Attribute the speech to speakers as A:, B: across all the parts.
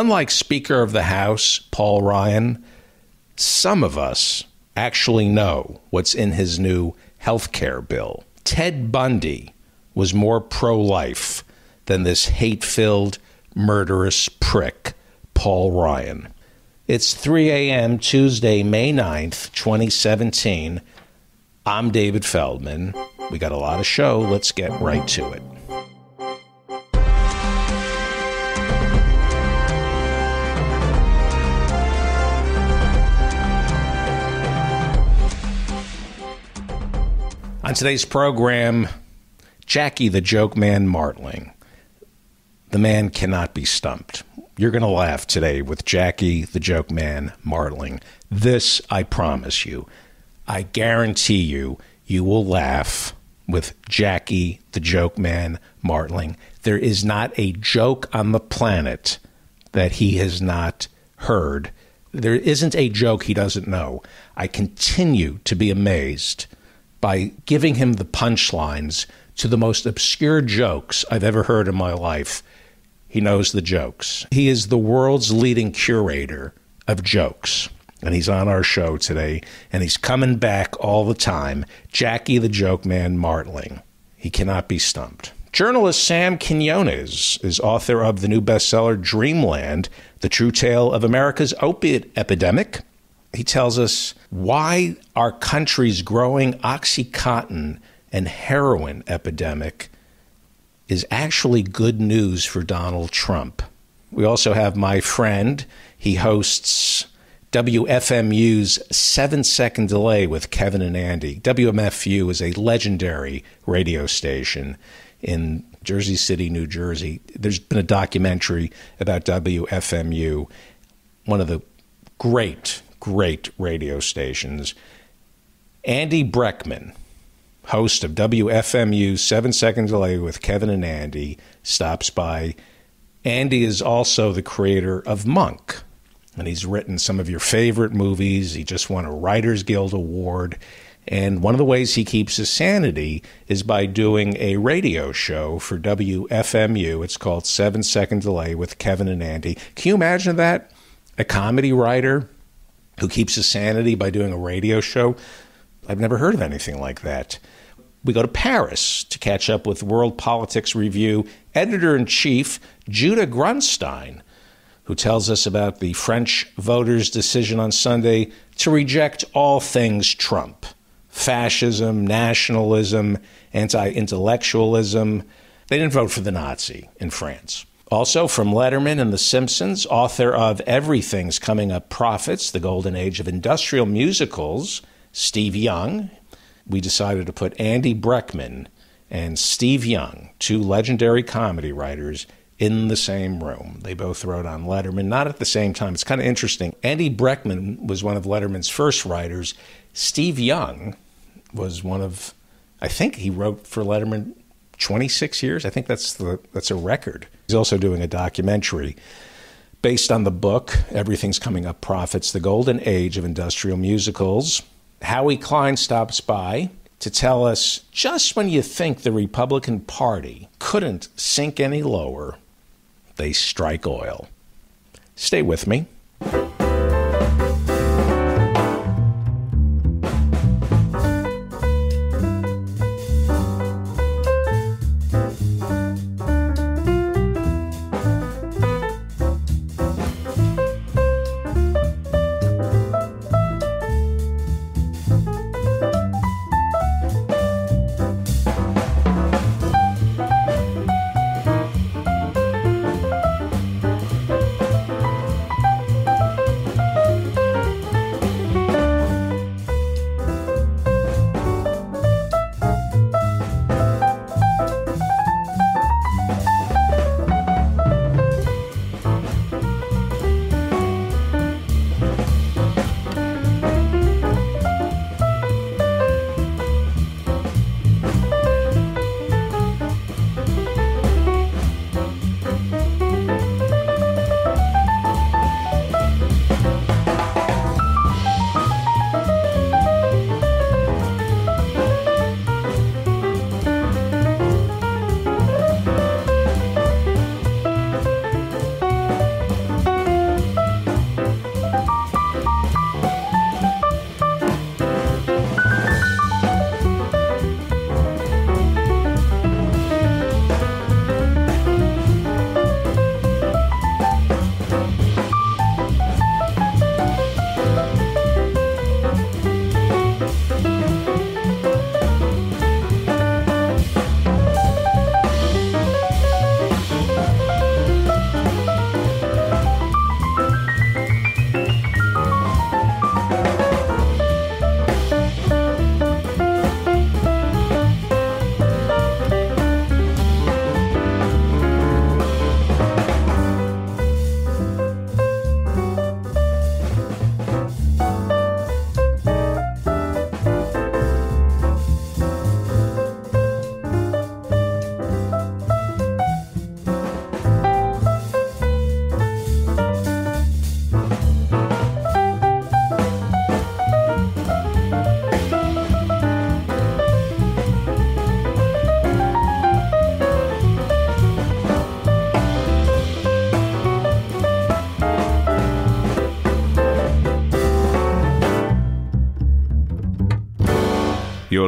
A: Unlike Speaker of the House Paul Ryan, some of us actually know what's in his new health care bill. Ted Bundy was more pro life than this hate filled, murderous prick, Paul Ryan. It's 3 a.m., Tuesday, May 9th, 2017. I'm David Feldman. We got a lot of show. Let's get right to it. On today's program, Jackie the Joke Man Martling. The man cannot be stumped. You're going to laugh today with Jackie the Joke Man Martling. This I promise you. I guarantee you, you will laugh with Jackie the Joke Man Martling. There is not a joke on the planet that he has not heard. There isn't a joke he doesn't know. I continue to be amazed by giving him the punchlines to the most obscure jokes I've ever heard in my life. He knows the jokes. He is the world's leading curator of jokes. And he's on our show today, and he's coming back all the time. Jackie the Joke Man Martling. He cannot be stumped. Journalist Sam Quinones is author of the new bestseller Dreamland The True Tale of America's Opiate Epidemic he tells us why our country's growing Oxycontin and heroin epidemic is actually good news for Donald Trump. We also have my friend. He hosts WFMU's Seven Second Delay with Kevin and Andy. WMFU is a legendary radio station in Jersey City, New Jersey. There's been a documentary about WFMU, one of the great great radio stations. Andy Breckman, host of WFMU 7 Second Delay with Kevin and Andy, stops by. Andy is also the creator of Monk, and he's written some of your favorite movies. He just won a Writers Guild Award. And one of the ways he keeps his sanity is by doing a radio show for WFMU. It's called Seven Second Delay with Kevin and Andy. Can you imagine that? A comedy writer who keeps his sanity by doing a radio show. I've never heard of anything like that. We go to Paris to catch up with World Politics Review editor in chief Judah Grunstein, who tells us about the French voters' decision on Sunday to reject all things Trump fascism, nationalism, anti intellectualism. They didn't vote for the Nazi in France. Also, from Letterman and The Simpsons, author of Everything's Coming Up Profits, The Golden Age of Industrial Musicals, Steve Young. We decided to put Andy Breckman and Steve Young, two legendary comedy writers, in the same room. They both wrote on Letterman, not at the same time. It's kind of interesting. Andy Breckman was one of Letterman's first writers. Steve Young was one of, I think he wrote for Letterman 26 years. I think that's the that's a record. He's also doing a documentary based on the book Everything's Coming Up Profits: The Golden Age of Industrial Musicals. Howie Klein stops by to tell us just when you think the Republican Party couldn't sink any lower, they strike oil. Stay with me.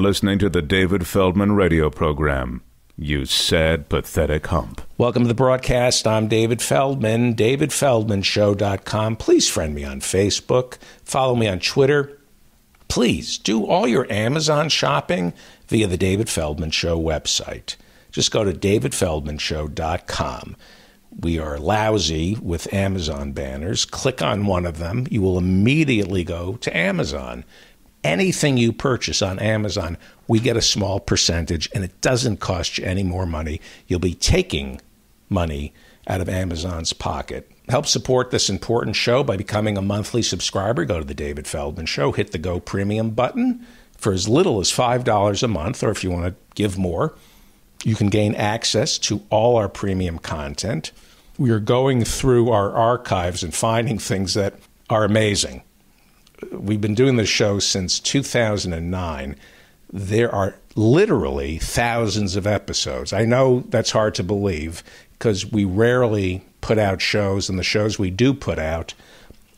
B: Listening to the David Feldman radio program. You sad, pathetic hump.
A: Welcome to the broadcast. I'm David Feldman, davidfeldmanshow.com. Please friend me on Facebook, follow me on Twitter. Please do all your Amazon shopping via the David Feldman Show website. Just go to davidfeldmanshow.com. We are lousy with Amazon banners. Click on one of them, you will immediately go to Amazon. Anything you purchase on Amazon, we get a small percentage, and it doesn't cost you any more money. You'll be taking money out of Amazon's pocket. Help support this important show by becoming a monthly subscriber. Go to the David Feldman Show, hit the Go Premium button for as little as $5 a month, or if you want to give more, you can gain access to all our premium content. We are going through our archives and finding things that are amazing. We've been doing this show since 2009. There are literally thousands of episodes. I know that's hard to believe because we rarely put out shows, and the shows we do put out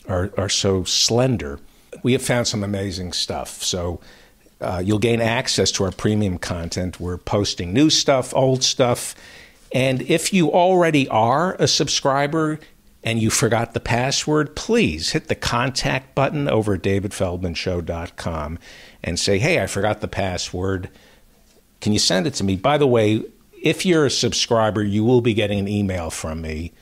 A: are, are so slender. We have found some amazing stuff. So uh, you'll gain access to our premium content. We're posting new stuff, old stuff. And if you already are a subscriber and you forgot the password, please hit the contact button over at davidfeldmanshow.com and say, hey, I forgot the password. Can you send it to me? By the way, if you're a subscriber, you will be getting an email from me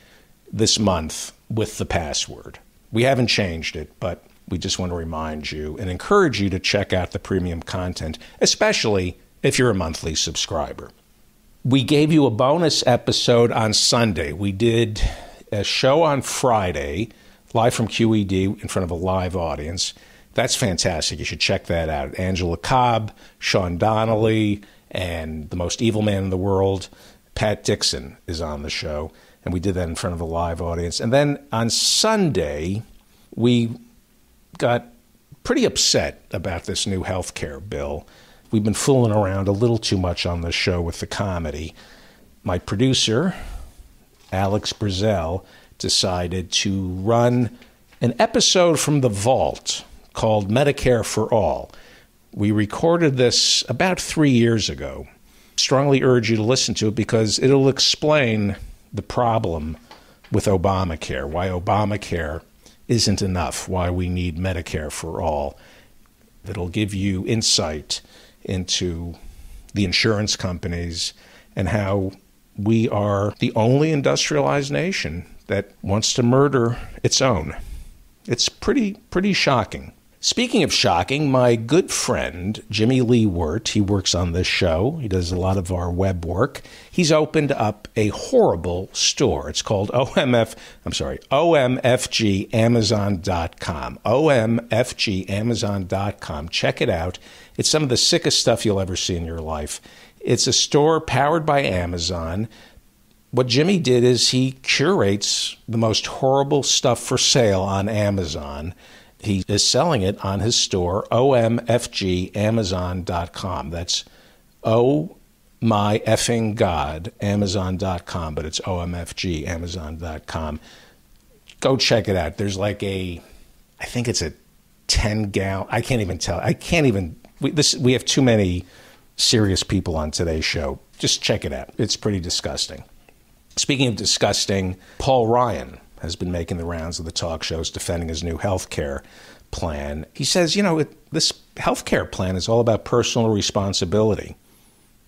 A: this month with the password. We haven't changed it, but we just want to remind you and encourage you to check out the premium content, especially if you're a monthly subscriber. We gave you a bonus episode on Sunday. We did a show on Friday, live from QED in front of a live audience. That's fantastic. You should check that out. Angela Cobb, Sean Donnelly, and the most evil man in the world, Pat Dixon, is on the show. And we did that in front of a live audience. And then on Sunday, we got pretty upset about this new health care bill. We've been fooling around a little too much on the show with the comedy. My producer, Alex Brazell, decided to run an episode from the vault called Medicare for All. We recorded this about three years ago. Strongly urge you to listen to it because it'll explain the problem with Obamacare, why Obamacare isn't enough, why we need Medicare for all. It'll give you insight into the insurance companies and how we are the only industrialized nation that wants to murder its own. It's pretty pretty shocking. Speaking of shocking, my good friend Jimmy Lee Wirt, he works on this show. He does a lot of our web work. He's opened up a horrible store. It's called OMF, I'm sorry, OMFGAmazon.com. OMFGAmazon.com. Check it out. It's some of the sickest stuff you'll ever see in your life. It's a store powered by Amazon. What Jimmy did is he curates the most horrible stuff for sale on Amazon he is selling it on his store, omfgamazon.com. That's O my effing God, Amazon.com, but it's OMFG, Amazon.com. Go check it out. There's like a, I think it's a 10 gallon, I can't even tell. I can't even, we, this, we have too many serious people on today's show. Just check it out. It's pretty disgusting. Speaking of disgusting, Paul Ryan has been making the rounds of the talk shows defending his new health care plan. He says, you know, it, this health care plan is all about personal responsibility.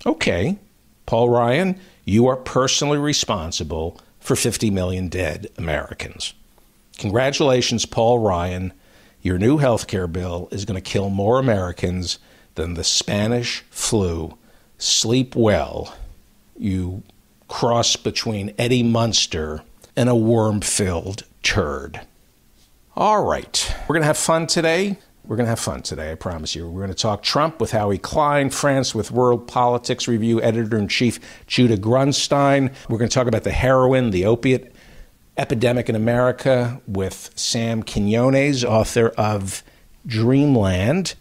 A: Okay, Paul Ryan, you are personally responsible for 50 million dead Americans. Congratulations, Paul Ryan. Your new health care bill is going to kill more Americans than the Spanish flu. Sleep well. You cross between Eddie Munster and a worm filled turd. All right, we're going to have fun today. We're going to have fun today, I promise you. We're going to talk Trump with Howie Klein, France with World Politics Review editor in chief Judah Grunstein. We're going to talk about the heroin, the opiate epidemic in America with Sam Quinones, author of Dreamland.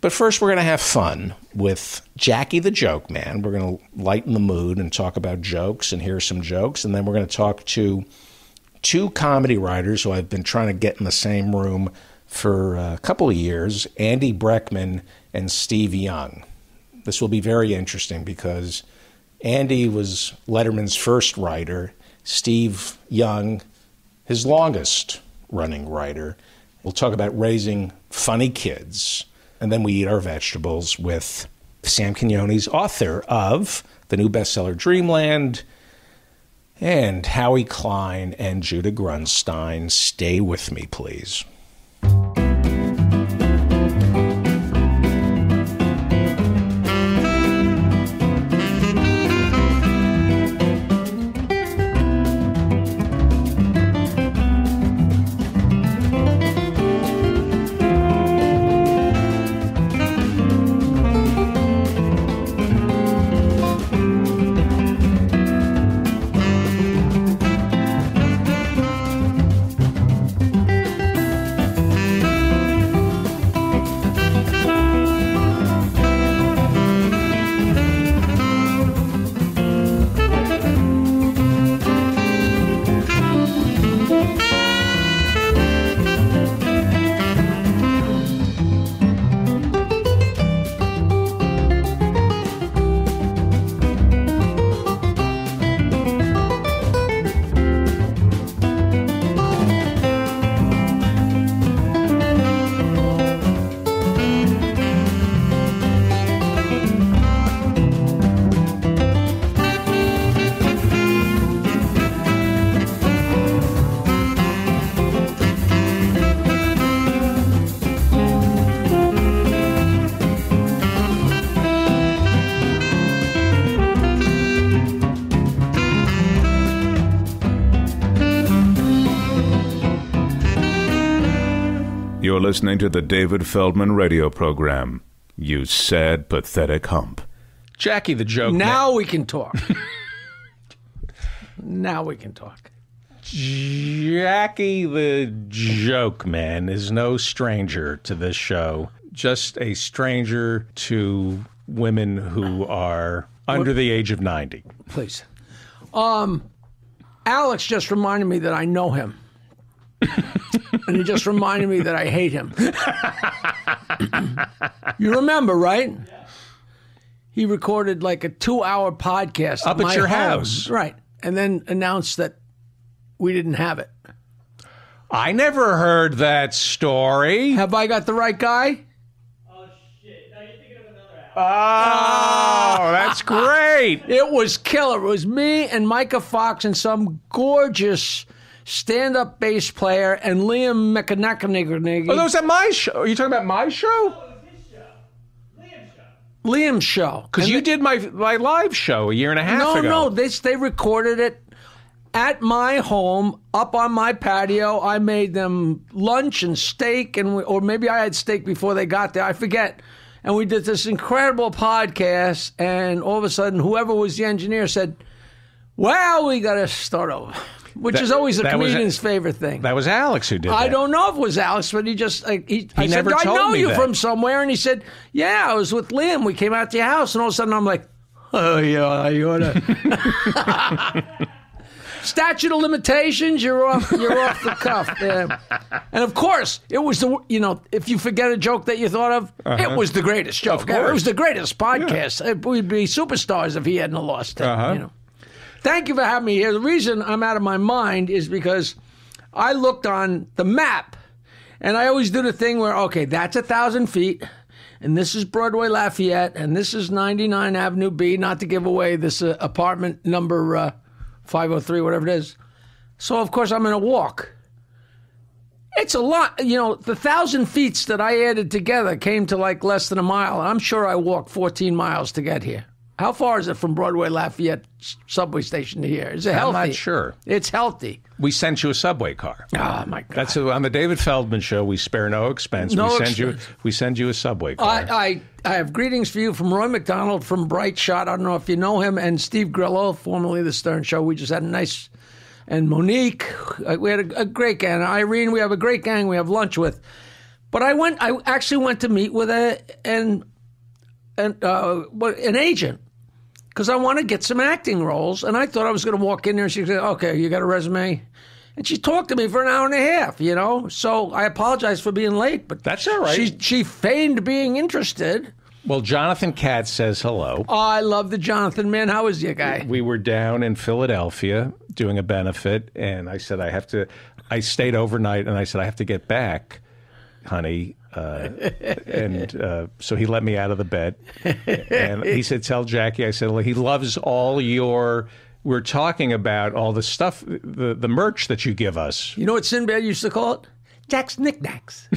A: But first, we're going to have fun with Jackie the Joke Man. We're going to lighten the mood and talk about jokes and hear some jokes. And then we're going to talk to two comedy writers who I've been trying to get in the same room for a couple of years Andy Breckman and Steve Young. This will be very interesting because Andy was Letterman's first writer, Steve Young, his longest running writer. We'll talk about raising funny kids, and then we eat our vegetables with Sam Quinones, author of the new bestseller Dreamland, and Howie Klein and Judah Grunstein. Stay with me, please.
B: Listening to the David Feldman radio program. You sad, pathetic hump.
A: Jackie the joke.
C: Now we can talk. now we can talk.
A: Jackie the joke man is no stranger to this show. Just a stranger to women who are under the age of 90.
C: Please. Um, Alex just reminded me that I know him. And he just reminded me that I hate him. you remember, right? He recorded like a two hour podcast
A: Up at
C: my
A: your
C: home.
A: house.
C: Right. And then announced that we didn't have it.
A: I never heard that story.
C: Have I got the right guy?
A: Oh, oh ah! that's great.
C: It was killer. It was me and Micah Fox and some gorgeous stand up bass player and Liam McAnackanigan.
A: Oh, that was at my show. Are you talking about my show?
C: Liam's show.
A: Liam's
C: show.
A: Because
C: you
A: did my my live show a year and a half
C: No,
A: ago.
C: no, they they recorded it at my home, up on my patio. I made them lunch and steak, and we, or maybe I had steak before they got there. I forget. And we did this incredible podcast, and all of a sudden, whoever was the engineer said, "Well, we got to start over," which
A: That-
C: is always a
A: that was-
C: comedian's favorite thing.
A: That was Alex who did
C: I
A: that.
C: don't know if it was Alex, but he just like he. I
A: never
C: said,
A: told
C: I know
A: me
C: you
A: that."
C: from somewhere, and he said, "Yeah, I was with Liam. We came out to your house, and all of a sudden, I'm like, oh yeah, you oughta." Statute of limitations, you're off. You're off the cuff. Yeah. And of course, it was the you know if you forget a joke that you thought of, it was the greatest joke.
A: Uh-huh.
C: It was the greatest podcast. Uh, We'd be superstars if he hadn't lost it.
A: Uh-huh.
C: You know. Thank you for having me here. The reason I'm out of my mind is because I looked on the map, and I always do the thing where, okay, that's a thousand feet, and this is Broadway Lafayette, and this is 99 Avenue B, not to give away this uh, apartment number uh, 503, whatever it is. So, of course, I'm going to walk. It's a lot, you know, the thousand feet that I added together came to like less than a mile. and I'm sure I walked 14 miles to get here. How far is it from Broadway Lafayette subway station to here? Is it healthy?
A: I'm not sure.
C: It's healthy.
A: We sent you a subway car.
C: Oh my god!
A: That's on the David Feldman show. We spare no expense.
C: No
A: we send you we send you a subway car.
C: I, I I have greetings for you from Roy McDonald from Bright Shot. I don't know if you know him, and Steve Grillo, formerly the Stern Show. We just had a nice, and Monique. uh, We had a, a great gang. Irene, we have a great gang. We have lunch with. But I went. I actually went to meet with a an an uh, an agent because I want to get some acting roles, and I thought I was going to walk in there and she said, "Okay, you got a resume." And she talked to me for an hour and a half, you know. So I apologize for being late, but
A: That's all right.
C: She she feigned being interested.
A: Well, Jonathan Katz says hello.
C: Oh, I love the Jonathan man. How is your guy?
A: We were down in Philadelphia doing a benefit, and I said, I have to, I stayed overnight, and I said, I have to get back, honey. Uh, and uh, so he let me out of the bed. And he said, Tell Jackie, I said, well, he loves all your. We're talking about all the stuff, the, the merch that you give us.
C: You know what Sinbad used to call it? Jack's knickknacks.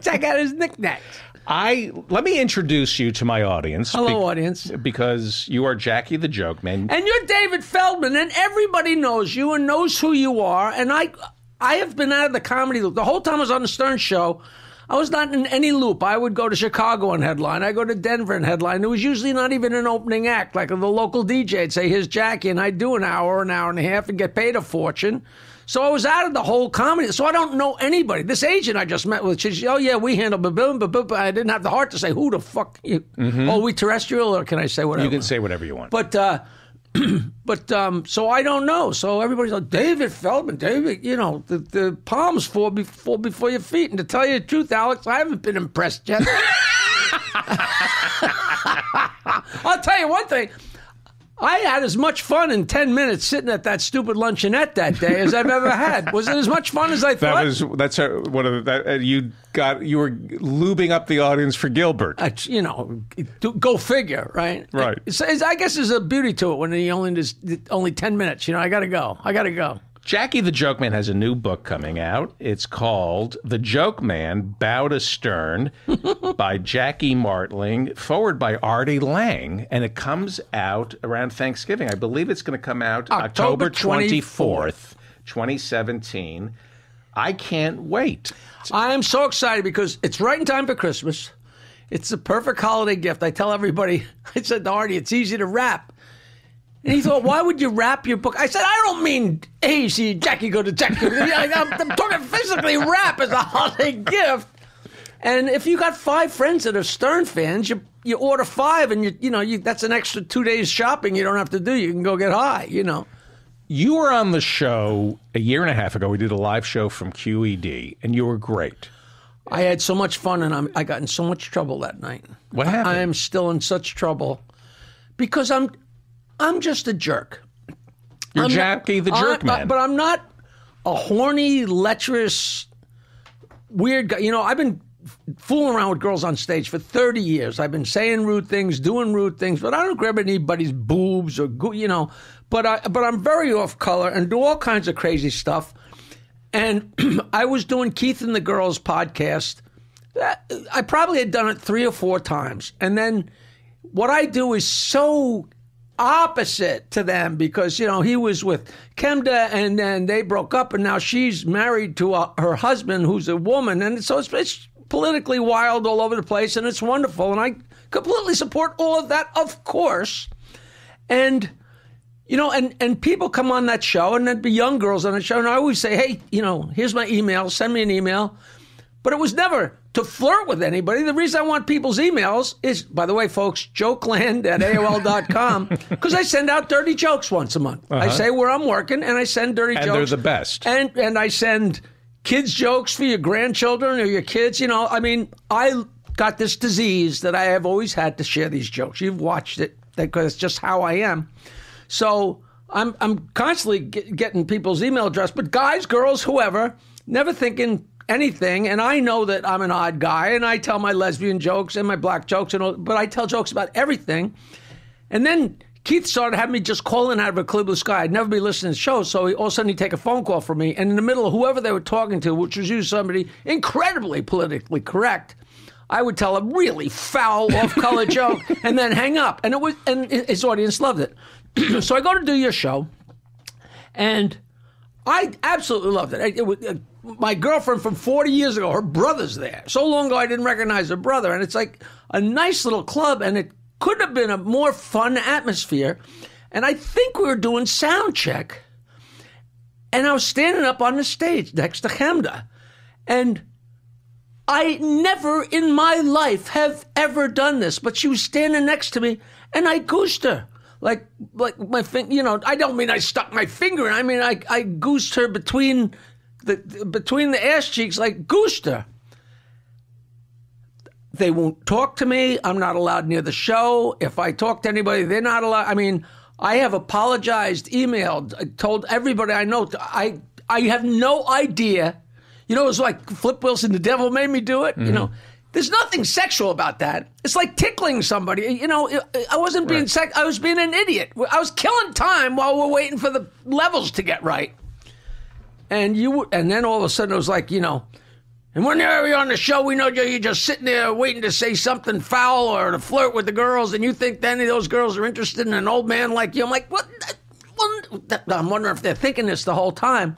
C: Jack had his knickknacks.
A: I let me introduce you to my audience.
C: Hello,
A: be-
C: audience.
A: because you are Jackie the Joke Man.
C: And you're David Feldman, and everybody knows you and knows who you are. And I, I have been out of the comedy loop the whole time I was on the Stern Show. I was not in any loop. I would go to Chicago and headline. I go to Denver and headline. It was usually not even an opening act, like the local DJ would say, "Here's Jackie," and I'd do an hour, an hour and a half, and get paid a fortune. So I was out of the whole comedy. So I don't know anybody. This agent I just met with, she's, oh yeah, we handle, but but. I didn't have the heart to say who the fuck you. Oh, we terrestrial, or can I say whatever?
A: You can say whatever you want.
C: But uh, but um, so I don't know. So everybody's like David Feldman, David. You know the, the palms fall before before your feet. And to tell you the truth, Alex, I haven't been impressed yet. I'll tell you one thing. I had as much fun in ten minutes sitting at that stupid luncheonette that day as I've ever had. Was it as much fun as I thought?
A: that was that's a, one of the that, uh, you got you were lubing up the audience for Gilbert.
C: Uh, you know, go figure, right?
A: Right.
C: It's, it's, I guess there's a beauty to it when he only does only ten minutes. You know, I got to go. I got to go.
A: Jackie the Joke Man has a new book coming out. It's called The Joke Man Bow to Stern by Jackie Martling, forward by Artie Lange, and it comes out around Thanksgiving. I believe it's going to come out
C: October
A: October 24th, 2017. I can't wait.
C: I am so excited because it's right in time for Christmas. It's the perfect holiday gift. I tell everybody, I said to Artie, it's easy to wrap. And he thought, why would you wrap your book? I said, I don't mean, hey, see, Jackie go to Jackie. I'm, I'm talking physically wrap as a holiday gift. And if you got five friends that are Stern fans, you you order five, and you you know you that's an extra two days shopping you don't have to do. You can go get high. You know.
A: You were on the show a year and a half ago. We did a live show from QED, and you were great.
C: I had so much fun, and I'm, I got in so much trouble that night.
A: What happened?
C: I am still in such trouble because I'm I'm just a jerk.
A: You're
C: I'm not-
A: Jackie the Jerk
C: I- I-
A: Man.
C: but I'm not a horny, lecherous, weird guy. You know, I've been fooling around with girls on stage for 30 years. I've been saying rude things, doing rude things, but I don't grab anybody's boobs or you know. But I but I'm very off color and do all kinds of crazy stuff. And I was doing Keith and the Girls podcast. I probably had done it three or four times, and then what I do is so opposite to them because you know he was with Chemda and then they broke up and now she's married to uh her husband who's a woman. And so it's, it's politically wild all over the place and it's wonderful. And I completely support all of that of course. And you know and and people come on that show and there'd be young girls on the show and I always say hey you know here's my email send me an email. But it was never to flirt with anybody. The reason I want people's emails is, by the way, folks, jokeland at AOL.com, because I send out dirty jokes once a month. I say where I'm working and I send dirty
A: Uh-huh. And
C: jokes.
A: they're the best.
C: And, and I send kids' jokes for your grandchildren or your kids. You know, I mean, I got this disease that I have always had to share these jokes. You've watched it because it's just how I am. So I'm I'm constantly get, getting people's email address, but guys, girls, whoever, never thinking anything. And I know that I'm an odd guy, and I tell my lesbian jokes and my black jokes, and all, but I tell jokes about everything. And then Keith started having me just calling out of a clear blue sky. I'd never be listening to shows, so he, all of a sudden he'd take a phone call from me, and in the middle of whoever they were talking to, which was usually somebody incredibly politically correct. I would tell a really foul, off-color joke, and then hang up. And it was, and his audience loved it. so I go to do your show, and I absolutely loved it. It- it was- uh, my girlfriend from 40 years ago, her brother's there. So long ago, I didn't recognize her brother. And it's like a nice little club, and it could have been a more fun atmosphere. And I think we were doing sound check, and I was standing up on the stage next to Chemda. And I never in my life have ever done this, but she was standing next to me, and I goosed her. like like my finger. You know, I don't mean I stuck my finger in. I mean I I goosed her between the between the ass cheeks, like goosed her. They won't talk to me. I'm not allowed near the show. If I talk to anybody, they're not allowed. I mean, I have apologized, emailed, uh, told everybody I know. I I have no idea. You know, it was like Flip Wilson, the devil made me do it. You mm-hmm. know, there's nothing sexual about that. It's like tickling somebody. You know, I wasn't being sex. I was being an idiot. I was killing time while we're waiting for the levels to get right. And you, and then all of a sudden it was like, you know, and whenever you're on the show, we know you're just sitting there waiting to say something foul or to flirt with the girls, and you think any of those girls are interested in an old man like you. I'm like, what? I'm wondering if they're thinking this the whole time.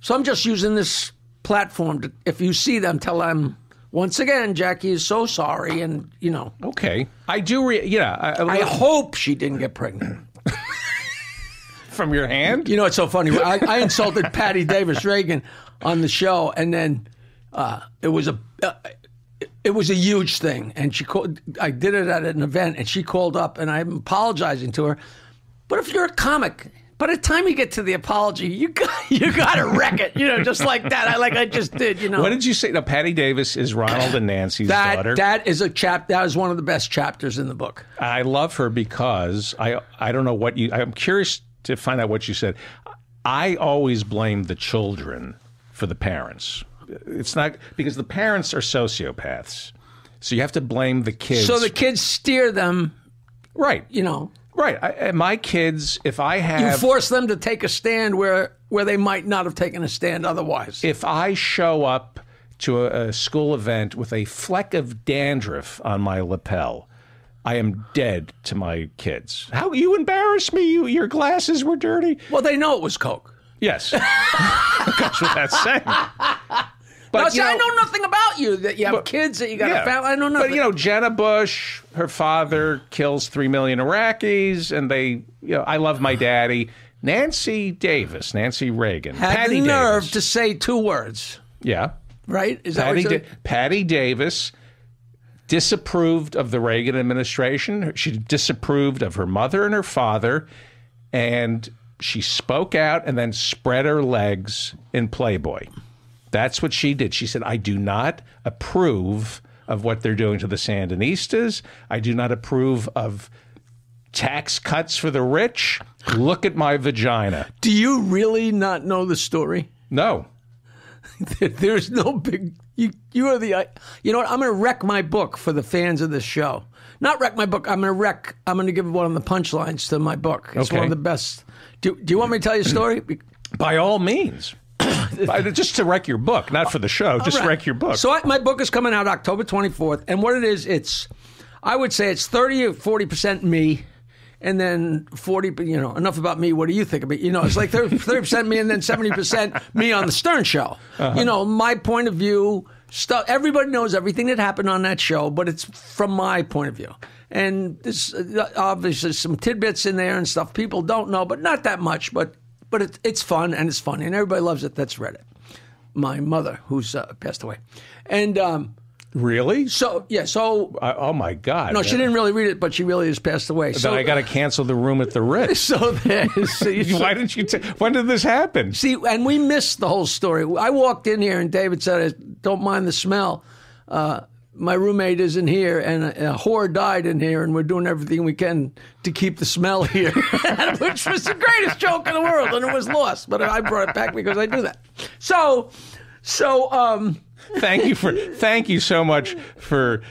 C: So I'm just using this platform to, if you see them, tell them once again, Jackie is so sorry, and you know,
A: Okay, I do. Re- yeah, I,
C: I hope she didn't get pregnant.
A: from your hand.
C: You know, it's so funny. I, I insulted Patti Davis Reagan on the show, and then uh, it was a uh, it was a huge thing. And she called. I did it at an event, and she called up, and I'm apologizing to her. But if you're a comic, by the time you get to the apology, you got you got to wreck it. You know, just like that. I like I just did. You know,
A: What did you say? No, Patti Davis is Ronald and Nancy's daughter.
C: that that is a chap. That is one of the best chapters in the book.
A: I love her because I I don't know what you. I'm curious to find out what you said. I always blame the children for the parents. It's not because the parents are sociopaths, so you have to blame the kids.
C: So the kids steer them.
A: right,
C: You know,
A: right. I, my kids, if I have.
C: you force them to take a stand where where they might not have taken a stand otherwise.
A: if I show up to a, a school event with a fleck of dandruff on my lapel. I am dead to my kids. How you embarrassed me? You, your glasses were dirty.
C: well, they know it was coke.
A: Yes. That's what that's saying. But,
C: no, see, I
A: know-
C: know nothing about you. That you have kids, that you got a family. I don't know nothing.
A: But you know, Jenna Bush, her father kills three million Iraqis, and they, you know, I love my daddy. Nancy Davis, Nancy Reagan,
C: had
A: Patti
C: the nerve
A: Davis.
C: to say two words,
A: yeah,
C: right? Is that what
A: da- Patti Davis disapproved of the Reagan administration. She disapproved of her mother and her father, and she spoke out and then spread her legs in Playboy. That's what she did. She said, I do not approve of what they're doing to the Sandinistas. I do not approve of tax cuts for the rich. Look at my vagina.
C: Do you really not know the story?
A: No.
C: There's no big. You you are the. You know what? I'm going to wreck my book for the fans of this show. Not wreck my book. I'm going to wreck. I'm going to give one of the punchlines to my book. It's one of the best. Do, do you want me to tell you a story?
A: By all means. By- just to wreck your book, not for the show. Just
C: Right.
A: wreck your book.
C: So I, my book is coming out October 24th, and what it is, it's I would say it's 30 or 40 percent me, and then 40. You know, enough about me. What do you think of me? You know, it's like 30 percent me, and then 70 percent me on the Stern Show. You know, my point of view. Stuff. Everybody knows everything that happened on that show, but it's from my point of view. And there's uh, obviously some tidbits in there and stuff people don't know, but not that much. But but it, it's fun and it's funny, and everybody loves it. That's read it my mother, who's uh, passed away. And um,
A: really?
C: so, yeah, so,
A: I- oh my God!
C: no, she didn't really read it, but she really has passed away.
A: Then
C: So,
A: I got to cancel the room at the Ritz.
C: so there's, so-
A: Why didn't you? T- when did this happen?
C: see, and we missed the whole story. I walked in here and David said, don't mind the smell. Uh, my roommate isn't here, and a, a whore died in here, and we're doing everything we can to keep the smell here, which was the greatest joke in the world, and it was lost. But I brought it back because I do that. So, so, um,
A: Thank you for. Thank you so much for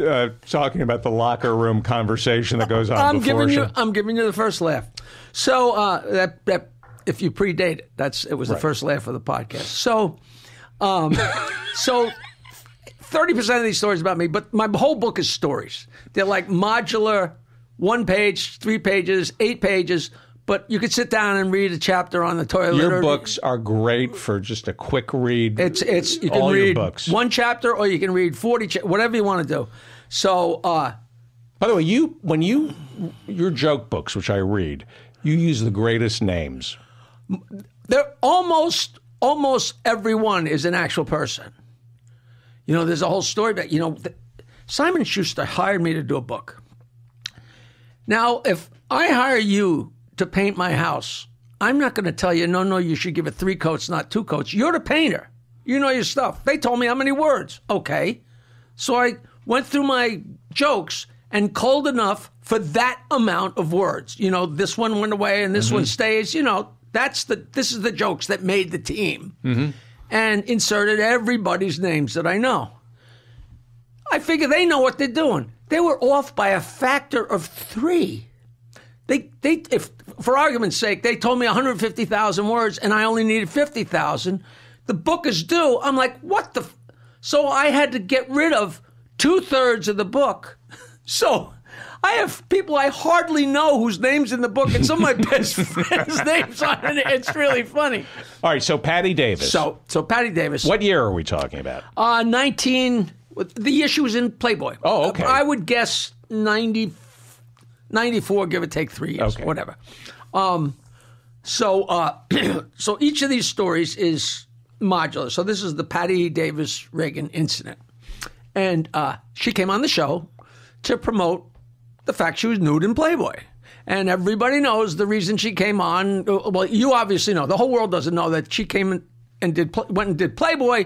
A: uh, talking about the locker room conversation that goes on
C: I'm giving you. I'm giving you the first laugh. So uh, that that if you predate it, that's it was the first laugh of the podcast. So, um, so thirty percent of these stories about me, but my whole book is stories. They're like modular, one page, three pages, eight pages. But you could sit down and read a chapter on the toilet.
A: Your books are great for just a quick read.
C: It's it's you can
A: all your
C: read
A: books.
C: one chapter or you can read forty, cha- whatever you want to do. So. uh
A: By the way, you when you your joke books, which I read, you use the greatest names.
C: they're almost almost everyone is an actual person. You know, there's a whole story about you know th- Simon Schuster hired me to do a book. Now, if I hire you to paint my house, I'm not going to tell you, no, no, you should give it three coats, not two coats. You're the painter. You know your stuff. They told me how many words. Okay. So I went through my jokes and cold enough for that amount of words. You know, this one went away and this one mm-hmm. stays. You know, that's the this is the jokes that made the team. Mm-hmm. And inserted everybody's names that I know. I figure they know what they're doing. They were off by a factor of three. They, they, if for argument's sake, they told me 150,000 words and I only needed 50,000. The book is due. I'm like, what the? F-? So I had to get rid of two thirds of the book. So I have people I hardly know whose names in the book, and some of my best friends' names on it. It's really funny.
A: All right, so Patti Davis.
C: So, so Patti Davis.
A: what year are we talking about?
C: Uh, 19. The issue was in Playboy.
A: Oh, okay.
C: I would guess 90, 94, give or take three years,
A: Okay.
C: whatever. Um, so, uh, so each of these stories is modular. So this is the Patti Davis Reagan incident, and uh, she came on the show to promote the fact she was nude in Playboy. And everybody knows the reason she came on. uh, Well, you obviously know. The whole world doesn't know that she came and did went and did Playboy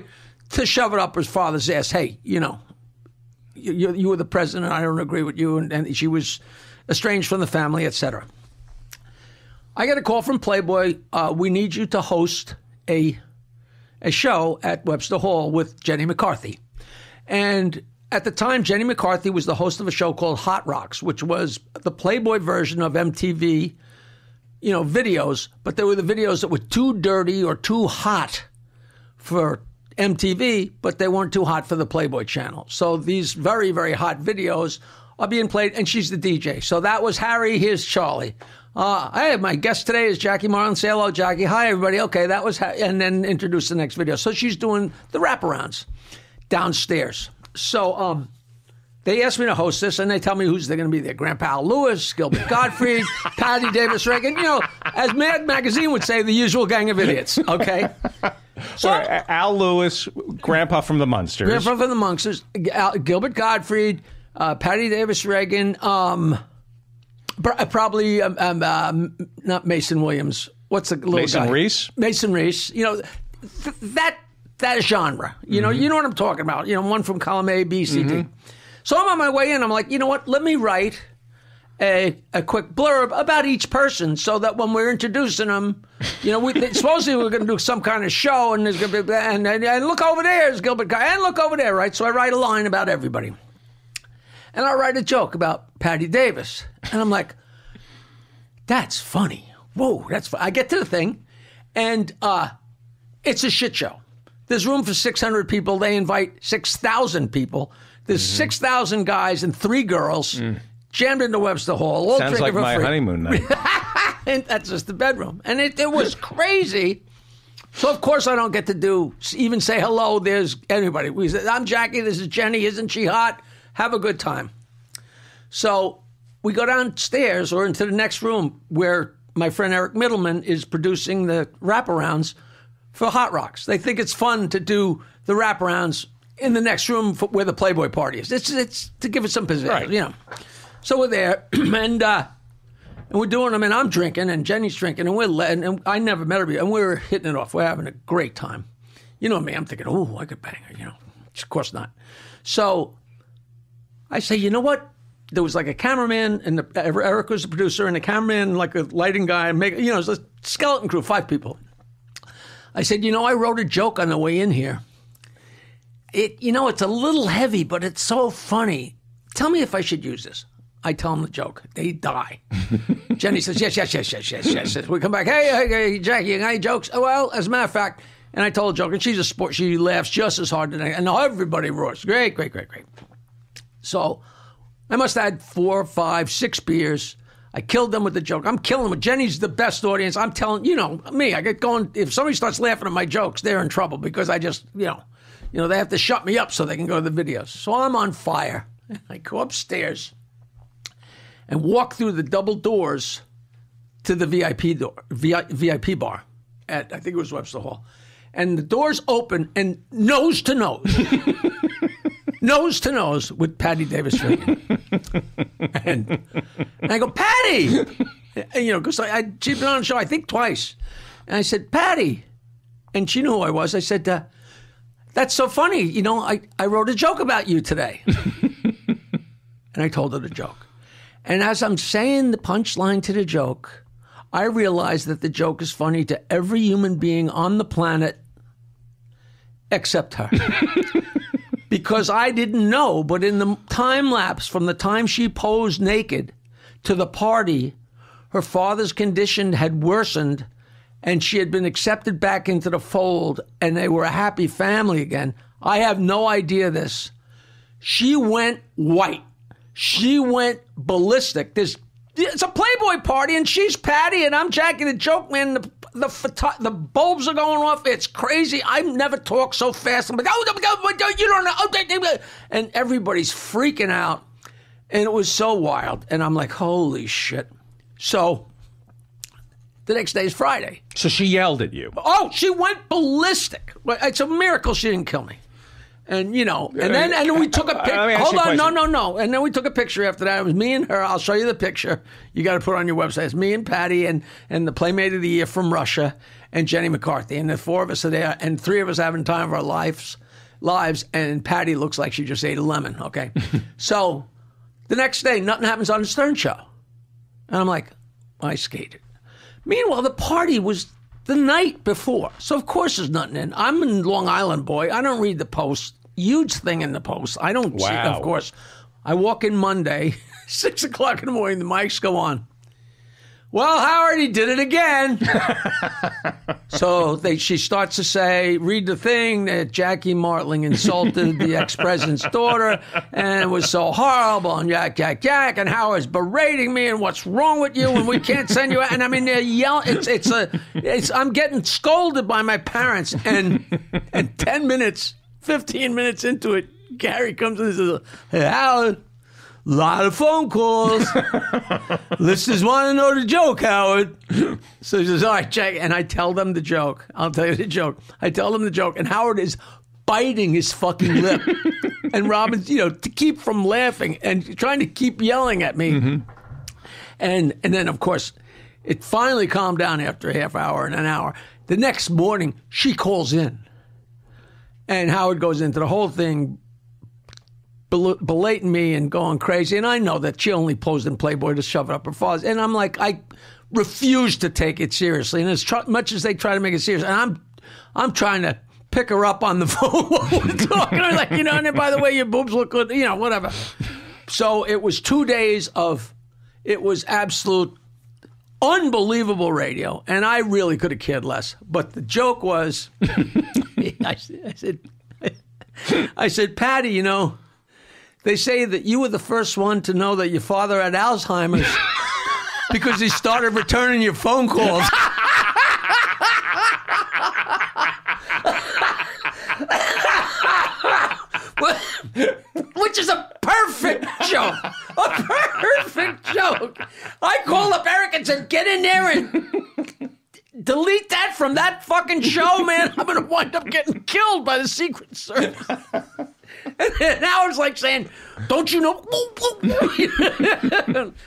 C: to shove it up her father's ass. Hey, you know, you, you, you were the president. I don't agree with you, and, and she was estranged from the family, etc. I get a call from Playboy. Uh, we need you to host a a show at Webster Hall with Jenny McCarthy, and at the time, Jenny McCarthy was the host of a show called Hot Rocks, which was the Playboy version of MTV, you know, videos, but they were the videos that were too dirty or too hot for MTV, but they weren't too hot for the Playboy channel. So these very, very hot videos are being played, and she's the DJ. So that was Harry. Here's Charlie. Uh, hey, my guest today is Jackie Martling. Say hello, Jackie. Hi, everybody. Okay, that was, and then introduce the next video. So she's doing the wraparounds downstairs. So um, they asked me to host this, and they tell me who's they're going to be there. Grandpa Lewis, Gilbert Gottfried, Patti Davis Reagan. You know, as Mad Magazine would say, the usual gang of idiots. Okay. So
A: right, Al Lewis, Grandpa from the Munsters.
C: Grandpa from the Munsters, Al- Gilbert Gottfried, uh, Patti Davis Reagan, um, uh, probably um, um, um, not Mason Williams. What's the little
A: Mason
C: guy?
A: Reese?
C: Mason Reese. You know th- that that genre. You know, you know what I'm talking about. You know, one from column A, B, C, D. So I'm on my way in. I'm like, you know what? Let me write a, a quick blurb about each person so that when we're introducing them, you know, we, supposedly we're going to do some kind of show and there's going to be, and, and, and look over there is Gilbert Guy, and look over there, right? So I write a line about everybody. And I write a joke about Patti Davis. And I'm like, that's funny. Whoa, that's fu-. I get to the thing, and uh, it's a shit show. There's room for 600 people. They invite 6,000 people. There's
A: Mm-hmm.
C: 6,000 guys and three girls jammed into Webster Hall. All
A: Mm. Sounds like my
C: free.
A: honeymoon night.
C: And that's just the bedroom. And it, it was crazy. So, of course, I don't get to do, even say hello. There's anybody. We said, I'm Jackie. This is Jenny. Isn't she hot? Have a good time. So we go downstairs or into the next room where my friend Eric Middleman is producing the wraparounds for Hot Rocks. They think it's fun to do the wraparounds in the next room for, where the Playboy party is. It's, it's to give it some position,
A: Right.
C: you know. So we're there, and uh, and we're doing them, and I'm drinking, and Jenny's drinking, and we're letting, and I never met her, before, and we're hitting it off. We're having a great time. You know me, I'm thinking, oh, I could bang her, you know. Of course not. So I say, you know what? There was like a cameraman, and the, Eric was the producer, and a cameraman, like a lighting guy, and make, you know, it was a skeleton crew, five people. I said, you know, I wrote a joke on the way in here. It, you know, it's a little heavy, but it's so funny. Tell me if I should use this. I tell them the joke. They die. Jenny says, yes, yes, yes, yes, yes, yes. yes. We come back, hey, hey, hey, Jackie, you got any jokes? Oh, well, as a matter of fact, and I told a joke, and she's a sport. She laughs just as hard, and, I, and everybody roars. Great, great, great, great. So I must have had four, five, six beers. I killed them with the joke. I'm killing them. Jenny's the best audience. I'm telling you know me. I get going. If somebody starts laughing at my jokes, they're in trouble because I just you know, you know they have to shut me up so they can go to the videos. So I'm on fire. I go upstairs and walk through the double doors to the VIP door, VIP bar at I think it was Webster Hall, and the doors open and nose to nose. nose to nose with Patti Davis Finnegan. and, and I go, Patti! And, you know, because I, I, she'd been on the show, I think, twice. And I said, Patti. And she knew who I was. I said, uh, That's so funny. You know, I, I wrote a joke about you today. and I told her the joke. And as I'm saying the punchline to the joke, I realize that the joke is funny to every human being on the planet except her. because I didn't know, but in the time lapse from the time she posed naked to the party, her father's condition had worsened and she had been accepted back into the fold and they were a happy family again. I have no idea this. She went white. She went ballistic. This it's a Playboy party, and she's Patti, and I'm Jackie the Joke Man. The the photo- the bulbs are going off. It's crazy. I've never talked so fast. I'm like, oh, you don't know. And everybody's freaking out, and it was so wild. And I'm like, holy shit. So the next day is Friday.
A: So she yelled at you.
C: Oh, she went ballistic. It's a miracle she didn't kill me. And you know, and then and then we took a picture.
A: let me ask
C: Hold on, no, no, no. And then we took a picture after that. It was me and her. I'll show you the picture. You got to put it on your website. It's me and Patti and and the Playmate of the Year from Russia and Jenny McCarthy. And the four of us are there, and three of us having time of our lives. Lives and Patti looks like she just ate a lemon. Okay, so the next day, nothing happens on the Stern Show, and I'm like, I skated. Meanwhile, the party was the night before. So, of course, there's nothing in. I'm in Long Island, boy. I don't read the Post. Huge thing in the Post. I don't see,
A: Wow.
C: of course. I walk in Monday, six o'clock in the morning, the mics go on. Well, Howard, he did it again. so they, she starts to say, read the thing that Jackie Martling insulted the ex president's daughter, and it was so horrible, and Jack, Jack, Jack, and Howard's berating me, and what's wrong with you, and we can't send you out. And I mean, they're yelling. It's, it's a, it's, I'm getting scolded by my parents, and, and 10 minutes, 15 minutes into it, Gary comes in and says, Hey, Howard. Lot of phone calls. Listeners want to know the joke, Howard. So he says, All right, check. And I tell them the joke. I'll tell you the joke. I tell them the joke. And Howard is biting his fucking lip. and Robin's, you know, to keep from laughing and trying to keep yelling at me. Mm-hmm. And and then of course, it finally calmed down after a half hour and an hour. The next morning, she calls in. And Howard goes into the whole thing, bel- belating me and going crazy. And I know that she only posed in Playboy to shove it up her father's. And I'm like, I refuse to take it seriously. And as tr- much as they try to make it serious, and I'm, I'm trying to pick her up on the phone while we're talking. I'm like, you know, and then, by the way, your boobs look good, you know, whatever. So it was two days of, it was absolute unbelievable radio, and I really could have cared less. But the joke was, I, I said, I said, Patti, you know, they say that you were the first one to know that your father had Alzheimer's because he started returning your phone calls. Which is a perfect joke. A perfect joke. I call up Eric and said, get in there and delete that from that fucking show, man. I'm going to wind up getting killed by the Secret Service. And then Howard's like saying, "Don't you know?"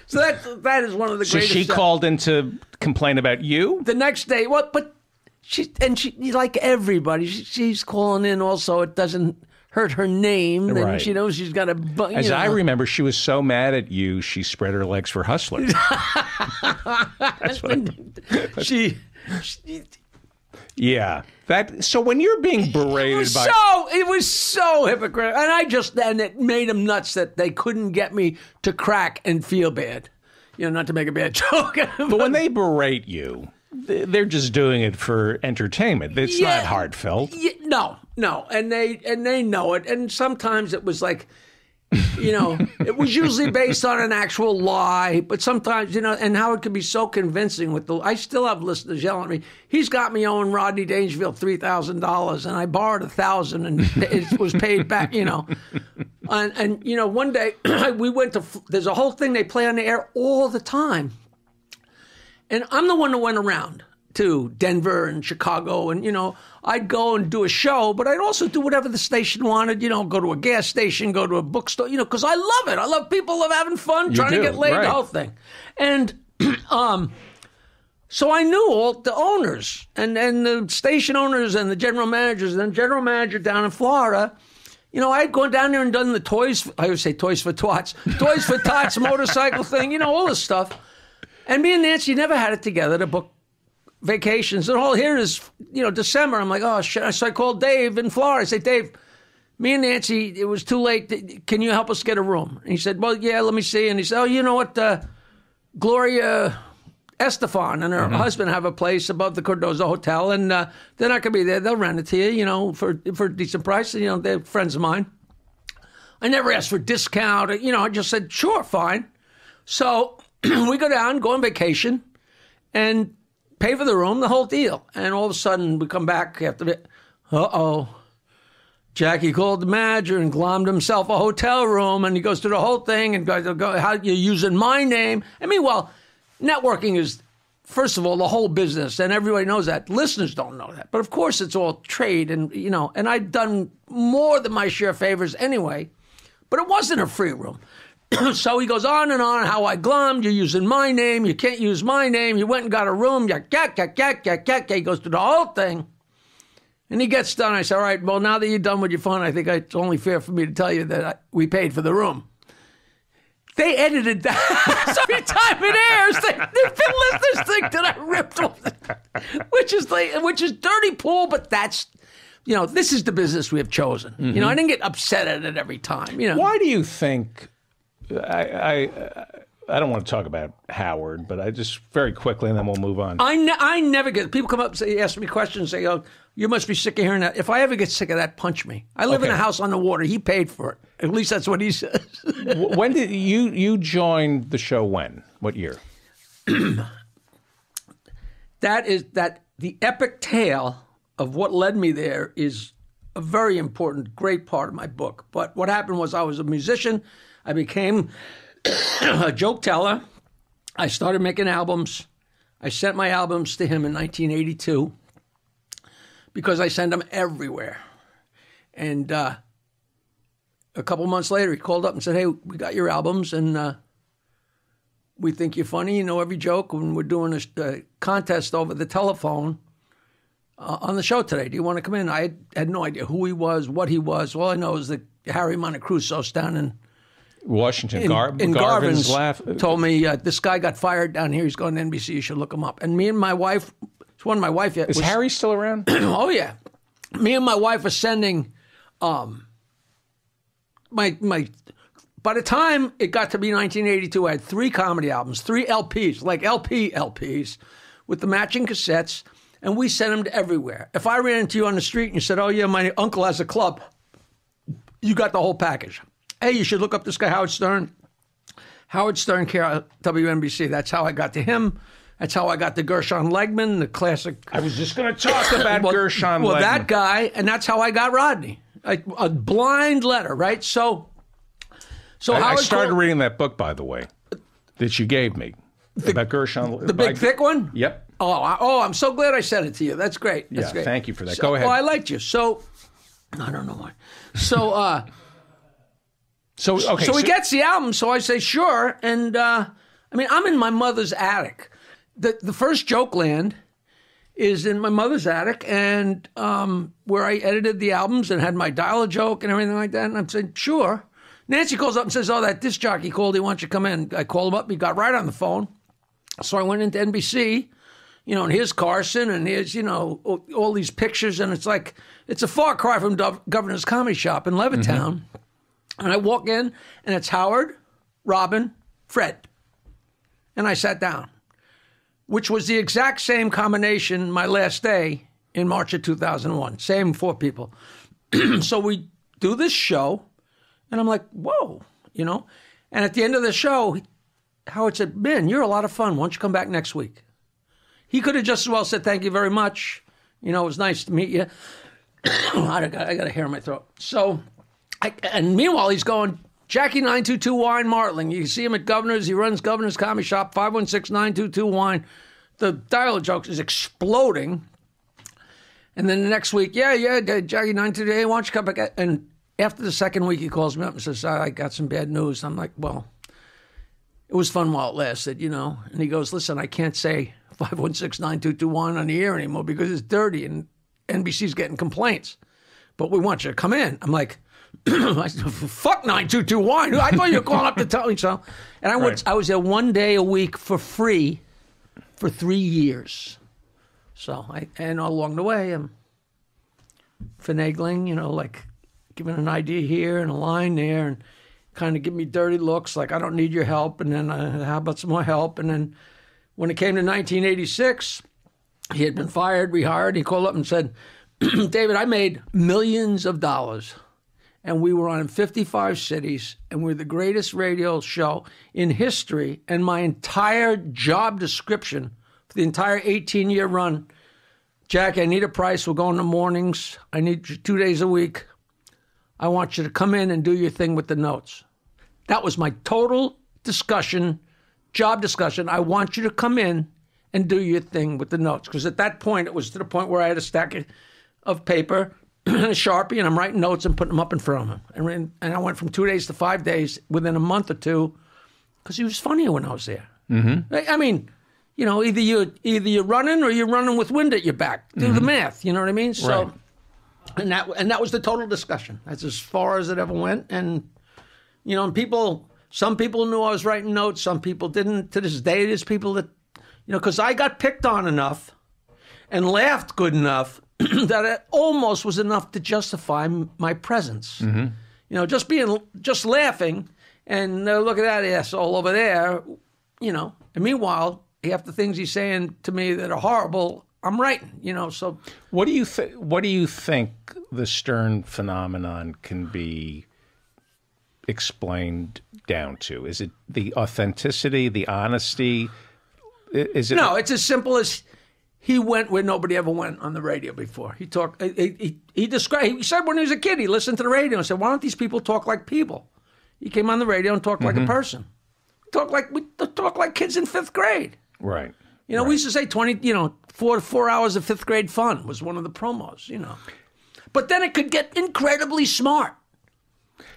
C: so that that is one of the
A: So
C: greatest.
A: she
C: stuff.
A: called in to complain about you?
C: the next day. What? But she and she like everybody. She, she's calling in. Also, it doesn't hurt her name, and
A: Right.
C: she knows she's got a. bu-
A: As I remember, she was so mad at you, she spread her legs for Hustler. That's what
C: she. she
A: yeah. That so when you're being berated it
C: was
A: by
C: so it was so hypocritical, and I just and it made them nuts that they couldn't get me to crack and feel bad. You know, not to make a bad joke,
A: but when they berate you, they're just doing it for entertainment. It's
C: Yeah.
A: not heartfelt.
C: Yeah, no, no, and they and they know it. And sometimes it was like, you know, it was usually based on an actual lie. But sometimes, you know, and how it could be so convincing with the. I still have listeners yelling at me. He's got me owing Rodney Dangerfield three thousand dollars, and I borrowed a thousand, and it was paid back. You know, and and you know, one day we went to. There's a whole thing they play on the air all the time. And I'm the one that went around to Denver and Chicago, and you know, I'd go and do a show, but I'd also do whatever the station wanted. You know, go to a gas station, go to a bookstore. You know, because I love it. I love people love having fun, trying
A: do,
C: to get laid,
A: right.
C: the whole thing, and um. So I knew all the owners and, and the station owners and the general managers and the general manager down in Florida. You know, I'd gone down there and done the toys. I would say toys for twats, toys for tots motorcycle thing. You know, all this stuff. And me and Nancy never had it together to book vacations. And all here is, you know, December. I'm like, oh shit. So I called Dave in Florida. I say, Dave, me and Nancy, it was too late. Can you help us get a room? And he said, well, yeah, let me see. And he said, oh, you know what? Uh, Gloria Estefan and her husband have a place above the Cardozo Hotel, and uh, they're not going to be there. They'll rent it to you, you know, for for a decent price. You know, they're friends of mine. I never asked for discount. You know, I just said, sure, fine. So we go down, go on vacation, and pay for the room, the whole deal. And all of a sudden, we come back after the, uh oh. Jackie called the manager and glommed himself a hotel room, and he goes through the whole thing and goes, go, "How you using my name?" And mean, well, networking is first of all the whole business, and everybody knows that. Listeners don't know that, but of course, it's all trade, and you know. And I'd done more than my share of favors anyway, but it wasn't a free room. so he goes on and on how I glommed. You're using my name. You can't use my name. You went and got a room. Yak, yak, yak, yak, yak, yak. He goes through the whole thing. And he gets done. I say, all right, well, now that you're done with your fun, I think it's only fair for me to tell you that I, we paid for the room. They edited that. so every time it airs, they, the listeners think that I ripped off, which is like, which is dirty pool, but that's, you know, this is the business we have chosen. You know, mm-hmm. I didn't get upset at it every time. You know,
A: Why do you think? I, I I don't want to talk about Howard, but I just very quickly, and then we'll move on.
C: I, ne- I never get people come up and say, ask me questions. Say, "Oh, you must be sick of hearing that." If I ever get sick of that, punch me. I live in a house on the water. He paid for it. At least that's what he says.
A: When did you you joined the show? When? What year?
C: that is that the epic tale of what led me there is a very important, great part of my book. But what happened was I was a musician. I became a joke teller. I started making albums. I sent my albums to him in 1982 because I send them everywhere. And uh, a couple months later, he called up and said, "Hey, we got your albums, and uh, we think you're funny. You know every joke, and we're doing a contest over the telephone uh, on the show today. Do you want to come in?" I had, no idea who he was, what he was. All I know is that Harry Montecruso's down in
A: Washington. Gar-
C: in
A: Garvin's
C: Garvin's
A: laugh.
C: told me uh, this guy got fired down here. He's going to NBC. You should look him up. And me and my wife, it's one of my wife yet.
A: Is
C: was-
A: Harry still around?
C: oh yeah, me and my wife are sending, um, my my. By the time it got to be 1982, I had three comedy albums, three LPs, like LP LPs, with the matching cassettes, and we sent them to everywhere. If I ran into you on the street and you said, "Oh yeah, my uncle has a club," you got the whole package. Hey, you should look up this guy Howard Stern. Howard Stern, care WNBC. That's how I got to him. That's how I got to Gershon Legman, the classic
A: I was just going to talk about Gershon.
C: well,
A: Legman.
C: that guy, and that's how I got Rodney. A, a blind letter, right? So, so
A: I, I started
C: called-
A: reading that book, by the way, that you gave me about Gershon.
C: the big thick one.
A: Yep.
C: Oh, I, oh, I'm so glad I sent it to you. That's great. That's
A: Yeah,
C: great.
A: thank you for that.
C: So-
A: Go ahead.
C: Well, I liked you. So, I don't know why. So, uh,
A: So okay.
C: so he gets the album. So I say sure, and uh, I mean I'm in my mother's attic. The the first Joke Land is in my mother's attic, and um, where I edited the albums and had my dial a joke and everything like that. And I'm saying sure. Nancy calls up and says, "Oh, that disc jockey called. He wants you to come in." I called him up. He got right on the phone. So I went into NBC. You know, and here's Carson, and here's you know all, all these pictures, and it's like it's a far cry from Governor's Comedy Shop in Levittown. And I walk in, and it's Howard, Robin, Fred. And I sat down, which was the exact same combination my last day in March of 2001. Same four people. so we do this show, and I'm like, whoa, you know? And at the end of the show, Howard said, Ben, you're a lot of fun. Why don't you come back next week? He could have just as well said, thank you very much. You know, it was nice to meet you. I got, I got a hair in my throat. So, I, and meanwhile, he's going, Jackie 922 Wine Martling. You see him at Governor's. He runs Governor's Comedy Shop, 516 922 Wine. the dialogue jokes is exploding. And then the next week, yeah, yeah, Jackie nine today. Why don't you come back? And after the second week, he calls me up and says, "I got some bad news." I'm like, "Well, it was fun while it lasted, you know." And he goes, "Listen, I can't say five one six nine two two one on the air anymore because it's dirty and NBC's getting complaints. But we want you to come in." I'm like. I said, fuck nine two two one. I thought you were calling up to tell me so. And I
A: Right.
C: was I was there one day a week for free for three years. So I and along the way I'm finagling, you know, like giving an idea here and a line there, and kind of give me dirty looks, like I don't need your help, and then uh, how about some more help? And then when it came to 1986, he had been fired, rehired. He called up and said, "David, I made millions of dollars." And we were on in 55 cities, and we're the greatest radio show in history. And my entire job description for the entire 18 year run Jack, I need a price. We'll go in the mornings. I need you two days a week. I want you to come in and do your thing with the notes. That was my total discussion, job discussion. I want you to come in and do your thing with the notes. Because at that point, it was to the point where I had a stack of- paper a Sharpie, and I'm writing notes and putting them up in front of him. And, and I went from two days to five days within a month or two because he was funnier when I was there. Mm-hmm. I, I mean, you know, either you either you're running or you're running with wind at your back. Do the math. You know what I mean? So,
A: Right.
C: and that and that was the total discussion. That's as far as it ever went. And you know, and people, some people knew I was writing notes. Some people didn't. To this day, there's people that, you know, because I got picked on enough and laughed good enough that it almost was enough to justify m- my presence. You know, just being, just laughing and uh, look at that asshole over there. You know, and meanwhile, half the things he's saying to me that are horrible, I'm writing. You know, so
A: What do you th- What do you think the Stern phenomenon can be explained down to? Is it the authenticity, the honesty? Is it
C: No, it's as simple as he went where nobody ever went on the radio before. He talked. He, he, he described. He said when he was a kid, he listened to the radio and said, "Why don't these people talk like people?" He came on the radio and talked like a mm-hmm. person. Talk like we talk like kids in fifth grade.
A: right?
C: You know, we used to say twenty. You know, four four hours of fifth grade fun was one of the promos. You know, but then it could get incredibly smart.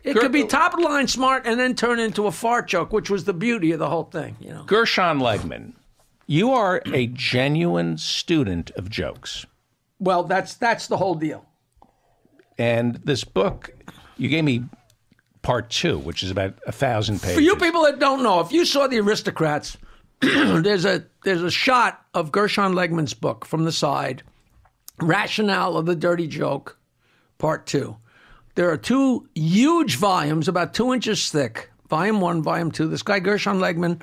C: It could be top of line smart and then turn into a fart joke, which was the beauty of the whole thing. You know.
A: Gershon Legman, you are a genuine student of jokes.
C: Well, that's that's the whole deal.
A: And this book, you gave me part two, which is about a thousand pages.
C: For you people that don't know, if you saw the Aristocrats, there's a there's a shot of Gershon Legman's book from the side, Rationale of the Dirty Joke, Part Two. There are two huge volumes, about two inches thick. Volume one, volume two. This guy Gershon Legman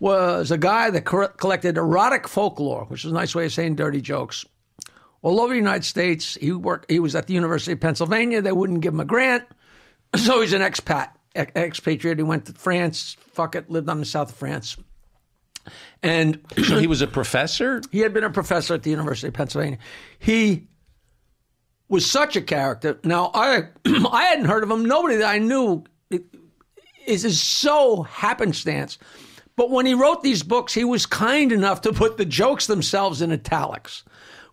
C: was a guy that collected erotic folklore, which is a nice way of saying dirty jokes, all over the United States. He worked. He was at the University of Pennsylvania. They wouldn't give him a grant, so he's an expat, expatriate. He went to France. Fuck it, lived on the south of France, and
A: so he was a professor.
C: he had been a professor at the University of Pennsylvania. He was such a character. Now I I hadn't heard of him. Nobody that I knew is is so happenstance. But when he wrote these books, he was kind enough to put the jokes themselves in italics,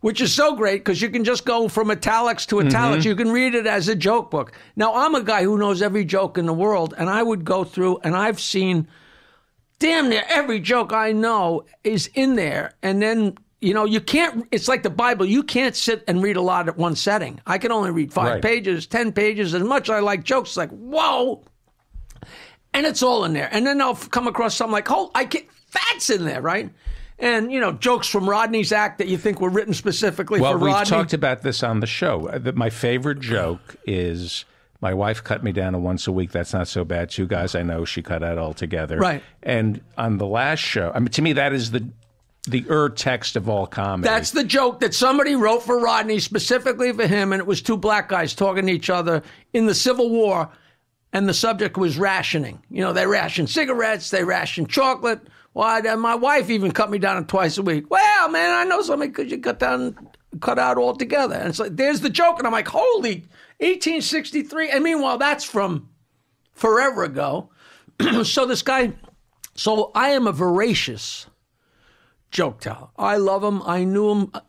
C: which is so great because you can just go from italics to italics. Mm-hmm. You can read it as a joke book. Now I'm a guy who knows every joke in the world, and I would go through and I've seen damn near every joke I know is in there. And then, you know, you can't, it's like the Bible. You can't sit and read a lot at one setting. I can only read five
A: Right.
C: pages, 10 pages. As much as I like jokes, like, whoa. And it's all in there. And then I'll come across something like, oh, I can't, that's in there, right? And, you know, jokes from Rodney's act that you think were written specifically
A: Well,
C: for
A: we've talked about this on the show. Uh, My favorite joke is my wife cut me down to once a week. That's not so bad. Two guys I know she cut out altogether.
C: Right.
A: And on the last show, I mean, to me, that is the the ur text of all comedy.
C: That's the joke that somebody wrote for Rodney specifically for him, and it was two black guys talking to each other in the Civil War, and the subject was rationing. You know, they ration cigarettes, they ration chocolate. Why? Well, my wife even cut me down twice a week. Well, man, I know something because you cut down, cut out altogether. And it's like there's the joke, and I'm like, holy, 1863. And meanwhile, that's from forever ago. so this guy, so I am a voracious joke teller. I love him. I knew him uh,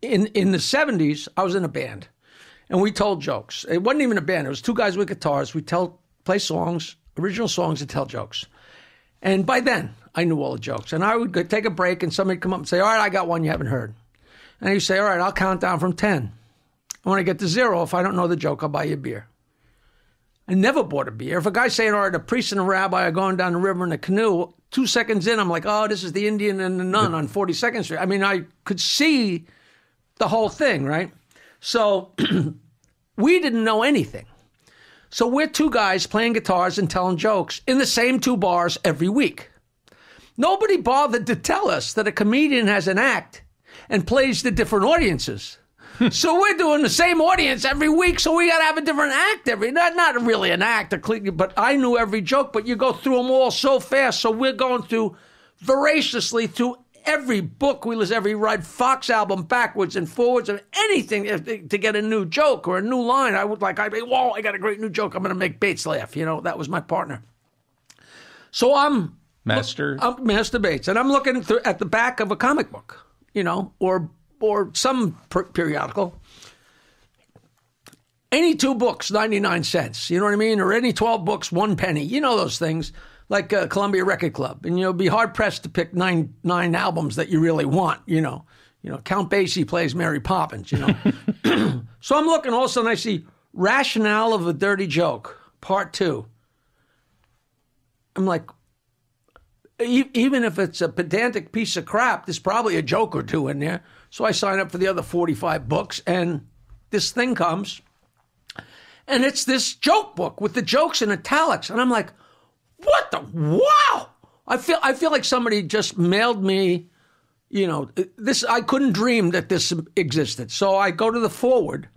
C: in in the seventies. I was in a band, and we told jokes. It wasn't even a band. It was two guys with guitars. We tell play songs, original songs, and tell jokes. And by then, I knew all the jokes. And I would go, take a break, and somebody'd come up and say, "All right, I got one you haven't heard." And you say, "All right, I'll count down from ten. And when I get to zero, if I don't know the joke, I'll buy you a beer." I never bought a beer. If a guy's saying, all right, a priest and a rabbi are going down the river in a canoe, two seconds in, I'm like, oh, this is the Indian and the nun on 42nd Street. I mean, I could see the whole thing, right? So we didn't know anything. So we're two guys playing guitars and telling jokes in the same two bars every week. Nobody bothered to tell us that a comedian has an act and plays to different audiences so we're doing the same audience every week, so we got to have a different act every not not really an act, but I knew every joke, but you go through them all so fast. So we're going through voraciously through every book we listen, every Redd Foxx album backwards and forwards, and anything to get a new joke or a new line. I would like, I'd be, whoa, I got a great new joke. I'm going to make Bates laugh. You know, that was my partner. So I'm
A: Master.
C: I'm Master Bates, and I'm looking through, at the back of a comic book, you know, or or some per- periodical. Any two books, 99 cents. You know what I mean? Or any 12 books, one penny. You know those things, like uh, Columbia Record Club. And you'll be hard pressed to pick nine nine albums that you really want, you know. You know, Count Basie plays Mary Poppins, you know. so I'm looking all of a sudden I see Rationale of a Dirty Joke, part two. I'm like, even if it's a pedantic piece of crap, there's probably a joke or two in there. So I sign up for the other 45 books, and this thing comes, and it's this joke book with the jokes in italics. And I'm like, what the wow! I feel I feel like somebody just mailed me, you know, this I couldn't dream that this existed. So I go to the forward,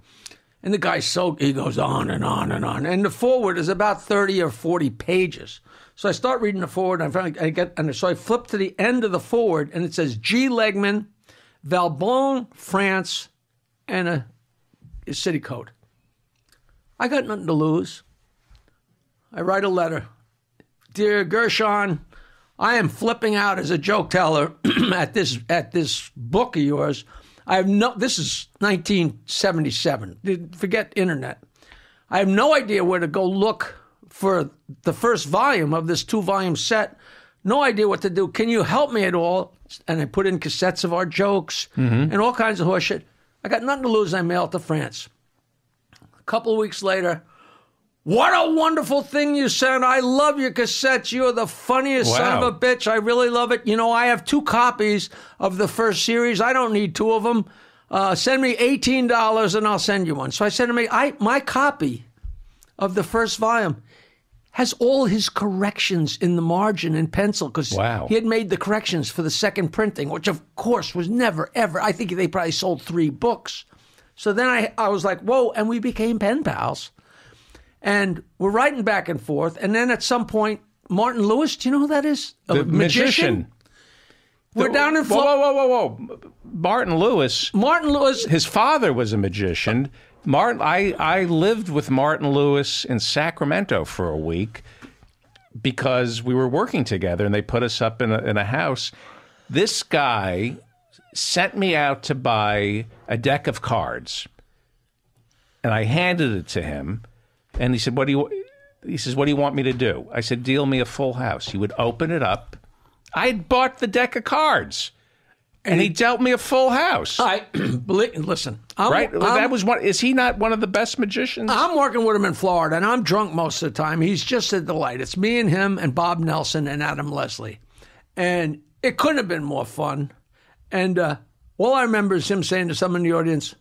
C: and the guy so he goes on and on and on. And the forward is about 30 or 40 pages. So I start reading the forward, and I finally I get and so I flip to the end of the forward, and it says G. Legman Valbonne, France, and a, a city code. I got nothing to lose. I write a letter. Dear Gershon, I am flipping out as a joke teller at this at this book of yours. I have no this is 1977. Forget internet. I have no idea where to go look for the first volume of this two volume set. No idea what to do. Can you help me at all? and I put in cassettes of our jokes mm-hmm. and all kinds of horseshit. I got nothing to lose. I mailed to France. Couple weeks later, what a wonderful thing you sent. I love your cassettes. You're the funniest wow. son of a bitch. I really love it. You know, I have two copies of the first series. I don't need two of them. Uh, send me $18 and I'll send you one. So I sent him I, my copy of the first volume has all his corrections in the margin in pencil because
A: wow.
C: he had made the corrections for the second printing, which of course was never ever. I think they probably sold three books. So then I, I was like, whoa, and we became pen pals. And we're writing back and forth. And then at some point, Martin Lewis, do you know who that is?
A: A the magician. magician.
C: We're down in
A: Florida. Whoa, whoa, whoa, whoa. Martin Lewis.
C: Martin Lewis.
A: His father was a magician. Martin, I, I lived with Martin Lewis in Sacramento for a week because we were working together and they put us up in a, in a house. This guy sent me out to buy a deck of cards and I handed it to him and he said, What do you he says, What do you want me to do? I said, Deal me a full house. He would open it up. I had bought the deck of cards and he dealt me a full house.
C: I listen. I'm,
A: right, I'm, that was one. Is he not one of the best magicians?
C: I'm working with him in Florida, and I'm drunk most of the time. He's just a delight. It's me and him, and Bob Nelson and Adam Leslie, and it couldn't have been more fun. And uh, all I remember is him saying to someone in the audience,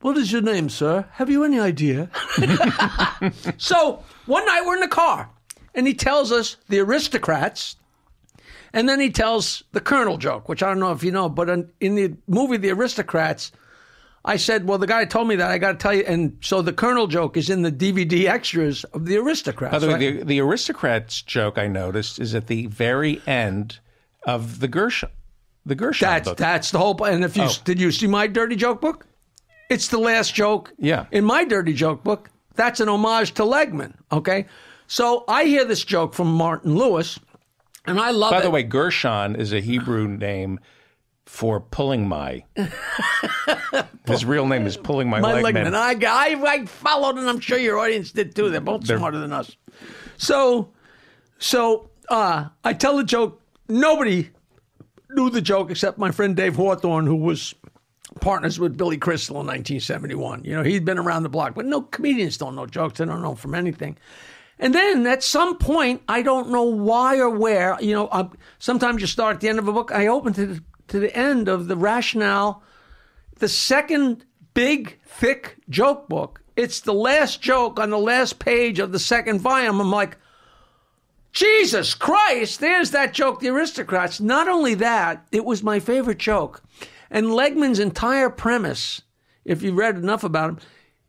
C: "What is your name, sir? Have you any idea?" so one night we're in the car, and he tells us the aristocrats and then he tells the Colonel joke, which I don't know if you know, but in, the movie The Aristocrats, I said, well, the guy told me that. I got to tell you. And so the Colonel joke is in the DVD extras of The Aristocrats.
A: By the way, the, the Aristocrats joke I noticed is at the very end of the Gershon. The Gershon
C: that's,
A: book.
C: That's the whole. And if you oh. did you see my dirty joke book? It's the last joke.
A: Yeah.
C: In my dirty joke book, that's an homage to Legman. Okay. So I hear this joke from Martin Lewis, and I love
A: By
C: it.
A: the way, Gershon is a Hebrew name for pulling my. His real name is pulling my,
C: My
A: leg,
C: leg
A: man.
C: man. I, I, I followed, and I'm sure your audience did too. They're both smarter than us. So, so uh, I tell the joke. Nobody knew the joke except my friend Dave Hawthorne, who was partners with Billy Crystal in 1971. You know, he'd been around the block, but no comedians don't know jokes. They don't know from anything. And then at some point, I don't know why or where, you know, i sometimes you start at the end of a book. I open to the, to the end of the rationale, the second big, thick joke book. It's the last joke on the last page of the second volume. I'm like, Jesus Christ, there's that joke, The Aristocrats. Not only that, it was my favorite joke. And Legman's entire premise, if you've read enough about him,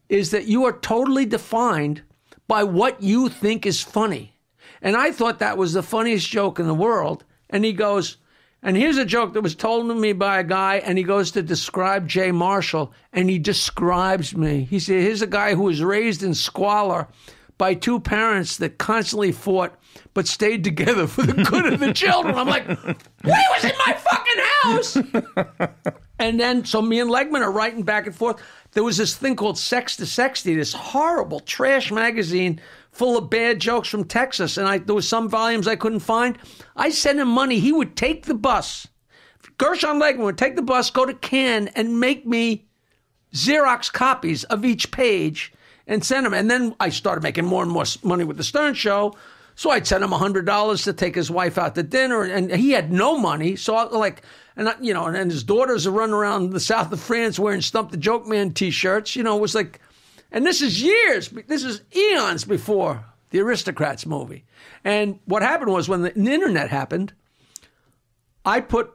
C: is that you are totally defined by what you think is funny. And I thought that was the funniest joke in the world. And he goes, and here's a joke that was told to me by a guy, and he goes to describe Jay Marshall, and he describes me. He said, Here's a guy who was raised in squalor by two parents that constantly fought but stayed together for the good of the children. I'm like, he was in my fucking house. and then, so me and Legman are writing back and forth. There was this thing called Sex to Sexty, this horrible trash magazine full of bad jokes from Texas. And I, there was some volumes I couldn't find. I sent him money. He would take the bus. Gershon Legman would take the bus, go to Cannes, and make me Xerox copies of each page and send them. And then I started making more and more money with the Stern Show. So I'd send him hundred dollars to take his wife out to dinner, and he had no money. So I, like, and I, you know, and, and his daughters are running around the south of France wearing "Stump the Joke Man" T-shirts. You know, it was like, and this is years, this is eons before the Aristocrats movie. And what happened was when the internet happened, I put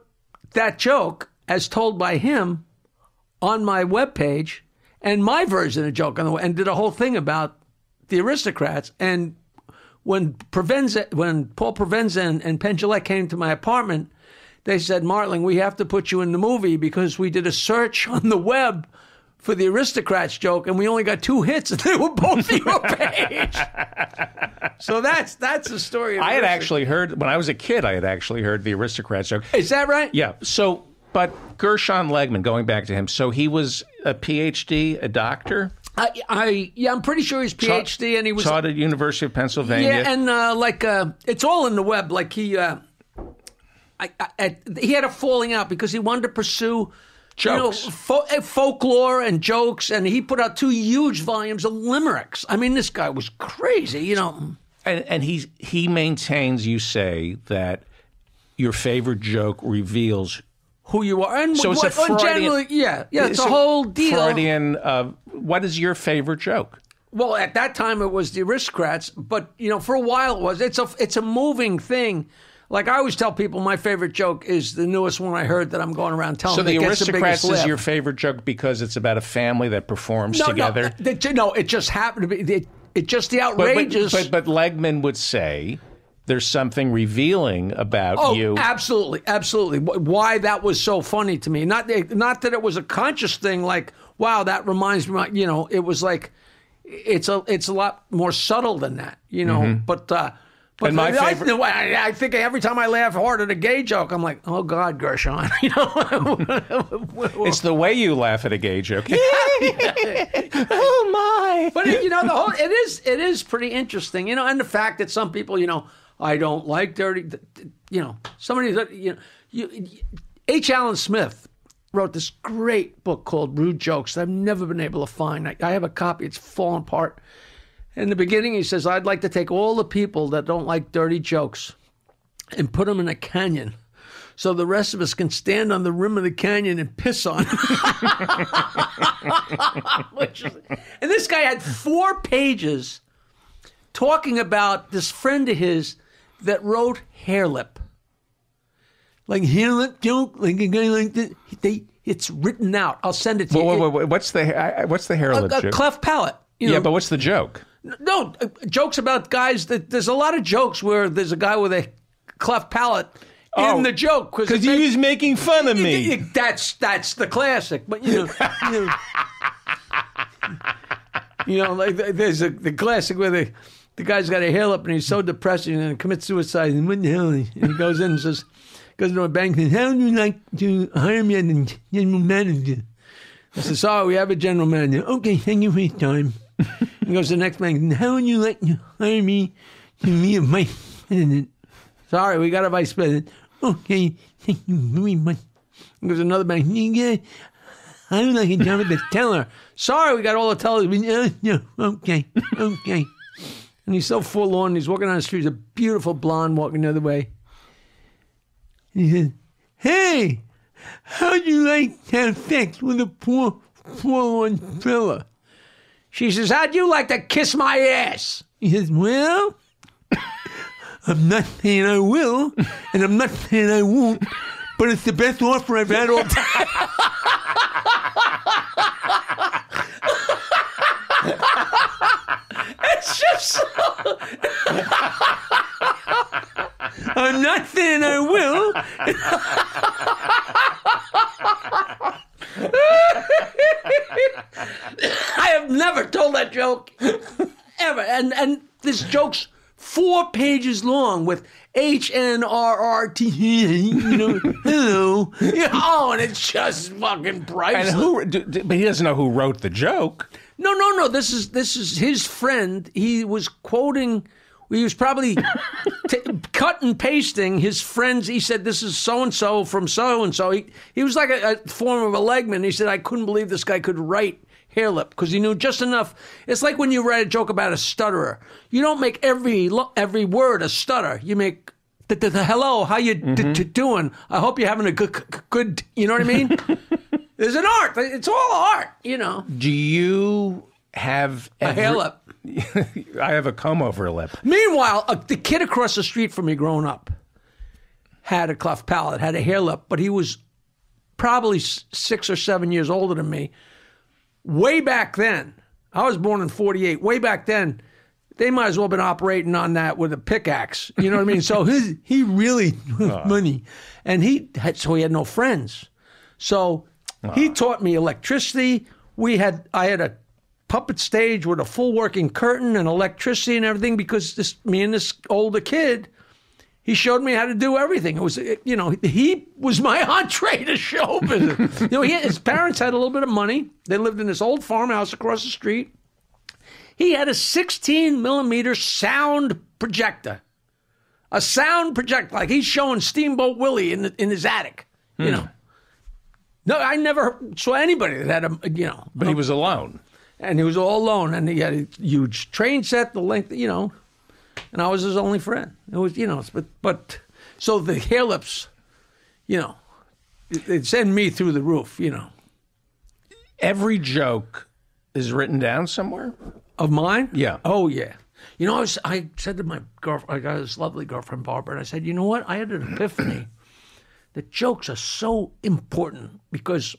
C: that joke as told by him on my webpage and my version of joke on the way and did a whole thing about the aristocrats and when Provenza, when Paul Provenza and, and Penn Jillette came to my apartment, they said, Martling, we have to put you in the movie because we did a search on the web for the aristocrats joke and we only got two hits and they were both your page. so that's that's the story. Of
A: I had actually heard when I was a kid. I had actually heard the aristocrats joke.
C: Is that right?
A: Yeah. So, but Gershon Legman, going back to him, so he was a PhD, a doctor,
C: I, I yeah, I'm pretty sure he's PhD and he was
A: taught at University of Pennsylvania.
C: Yeah, and uh, like uh, it's all in the web. Like he, uh, I, I, he had a falling out because he wanted to pursue.
A: Jokes.
C: You know, fo- uh, folklore and jokes, and he put out two huge volumes of limericks. I mean, this guy was crazy, you know.
A: and, and he's he maintains. You say that your favorite joke reveals.
C: Who you are, and
A: So it's a
C: what,
A: Freudian-
C: generally, yeah, yeah, it's a whole deal.
A: Freudian. Uh, what is your favorite joke?
C: Well, at that time it was the aristocrats, but you know, for a while it was. It's a it's a moving thing. Like I always tell people, my favorite joke is the newest one I heard that I'm going around telling.
A: So the aristocrats
C: biggest
A: is your favorite joke because it's about a family that performs
C: no,
A: together.
C: No, no, it just happened to be. It, it just the
A: But, but,
C: outrageous.
A: but but Legman would say there's something revealing about
C: Oh,
A: you.
C: absolutely, absolutely. Why that was so funny to me? Not not that it was a conscious thing. Like, wow, that reminds me. You know, it was like it's a it's a lot more subtle than that. You know, but. uh but
A: my
C: I,
A: favorite-
C: I, I think every time I laugh hard at a gay joke, I'm like, "Oh God, Gershon!" You know,
A: It's the way you laugh at a gay joke. oh my!
C: But you know, the whole it is it is pretty interesting, you know, and the fact that some people, you know, I don't like dirty, you know, somebody that you know, you, H. Allen Smith wrote this great book called Rude Jokes that I've never been able to find. I, I have a copy; it's fallen apart. In the beginning, he says, "I'd like to take all the people that don't like dirty jokes and put them in a canyon." So the rest of us can stand on the rim of the canyon and piss on and this guy had four pages talking about this friend of his that wrote hair lip. Like hair lip joke, like like. They, it's written out. I'll send it to
A: Wait,
C: you.
A: wait, wait, What's the I- what's the hair lip
C: a, a
A: joke?
C: cleft palate. You
A: yeah, but what's the joke?
C: no uh, jokes about guys that there's a lot of jokes where there's a guy with a cleft palate
A: Oh,
C: in the joke
A: Because he was making fun of me.
C: That's that's the classic. But you know, you know, you know, like there's a, the classic where the the guy's got a hair up and he's so depressed and he commits suicide and what the? And he goes in and says, Goes to a bank and says, How would you like to hire me as a general manager? I says, Sorry, we have a general manager. Okay, thank you for your time. he goes to the next bank, How would you like to hire me to be a vice president? Sorry, we got a vice president. Okay, thank you very much. He goes to another bank, Yeah, I would like a job at the teller. Sorry, we got all the tellers. but, Uh, no, okay, okay. And he's so forlorn. He's walking down the street. He's a beautiful blonde walking the other way. He says, Hey, how'd you like to have sex with a poor, forlorn fella? She says, How'd you like to kiss my ass? He says, Well, I'm not saying I will, and I'm not saying I won't, but it's the best offer I've had all time. so. I'm not saying I will. I have never told that joke ever, and and this joke's four pages long with H N R R T. You know, hello. Oh, and it's just fucking
A: And
C: priceless.
A: who? d- d- But he doesn't know who wrote the joke.
C: No, no, no. This is this is his friend. He was quoting. He was probably t- cut and pasting his friends. He said, "This is so and so from so and so." He he was like a, a form of a legman. He said, "I couldn't believe this guy could write hair lip because he knew just enough." It's like when you write a joke about a stutterer. You don't make every every word a stutter. You make the, the, the hello, how you d- mm-hmm. d- doing? I hope you're having a good good. You know what I mean? There's an art. It's all art. You know,
A: Do you have
C: a hair lip.
A: I have a comb over lip.
C: Meanwhile, uh, the kid across the street from me growing up had a cleft palate, had a hair lip, but he was probably s- six or seven years older than me. Way back then, I was born in 48. Way back then, they might as well have been operating on that with a pickaxe. You know what I mean? So his, he really money. And he had, so he had no friends. So he taught me electricity. We had, I had a puppet stage with a full working curtain and electricity and everything because this, me and this older kid, he showed me how to do everything. It was, you know, he was my entree to show business. you know, he, his parents had a little bit of money. They lived in this old farmhouse across the street. He had a 16 millimeter sound projector, a sound projector, like he's showing Steamboat Willie in the, in his attic. You hmm. know, no, I never saw anybody that had a, you know,
A: But he was alone.
C: and he was all alone, and he had a huge train set, the length, you know, and I was his only friend. It was, you know, but but so the hair lips, you know, it, it send me through the roof, you know,
A: Every joke is written down somewhere.
C: of mine.
A: Yeah.
C: Oh yeah. You know, I was I said to my girlfriend, I got this lovely girlfriend Barbara, and I said, you know what? I had an epiphany. The jokes are so important because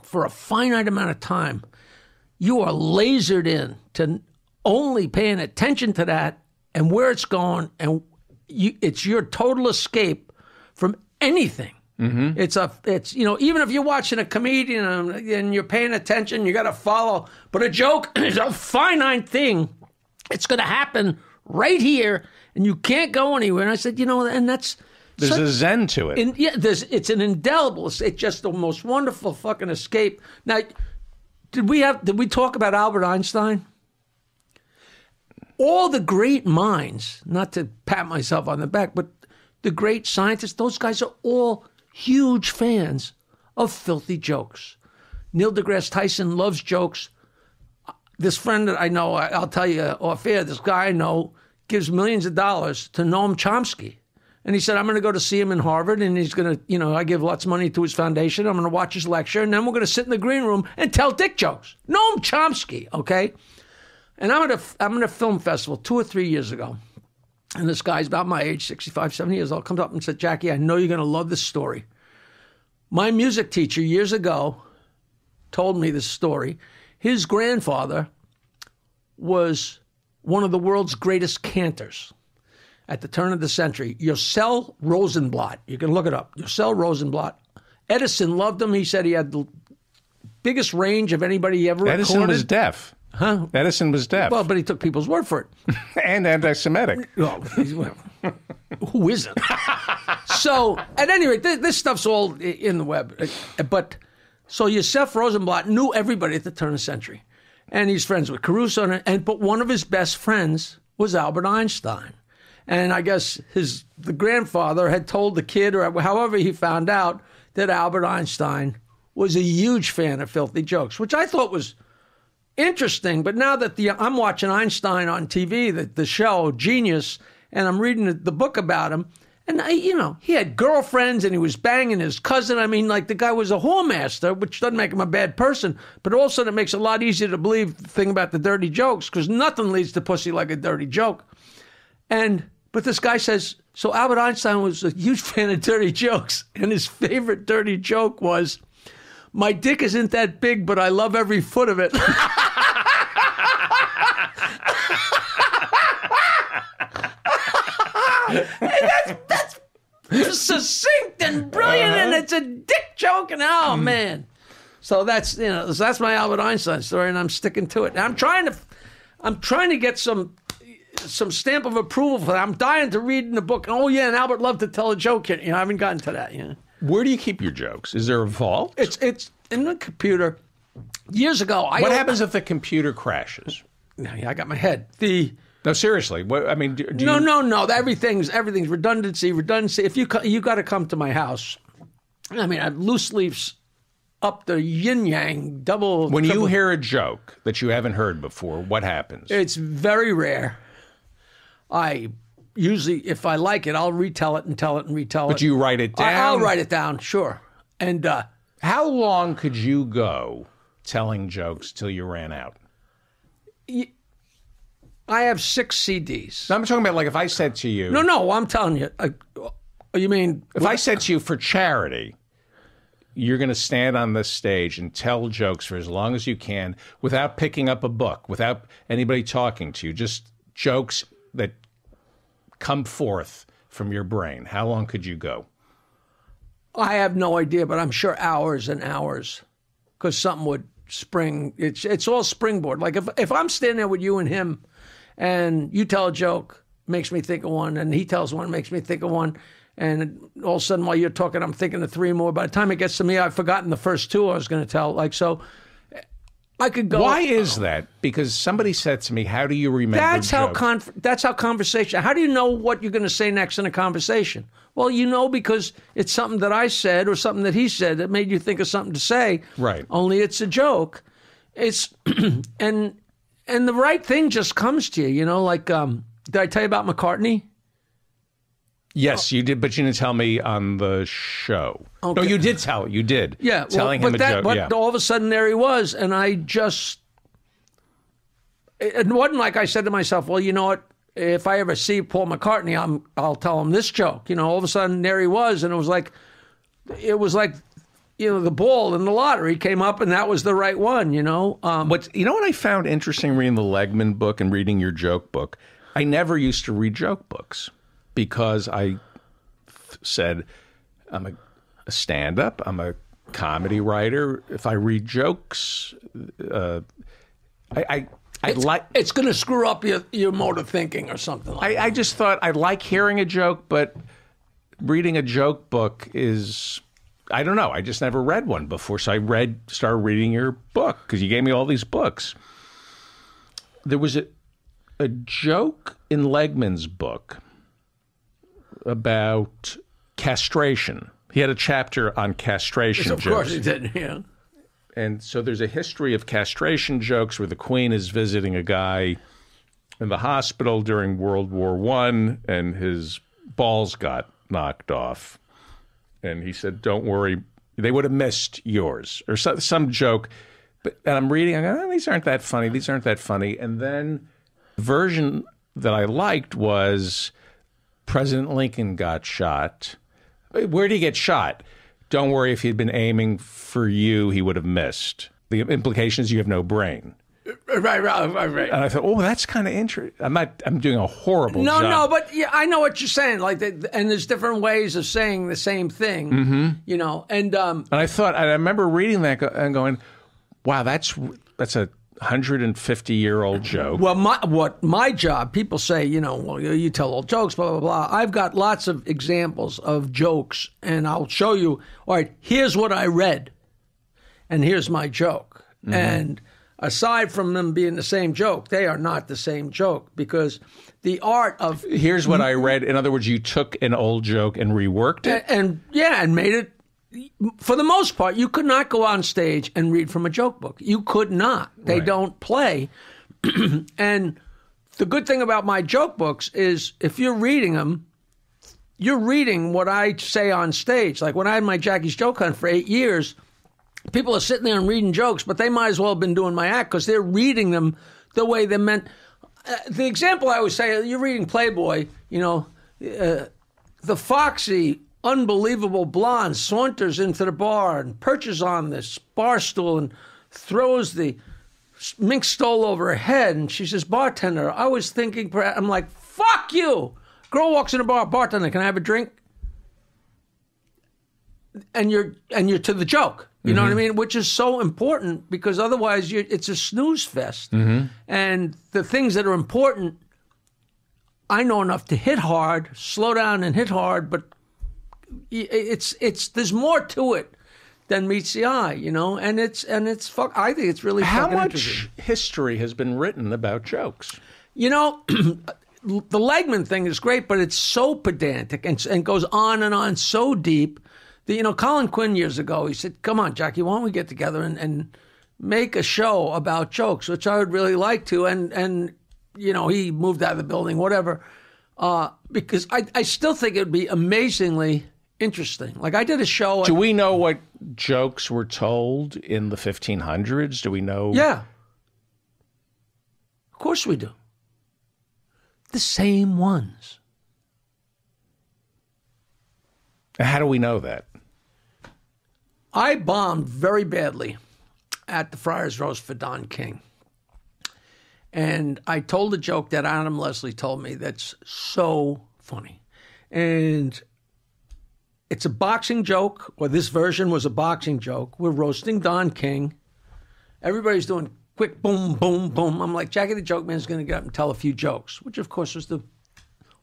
C: for a finite amount of time, you are lasered in to only paying attention to that and where it's going, and you, it's your total escape from anything. Mm-hmm. It's a, it's you know, even if you're watching a comedian and, and you're paying attention, you got to follow. But a joke is a finite thing. It's going to happen right here, and you can't go anywhere. And I said, you know, and that's
A: There's
C: such-
A: a zen to it.
C: in, yeah, there's it's an indelible. It's just the most wonderful fucking escape. Now, did we have? Did we talk about Albert Einstein? All the great minds, not to pat myself on the back, but the great scientists. Those guys are all huge fans of filthy jokes. Neil deGrasse Tyson loves jokes. This friend that I know, I'll tell you off air, this guy I know gives millions of dollars to Noam Chomsky. And he said, I'm going to go to see him in Harvard, and he's going to, you know, I give lots of money to his foundation. I'm going to watch his lecture, and then we're going to sit in the green room and tell dick jokes. Noam Chomsky, okay? And I'm at a, I'm at a film festival two or three years ago. And this guy's about my age, 65, 70 years old, comes up and said, Jackie, I know you're going to love this story. My music teacher years ago told me this story. His grandfather was one of the world's greatest cantors at the turn of the century. Yosel Rosenblatt. You can look it up. Yosel Rosenblatt. Edison loved him. He said he had the biggest range of anybody he ever
A: Edison
C: recorded.
A: was deaf.
C: Huh?
A: Edison was deaf
C: Well, but he took people's word for it.
A: and anti-Semitic.
C: Well, well, who isn't? so, at any rate, this, this stuff's all in the web. Uh, But so Yosef Rosenblatt knew everybody at the turn of the century, and he's friends with Caruso. And, and but one of his best friends was Albert Einstein, and I guess his the grandfather had told the kid, or however he found out, that Albert Einstein was a huge fan of filthy jokes, which I thought was interesting. But now that the I'm watching Einstein on TV, the, the show Genius, and I'm reading the, the book about him, and I, you know, he had girlfriends and he was banging his cousin. I mean, like the guy was a whoremaster, which doesn't make him a bad person, but also it makes it a lot easier to believe the thing about the dirty jokes because nothing leads to pussy like a dirty joke. And but this guy says so. Albert Einstein was a huge fan of dirty jokes, and his favorite dirty joke was, "My dick isn't that big, but I love every foot of it." That's succinct and brilliant, and it's a dick joke, and oh mm. man. So that's you know so that's my Albert Einstein story, and I'm sticking to it. And I'm trying to, I'm trying to get some some stamp of approval for that. I'm dying to read in the book. Oh yeah, and Albert loved to tell a joke. You know, I haven't gotten to that yet.
A: Where do you keep your jokes? Is there a vault?
C: It's it's in the computer. Years ago, I
A: what happens if the computer crashes?
C: Yeah, I got my head. The
A: No, seriously. What, I mean, do, do
C: no,
A: you,
C: no, no. Everything's everything's redundancy, redundancy. If you you got to come to my house. I mean, I have loose leaves up the yin yang double.
A: When you hear a joke that you haven't heard before, what happens?
C: it's very rare. I usually, if I like it, I'll retell it and tell it and retell it.
A: But you write it down.
C: I, I'll write it down, sure. And uh,
A: How long could you go telling jokes till you ran out?
C: I have six CDs.
A: No, I'm talking about like if I said to you,
C: No, no, I'm telling you. Uh, you mean
A: if I said to you for charity, you're going to stand on this stage and tell jokes for as long as you can without picking up a book, without anybody talking to you, just jokes that come forth from your brain. How long could you go?
C: I have no idea, but I'm sure hours and hours, because something would spring. It's it's all springboard. Like if if I'm standing there with you and him, and you tell a joke, makes me think of one, and he tells one, makes me think of one, and all of a sudden while you're talking, I'm thinking of three more. By the time it gets to me, I've forgotten the first two I was going to tell. Like so, I could go.
A: Why is that? Because somebody said to me, "How do you remember?"
C: That's how con- that's how conversation. How do you know what you're going to say next in a conversation? Well, you know because it's something that I said or something that he said that made you think of something to say.
A: Right.
C: Only it's a joke. It's and and the right thing just comes to you. You know, like um, did I tell you about McCartney?
A: Yes, you did, but you didn't tell me on the show. No, you did tell. You did.
C: Yeah, well,
A: telling
C: but
A: him a
C: that,
A: joke.
C: But
A: yeah.
C: all of a sudden, there he was, and I just. It it wasn't like I said to myself, "Well, you know what? If I ever see Paul McCartney, I'm I'll tell him this joke." You know, all of a sudden there he was, and it was like, it was like, you know, the ball in the lottery came up, and that was the right one. You know, um,
A: What you know what I found interesting reading the Legman book and reading your joke book? I never used to read joke books because I th- said I'm a, a stand-up, I'm a comedy writer. If I read jokes, uh, I I, I like.
C: it's going to screw up your your mode of thinking or something. like
A: I, I just thought I like hearing a joke, but reading a joke book is I don't know. I just never read one before, so I read started reading your book because you gave me all these books. There was a a joke in Legman's book about castration. He had a chapter on castration jokes.
C: Of
A: jokes.
C: course he did. Yeah.
A: And so there's a history of castration jokes where the queen is visiting a guy in the hospital during World War One, and his balls got knocked off. And he said, "Don't worry, they would have missed yours," or some, some joke. But and I'm reading, I go, oh, "These aren't that funny. These aren't that funny." And then the version that I liked was President Lincoln got shot. Where did he get shot? Don't worry, if he'd been aiming for you, he would have missed. The implication is you have no brain.
C: Right, right, right, right.
A: And I thought, oh, that's kind of interesting. I'm not. I'm doing a horrible
C: No,
A: job.
C: no, but yeah, I know what you're saying. Like, the, and there's different ways of saying the same thing. Mm-hmm. You know, and um,
A: And I thought, I remember reading that and going, wow, that's that's a 150 year old joke.
C: Well, my what my job? People say, you know, well, you tell old jokes, blah blah blah. I've got lots of examples of jokes, and I'll show you. All right, here's what I read, and here's my joke. Mm-hmm. And aside from them being the same joke, they are not the same joke because the art of
A: Here's what I read. In other words, you took an old joke and reworked it.
C: and yeah, and made it. For the most part, you could not go on stage and read from a joke book. You could not. They
A: Right.
C: don't play. and the good thing about my joke books is if you're reading them, you're reading what I say on stage. Like when I had my Jackie's Joke Hunt for eight years, people are sitting there and reading jokes, but they might as well have been doing my act because they're reading them the way they meant. Uh, the example I always say, you're reading Playboy, you know, uh, the foxy, unbelievable blonde saunters into the bar and perches on this bar stool and throws the mink stole over her head. And she says, Bartender, I was thinking, I'm like, fuck you. Girl walks in the bar, bartender, can I have a drink? And you're and you're to the joke. You know what I mm-hmm. mean? Which is so important because otherwise you it's a snooze fest. Mm-hmm. And the things that are important I know enough to hit hard, slow down and hit hard, but it's it's there's more to it than meets the eye, you know. And it's and it's fuck. I think it's really
A: How much history has been written about jokes?
C: You know, the Legman thing is great, but it's so pedantic and, and goes on and on so deep. That, you know, Colin Quinn years ago, he said, "Come on, Jackie, why don't we get together and, and make a show about jokes?" Which I would really like to. And and you know, he moved out of the building, whatever. Uh, because I I still think it would be amazingly interesting. Like I did a show.
A: Do we know what jokes were told in the 1500s? Do we know?
C: Yeah. Of course we do. The same ones.
A: How do we know that?
C: I bombed very badly at the Friars Roast for Don King. And I told a joke that Adam Leslie told me that's so funny. And it's a boxing joke, or this version was a boxing joke. We're roasting Don King. Everybody's doing quick boom, boom, boom. I'm like, Jackie the Joke Man's going to get up and tell a few jokes, which of course was the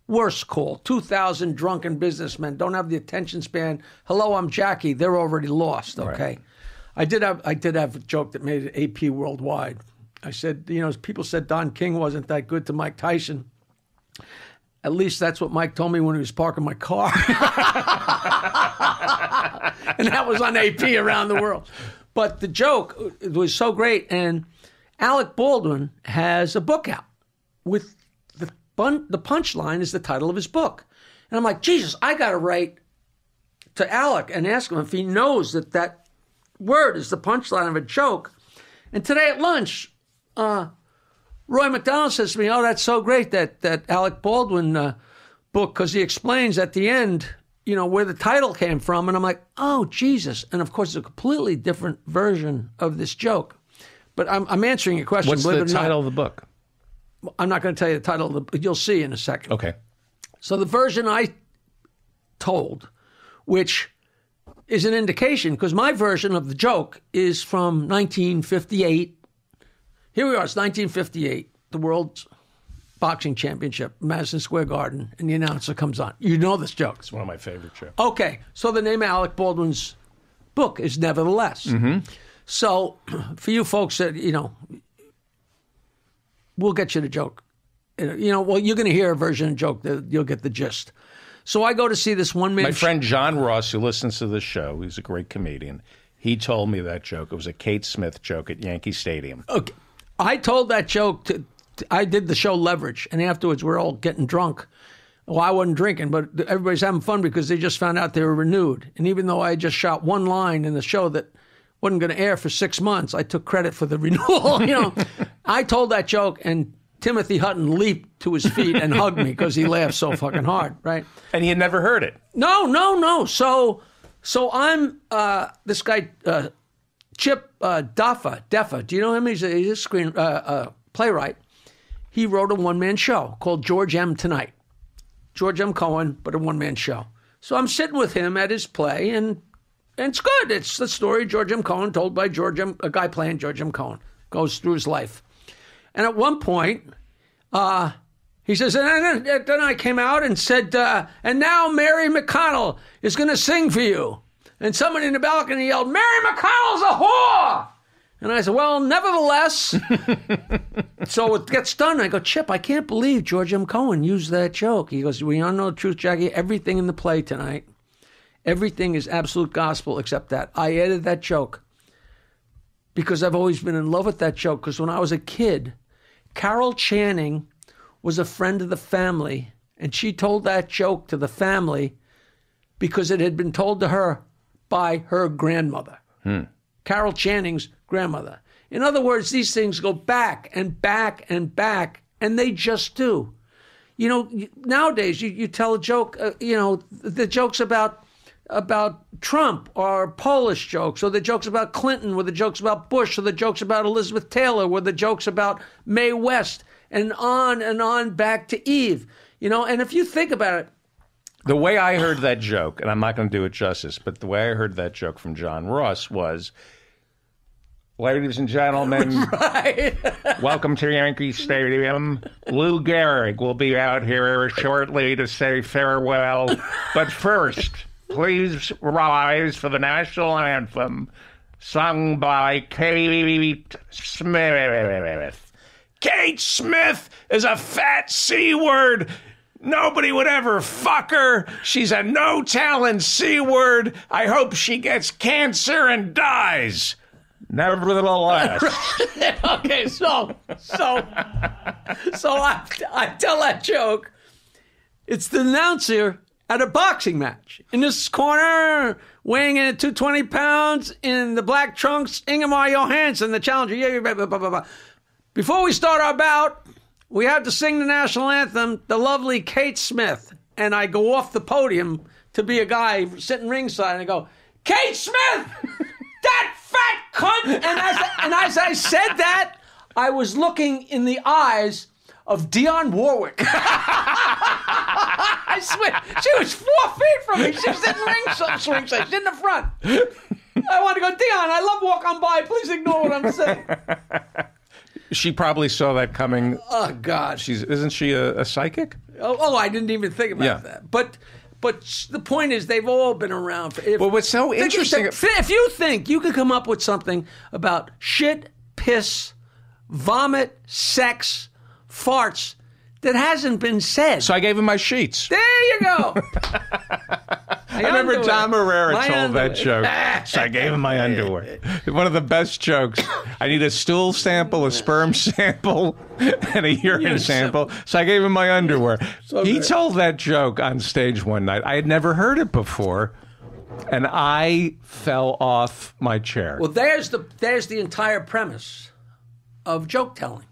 C: worst call. 2,000 drunken businessmen don't have the attention span. Hello, I'm Jackie. They're already lost. Okay. I did have I did have a joke that made it AP worldwide. I said, you know, people said Don King wasn't that good to Mike Tyson. At least that's what Mike told me when he was parking my car. and that was on AP around the world. But the joke was so great. And Alec Baldwin has a book out with the bun- the punchline is the title of his book. And I'm like, Jesus, I got to write to Alec and ask him if he knows that that word is the punchline of a joke. And today at lunch, uh, Roy McDonald says to me, "Oh, that's so great that that Alec Baldwin uh, book because he explains at the end, you know, where the title came from." And I'm like, "Oh, Jesus!" And of course, it's a completely different version of this joke. But I'm, I'm answering your question.
A: What's the
C: it or not.
A: title of the book?
C: I'm not going to tell you the title. Of the, you'll see in a second.
A: Okay.
C: So the version I told, which is an indication, because my version of the joke is from 1958. Here we are, it's 1958, the World Boxing Championship, Madison Square Garden, and the announcer comes on. You know this joke.
A: It's one of my favorite jokes.
C: Okay, so the name of Alec Baldwin's book is Nevertheless. Mm-hmm. So for you folks that, you know, we'll get you the joke. Uh, you know, well, you're going to hear a version of joke that you'll get the gist. So I go to see this one man.
A: My friend John Ross, who listens to this show, he's a great comedian. He told me that joke. It was a Kate Smith joke at Yankee Stadium.
C: Okay. I told that joke to, I did the show Leverage, and afterwards we're all getting drunk. Well, I wasn't drinking, but everybody's having fun because they just found out they were renewed. And even though I just shot one line in the show that wasn't going to air for six months, I took credit for the renewal. you know, I told that joke, and Timothy Hutton leaped to his feet and hugged me because he laughed so fucking hard. Right?
A: And he had never heard it.
C: No, no, no. So, so I'm uh, this guy uh, Chip uh, Duffa. Deffaa. Do you know him? He's a, he's a screen uh, uh, playwright. He wrote a one man show called George M. Tonight. George M. Cohan, but a one man show. So I'm sitting with him at his play, and and it's good. It's the story George M. Cohan told by George M. A guy playing George M. Cohan. goes through his life. And at one point, uh, he says, and then, then I came out and said, uh, and now Mary McConnell is going to sing for you. And someone in the balcony yelled, Mary McConnell's a whore! And I said, well, nevertheless. so it gets done. I go, Chip, I can't believe George M. Cohan used that joke. He goes, we all know the truth, Jackie. Everything in the play tonight, everything is absolute gospel except that. I added that joke because I've always been in love with that joke. Because when I was a kid, Carol Channing was a friend of the family, and she told that joke to the family because it had been told to her by her grandmother. Carol Channing's grandmother. In other words, these things go back and back and back, and they just do. You know, nowadays you, you tell a joke, uh, you know, the jokes about about Trump or Polish jokes, or the jokes about Clinton, or the jokes about Bush, or the jokes about Elizabeth Taylor, or the jokes about Mae West, and on and on back to Eve. You know, and if you think about it,
A: The way I heard that joke, and I'm not going to do it justice, but the way I heard that joke from John Ross was, "Ladies and gentlemen,
C: right?
A: welcome to Yankee Stadium. Lou Gehrig will be out here shortly to say farewell, but first, please rise for the national anthem, sung by Kate Smith." Kate Smith is a fat C word. Nobody would ever fuck her. She's a no talent C word. I hope she gets cancer and dies. Nevertheless,
C: okay, so so so I, I tell that joke. It's the announcer at a boxing match in this corner, weighing in at 220 pounds in the black trunks, Ingemar Johansson, the challenger. Yeah, yeah, blah. Before we start our bout, we have to sing the national anthem, the lovely Kate Smith. And I go off the podium to be a guy sitting ringside, and I go, Kate Smith, that fat cunt. And as, and as I said that, I was looking in the eyes of Dionne Warwick. I swear, she was four feet from me. She was sitting ringside, ringside. She's in the front. I want to go, Dion, I love walk on by. Please ignore what I'm saying.
A: she probably saw that coming.
C: Oh, God.
A: She's isn't she a, a psychic?
C: Oh, oh, I didn't even think about
A: Yeah.
C: that. But but the point is, they've all been around. For, if,
A: Well, what's so
C: think-
A: interesting-
C: If, if you think you could come up with something about shit, piss, vomit, sex, farts that hasn't been said,
A: So I gave him my sheets.
C: there you go.
A: I remember Tom Herrera
C: My
A: told
C: underwear.
A: that joke. So I gave him my underwear. One of the best jokes. I need a stool sample, a sperm sample, and a urine sample. So I gave him my underwear. he
C: good.
A: told that joke on stage one night. I had never heard it before, and I fell off my chair.
C: Well, there's the there's the entire premise of joke telling.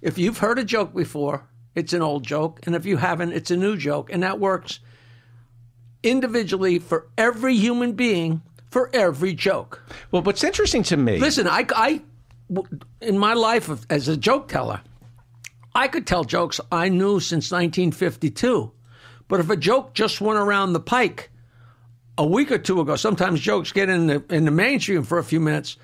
C: If you've heard a joke before, it's an old joke, and if you haven't, it's a new joke, and that works individually for every human being for every joke.
A: Well, what's interesting to me.
C: Listen, I, I in my life as a joke teller, I could tell jokes I knew since 1952. But if a joke just went around the pike a week or two ago, sometimes jokes get in the in the mainstream for a few minutes.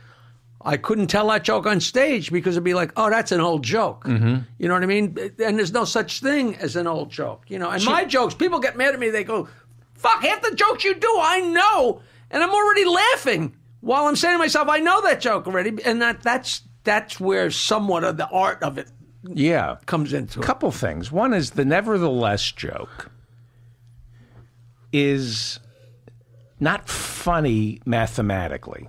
C: I couldn't tell that joke on stage because it'd be like, oh, that's an old joke. Mm-hmm. You know what I mean? And there's no such thing as an old joke. You know, and my jokes, people get mad at me. They go, fuck, half the jokes you do, I know. And I'm already laughing while I'm saying to myself, I know that joke already. And that that's that's where somewhat of the art of it
A: yeah.
C: comes into it.
A: A couple things. One is the nevertheless joke is not funny mathematically.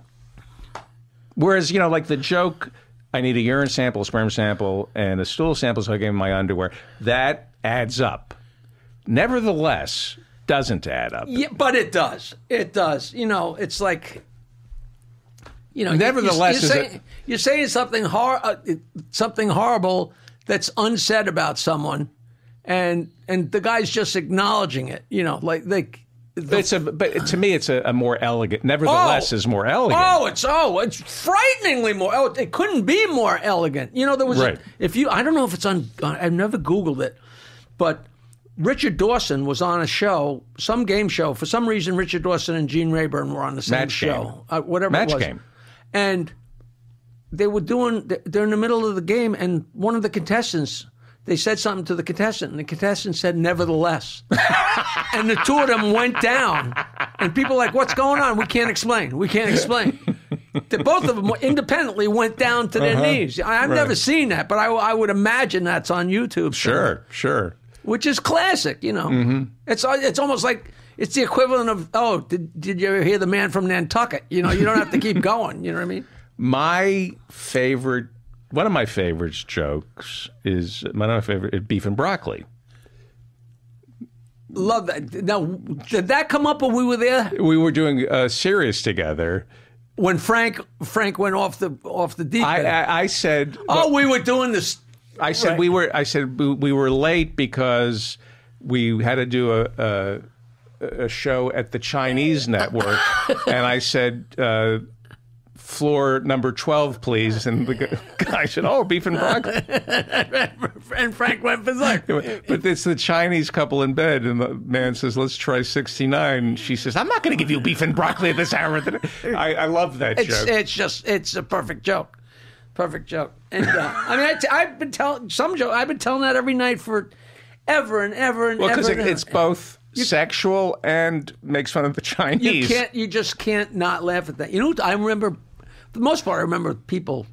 A: Whereas, you know, like the joke, I need a urine sample, a sperm sample, and a stool sample, so I gave him my underwear, that adds up. Nevertheless, doesn't add up.
C: Yeah, but it does. It does. You know, it's like, you know,
A: Nevertheless,
C: you're, saying,
A: it-
C: you're saying something hor- uh, something horrible that's unsaid about someone, and and the guy's just acknowledging it. You know, like like. the-
A: It's a, but to me, it's a, a more elegant. Nevertheless,
C: Oh.
A: is more elegant.
C: Oh, it's oh, it's frighteningly more. Oh, it couldn't be more elegant. You know, there was a- if you. I don't know if it's on. I've never Googled it, but Richard Dawson was on a show, some game show. For some reason, Richard Dawson and Gene Rayburn were on the same
A: Match
C: show. Uh, whatever
A: Match
C: it was.
A: Game.
C: And they were doing. They're in the middle of the game, and one of the contestants. They said something to the contestant, and the contestant said, "Nevertheless," and the two of them went down. And people were like, "What's going on? We can't explain. We can't explain." the, both of them independently went down to their knees. I, I've never seen that, but I, I would imagine that's on YouTube. somewhere
A: Sure, sure.
C: Which is classic. You know, mm-hmm. it's uh, it's almost like it's the equivalent of oh, did did you ever hear the man from Nantucket? You know, you don't have to keep going. You know what I mean?
A: My favorite, one of my favorite jokes is one of my favorite is beef and broccoli.
C: Love that. Now, did that come up when we were there?
A: We were doing a series together.
C: When Frank Frank went off the off the deep
A: I,
C: end?
A: I, I said,
C: oh, we were doing this.
A: I said
C: Right.
A: we were. I said we- we were late because we had to do a a, a show at the Chinese network, and I said. Uh, Floor number twelve, please. And the gu- guy said, "Oh, beef and broccoli."
C: And Frank went berserk.
A: But it's the Chinese couple in bed, and the man says, "Let's try 69." She says, "I'm not going to give you beef and broccoli at this hour." of the day." I, I love that
C: It's
A: joke.
C: it's just it's a perfect joke, perfect joke. And uh, I mean, I, have been telling some joke. I've been telling that every night for ever and ever and
A: well,
C: ever.
A: Well, because
C: and
A: it's both sexual and makes fun of the Chinese.
C: You can't. You just can't not laugh at that. You know, I remember. For the most part, I remember people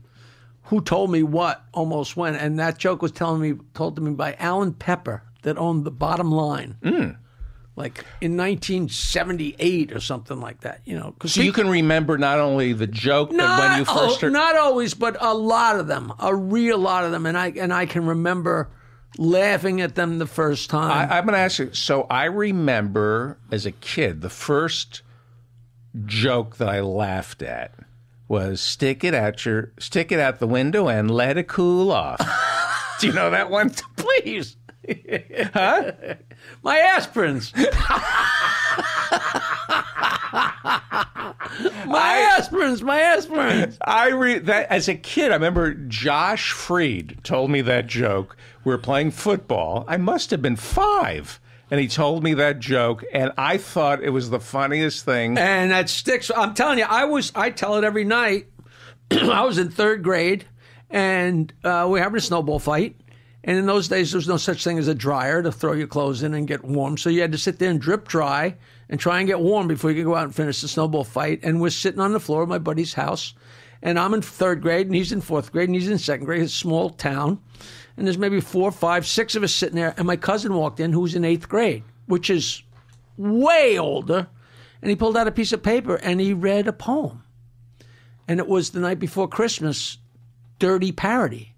C: who told me what almost when, and that joke was telling me told to me by Alan Pepper that owned the Bottom Line,
A: Hmm.
C: Like in 1978 or something like that. You know, because
A: So you can remember not only the joke, but when you first heard.
C: not always, but a lot of them, a real lot of them, and I and I can remember laughing at them the first time.
A: I, I'm going to ask you. So I remember as a kid, the first joke that I laughed at was "stick it out your stick it out the window and let it cool off." Do you know that one?
C: Please. Huh? My aspirins. my aspirins, my aspirins.
A: I re- that as a kid, I remember Josh Freed told me that joke. We were playing football. I must have been five, and he told me that joke, and I thought it was the funniest thing.
C: And that sticks. I'm telling you, I was I tell it every night. I was in third grade and uh, we were having a snowball fight. And in those days, there was no such thing as a dryer to throw your clothes in and get warm. So you had to sit there and drip dry and try and get warm before you could go out and finish the snowball fight. And we're sitting on the floor of my buddy's house. And I'm in third grade and he's in fourth grade and he's in second grade. It's a small town. And there's maybe four, five, six of us sitting there. And my cousin walked in who was in eighth grade, which is way older. And he pulled out a piece of paper and he read a poem. And it was the night before Christmas, Dirty Parody.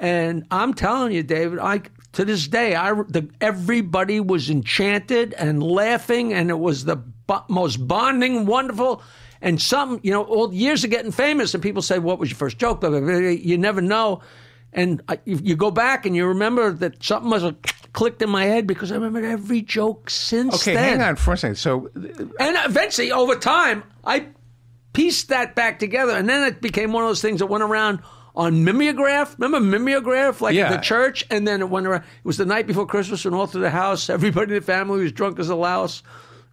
C: And I'm telling you, David, I to this day, I the, everybody was enchanted and laughing, and it was the bo- most bonding, wonderful. And some, you know, all years of getting famous, and people say, "What was your first joke?" Blah, blah, blah. You never know. And I, you you go back and you remember that something must have clicked in my head because I remember every joke since
A: Okay,
C: then.
A: hang on for a second. So,
C: And eventually, over time, I pieced that back together, and then it became one of those things that went around on mimeograph. Remember mimeograph, like
A: Yeah.
C: the church, and then it went around. It was the night before Christmas, and all through the house, everybody in the family was drunk as a louse.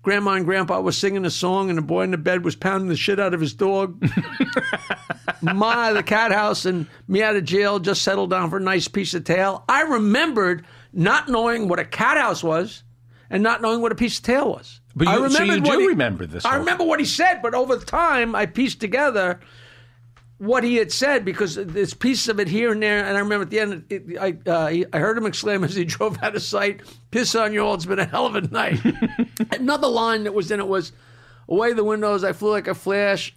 C: Grandma and Grandpa was singing a song, and the boy in the bed was pounding the shit out of his dog. Ma, the cat house, and me out of jail just settled down for a nice piece of tail. I remembered not knowing what a cat house was and not knowing what a piece of tail was.
A: But
C: I
A: you- so you do
C: he-
A: remember this
C: I remember what he said, but over time I pieced together what he had said because there's pieces of it here and there. And I remember at the end, it, I uh, I heard him exclaim as he drove out of sight, "Piss on you all! It's been a hell of a night." Another line that was in it was, "Away the windows, I flew like a flash."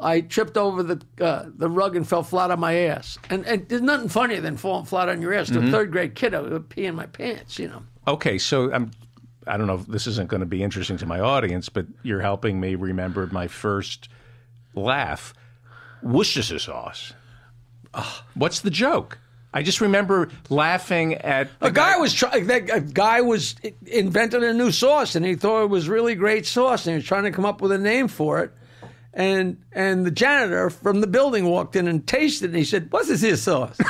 C: I tripped over the uh, the rug and fell flat on my ass. And, and there's nothing funnier than falling flat on your ass. To a third grade kid, I would pee in my pants, you know.
A: okay, so I'm. I don't know if this isn't going to be interesting to my audience, but you're helping me remember my first laugh. Worcestershire sauce. Ugh, what's the joke? I just remember laughing at
C: A guy was trying. That a guy was invented a new sauce, and he thought it was really great sauce, and he was trying to come up with a name for it. And and the janitor from the building walked in and tasted, it, and he said, "What's this here sauce?"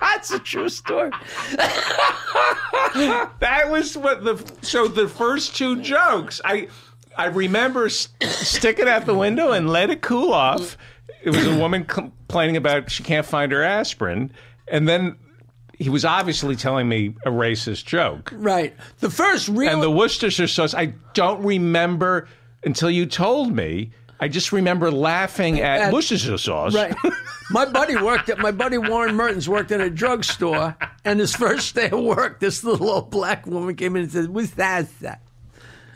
C: That's a true story.
A: that was what the so the first two jokes. I I remember st- sticking out the window and let it cool off. It was a woman complaining about she can't find her aspirin, and then he was obviously telling me a racist joke.
C: Right. The first real.
A: And the Worcestershire sauce, I don't remember until you told me. I just remember laughing at,
C: At-
A: Worcestershire sauce.
C: Right. My buddy worked at my buddy Warren Mertens worked at a drugstore, and his first day of work, this little old black woman came in and said, "What's that?" sir?"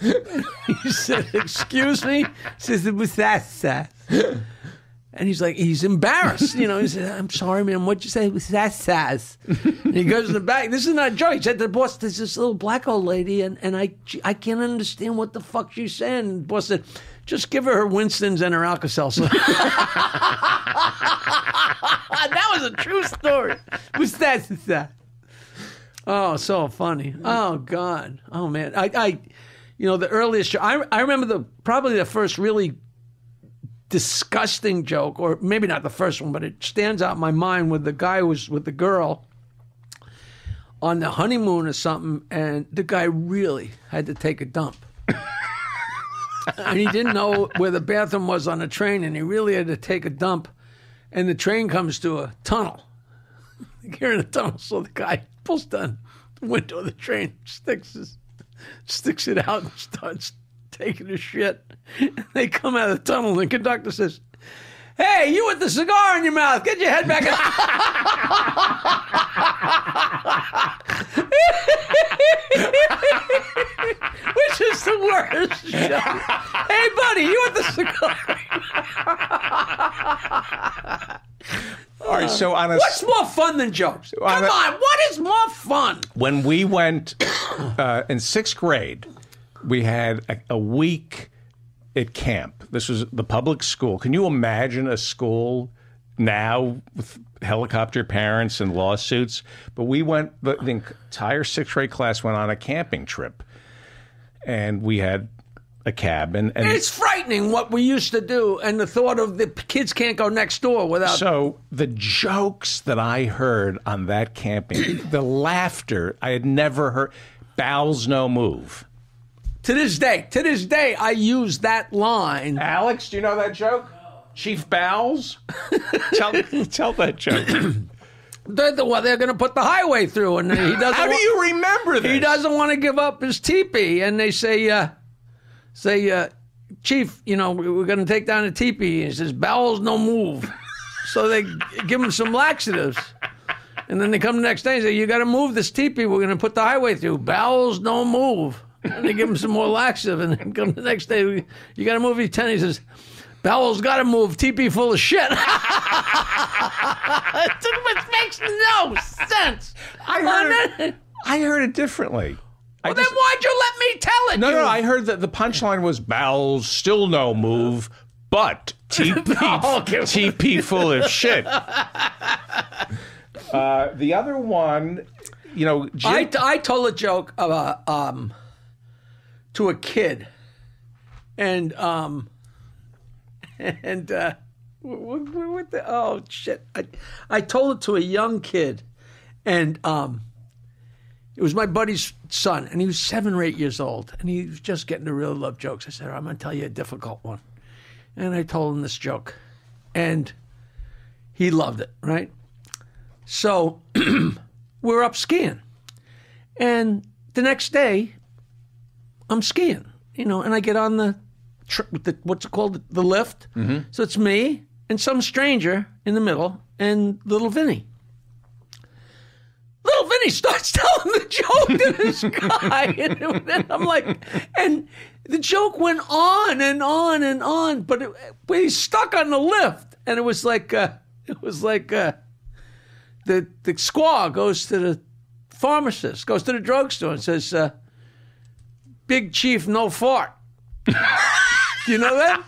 C: he said, "Excuse me." He says, "What's that?" sir?" And he's like, he's embarrassed, you know. He said, "I'm sorry, man. What'd you say? What's that?" says? And he goes in the back. This is not a joke. He said to the boss, "There's this little black old lady, and and I I can't understand what the fuck she's saying." And the boss said. Just give her her Winston's and her Alka-Seltzer. that was a true story. What's that? That? Oh, so funny. Oh God. Oh man. I, I you know, the earliest show. I I remember the probably the first really disgusting joke, or maybe not the first one, but it stands out in my mind with the guy who was with the girl on the honeymoon or something, and the guy really had to take a dump. And he didn't know where the bathroom was on the train, and he really had to take a dump. And the train comes to a tunnel. You're in a tunnel, so the guy pulls down the window of the train, sticks his, sticks it out, and starts taking a shit. And they come out of the tunnel, and the conductor says, "Hey, you with the cigar in your mouth? Get your head back." Up Which is the worst show. Hey, buddy, you with the cigar?
A: All right. So on a
C: What's more fun than jokes? Come
A: a-
C: on, what is more fun?
A: when we went uh, in sixth grade, we had a, a week at camp. This was the public school. Can you imagine a school now with helicopter parents and lawsuits? But we went, the, the entire sixth grade class went on a camping trip. And we had a cabin. And
C: It's frightening what we used to do, and the thought of the kids can't go next door without.
A: So the jokes that I heard on that camping, the laughter I had never heard. Bowels no move.
C: To this day, to this day, I use that line.
A: Alex, do you know that joke? Chief Bowles? tell, tell that joke.
C: They're the they're going to put the highway through, and he doesn't.
A: How do you remember this?
C: He doesn't want to give up his teepee, and they say, uh, "Say, uh, Chief, you know, we- we're going to take down the teepee." He says, "Bowels no move," so they give him some laxatives, and then they come the next day and say, "You got to move this teepee. We're going to put the highway through. Bowels no move." And they give him some more laxative, and then come the next day, "You got to move your tent." He says. Bowels got to move. TP full of shit. it makes no sense.
A: I heard it, I heard it differently. I
C: Well, then
A: just-
C: why'd you let me tell it?
A: no,
C: you
A: no, I heard that the punchline was bowels still no move, but TP,
C: Okay.
A: TP full of shit. Uh, the other one, you know, Jim,
C: I, I told a joke about, um, to a kid, and um, and uh, what, what, the oh shit! I, I told it to a young kid, and um, it was my buddy's son, and he was seven or eight years old, and he was just getting to really love jokes. I said, "I'm going to tell you a difficult one," and I told him this joke, and he loved it. Right, so we're up skiing. And the next day, I'm skiing, you know, and I get on the, tr- the what's it called, the lift. So it's me and some stranger in the middle, and little Vinny. Little Vinny starts telling the joke to this guy, and, and I'm like, and the joke went on and on and on, but, it, but he's stuck on the lift, and it was like, uh, it was like. Uh, the the squaw goes to the pharmacist, goes to the drugstore and says, uh, "Big Chief, no fart." Do you know that?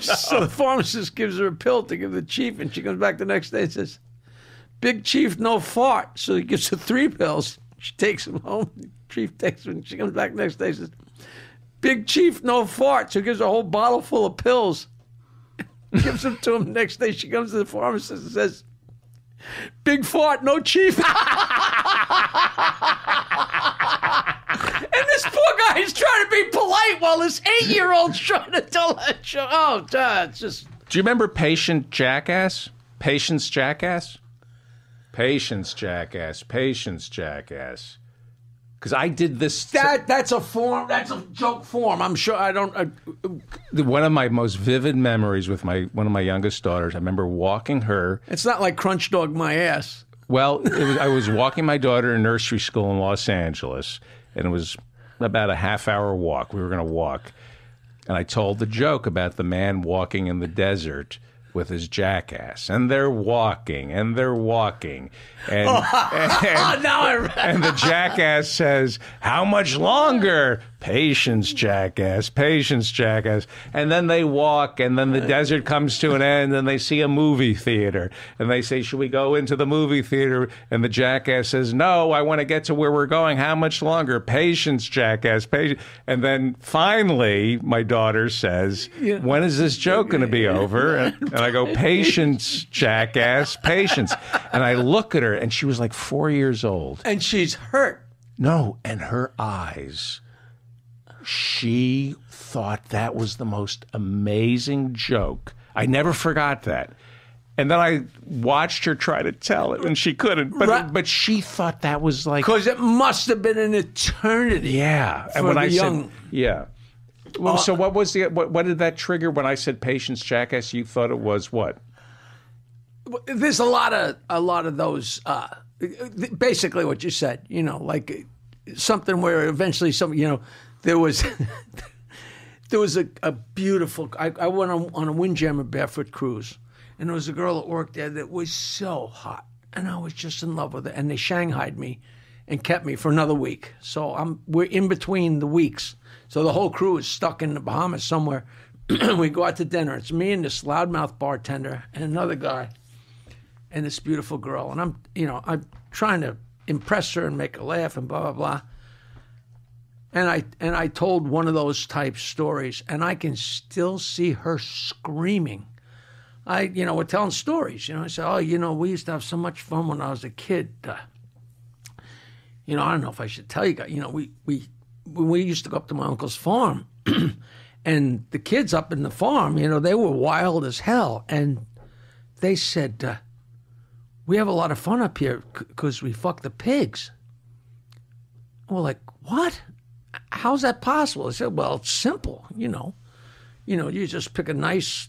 C: So the pharmacist gives her a pill to give the chief, and she comes back the next day and says, "Big Chief, no fart." So he gives her three pills. She takes them home. The chief takes them. She comes back the next day and says, "Big Chief, no fart." So he gives her a whole bottle full of pills. gives them to him. The next day, she comes to the pharmacist and says. Big fart, no chief. and this poor guy is trying to be polite while this eight-year-old's trying to tell that joke. Oh, God, it's just
A: Do you remember Patient Jackass? Patience Jackass? Patience Jackass. Patience Jackass. Because I did this.
C: that. That's a form. That's a joke form. I'm sure. I don't.
A: One of my most vivid memories with my one of my youngest daughters. I remember walking her.
C: it's not like Crunch Dog my ass.
A: Well, it was, I was walking my daughter in nursery school in Los Angeles, and it was about a half hour walk. We were going to walk, and I told the joke about the man walking in the desert with his jackass, and they're walking and they're walking, and oh, and,
C: now
A: and the jackass says, "How much longer?" Patience, jackass. Patience, jackass. And then they walk, and then the uh, desert comes to an end, and they see a movie theater, and they say, "Should we go into the movie theater?" And the jackass says, "No, I want to get to where we're going. How much longer?" Patience, jackass. Patience. And then finally, my daughter says, "When is this joke going to be over?" And, and I go, "Patience, jackass. Patience." And I look at her, and she was like four years old.
C: And she's hurt.
A: No, and her eyes. She thought that was the most amazing joke. I never forgot that. And then I watched her try to tell it, and she couldn't. But
C: Right.
A: but she thought that was like,
C: Because it must have been an eternity.
A: yeah. And when I
C: young-
A: said, yeah. Well, so what was the what, what did that trigger when I said patience, jackass? You thought it was what?
C: There's a lot of a lot of those. Uh, basically, what you said. You know, like something where eventually some. You know, there was. There was a, a beautiful. I, I went on, on a Windjammer barefoot cruise, and there was a girl that worked there that was so hot, and I was just in love with her. And they shanghaied me, and kept me for another week. So I'm we're in between the weeks. So the whole crew is stuck in the Bahamas somewhere. we go out to dinner. It's me and this loudmouth bartender and another guy, and this beautiful girl. And I'm you know I'm trying to impress her and make her laugh and blah blah blah. And I and I told one of those type stories, and I can still see her screaming. I, you know, we're telling stories. You know, I said, "Oh, you know, we used to have so much fun when I was a kid." Uh, you know, I don't know if I should tell you guys. You know, we we we used to go up to my uncle's farm, and the kids up in the farm, you know, they were wild as hell, and they said, uh, "We have a lot of fun up here because we fuck the pigs." We're like, "What? How's that possible?" I said, "Well, it's simple. You know, you know, you just pick a nice,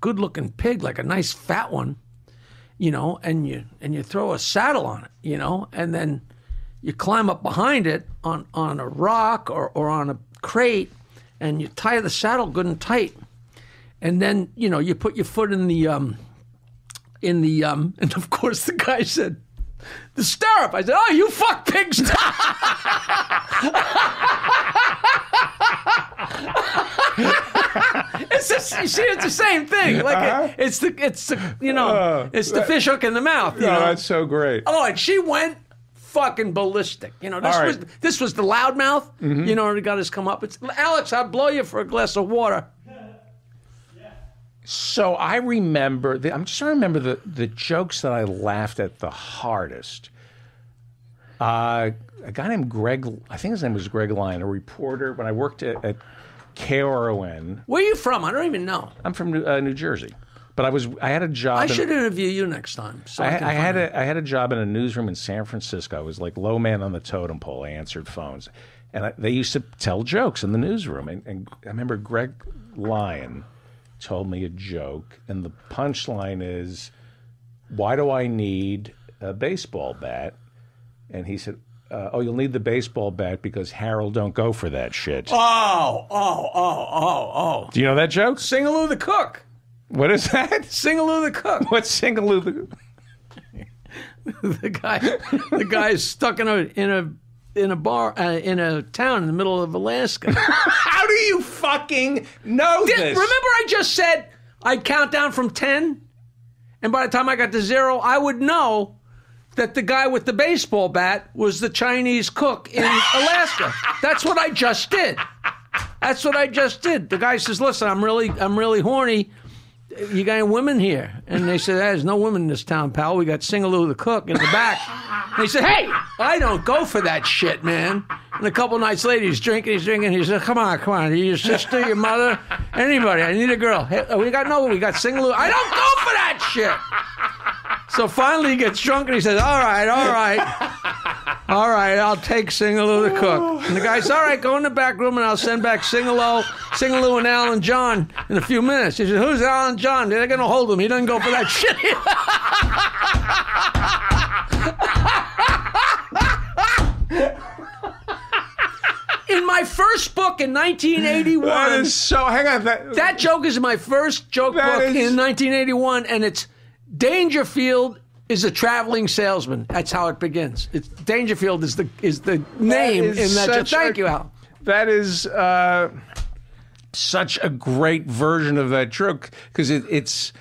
C: good-looking pig, like a nice fat one." you know, and you and you throw a saddle on it, you know, and then you climb up behind it on on a rock or, or on a crate, and you tie the saddle good and tight, and then you know you put your foot in the um in the um and of course the guy said the stirrup. I said, oh, you fuck pigs. too." It's just, you see, it's the same thing. Like it- it's the, it's the, you know,
A: Uh,
C: it's the fish hook in the mouth. You
A: Oh,
C: know?
A: that's so great.
C: Oh, and she went fucking ballistic. You know, this
A: All
C: was.
A: Mm-hmm.
C: this was the loudmouth. You know, and he got his come up. It's Alex, I'll blow you for a glass of water.
A: So I remember, the, I'm just trying to remember the, the jokes that I laughed at the hardest. Uh, a guy named Greg, I think his name was Greg Lyon, a reporter. When I worked at, at KRON,
C: Where are you from? I don't even know.
A: I'm from New, uh, New Jersey, but I was I had a job.
C: I
A: in-
C: should interview you next time. So I,
A: I, I had a I had a job in a newsroom in San Francisco. I was like low man on the totem pole. I answered phones, and I, they used to tell jokes in the newsroom. And, and I remember Greg Lyon told me a joke, and the punchline is, "Why do I need a baseball bat?" And he said, uh, "Oh, you'll need the baseball bat because Harold don't go for that shit."
C: Oh, oh, oh, oh, oh.
A: Do you know that joke?
C: Singaloo the cook.
A: What is that?
C: Singaloo the cook.
A: What's Singaloo? the-
C: the guy, the guy is stuck in a in a in a bar uh, in a town in the middle of Alaska.
A: How do you fucking know
C: Did-
A: this?
C: remember, I just said I'd count down from 10? And by the time I got to zero, I would know that the guy with the baseball bat was the Chinese cook in Alaska. That's what I just did. That's what I just did. The guy says, "Listen, I'm really, I'm really horny. You got any women here?" And they said, "There's no women in this town, pal. We got Singaloo the cook in the back." And he said, "Hey, I don't go for that shit, man." And a couple nights later, he's drinking, he's drinking. He said, "Come on, come on, your sister, your mother, anybody. I need a girl. Hey, we got no, we got single. I don't go for that shit." So finally, he gets drunk and he says, "All right, all right, all right, I'll take Singaloo the cook." And the guy says, "All right, go in the back room and I'll send back Singaloo, Singaloo and Alan John in a few minutes." He says, "Who's Alan John? They're gonna hold him. He doesn't go for that shit." in my first book in 1981.
A: That is so. Hang on. That,
C: That joke is my first joke book
A: is-
C: in 1981, and it's Dangerfield is a traveling salesman. That's how it begins. It's Dangerfield is the is the name
A: is
C: in that joke.
A: such
C: Thank
A: a-
C: you, Al.
A: that is uh, such a great version of that joke because it, it's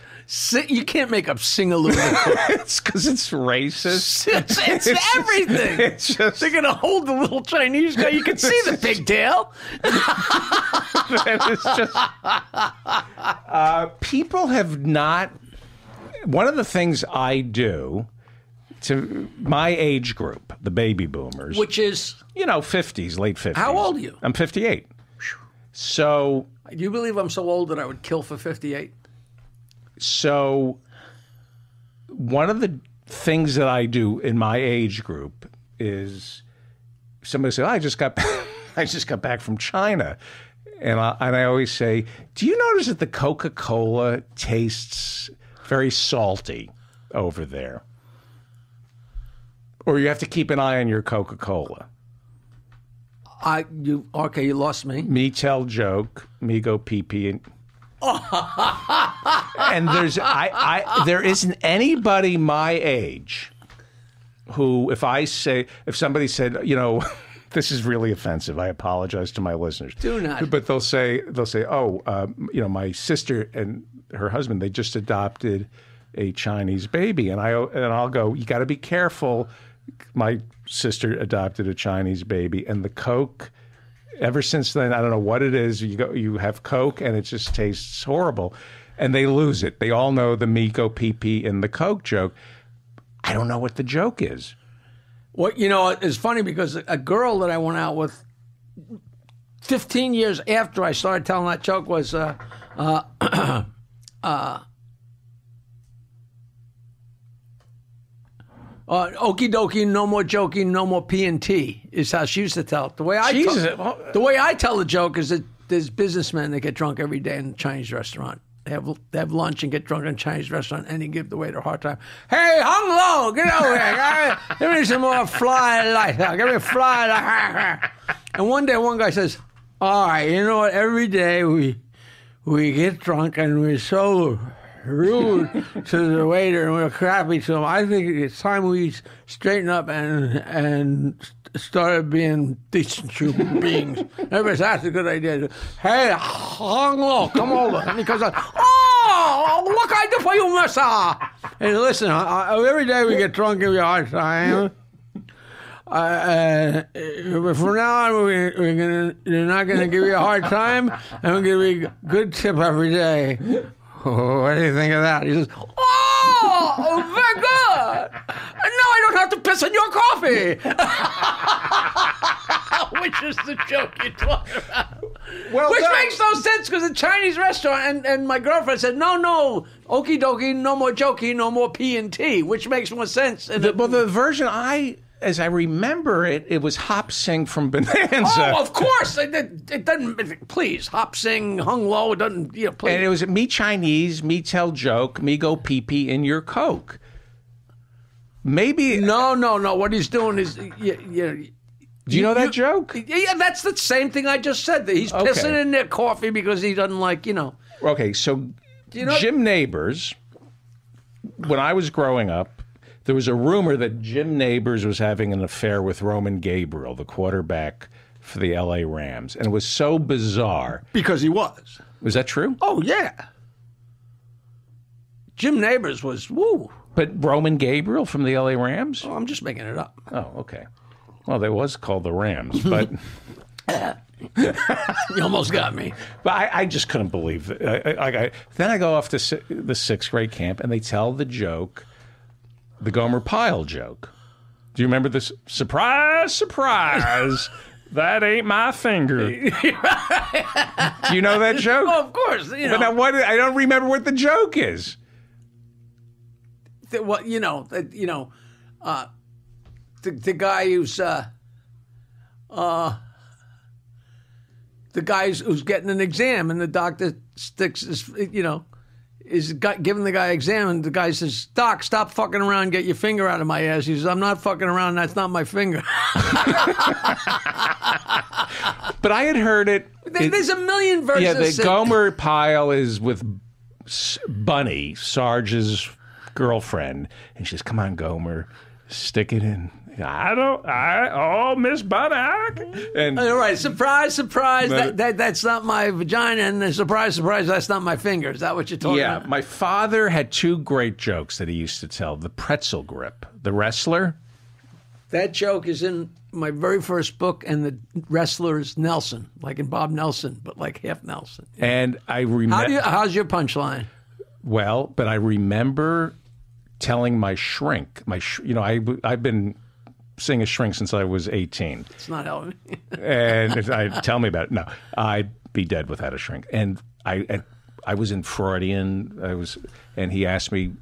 C: you can't make up sing Singaloo.
A: it's because it's racist.
C: it's, it's everything.
A: It's just
C: They're gonna hold the little Chinese guy. You can see the pigtail.
A: it's just uh, people have not. One of the things I do to my age group, the baby boomers,
C: Which is,
A: you know, fifties, late fifties.
C: How old are you?
A: I'm fifty-eight. So
C: do you believe I'm so old that I would kill for 58?
A: So, one of the things that I do in my age group is somebody says, oh, "I just got, I just got back from China," and I, and I always say, "Do you notice that the Coca Cola tastes very salty over there?" Or you have to keep an eye on your Coca Cola.
C: I you okay? You lost me.
A: Me tell joke, me go pee pee, and and there's I, I there isn't anybody my age who if I say if somebody said you know this is really offensive I apologize to my listeners
C: Do not.
A: but they'll say they'll say oh um, you know my sister and her husband they just adopted a Chinese baby and I and I'll go you got to be careful my sister adopted a Chinese baby and the Coke ever since then, I don't know what it is. You go, you have Coke, and it just tastes horrible, and they lose it. They all know the Miko PP and the Coke joke. I don't know what the joke is.
C: What you know it's funny because a girl that I went out with 15 years after I started telling that joke was uh, uh, uh, uh, okie dokie, no more joking, no more P and T is how she used to tell it. The way I
A: Jesus,
C: tell,
A: well-
C: the way I tell the joke is that there's businessmen that get drunk every day in a Chinese restaurant. They have, they have lunch and get drunk in a Chinese restaurant, and they give the waiter a hard time. Hey, Hung Lo, get over here. Give me some more fly light. Give me a fly light. And one day, one guy says, All right, you know what? Every day we we get drunk and we're so rude to the waiter and we're crappy to him. I think it's time we straighten up and and started being decent human beings. Everybody says, that's a good idea. Hey, Hong Lo, come over. And he comes out, oh, what I do for you, mister? Hey, listen, I, I, every day we get drunk, give you a hard time. Uh, uh, but from now on, we're, we're gonna, they're not going to give you a hard time, and we're going to be a good tip every day. Oh, what do you think of that? He says, Oh, very good. And now I don't have to piss in your coffee. Which is the joke you're talking about.
A: Well,
C: Which
A: no.
C: makes no sense because the Chinese restaurant, and, and my girlfriend said, no, no, okie dokie, no more jokey, no more P and T, which makes more sense. And
A: The, well, the version I, as I remember it, it was Hop Sing from Bonanza.
C: Oh, of course. It, it, it doesn't. Please, Hop Sing, Hung Low. It doesn't. You know, please.
A: And it was me Chinese, me tell joke, me go pee pee in your Coke. Maybe.
C: no, no, no. What he's doing is, you, you,
A: do you know that joke?
C: yeah, yeah, that's the same thing I just said. That he's
A: Okay.
C: pissing in their coffee because he doesn't like, you know.
A: Okay, so
C: you know-
A: Jim Nabors, when I was growing up, there was a rumor that Jim Nabors was having an affair with Roman Gabriel, the quarterback for the LA Rams. And it was so bizarre.
C: Because he was.
A: Was that true?
C: Oh yeah. Jim Nabors was woo.
A: But Roman Gabriel from the LA Rams?
C: Oh, I'm just making it up.
A: Oh, okay. Well, they was called the Rams, but
C: You almost got me.
A: but I, I just couldn't believe it. I, I, I, then I go off to si- the sixth grade camp, and they tell the joke, the Gomer Pyle joke. Do you remember this? Surprise, surprise. that ain't my finger. Do you know that joke?
C: Oh, of course. You know,
A: But now what? I don't remember what the joke is.
C: the, what you know, the, you know, uh, the the guy who's uh, uh, the guy who's, who's getting an exam, and the doctor sticks his, you know, is got, giving the guy exam, and the guy says, "Doc, stop fucking around, get your finger out of my ass." He says, "I'm not fucking around. That's not my finger."
A: But I had heard it.
C: There-
A: it-
C: There's a million versions.
A: yeah, the Gomer Pyle is with Bunny, Sarge's girlfriend, and she says, "Come on, Gomer, stick it in." I don't. I oh, Miss Bunny, and
C: All right, surprise, surprise. That, that that's not my vagina, and surprise, surprise. That's not my finger. Is that what you're talking
A: yeah,
C: about?
A: my father had two great jokes that he used to tell. The pretzel grip, the wrestler.
C: That joke is in my very first book, and the wrestler is Nelson, like in Bob Nelson, but like half Nelson.
A: And I remember
C: do you, how's your punchline?
A: well, but I remember telling my shrink, my sh- you know, I I've been seeing a shrink since I was 18.
C: It's not helping.
A: and if I tell me about it. No, I'd be dead without a shrink. And I, I, I was in Freudian. I was, and he asked me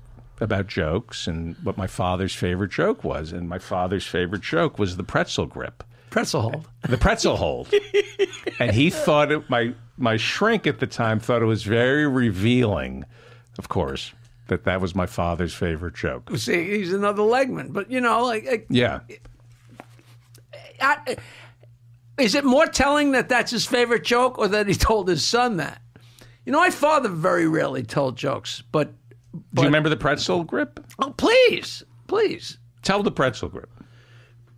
A: about jokes and what my father's favorite joke was. And my father's favorite joke was the pretzel grip,
C: Pretzel hold.
A: the pretzel hold. and he thought it. My my shrink at the time thought it was very revealing, of course, that that was my father's favorite joke.
C: See, he's another legman, but you know, like, like
A: Yeah.
C: I, is it more telling that that's his favorite joke, or that he told his son that? You know, my father very rarely told jokes, but
A: Do you remember the pretzel grip?
C: oh, please, please.
A: Tell the pretzel grip.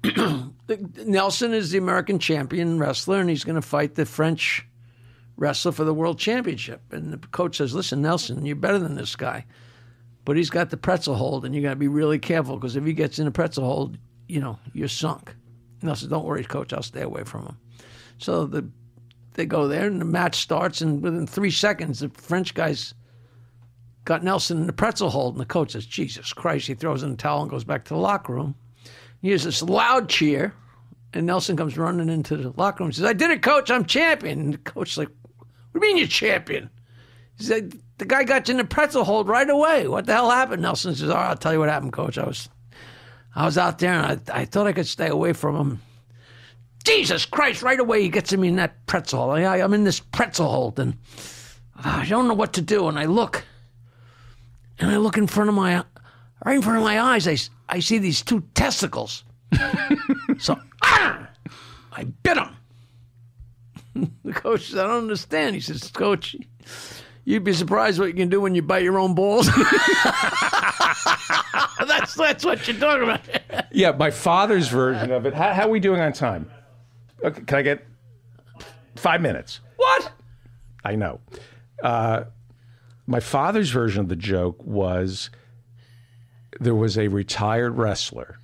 C: Nelson is the American champion wrestler, and he's going to fight the French wrestler for the world championship. And the coach says, "Listen, Nelson, you're better than this guy, but he's got the pretzel hold, and you got to be really careful because if he gets in a pretzel hold, you know you're sunk." And I Nelson, don't worry, coach, I'll stay away from him. So the they go there, and the match starts, and within three seconds, the French guys got Nelson in the pretzel hold, and the coach says, "Jesus Christ!" He throws in the towel and goes back to the locker room. He hears this loud cheer, and Nelson comes running into the locker room and says, I did it, coach, I'm champion. And the coach's like, What do you mean you're champion? He said, The guy got you in the pretzel hold right away. What the hell happened? Nelson says, All right, I'll tell you what happened, coach. I was I was out there and I, I thought I could stay away from him. Jesus Christ, right away he gets me in that pretzel hold. I, I'm in this pretzel hold and I don't know what to do. And I look and I look in front of my right in front of my eyes. I, I see these two testicles. so ah, I bit him. the coach says, I don't understand. He says, Coach, you'd be surprised what you can do when you bite your own balls. that's that's what you're talking about.
A: Yeah, my father's version of it. How, how are we doing on time? Okay, can I get five minutes?
C: what?
A: I know. Uh, my father's version of the joke was there was a retired wrestler,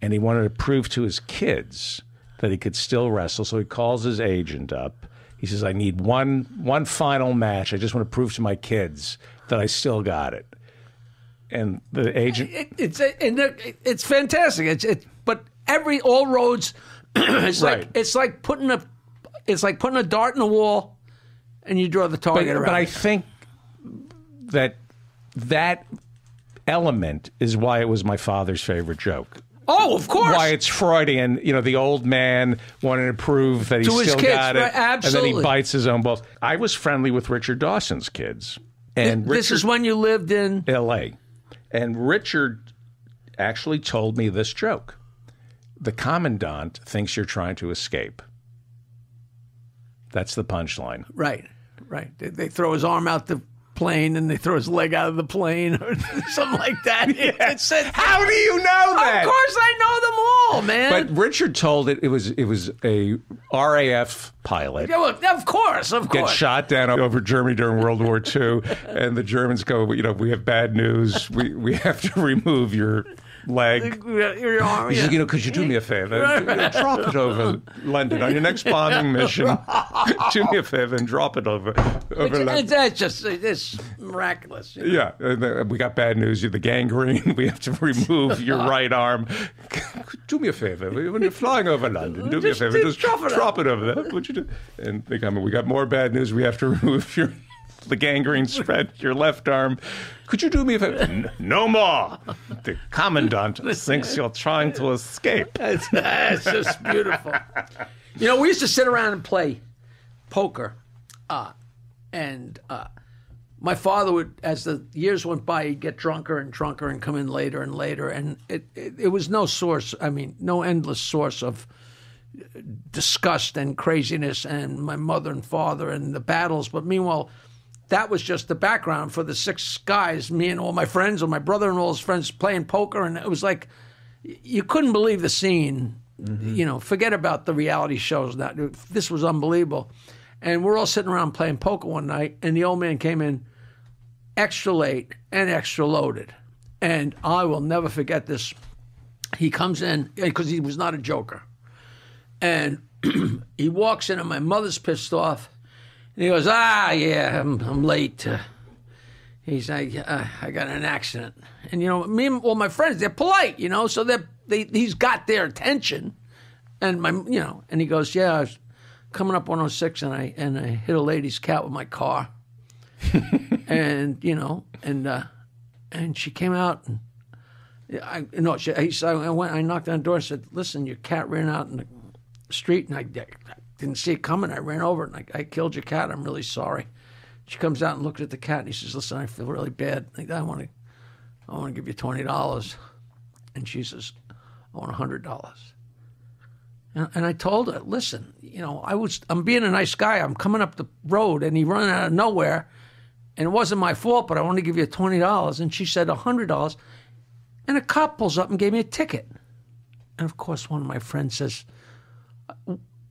A: and he wanted to prove to his kids that he could still wrestle. So he calls his agent up. He says, "I need one one final match. I just want to prove to my kids that I still got it." And the agent,
C: It, it's and it, it's fantastic. It's it, but every all roads. it's
A: Right.
C: like it's like putting a it's like putting a dart in the wall, and you draw the
A: but,
C: target around.
A: but I think that that element is why it was my father's favorite joke.
C: Oh, of course.
A: why it's Freudian. You know, the old man wanted to prove that he
C: To
A: still
C: kids,
A: got it,
C: right,
A: and then he bites his own balls. I was friendly with Richard Dawson's kids, and
C: this
A: Richard,
C: is when you lived in.
A: L.A. And Richard actually told me this joke: the commandant thinks you're trying to escape. That's the punchline.
C: Right, right. They, they throw his arm out the plane and they throw his leg out of the plane or something like that. It said,
A: How do you know that?
C: Of course, I know them all, man.
A: But Richard told it. It was it was a RAF pilot.
C: Yeah, well, of course, of
A: get
C: course.
A: shot down over Germany during World War II, and the Germans go, you know, we have bad news. We we have to remove your leg.
C: Your arm,
A: He said, you know, could you do me a favor? drop it over London on your next bombing mission. do me a favor and drop it over over
C: It's,
A: London.
C: that's just it's miraculous. you know.
A: Yeah, uh, we got bad news. You're the gangrene. We have to remove your right arm. do me a favor when you're flying over London. Do
C: Just-
A: me a favor.
C: just
A: Just
C: drop it
A: drop it over there. Would you do? And they come. We got more bad news. We have to remove your the gangrene spread your left arm. Could you do me a favor? "N- No more. The commandant thinks you're trying to escape.
C: It's, it's just beautiful. You know, we used to sit around and play poker, uh, and uh, my father would, as the years went by, he'd get drunker and drunker and come in later and later, and it, it, it was no source. I mean, no endless source of disgust and craziness, and my mother and father and the battles. But meanwhile. That was just the background for the six guys, me and all my friends, or my brother and all his friends playing poker. And it was like, you couldn't believe the scene. Mm-hmm. You know, forget about the reality shows. Now, this was unbelievable. And we're all sitting around playing poker one night, and the old man came in extra late and extra loaded. And I will never forget this. He comes in because he was not a joker. And he walks in, and my mother's pissed off. And he goes, Ah, yeah, I'm, I'm late. Uh, He's like, uh, I got an accident, and you know, me and all my friends, they're polite, you know, so they they he's got their attention, and my, you know, and he goes, yeah, I was coming up 106, and I and I hit a lady's cat with my car, and you know, and uh, and she came out, and I no, she, he said, I went, I knocked on the door, and said, listen, your cat ran out in the street, and I, I didn't see it coming. I ran over and I, I killed your cat. I'm really sorry. She comes out and looks at the cat and he says, "Listen, I feel really bad. I, I want to, I want to give you twenty dollars." And she says, "I want hundred dollars." And, and I told her, "Listen, you know, I was, I'm being a nice guy. I'm coming up the road, and he run out of nowhere, and it wasn't my fault. But I want to give you twenty dollars." And she said, hundred dollars." And a cop pulls up and gave me a ticket. And of course, one of my friends says,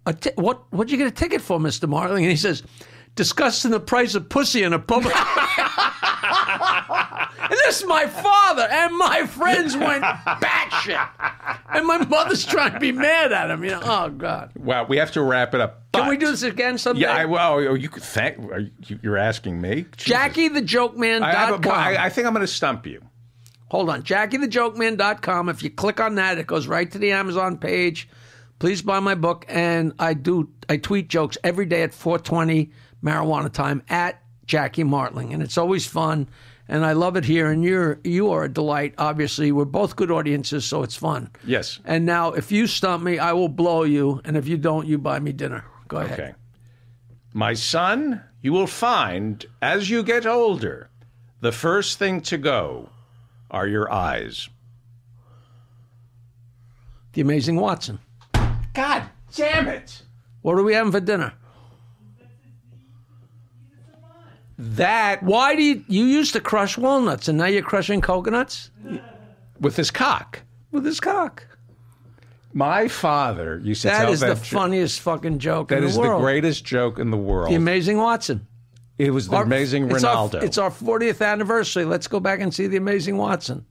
C: a what what'd you get a ticket for, Mr. Martling? And he says, discussing the price of pussy in a public. and this is my father, and my friends went batshit. And my mother's trying to be mad at him. You know, oh God.
A: Wow, we have to wrap it up.
C: Can we do this again someday?
A: Yeah, I, well, oh, you could thank. You're asking me, Jesus.
C: JackieTheJokeman.com.
A: I, have I think I'm going to stump you.
C: Hold on. JackieTheJokeman.com. If you click on that, it goes right to the Amazon page. Please buy my book. And I do, I tweet jokes every day at 420 marijuana time at Jackie Martling. And it's always fun. And I love it here. And you're, you are a delight. Obviously, we're both good audiences, so it's fun.
A: Yes.
C: And now, if you stump me, I will blow you. And if you don't, you buy me dinner. Go ahead.
A: Okay. My son, you will find as you get older, the first thing to go are your eyes.
C: The Amazing Watson.
A: God damn it.
C: What are we having for dinner?
A: That
C: Why do you, you used to crush walnuts and now you're crushing coconuts?
A: with his cock.
C: With his cock.
A: My father used to
C: That
A: tell
C: is the
A: jo-
C: funniest fucking joke
A: That
C: in the
A: is
C: the
A: the greatest joke in the world.
C: The Amazing Watson.
A: it was the
C: Our-
A: amazing
C: it's our-
A: Ronaldo.
C: It's our, 40th anniversary. Let's go back and see The Amazing Watson.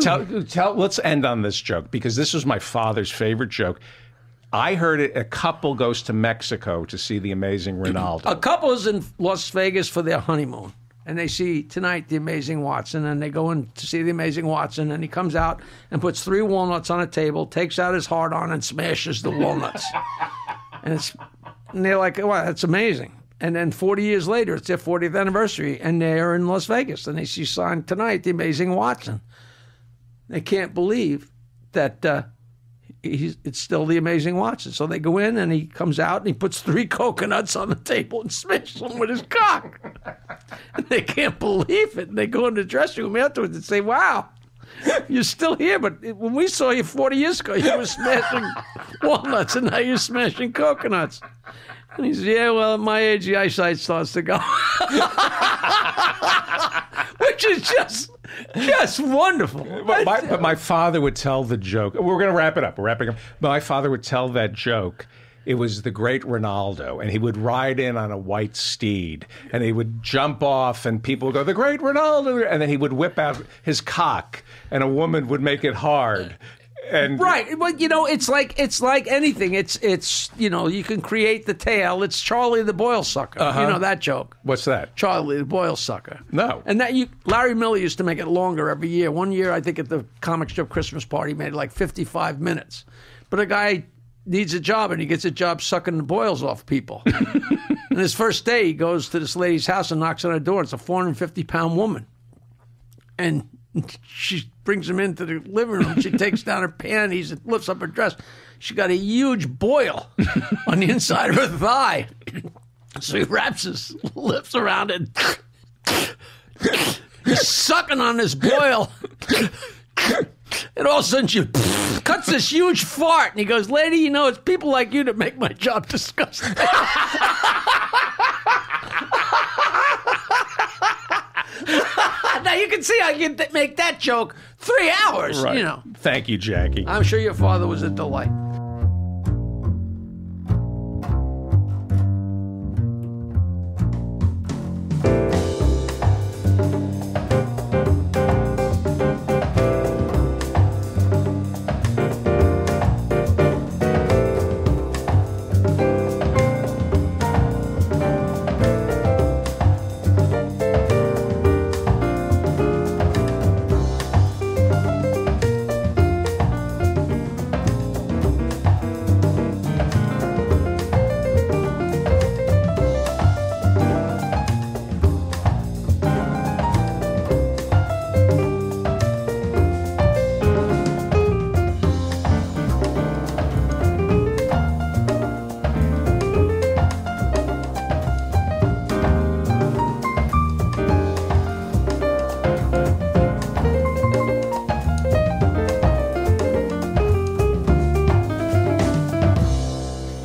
A: Tell, tell, let's end on this joke because this was my father's favorite joke. I heard it. A couple goes to Mexico to see the amazing Ronaldo.
C: A couple is in Las Vegas for their honeymoon, and they see tonight The Amazing Watson, and they go in to see The Amazing Watson, and he comes out and puts three walnuts on a table, takes out his heart on, and smashes the walnuts. and it's and they're like, "Wow, that's amazing." And then 40 years later, it's their 40th anniversary, and they're in Las Vegas, and they see signed tonight The Amazing Watson. They can't believe that uh, he's, it's still The Amazing Watson. So they go in, and he comes out, and he puts three coconuts on the table and smashes them with his cock. and they can't believe it. And they go in the dressing room afterwards and say, "Wow." You're still here, but when we saw you 40 years ago, you were smashing walnuts, and now you're smashing coconuts. And he says, "Yeah, well, at my age, the eyesight starts to go," which is just, just wonderful.
A: But my, but my father would tell the joke. We're going to wrap it up. We're wrapping up. My father would tell that joke it was the great Ronaldo, and he would ride in on a white steed, and he would jump off, and people would go, "The great Ronaldo," and then he would whip out his cock, and a woman would make it hard. And
C: Right, but you know, it's like it's like anything. It's it's you know, you can create the tale. It's Charlie the Boil Sucker. You uh-huh. know that joke.
A: what's that?
C: Charlie the Boil Sucker.
A: No.
C: And that you Larry Miller used to make it longer every year. One year I think at the comic strip Christmas party he made it like 55 minutes. But a guy needs a job and he gets a job sucking the boils off people. and his first day he goes to this lady's house and knocks on her door. It's a 450 pound woman. And she brings him into the living room. She takes down her panties and lifts up her dress. She got a huge boil on the inside of her thigh. So he wraps his lips around it. He's sucking on this boil. And all of a sudden she cuts this huge fart. And he goes, Lady, you know, it's people like you that make my job disgusting. now you can see I can th- make that joke three hours,
A: Right.
C: you know.
A: Thank you, Jackie.
C: I'm sure your father was a delight.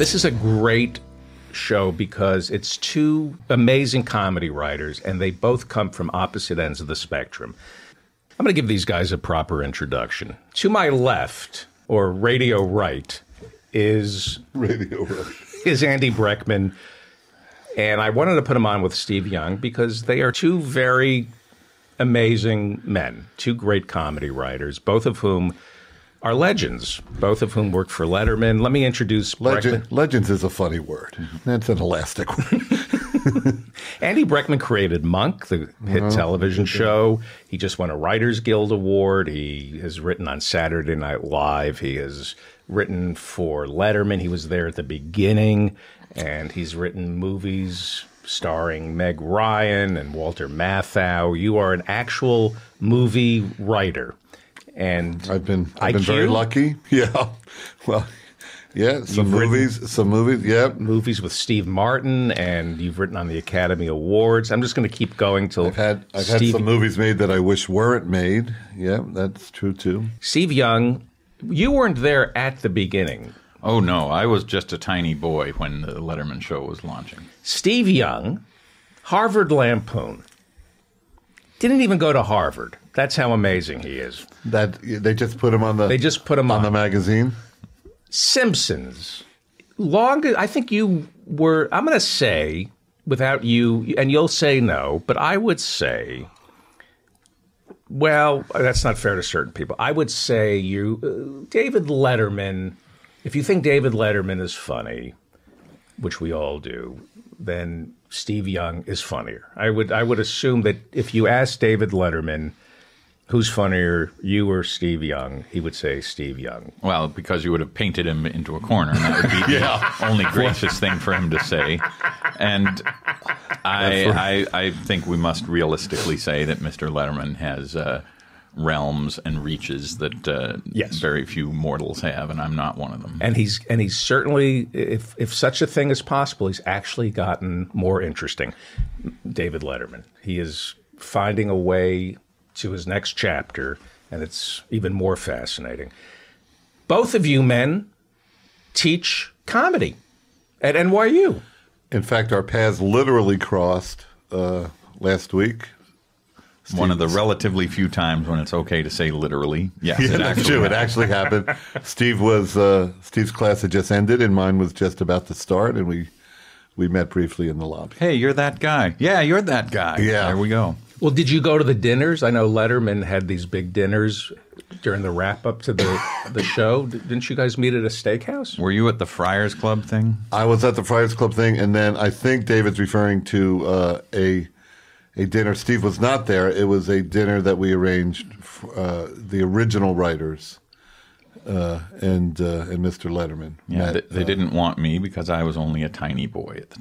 A: This is a great show because it's two amazing comedy writers, and they both come from opposite ends of the spectrum. I'm going to give these guys a proper introduction. To my left, or radio right, is
D: Radio Rush.
A: is Andy Breckman, and I wanted to put him on with Steve Young because they are two very amazing men, two great comedy writers, both of whom are legends, both of whom worked for Letterman. Let me introduce
D: Legend,
A: Breckman.
D: legends is a funny word. That's an elastic word.
A: Andy Breckman created Monk, the hit oh, television show. He just won a Writers Guild Award. He has written on Saturday Night Live. He has written for Letterman. He was there at the beginning, and he's written movies starring Meg Ryan and Walter Matthau. You are an actual movie writer. And
D: I've been I've been very lucky. Yeah. Well, yeah, some
A: You've written-
D: movies, some movies. Yeah.
A: movies with Steve Martin, and you've written on the Academy Awards. I'm just going to keep going till
D: I've had I've had
A: Steve,
D: some movies made that I wish weren't made. Yeah, that's true too.
A: Steve Young. You weren't there at the beginning.
E: Oh no, I was just a tiny boy when the Letterman show was launching.
A: Steve Young, Harvard Lampoon. Didn't even go to Harvard. That's how amazing he is.
D: That they just put him on the
A: They just put him
D: on
A: on
D: the magazine.
A: Simpsons. Long, I think you were. I'm going to say without you, and you'll say no, but I would say. Well, that's not fair to certain people. I would say you, uh, David Letterman. If you think David Letterman is funny, which we all do, then Steve Young is funnier. I would I would assume that if you asked David Letterman who's funnier, you or Steve Young, he would say Steve Young.
E: Well, because you would have painted him into a corner, and that would be the only gracious thing for him to say. And I, I, I think we must realistically say that Mr. Letterman has uh, realms and reaches that uh,
A: Yes.
E: very few mortals have, and I'm not one of them.
A: and he's and he's certainly if if such a thing is possible he's actually gotten more interesting david letterman he is finding a way to his next chapter and it's even more fascinating both of you men teach comedy at nyu
D: In fact, our paths literally crossed uh, last week.
E: One of the relatively few times when it's okay to say literally. Yes,
D: Yeah,
E: it
D: that's
E: actually
D: true. It
E: happened.
D: actually happened. Steve was uh, Steve's class had just ended, and mine was just about to start, and we we met briefly in the lobby.
E: Hey, you're that guy. Yeah, you're that guy.
D: Yeah.
E: There we go.
A: Well, did you go to the dinners? I know Letterman had these big dinners during the wrap up to the the show. D- Didn't you guys meet at a steakhouse?
E: Were you at the Friars Club thing?
D: I was at the Friars Club thing, and then I think David's referring to uh, a a dinner. Steve was not there. It was a dinner that we arranged for uh, the original writers uh, and uh, and Mr. Letterman.
E: Yeah,
D: met,
E: they, they
D: uh,
E: didn't want me because I was only a tiny boy at the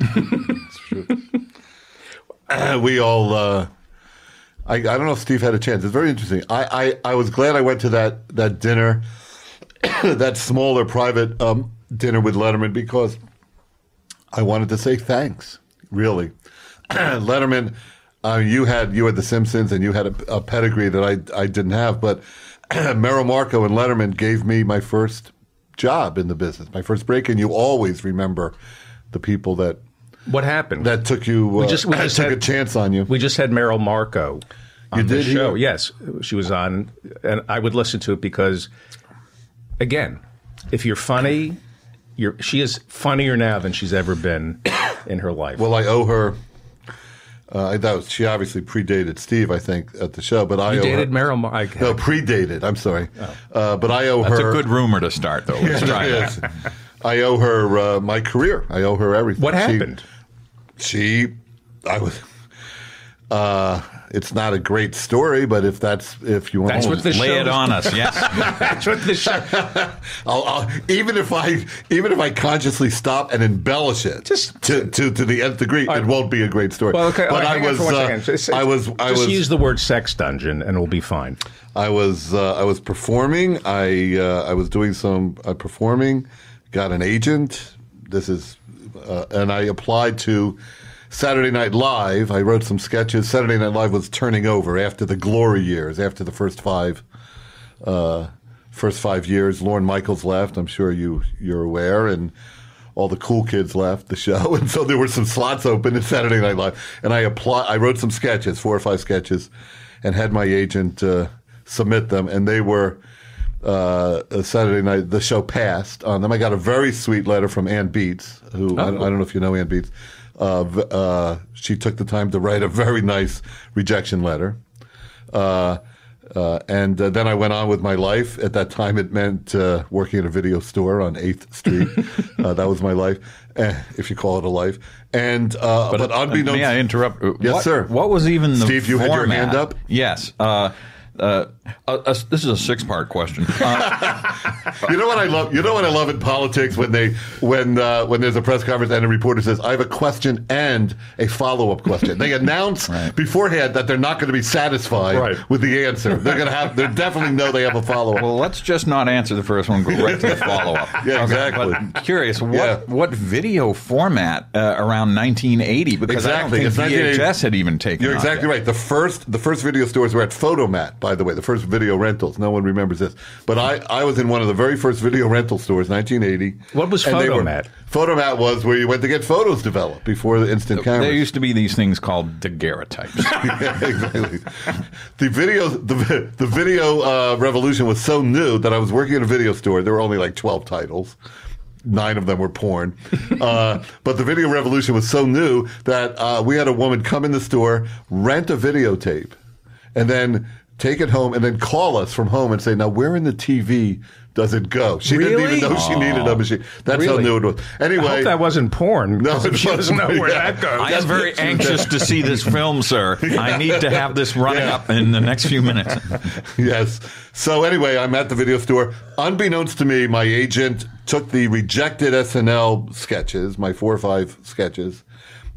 E: time.
D: we all. I, I don't know if Steve had a chance. It's very interesting. I, I, I was glad I went to that that dinner, that smaller private um, dinner with Letterman because I wanted to say thanks. Really, Letterman, uh, you had you had The Simpsons and you had a, a pedigree that I I didn't have, but Merrill Markoe and Letterman gave me my first job in the business, my first break, and you always remember the people that
A: What happened?
D: that took you uh,
A: just- we just
D: took
A: had-
D: a chance on you.
A: we just had Merrill Markoe on
D: You
A: the
D: did
A: show.
D: hear-
A: Yes, she was on, and I would listen to it because, again, if you're funny, you're she is funnier now than she's ever been in her life.
D: Well, I owe her. Uh, that was, she obviously predated Steve, I think, at the show. But I
A: you
D: owe
A: dated
D: her,
A: Merrill Markoe.
D: No, predated. I'm sorry, uh, but I owe
E: That's
D: her.
E: a good rumor to start, though. Let's try
D: Yes. I owe her uh, my career. I owe her everything.
A: What happened?
D: She, I was. Uh, it's not a great story, but if that's if you want,
A: That's what the
E: Lay
A: show
E: it on us, yes.
A: That's what the show.
D: I'll, I'll, even if I even if I consciously stop and embellish it
A: Just-
D: to, to to the nth degree, it won't be a great story.
A: Well, okay.
D: but
A: all right,
D: I
A: hang on
D: was uh.
A: Just-
D: I was I
A: just
D: was
A: use the word sex dungeon, and we'll be fine.
D: I was uh, I was performing. I uh, I was doing some uh, performing. Got an agent. This is, uh, and I applied to Saturday Night Live. I wrote some sketches. Saturday Night Live was turning over after the glory years, after the first five. Uh, first five years, Lorne Michaels left. I'm sure you you're aware, and all the cool kids left the show, and so there were some slots open in Saturday Night Live. And I applied. I wrote some sketches, four or five sketches, and had my agent uh, submit them, and they were. Uh, Saturday night, the show passed on them. I got a very sweet letter from Anne Beatts, who I, I don't know if you know Anne Beatts. Uh, uh, she took the time to write a very nice rejection letter. Uh, uh, and uh, then I went on with my life. At that time, it meant uh, working at a video store on 8th Street. uh, that was my life, eh, if you call it a life. And uh, but, unbeknownst,
E: May I interrupt?
D: Yes,
E: what,
D: sir.
E: What was even the
D: Steve, you had your hand up?
E: Yes. Uh, uh, uh, uh, this is a six-part question. Uh,
D: you know what I love. You know what I love in politics when they when uh, when there's a press conference and a reporter says, "I have a question and a follow up question." They announce beforehand that they're not going to be satisfied
A: Right.
D: with the answer. They're going to have. They definitely know they have a follow up.
E: well, let's just not answer the first one. Go right to the follow-up.
D: Yeah, exactly.
E: But curious, what
D: Yeah.
E: what video format uh, around 1980? Because
D: Exactly.
E: I don't think
D: 1980.
E: VHS had even taken.
D: You're exactly
E: yet.
D: right. The first the first video stores were at Fotomat, by the way, the first video rentals. No one remembers this. But I, I was in one of the very first video rental stores, 1980.
A: What was
D: and were-
A: Fotomat?
D: Fotomat was where you went to get photos developed before the instant
E: camera.
D: There
E: used to be these things called daguerreotypes.
D: yeah, exactly. The video, the, the video uh, revolution was so new that I was working at a video store. There were only like twelve titles. Nine of them were porn, uh, but the video revolution was so new that uh, we had a woman come in the store, rent a videotape, and then take it home, and then call us from home and say, "Now, where in the TV does it go?" She didn't
A: Really?
D: even know she needed a machine. That's how
A: Really?
D: new it was. Anyway,
A: I hope that wasn't porn.
D: No,
A: 'cause
D: it
A: she doesn't know
D: wasn't.
A: where
D: Yeah.
A: that goes.
E: I am very anxious to see this film, sir. I need to have this running
D: Yeah.
E: up in the next few minutes.
D: yes. So anyway, I'm at the video store. Unbeknownst to me, my agent took the rejected SNL sketches, my four or five sketches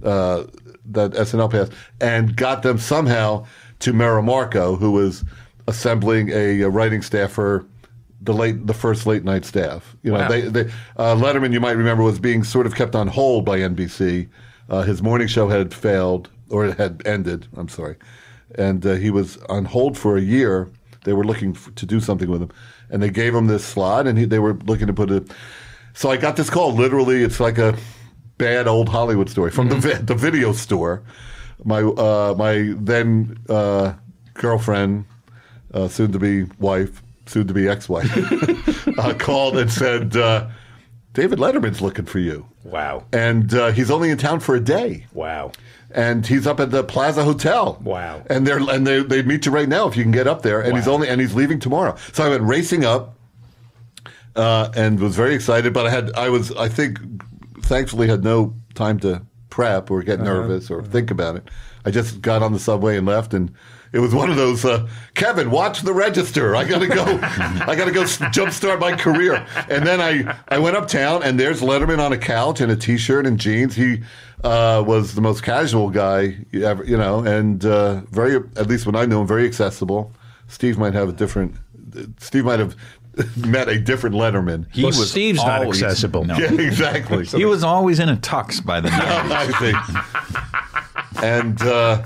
D: uh, that SNL passed, and got them somehow to Merrill Markoe, who was assembling a, uh writing staff for the late, the first late night staff. You know,
A: Wow.
D: they, they uh, Letterman, you might remember, was being sort of kept on hold by NBC. Uh, his morning show had failed, or it had ended. I'm sorry, and uh, he was on hold for a year. They were looking f- to do something with him, and they gave him this slot, and he, they were looking to put it. So I got this call. Literally, it's like a bad old Hollywood story from the vi- the video store. My uh, my then uh, girlfriend, uh, soon to be wife, soon to be ex wife, uh, called and said, uh, David Letterman's looking for you.
A: Wow.
D: And uh, he's only in town for a day.
A: Wow.
D: And he's up at the Plaza Hotel.
A: Wow.
D: And they're and they they meet you right now if you can get up there. And he's
A: Wow.
D: only and he's leaving tomorrow. So I went racing up, uh, and was very excited. But I had I was I think thankfully had no time to prep or
A: Uh-huh.
D: get nervous or think about it. I just got on the subway and left and. It was one of those, uh, Kevin, watch the register. I gotta go, I gotta go jumpstart my career. And then I, I went uptown and there's Letterman on a couch in a t-shirt and jeans. He uh, was the most casual guy you ever, you know, and uh, very, at least when I knew him, very accessible. Steve might have a different, Steve might have met a different Letterman.
E: He
A: Well, Steve's not
E: always-
A: accessible.
E: No.
D: yeah, exactly.
E: He was always in a tux by the night.
D: And uh,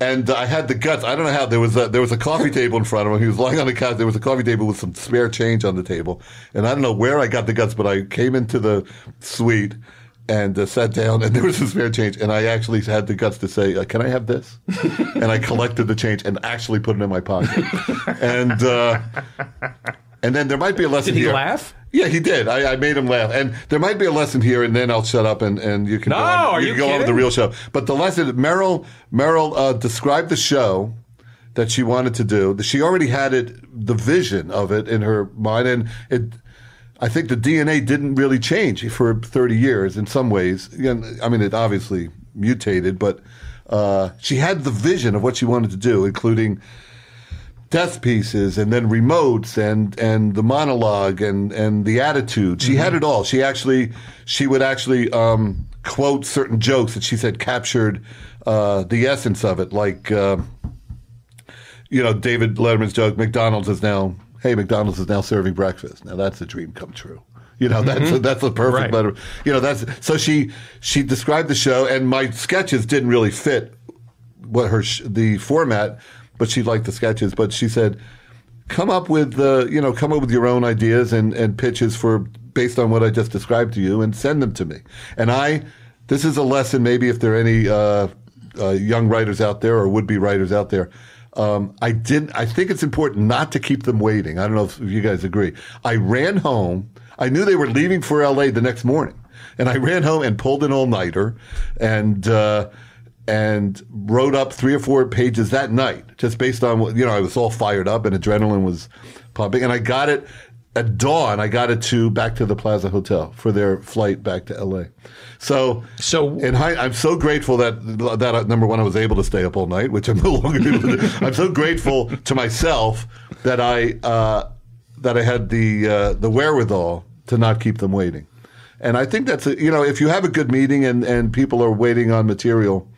D: and I had the guts. I don't know how there was a, there was a coffee table in front of him. He was lying on the couch. There was a coffee table with some spare change on the table, and I don't know where I got the guts, but I came into the suite and uh, sat down, and there was some spare change, and I actually had the guts to say, uh, "Can I have this?" and I collected the change and actually put it in my pocket, and. Uh, and then there might be a lesson
A: Did he
D: here.
A: laugh?
D: Yeah, he did. I, I made him laugh, and there might be a lesson here, and then I'll shut up, and, and you can
A: No,
D: go on,
A: are
D: you
A: you
D: can go on with the real show. But the lesson, Merrill, Merrill uh, described the show that she wanted to do. She already had it, the vision of it in her mind, and it. I think the DNA didn't really change for 30 years in some ways. Again, I mean, it obviously mutated, but uh, she had the vision of what she wanted to do, including death pieces and then remotes and and the monologue and and the attitude. She had it all. She actually she would actually um, quote certain jokes that she said captured uh, the essence of it like uh, you know david letterman's joke mcdonald's is now hey mcdonald's is now serving breakfast now that's a dream come true you know that's a, that's a perfect
A: Right.
D: letter you know that's so she she described the show and my sketches didn't really fit what her sh- the format, but she liked the sketches. But she said, "Come up with the you know, come up with your own ideas and and pitches for based on what I just described to you, and send them to me." And I, this is a lesson. Maybe if there are any uh, uh, young writers out there or would be writers out there. Um, I didn't. I think it's important not to keep them waiting. I don't know if you guys agree. I ran home. I knew they were leaving for L.A. the next morning, and I ran home and pulled an all nighter, and uh, and wrote up three or four pages that night, just based on what you know. I was all fired up and adrenaline was pumping, and I got it at dawn. I got it to back to the Plaza Hotel for their flight back to L.A. So,
A: So-
D: in high, I'm so grateful that that uh, number one, I was able to stay up all night, which I'm no longer able to do. I'm so grateful to myself that I uh, that I had the uh, the wherewithal to not keep them waiting. And I think that's a, you know if you have a good meeting and, and people are waiting on material,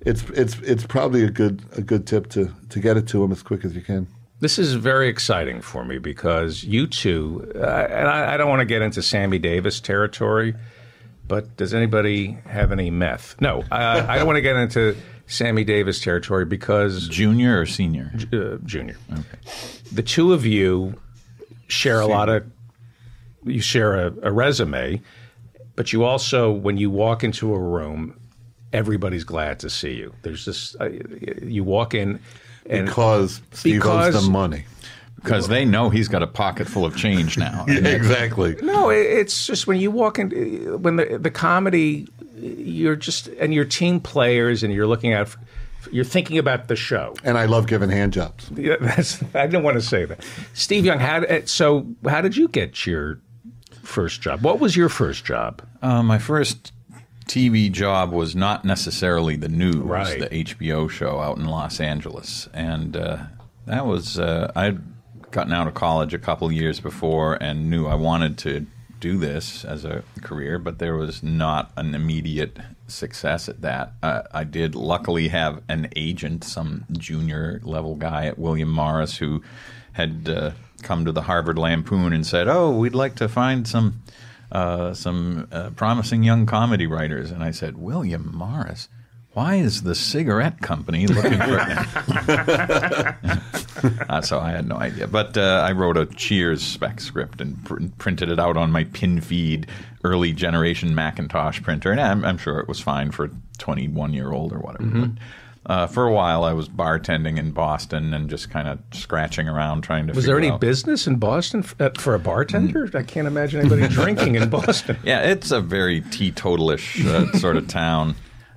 D: it's it's it's probably a good a good tip to to get it to them as quick as you can.
A: This is very exciting for me because you two, uh, and I, I don't want to get into Sammy Davis territory, but does anybody have any meth? No, uh, I don't want to get into Sammy Davis territory because
E: Junior or senior?
A: uh, Junior, the two of you share a lot of, you share a, a resume, but you also, when you walk into a room, everybody's glad to see you. There's this, uh, you walk in. And
D: Because Steve owes
A: Because-
D: them money.
E: Because they know he's got a pocket full of change now.
D: Yeah, exactly.
A: No, it- it's just when you walk in, when the the comedy, you're just and your team players, and you're looking at, you're thinking about the show.
D: And I love giving hand jobs.
A: Yeah, that's, I didn't want to say that. Steve Young, how so? How did you get your first job? What was your first job?
E: Uh, my first TV job was not necessarily the news,
A: Right.
E: the HBO show out in Los Angeles, and uh, that was uh, I'd gotten out of college a couple years before and knew I wanted to do this as a career, but there was not an immediate success at that. Uh, I did luckily have an agent, some junior level guy at William Morris, who had uh, come to the Harvard Lampoon and said, "Oh, we'd like to find some." Uh, some uh, promising young comedy writers. And I said, William Morris, why is the cigarette company looking for uh, So I had no idea. But uh, I wrote a Cheers spec script and pr- printed it out on my pin feed early generation Macintosh printer. And I'm, I'm sure it was fine for a 21 year old or whatever. But Uh, for a while, I was bartending in Boston and just kind of scratching around trying to.
A: Was there any
E: out-
A: business in Boston f- uh, for a bartender? I can't imagine anybody drinking in Boston.
E: Yeah, it's a very teetotalish uh, sort of town.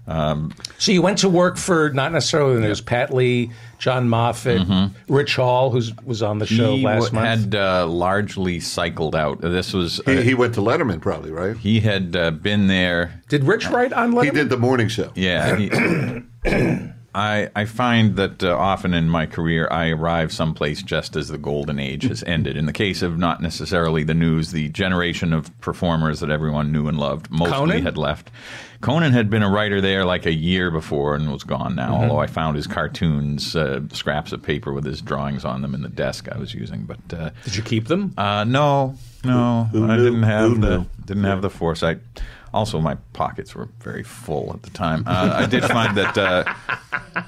E: Um,
A: So you went to work for not necessarily there's Pat Lee, John Moffitt, Rich Hall, who was on the show
E: he
A: last
E: w-
A: month.
E: had uh, largely cycled out. This was uh,
D: He, he went to Letterman, probably, right?
E: he had uh, been there
A: Did Rich write on Letterman?
D: He did the morning show.
E: Yeah. he- I, I find that uh, often in my career I arrive someplace just as the golden age has ended. In the case of not necessarily the news, the generation of performers that everyone knew and loved mostly
A: Conan?
E: had left. Conan had been a writer there like a year before and was gone now. Although I found his cartoons, uh, scraps of paper with his drawings on them in the desk I was using. But uh,
A: Did you keep them?
E: uh, no, no,
D: Who
E: I didn't have
D: Who
E: the
D: knew?
E: didn't have the foresight. Also, my pockets were very full at the time. Uh, I did find that uh,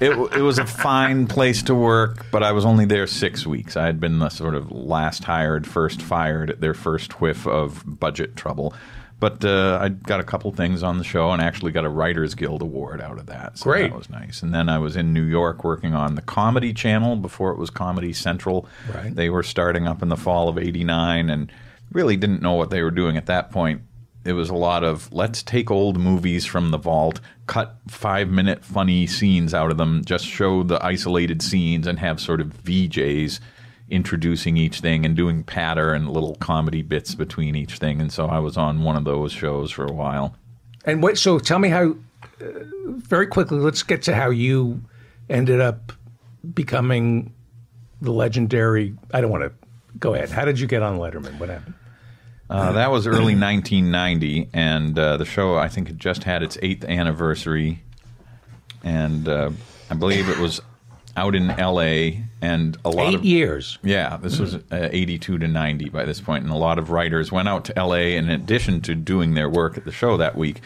E: it it was a fine place to work, but I was only there six weeks. I had been the sort of last hired, first fired at their first whiff of budget trouble. But uh, I got a couple things on the show and actually got a Writers Guild award out of that. So
A: Great.
E: that was nice. And then I was in New York working on the Comedy Channel before it was Comedy Central.
A: Right.
E: They were starting up in the fall of 89 and really didn't know what they were doing at that point. It was a lot of let's take old movies from the vault, cut five minute funny scenes out of them, just show the isolated scenes and have sort of VJs introducing each thing and doing patter and little comedy bits between each thing. And so I was on one of those shows for a while.
A: And what? So tell me how. Uh, very quickly, let's get to how you ended up becoming the legendary. I don't want to go ahead. How did you get on Letterman? What happened?
E: Uh, that was early 1990, and uh, the show I think had just had its eighth anniversary, and uh, I believe it was out in L.A. and a lot
A: Eight
E: of
A: years.
E: yeah, this was uh, 82 to 90 by this point, and a lot of writers went out to L.A. in addition to doing their work at the show that week.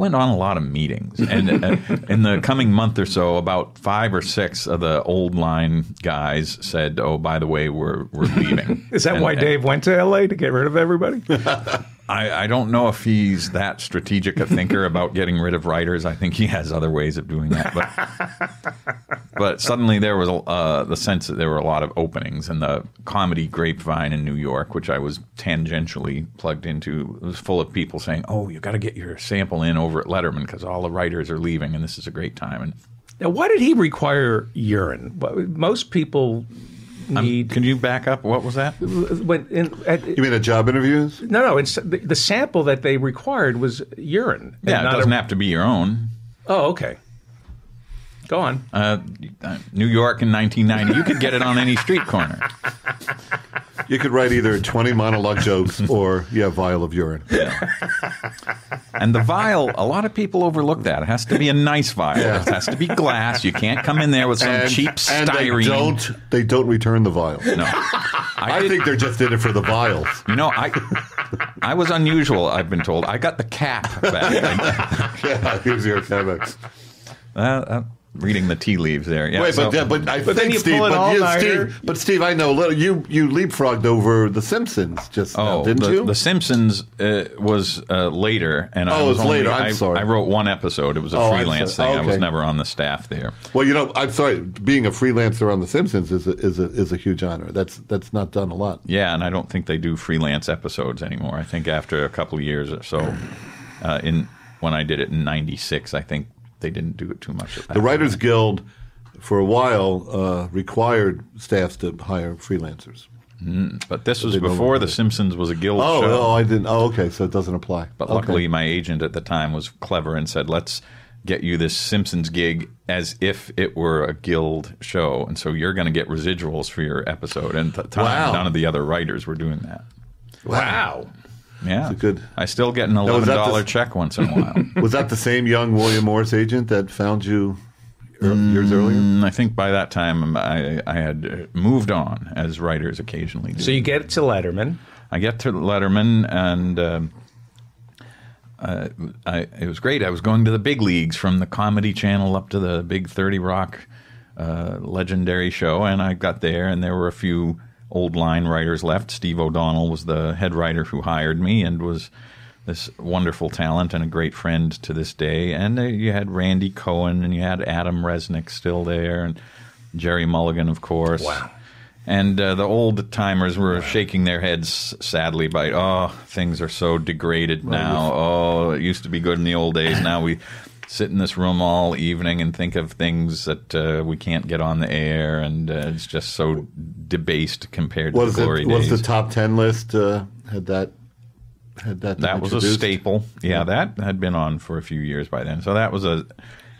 E: Went on a lot of meetings, and uh, in the coming month or so, about five or six of the old line guys said, "Oh, by the way, we're we're leaving."
A: Is that
E: And-
A: why
E: and-
A: Dave went to L.A. to get rid of everybody?
E: I, I don't know if he's that strategic a thinker about getting rid of writers. I think he has other ways of doing that. But, but suddenly there was a, uh, the sense that there were a lot of openings, and the comedy grapevine in New York, which I was tangentially plugged into, was full of people saying, "Oh, you got to get your sample in over at Letterman because all the writers are leaving, and this is a great time." And
A: now, why did he require urine? Most people need.
E: can you back up? What was that?
A: when in, at,
D: You mean at job interviews?
A: no, no. It's, the, the sample that they required was urine. and
E: Yeah, it
A: not
E: doesn't
A: a-
E: have to be your own.
A: Oh, okay. Go on.
E: Uh, uh, New York in 1990, you could get it on any street corner.
D: You could write either 20 monologue jokes or, yeah, vial of urine. Yeah.
E: And the vial, a lot of people overlook that. It has to be a nice vial.
D: Yeah.
E: It has to be glass. You can't come in there with some cheap
D: and
E: styrene.
D: they don't, they don't return the vial.
E: No.
D: I,
E: I,
D: think they're just in it for the vials.
E: you know, I I was unusual, I've been told. I got the cap back.
D: Yeah, here's your Chemex.
E: uh, uh, reading the tea leaves there. Yeah,
D: Wait,
E: so-
D: but, yeah, but I
A: But then
D: think
A: you
D: Steve,
A: pull an
D: but, you,
A: all-nighter.
D: Steve, but Steve, I know a little. You you leapfrogged over The Simpsons just now,
E: Oh,
D: didn't
E: the,
D: you?
E: The Simpsons uh, was uh, later, and I
D: Oh, it
E: was,
D: was
E: only-
D: later. I'm
E: I,
D: sorry.
E: I wrote one episode. It was a
D: Oh,
E: freelance
D: sorry.
E: thing. I was never on the staff there.
D: well, you know, I'm sorry. Being a freelancer on The Simpsons is a, is a is a huge honor. That's that's not done a lot.
E: Yeah, and I don't think they do freelance episodes anymore. I think after a couple of years or so, uh, in when I did it in '96, I think they didn't do it too much. At that
D: The Writers Guild, for a while, uh, required staffs to hire freelancers.
E: But this was before The. Simpsons was a guild
D: Oh,
E: show.
D: oh, I didn't. Oh, okay, so it doesn't apply.
E: But
D: Okay.
E: luckily, my agent at the time was clever and said, "Let's get you this Simpsons gig as if it were a guild show, and so you're going to get residuals for your episode." And at the time,
D: Wow.
E: none of the other writers were doing that.
A: Wow.
E: Yeah,
D: a good-
E: I still get an
D: was
E: eleven
D: that
E: dollar check once in a while.
D: was that the same young William Morris agent that found you years earlier?
E: And I think by that time, I, I had moved on, as writers occasionally do.
A: So you get to Letterman.
E: I get to Letterman, and um, uh, I, it was great. I was going to the big leagues from the Comedy Channel up to the big Thirty Rock uh, legendary show, and I got there, and there were a few old line writers left. Steve O'Donnell was the head writer who hired me, and was this wonderful talent and a great friend to this day. And uh, you had Randy Cohen and you had Adam Resnick still there and Jerry Mulligan, of course.
A: Wow.
E: And uh, the old timers were shaking their heads sadly by, oh, things are so degraded now. Oh, it used to be good in the old days. Now we sit in this room all evening and think of things that uh, we can't get on the air, and uh, it's just so debased compared to the glory
D: it was the top ten list uh, had that had that
E: that was a staple. Yeah, that had been on for a few years by then. So that was a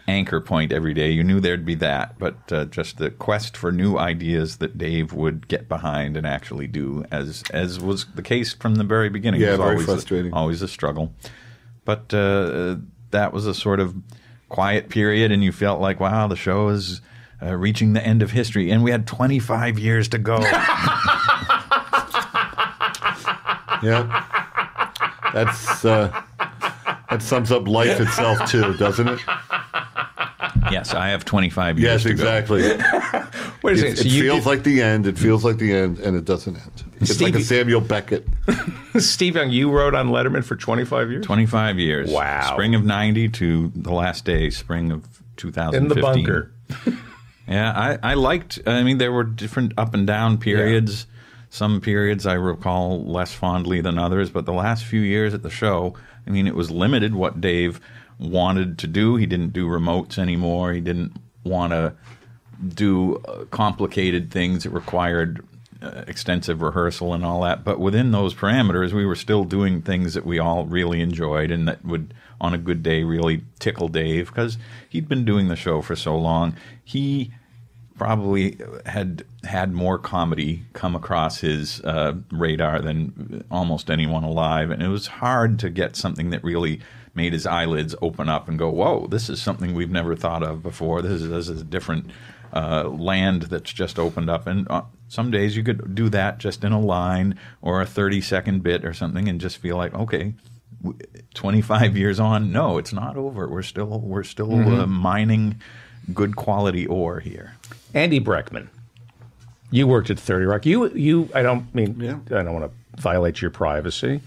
E: anchor point every day. You knew there'd be that, but uh, just the quest for new ideas that Dave would get behind and actually do, as as was the case from the very beginning.
D: Yeah,
E: It was
D: very
E: always a-
D: frustrating.
E: always a struggle. But uh, that was a sort of quiet period, and you felt like, wow, the show is. Uh, reaching the end of history, and we had 25 years to go.
D: Yeah, that's uh, that sums up life itself too, doesn't it?
E: yes, I have 25 years
D: Yes,
E: to go.
D: exactly. It,
A: Wait a
D: it
A: second. So you
D: feels like the end. It feels like the end, and it doesn't end. It's like a Samuel Beckett.
A: Steve Young, you wrote on Letterman for 25 years?
E: 25 years.
A: Wow.
E: Spring of 90 to the last day, spring of 2015.
A: In the bunker.
E: Yeah, I, I liked, I mean, there were different up and down periods. Some periods I recall less fondly than others, but the last few years at the show, I mean, it was limited what Dave wanted to do. He didn't do remotes anymore. He didn't want to do uh, complicated things that required uh, extensive rehearsal and all that. But within those parameters, we were still doing things that we all really enjoyed and that would, on a good day, really tickle Dave because he'd been doing the show for so long. He probably had had more comedy come across his uh, radar than almost anyone alive, and it was hard to get something that really made his eyelids open up and go, "Whoa, this is something we've never thought of before. This is, this is a different uh, land that's just opened up." And uh, some days you could do that just in a line or a thirty-second bit or something, and just feel like, okay. 25 years on no it's not over we're still we're still uh, mining good quality ore here
A: Andy Breckman. You worked at 30 Rock. You, you. I don't mean.
D: Yeah.
A: I don't want to violate your privacy,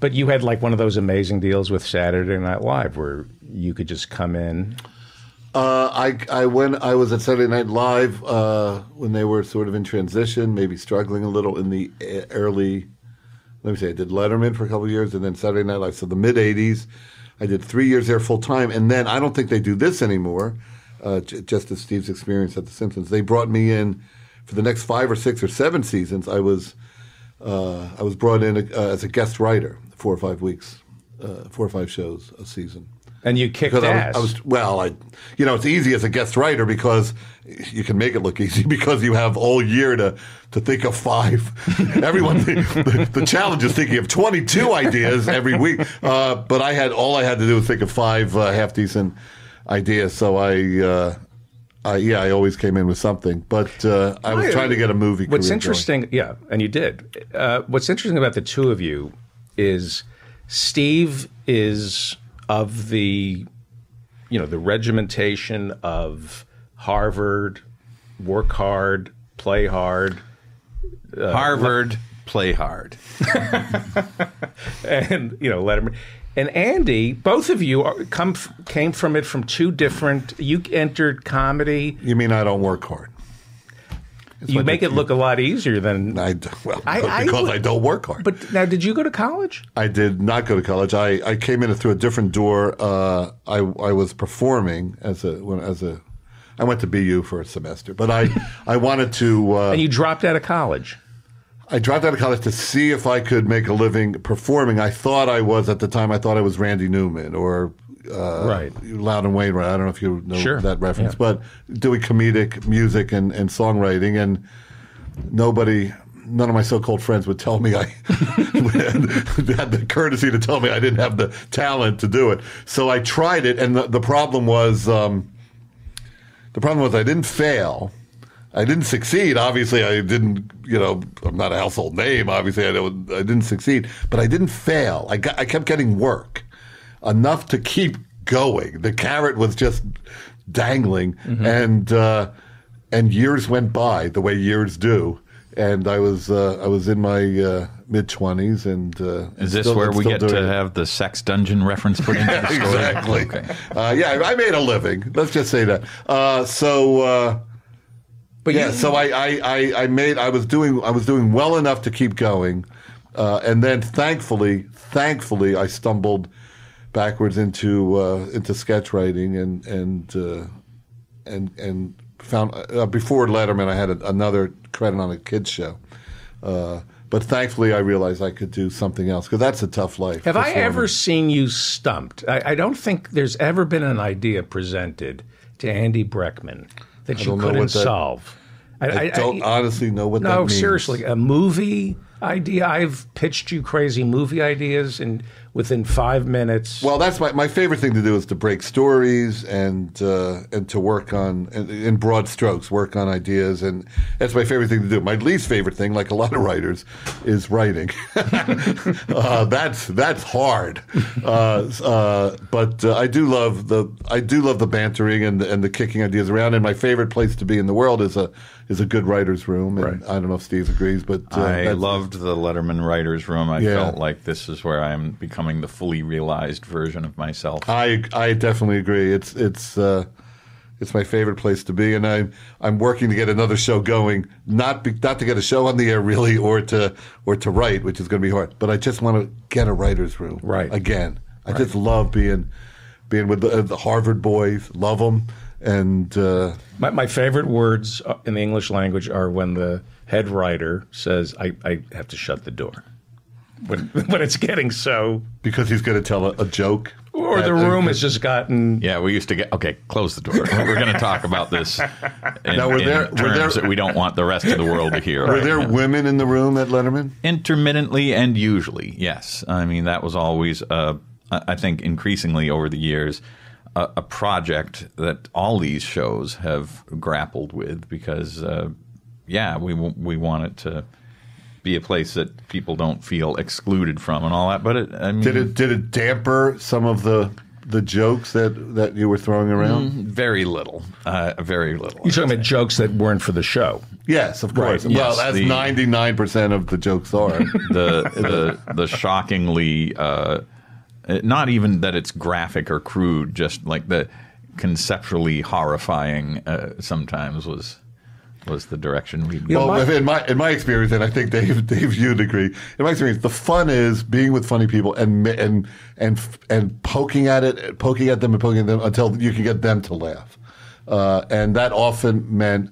A: but you had like one of those amazing deals with Saturday Night Live where you could just come in.
D: Uh, I, I when I was at Saturday Night Live uh, when they were sort of in transition, maybe struggling a little in the early. Let me say, I did Letterman for a couple years, and then Saturday Night Live. So the mid '80s, I did three years there full time, and then I don't think they do this anymore. Uh, j- just as Steve's experience at The Simpsons, they brought me in for the next five or six or seven seasons. I was uh, I was brought in uh, as a guest writer, four or five weeks, uh, four or five shows a season.
A: And you kicked
D: Because I
A: ass.
D: was, I was, well, I, you know, it's easy as a guest writer because you can make it look easy because you have all year to to think of five. Everyone, the, the challenge is thinking of twenty two ideas every week. Uh, but I had all I had to do was think of five uh, half decent ideas. So I, uh, I, yeah, I always came in with something. But uh, I was trying to get a movie.
A: What's interesting, yeah, and you did. Uh, what's interesting about the two of you is Steve is of the, you know, the regimentation of Harvard, work hard, play hard, uh,
E: harvard play hard
A: and you know Letterman. And Andy, both of you are, come f- came from it from two different. You entered comedy.
D: You mean I don't work hard?
A: You make it look a lot easier than.
D: I, well,
A: I- I
D: because
A: would-
D: I don't work hard.
A: But now, did you go to college?
D: I did not go to college. I, I came in through a different door. Uh, I I was performing as a when as a I went to BU for a semester, but I I wanted to. Uh,
A: And you dropped out of college.
D: I dropped out of college to see if I could make a living performing. I thought I was at the time. I thought I was Randy Newman or uh,
A: Right.
D: Loudon Wainwright. I don't know if you know
A: Sure.
D: that reference,
A: Yeah.
D: but doing comedic music and, and songwriting, and nobody, none of my so-called friends would tell me I had the courtesy to tell me I didn't have the talent to do it. So I tried it, and the, the problem was. Um, the problem was I didn't fail. I didn't succeed. Obviously, I didn't. You know, I'm not a household name. Obviously, I, don't, I didn't succeed, but I didn't fail. I got. I kept getting work, enough to keep going. The carrot was just dangling, and uh, and years went by the way years do. and I was uh, I was in my uh, mid twenties, and uh,
E: Is this
D: still-
E: where we get to
D: it.
E: have the sex dungeon reference put into the story?
D: exactly?
E: Okay.
D: Uh, yeah, I made a living. Let's just say that. Uh, so. Uh,
A: But
D: yeah,
A: you-
D: so I, I, I, I made I was doing I was doing well enough to keep going, uh, and then thankfully, thankfully, I stumbled backwards into uh, into sketch writing and and uh, and and found uh, before Letterman I had a, another credit on a kids show, uh, but thankfully I realized I could do something else because that's a tough life.
A: Have I ever seen you stumped? I, I don't think there's ever been an idea presented to Andy Breckman that you couldn't
D: that-
A: solve.
D: I don't honestly know what that
A: No, seriously, a movie idea. I've pitched you crazy movie ideas, and within five minutes,
D: Well, that's my, my favorite thing to do is to break stories and uh, and to work on in, broad strokes, work on ideas, and that's my favorite thing to do. My least favorite thing, like a lot of writers, is writing. uh, that's that's hard, uh, uh, but uh, I do love the I do love the bantering and and the kicking ideas around. And my favorite place to be in the world is a is a good writer's room. And I don't know if Steve agrees, but uh,
E: I loved the Letterman writers' room. I
D: Yeah.
E: felt like this is where I'm becoming the fully realized version of myself.
D: I I definitely agree. It's it's uh, it's my favorite place to be, and I'm I'm working to get another show going. Not be, not to get a show on the air really, or to or to write, which is going to be hard. But I just want to get a writer's room
A: Right.
D: again. I just love being being with the, the Harvard boys. Love them, and uh,
A: my, my favorite words uh, in the English language are when the head writer says, "I, I have to shut the door." When when it's getting so,
D: because he's going to tell a, a joke,
A: or the room has just gotten
E: Yeah, we used to get okay. Close the door. We're going to talk about this in,
D: Now, were
E: in
D: there- were
E: terms
D: there-
E: that we don't want the rest of the world to hear.
D: Were
E: right
D: there
E: now.
D: women in the room at Letterman?
E: intermittently and usually yes i mean that was always uh, i I think increasingly over the years a, a project that all these shows have grappled with because uh, yeah we we want it to be a place that people don't feel excluded from and all that but it i mean
D: Did it did it damper some of the the jokes that that you were throwing around?
E: very little uh, very little
A: You're talking about jokes that weren't for the show.
D: Yes, of course.
E: Right,
D: Well,
E: yes,
D: as
E: the-
D: ninety nine percent of the jokes are.
E: the the the shockingly uh, not even that it's graphic or crude, just like the conceptually horrifying uh, sometimes was was the direction we.
D: well,
A: my-
D: in my in my experience, and I think Dave Dave you'd agree. In my experience, the fun is being with funny people and and and and poking at it, poking at them, and poking at them until you can get them to laugh, uh, and that often meant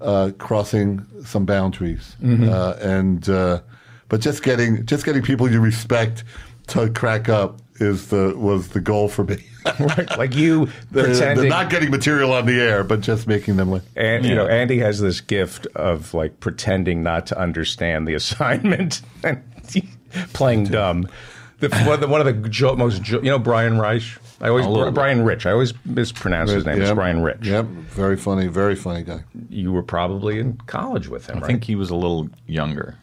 D: uh, crossing some boundaries, uh, and uh, but just getting just getting people you respect to crack up is the was the goal for me.
A: Right, like you
D: The- the
A: pretending.
D: not getting material on the air, but just making them. Like,
A: and you know, Andy has this gift of like pretending not to understand the assignment and playing dumb. The, one of the, one of the jo- most jo- you know Brian Reich. I always
E: A little bit.
A: Brian Rich. I always mispronounce his name. It's Brian Rich.
D: Yep, very funny, very funny guy.
A: You were probably in college with him,
E: I
A: right?
E: think he was a little younger.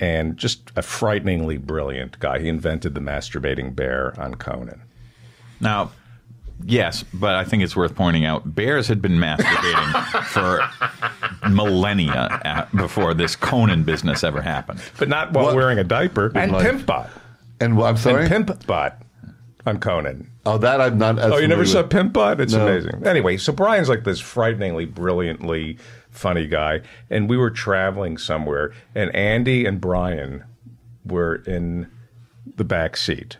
A: And just a frighteningly brilliant guy. He invented the masturbating bear on Conan.
E: Now, yes, but I think it's worth pointing out bears had been masturbating for millennia at, before this Conan business ever happened.
A: But not while
D: What?
A: wearing a diaper. And
D: life.
A: Pimpbot.
D: And well, I'm sorry.
A: And Pimpbot on Conan.
D: oh, that I'm not.
A: Oh, you never saw pimp Pimpbot? It's
D: No.
A: amazing. Anyway, so Brian's like this frighteningly, brilliantly funny guy. And we were traveling somewhere, and Andy and Brian were in the back seat.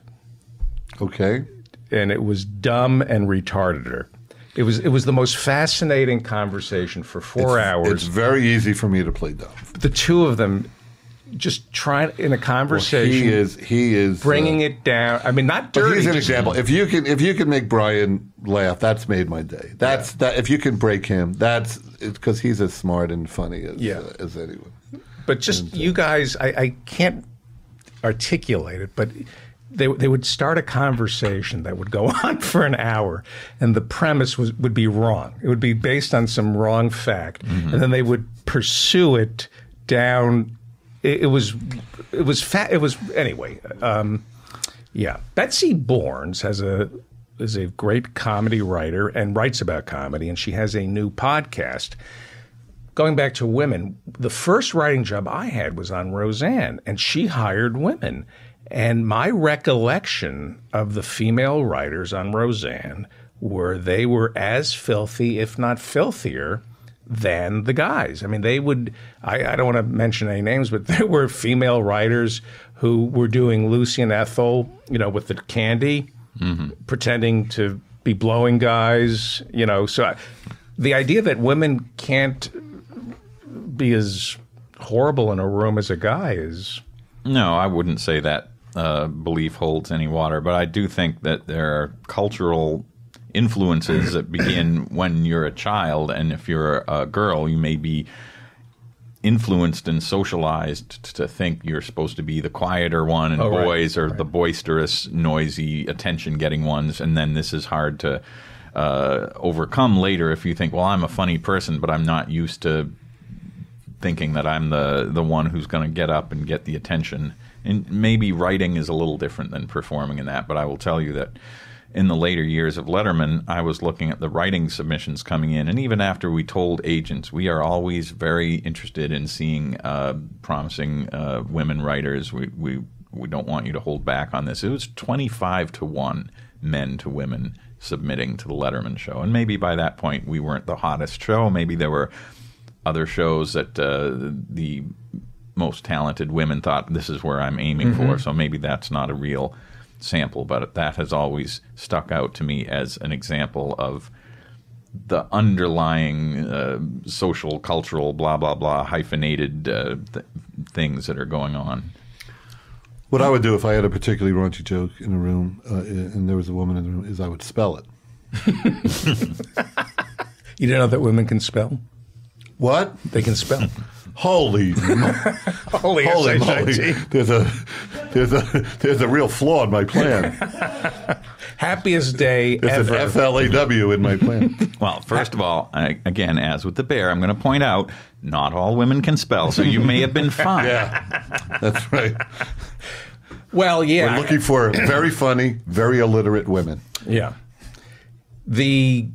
D: Okay.
A: and it was dumb and retarded. her. It was it was the most fascinating conversation for four hours.
D: It's very easy for me to play dumb.
A: the two of them just trying in a conversation,
D: He is. He is
A: bringing
D: uh,
A: it down. I mean, not dirty.
D: he's an example. If you can, if you can make Brian laugh, that's made my day. That's that. If you can break him, that's because he's as smart and funny as
A: Yeah.
D: uh, as anyone.
A: But just you guys, I, I can't articulate it, but they they would start a conversation that would go on for an hour, and the premise was would be wrong. It would be based on some wrong fact, and then they would pursue it down. It, was it was fa- it was anyway. Um, yeah, Betsy Borns has a is a great comedy writer and writes about comedy, and she has a new podcast going back to women, the first writing job I had was on Roseanne, and she hired women. And my recollection of the female writers on Roseanne were they were as filthy, if not filthier, than the guys. I mean, they would, I, I don't want to mention any names, but there were female writers who were doing Lucy and Ethel, you know, with the candy, pretending to be blowing guys, you know. So I, the idea that women can't be as horrible in a room as a guy is.
E: No, I wouldn't say that uh, belief holds any water, but I do think that there are cultural influences that begin when you're a child, and if you're a girl, you may be influenced and socialized to think you're supposed to be the quieter one, and
A: Oh, right,
E: boys are the boisterous, noisy, attention-getting ones, and then this is hard to uh, overcome later if you think, well, I'm a funny person, but I'm not used to thinking that I'm the the one who's going to get up and get the attention. And maybe writing is a little different than performing in that, but I will tell you that in the later years of Letterman, I was looking at the writing submissions coming in, and even after we told agents, we are always very interested in seeing uh, promising uh, women writers. We, we we don't want you to hold back on this. It was twenty five to one men to women submitting to the Letterman show, and maybe by that point we weren't the hottest show. Maybe there were other shows that uh, the most talented women thought this is where I'm aiming for. So maybe that's not a real sample, but that has always stuck out to me as an example of the underlying uh, social, cultural, blah blah blah, hyphenated uh, th- things that are going on.
D: What I would do if I had a particularly raunchy joke in a room uh, and there was a woman in the room is I would spell it.
A: You didn't know that women can spell?
D: What?
A: They can spell.
D: Holy, mo-
A: Holy,
D: holy moly! There's a there's a there's a real flaw in my plan.
A: Happiest day
D: There's
A: ever.
D: an F L A W in my plan.
E: Well, first of all, I, again, as with the bear, I'm going to point out not all women can spell, so you may have been fine.
D: Yeah, that's right.
A: well, yeah.
D: We're looking for very funny, very illiterate women.
A: Yeah. The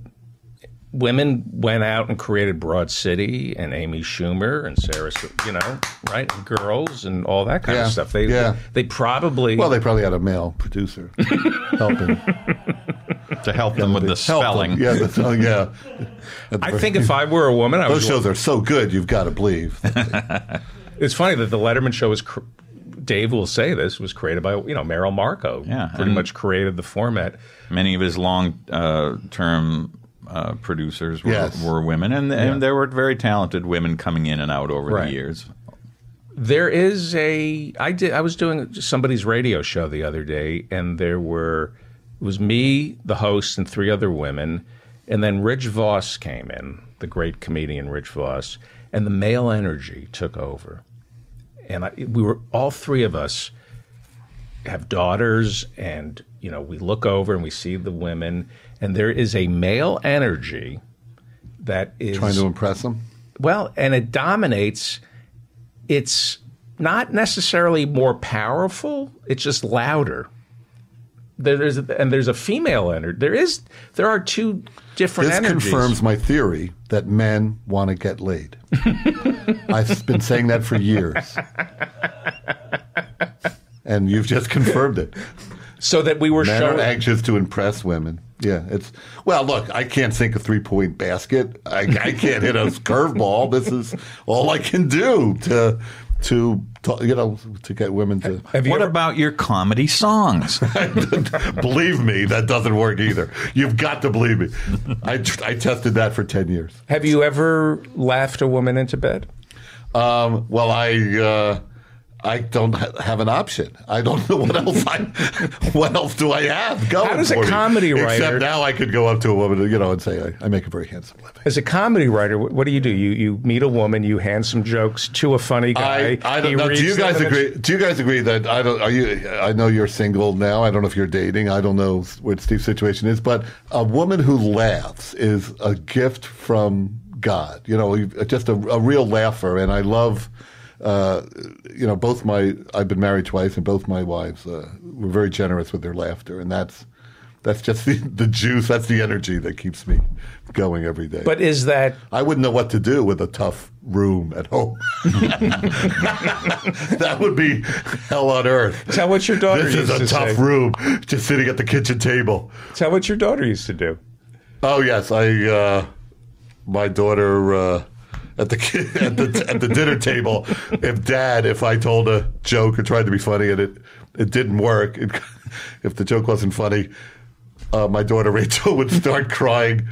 A: women went out and created Broad City and Amy Schumer and Sarah, you know, right? And girls and all that kind
D: Yeah,
A: of stuff. They,
D: yeah.
A: they probably.
D: Well, they probably had a male producer helping.
E: To help them with the
D: help them.
E: spelling.
D: Yeah, the, oh, yeah.
A: I think if I were a woman, I
D: those
A: was.
D: shows are so good. You've got to believe.
A: It's funny that the Letterman show was. Cr- Dave will say this was created by you know Merrill Markoe.
E: Yeah,
A: pretty much created the format.
E: Many of his long-term uh, Uh, producers were,
D: Yes.
E: were women, and, and there were very talented women coming in and out over
A: Right.
E: the years.
A: There is a I did I was doing somebody's radio show the other day and there were it was me, the host, and three other women, and then Rich Voss came in, the great comedian Rich Voss, and the male energy took over. And I, we were all three of us have daughters and you know we look over and we see the women and there is a male energy that is
D: Trying to impress them.
A: well, and it dominates. It's not necessarily more powerful. It's just louder. There's a, and there's a female energy. There is there are two different
D: This
A: energies.
D: confirms my theory that men want to get laid. I've been saying that for years. And you've just confirmed it.
A: so that we were
D: Men
A: showing.
D: are anxious to impress women. Yeah, it's well. Look, I can't sink a three-point basket. I, I can't hit a curveball. This is all I can do to, to, to you know, to get women to.
A: have you
E: What
A: ever-
E: about your comedy songs?
D: believe me, that doesn't work either. You've got to believe me. I, I tested that for ten years.
A: have you ever laughed a woman into bed?
D: Um, well, I uh, I don't have an option. I don't know what else I what else do I have going
A: How does a
D: for me?
A: comedy writer Except
D: now I could go up to a woman, you know, and say I, I make a very handsome living.
A: As a comedy writer, what, what do you do? You you meet a woman, you hand some jokes to a funny guy.
D: I, I don't know. Do you guys agree? Do you guys agree that I don't? Are you? I know you're single now. I don't know if you're dating. I don't know what Steve's situation is, but a woman who laughs is a gift from God. You know, just a, a real laugher, and I love. Uh, you know, both my I've been married twice, and both my wives uh, were very generous with their laughter, and that's That's just the, the juice. That's the energy that keeps me going every day.
A: But is that
D: I wouldn't know what to do with a tough room at home. that would be hell on earth.
A: that what your daughter
D: This is a
A: to
D: tough
A: say?
D: room, just sitting at the kitchen table.
A: That what your daughter used to do?
D: Oh yes, I uh, my daughter uh, at the at the at the dinner table. If Dad, if I told a joke or tried to be funny and it it didn't work, it, if the joke wasn't funny, uh, my daughter Rachel would start crying.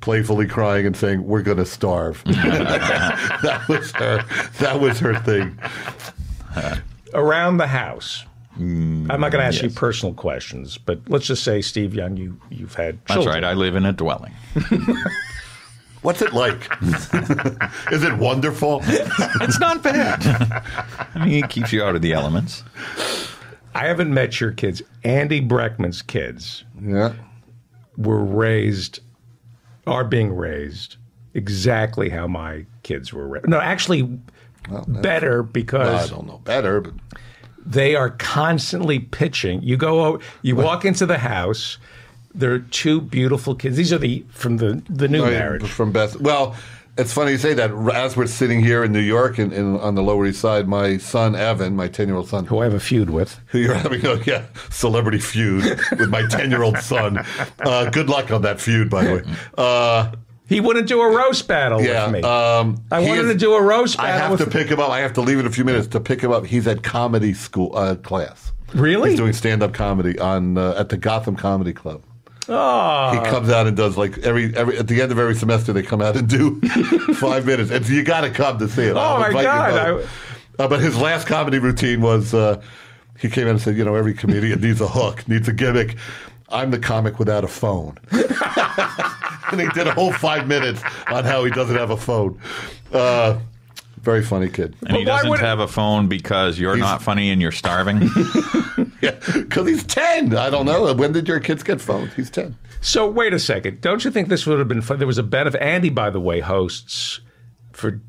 D: Playfully crying and saying, "We're going to starve." that was her. That was her thing.
A: Around the house. I'm not going to ask you personal questions, but let's just say, Steve Young, you you've had
E: That's right. I live in a dwelling.
D: What's it like? Is it wonderful?
E: It's not bad. I mean, it keeps you out of the elements.
A: I haven't met your kids. Andy Breckman's kids
D: Yeah.
A: were raised, are being raised exactly how my kids were raised. No, actually, better because
D: I
A: because
D: don't know better, but
A: they are constantly pitching. You go, o- you walk into the house. There are two beautiful kids. These are the from the the new
D: Oh,
A: marriage.
D: from Beth. Well, it's funny you say that. As we're sitting here in New York, in, in, on the Lower East Side, my son Evan, my ten-year-old son,
A: Who I have a feud with.
D: who you're having a yeah, celebrity feud with my ten-year-old son. Uh, good luck on that feud, by the way. Uh,
A: He wouldn't do a roast battle
D: yeah,
A: with me.
D: um,
A: I wanted
D: is-
A: to do a roast
D: I
A: battle
D: have to pick him up. I have to leave in a few minutes to pick him up. He's at comedy school uh, class.
A: Really?
D: He's doing stand-up comedy on uh, at the Gotham Comedy Club.
A: Oh,
D: He comes out and does like every every at the end of every semester they come out and do five minutes, and so you got to come to see it. I'll
A: Oh, my God.
D: Uh, but his last comedy routine was uh, he came in and said, you know, every comedian needs a hook, needs a gimmick. I'm the comic without a phone, and he did a whole five minutes on how he doesn't have a phone. Uh, very funny kid.
E: And he
A: But why
E: doesn't
A: would-
E: have a phone because you're not funny and you're starving.
D: Yeah, because he's ten. I don't know. When did your kids get phones? He's ten.
A: So wait a second. Don't you think this would have been fun? There was a benefit. Andy, by the way, hosts for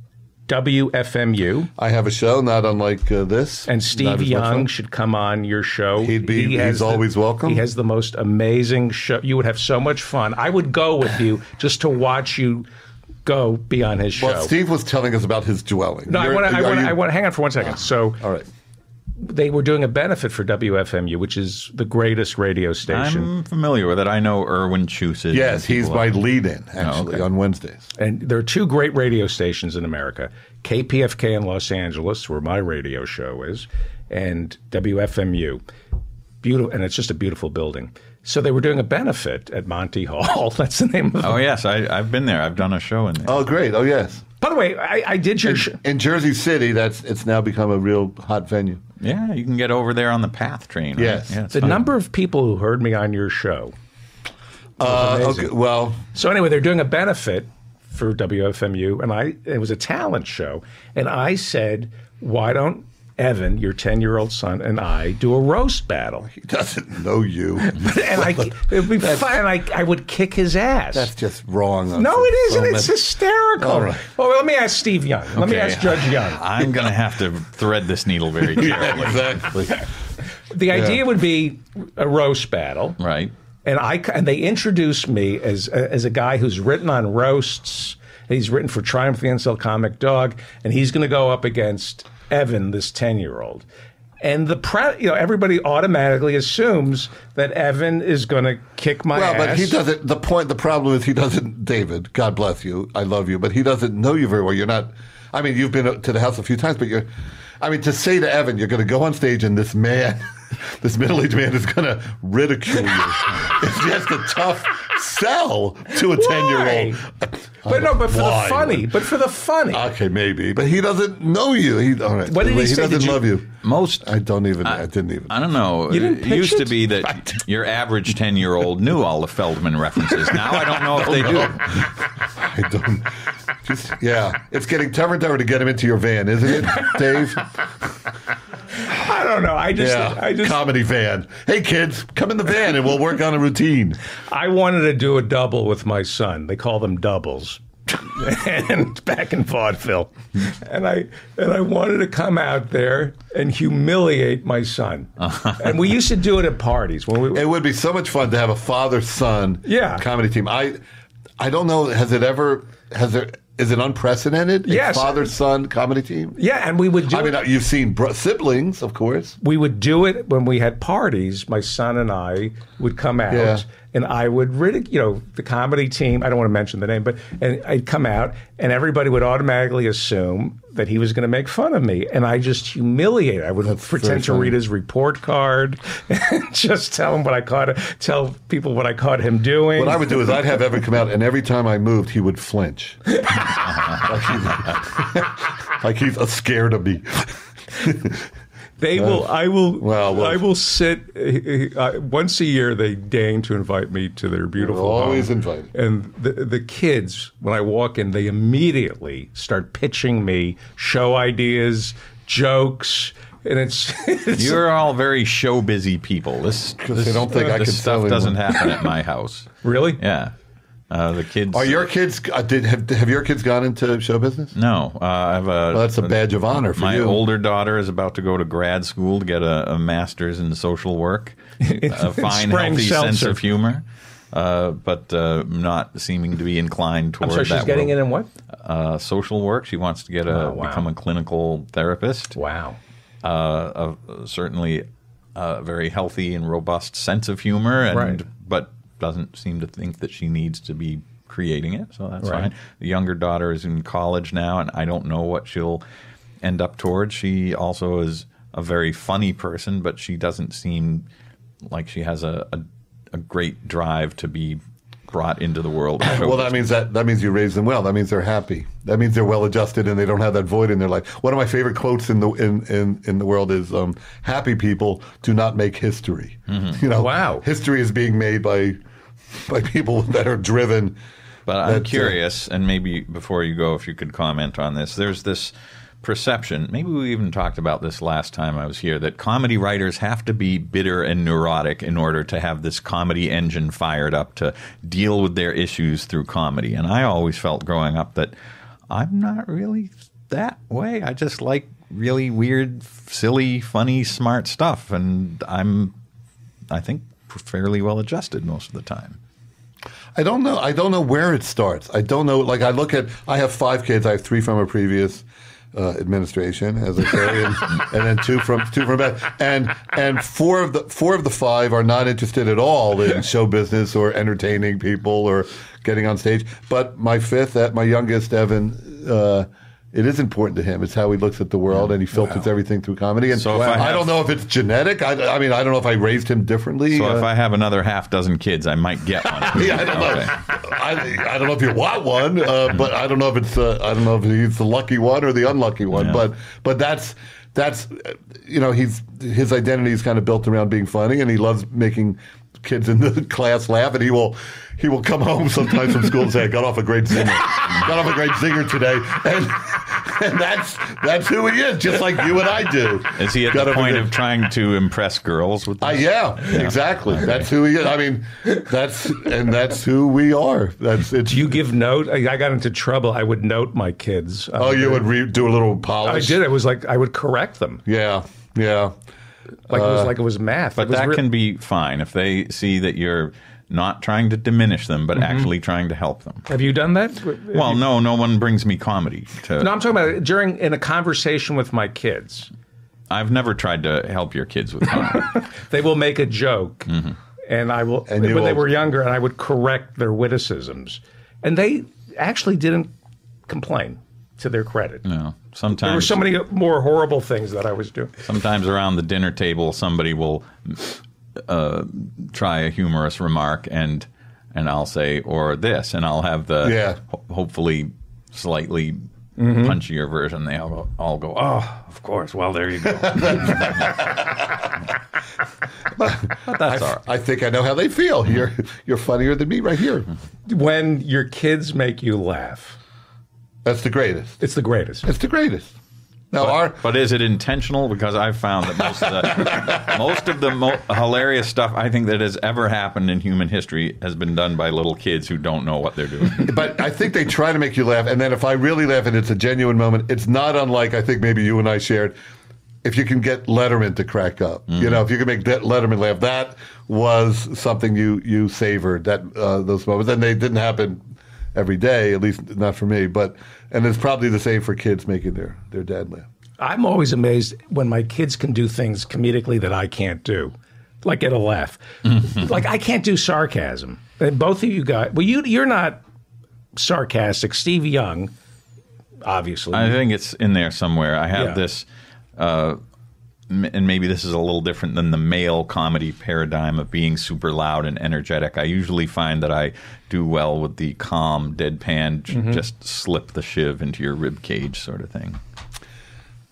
A: WFMU,
D: I have a show, not unlike uh, this.
A: and Steve Young should come on your show.
D: He'd be,
A: he
D: he's always welcome.
A: He has the most amazing show. You would have so much fun. I would go with you just to watch you go be on his show.
D: Well, Steve was telling us about his dwelling.
A: no, I
D: You're-
A: want to. I want.
D: you-
A: I want. Hang on for one second. Ah. So
D: All right.
A: they were doing a benefit for WFMU, which is the greatest radio station.
E: I'm familiar with it. I know Irwin Chusid.
D: Yes, he's
E: people-
D: my lead-in oh, actually
E: okay.
D: on Wednesdays.
A: And there are two great radio stations in America KPFK in Los Angeles, where my radio show is, and WFMU. Beautiful, and it's just a beautiful building. So they were doing a benefit at Monty Hall. That's the name of it.
E: Oh yes, I, I've been there. I've done a show in there.
D: Oh, great! Oh, yes.
A: By the way, I, I did your show.
D: In Jersey City, that's it's now become a real hot venue.
E: Yeah, you can get over there on the PATH train. Right?
D: Yes.
E: Yeah,
A: The
E: fine.
A: number of people who heard me on your show.
D: Uh, okay, well,
A: So anyway, they're doing a benefit for WFMU, and I it was a talent show, and I said, why don't Evan, your ten year old son, and I do a roast battle?
D: he doesn't know you.
A: and I it would be fun. And I I would kick his ass.
D: That's just wrong.
A: no, it isn't.
D: so
A: It's
D: many-
A: hysterical.
D: All right.
A: Well, let me ask Steve Young. Let me ask Judge Young.
E: I'm going to have to thread this needle very carefully.
D: Yeah, exactly.
A: The idea would be a roast battle,
E: Right.
A: and I and they introduced me as as a guy who's written on roasts. He's written for Triumph the Insult Comic Dog, and he's going to go up against Evan, this ten year old. And the pre- you know everybody automatically assumes that Evan is going to kick my
D: Well,
A: ass.
D: but he doesn't. The point, the problem is he doesn't. David, God bless you, I love you, but he doesn't know you very well. You're not. I mean, you've been to the house a few times, but you're. I mean, to say to Evan, you're going to go on stage and this man, this middle-aged man, is going to ridicule you. it's just a tough sell to a ten-year-old.
A: But no, but for
D: Why?
A: the funny. But for the funny.
D: Okay, maybe, but he doesn't know you. He all right.
A: What did he say?
D: doesn't
A: Did you-
D: love you.
E: Most.
D: I don't even. I, didn't even.
E: I don't know.
A: You didn't
E: it
A: pitch
E: used to be that your average 10 year old knew all the Feldman references. Now I don't know if they do.
D: I don't. Just yeah, it's getting tougher and tougher to get him into your van, isn't it, Dave?
A: I don't know. I just,
D: Yeah,
A: I just,
D: comedy van. Hey kids, come in the van and we'll work on a routine.
A: I wanted to do a double with my son. They call them doubles. and back in vaudeville, and I and I wanted to come out there and humiliate my son. And we used to do it at parties when we.
D: It would be so much fun to have a father son
A: Yeah.
D: comedy team. I I don't know. Has it ever? Has there? Is it unprecedented?
A: Yes.
D: Father son comedy team.
A: yeah, and we would do.
D: I mean,
A: uh,
D: you've seen bro- siblings, of course.
A: we would do it when we had parties. My son and I would come out,
D: Yeah.
A: And I would ridicule, you know, the comedy team. I don't want to mention the name, but and I'd come out, and everybody would automatically assume that he was going to make fun of me, and I just humiliate. I would pretend to read his report card, and just tell him what I caught, tell people what I caught him doing.
D: What I would do is I'd have Evan come out, and every time I moved, he would flinch, like, he's, like he's scared of me.
A: They will. I will.
D: well, well-
A: I will sit uh, uh, once a year. They deign to invite me to their beautiful.
D: always
A: home.
D: invited.
A: And the the kids, when I walk in, they immediately start pitching me show ideas, jokes, and it's, it's
E: You're all very show busy people. This,
D: 'Cause
E: this,
D: they don't think I
E: this
D: could
E: stuff
D: tell
E: doesn't happen at my house.
A: really.
E: Yeah, uh, the kids.
D: Are your kids? Uh, did have, have your kids gone into show business?
E: No, uh, I have a.
D: Well, that's a badge of honor for
E: my
D: you.
E: older daughter is about to go to grad school to get a, a master's in social work. a fine,
A: Sprang
E: healthy sense of humor, uh, but uh, not seeming to be inclined
A: I'm
E: toward
A: sorry, she's getting
E: world.
A: it in what?
E: uh, social work. She wants to get a
A: Oh, wow.
E: become a clinical therapist.
A: Wow.
E: Uh, a, certainly a very healthy and robust sense of humor, and
A: Right.
E: but doesn't seem to think that she needs to be creating it. So that's
A: Right.
E: fine. The younger daughter is in college now, and I don't know what she'll end up towards. She also is a very funny person, but she doesn't seem like she has a, a, a great drive to be brought into the world.
D: Well, that means that that means you raise them well. That means they're happy. That means they're well adjusted and they don't have that void in their life. One of my favorite quotes in the in in, in the world is um, "Happy people do not make history." You know,
A: Wow.
D: history is being made by by people that are driven.
E: But I'm
D: That, uh,
E: curious, and maybe before you go, if you could comment on this, there's this perception. Maybe we even talked about this last time I was here that comedy writers have to be bitter and neurotic in order to have this comedy engine fired up to deal with their issues through comedy. And I always felt growing up that I'm not really that way. I just like really weird, silly, funny, smart stuff, and I'm, I think, fairly well adjusted most of the time.
D: I don't know. I don't know where it starts. I don't know. Like I look at. I have five kids. I have three from a previous uh, administration, as I say, and, and then two from two from that. And and four of the four of the five are not interested at all in show business or entertaining people or getting on stage. But my fifth, at my youngest, Evan. Uh, it is important to him. It's how he looks at the world, and he filters everything through comedy. And
E: So if I
D: I,
E: have-
D: don't know if it's genetic. I, I mean, I don't know if I raised him differently.
E: So
D: Uh,
E: if I have another half dozen kids, I might get one.
D: yeah, I don't know.
E: Okay.
D: I, I don't know if you want one, uh, but I don't know if it's uh, I don't know if he's the lucky one or the unlucky one.
E: Yeah.
D: But but that's that's uh, you know he's his identity is kind of built around being funny, and he loves making kids in the class laugh, and he will he will come home sometimes from school and say, "I got off a great zinger, got off a great zinger today," and and that's that's who he is, just like you and I do.
E: Is he at
D: Got
E: the
D: a
E: point of trying to impress girls with this?
D: uh, yeah, exactly. That's who he is. I mean, that's and that's who we are. That's it's.
A: Do you give note? I, I got into trouble. I would note my kids.
D: oh, you would re- do a little polish.
A: I did. It was like I would correct them,
D: Yeah, yeah.
A: Like it was like it was math.
E: But
A: It was
E: that
A: re-
E: can be fine if they see that you're not trying to diminish them,
A: Mm-hmm.
E: but actually trying to help them.
A: Have you done that?
E: Well, no, no one brings me comedy. To,
A: No, I'm talking about during in a conversation with my kids.
E: I've never tried to help your kids with comedy.
A: They will make a joke,
E: Mm-hmm.
A: and I will.
D: And
A: when
D: you
A: they were younger, and I would correct their witticisms, and they actually didn't complain. To their credit,
E: no, sometimes
A: there were so many more horrible things that I was doing.
E: sometimes around the dinner table, somebody will uh, try a humorous remark, and and I'll say or this, and I'll have the
D: Yeah.
E: ho- hopefully slightly
A: Mm-hmm.
E: punchier version. They all all go, oh, of course. Well, there you go. but that's all right.
D: I think I know how they feel. You're you're funnier than me right here.
A: When your kids make you laugh,
D: That's the greatest.
A: it's the greatest.
D: It's the greatest. Now, our
E: But is it intentional? Because I've found that most of the most of the mo- hilarious stuff I think that has ever happened in human history has been done by little kids who don't know what they're doing.
D: but I think they try to make you laugh, and then if I really laugh and it's a genuine moment, it's not unlike I think maybe you and I shared. If you can get Letterman to crack up, you know, if you can make that Letterman laugh, that was something you you savored that uh, those moments, and they didn't happen every day, at least not for me. But and it's probably the same for kids making their their dad laugh.
A: I'm always amazed when my kids can do things comedically that I can't do, like get a laugh. like I can't do sarcasm. And both of you guys, well, you you're not sarcastic. Steve Young, obviously.
E: I think it's in there somewhere. I have
A: Yeah.
E: this, uh, m- and maybe this is a little different than the male comedy paradigm of being super loud and energetic. I usually find that I do well with the calm, deadpan,
A: Mm-hmm.
E: just slip the shiv into your rib cage sort of thing.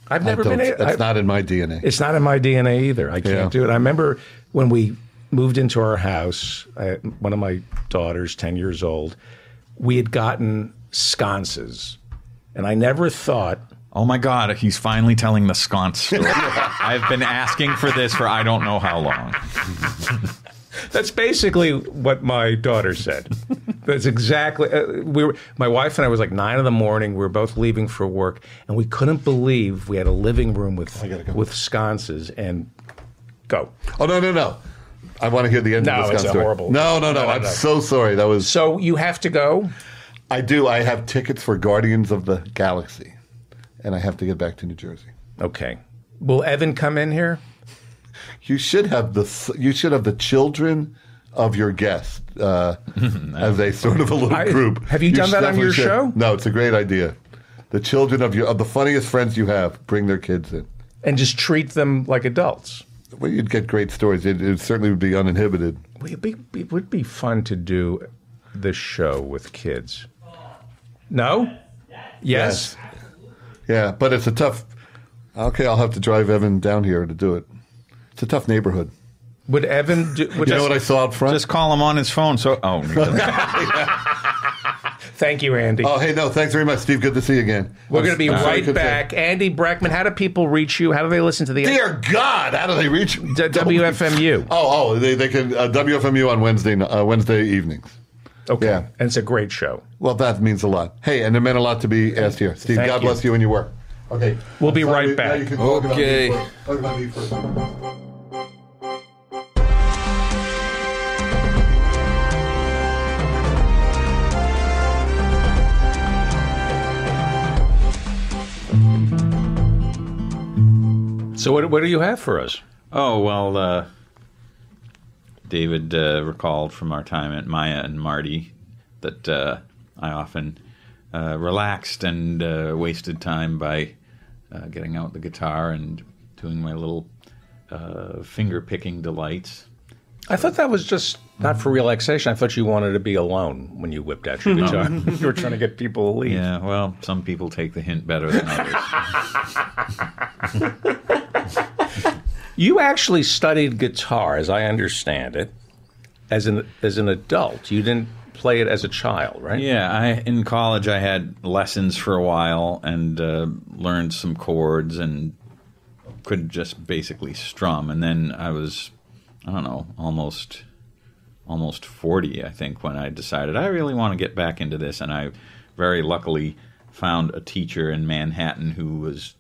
A: I've never
D: don't-
A: been. a-
D: that's
A: I-
D: not in my DNA.
A: It's not in my DNA either. I can't
D: Yeah.
A: do it. I remember when we moved into our house, I, one of my daughters, 10 years old, we had gotten sconces. And I never thought,
E: Oh my God, he's finally telling the sconce story. I've been asking for this for I don't know how long.
A: that's basically what my daughter said. That's exactly. Uh, we were, my wife and I was like nine in the morning. We were both leaving for work, and we couldn't believe we had a living room with
D: go.
A: with sconces. And go.
D: Oh no no no! I want to hear the end
A: No,
D: of this
A: it's
D: guy's
A: a
D: story.
A: horrible-
D: No no no!
A: No, no,
D: I'm
A: no.
D: so sorry. That was
A: So you have to go.
D: I do. I have tickets for Guardians of the Galaxy, and I have to get back to New Jersey.
A: Okay. Will Evan come in here?
D: You should have the you should have the children of your guest uh, as a sort of a little
A: I-
D: group.
A: have you done that on your
D: should.
A: show?
D: No, it's a great idea. The children of your of the funniest friends you have, bring their kids in.
A: and just treat them like adults.
D: Well, you'd get great stories. It, it certainly would be uninhibited.
A: Well, It'd be, it would be fun to do this show with kids. No? Yes.
D: Yeah, but it's a tough. Okay, I'll have to drive Evan down here to do it. It's a tough neighborhood.
A: Would Evan do? Would
D: You know what I saw out front?
E: Just call him on his phone. So, oh, he.
A: Thank you, Andy.
D: oh, hey, no, thanks very much, Steve. Good to see you again.
A: We're going to be right
D: good to-
A: back. Andy Breckman, how do people reach you? How do they listen to the
D: Dear God, how do they reach
A: D- WFMU?
D: Oh, oh, they, they can uh, WFMU on Wednesday uh, Wednesday evenings.
A: Okay.
D: yeah.
A: And it's a great show.
D: Well, that means a lot. Hey, and it meant a lot to be asked here. Steve,
A: Thank
D: God
A: you.
D: bless you and your work. Okay,
A: We'll be
D: I'm sorry,
A: right back.
D: now you can talk about me
E: Okay.
D: first. Talk about me first.
A: So, what, what do you have for us?
E: Oh well, uh, David uh, recalled from our time at Maya and Marty that uh, I often uh, relaxed and uh, wasted time by uh, getting out the guitar and doing my little uh, finger picking delights.
A: I thought that was just not for relaxation. I thought you wanted to be alone when you whipped out your guitar. you were trying to get people to leave.
E: Yeah, well, some people take the hint better than others.
A: You actually studied guitar, as I understand it, as an as an adult. You didn't play it as a child, right?
E: Yeah, I in college I had lessons for a while and uh, learned some chords and could just basically strum. And then I was, I don't know, almost almost forty, I think, when I decided I really want to get back into this. And I very luckily found a teacher in Manhattan who was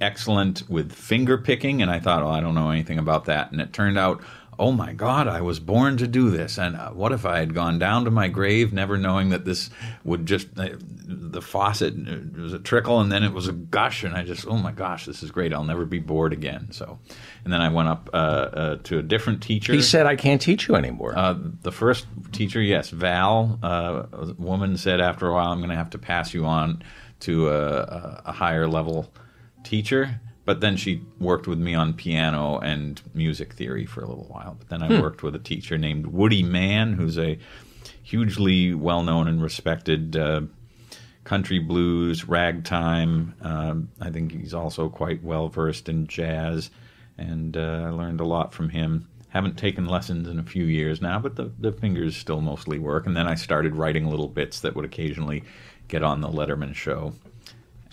E: excellent with finger picking, and I thought, oh, I don't know anything about that. And it turned out, oh my God, I was born to do this. And uh, what if I had gone down to my grave, never knowing that this would just uh, the faucet uh, was a trickle, and then it was a gush, and I just, oh my gosh, this is great. I'll never be bored again. So, and then I went up uh, uh, to a different teacher.
A: He said, "I can't teach you anymore."
E: Uh, the first teacher, yes, Val, uh, a woman said after a while, I'm going to have to pass you on to a, a higher level teacher. But then she worked with me on piano and music theory for a little while. But then I worked with a teacher named Woody Mann, who's a hugely well known and respected uh, country blues, ragtime. Um, I think he's also quite well versed in jazz, and uh, I learned a lot from him. Haven't taken lessons in a few years now, but the, the fingers still mostly work. And then I started writing little bits that would occasionally get on the Letterman show.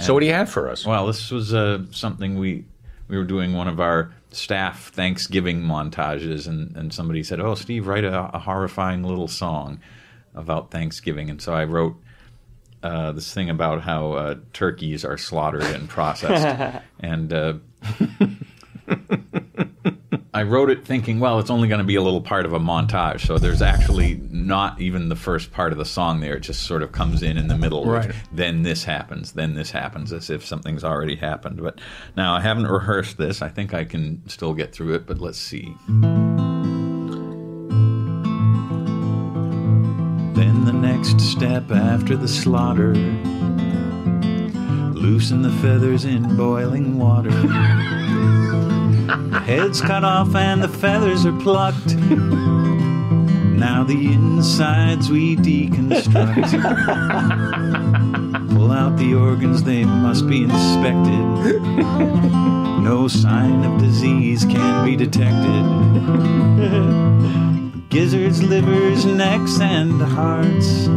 A: So, what do you have for us?
E: Well, this was uh, something we we were doing one of our staff Thanksgiving montages, and, and somebody said, "Oh, Steve, write a, a horrifying little song about Thanksgiving." And so I wrote uh, this thing about how uh, turkeys are slaughtered and processed, and uh, I wrote it thinking, well, it's only going to be a little part of a montage, so there's actually not even the first part of the song there. It just sort of comes in in the middle.
A: Right.
E: Then this happens. Then this happens, as if something's already happened. But now I haven't rehearsed this. I think I can still get through it. But let's see. Then the next step after the slaughter. Loosen the feathers in boiling water. The head's cut off and the feathers are plucked. Now the insides we deconstruct. Pull out the organs, they must be inspected. No sign of disease can be detected. Gizzards, livers, necks, and hearts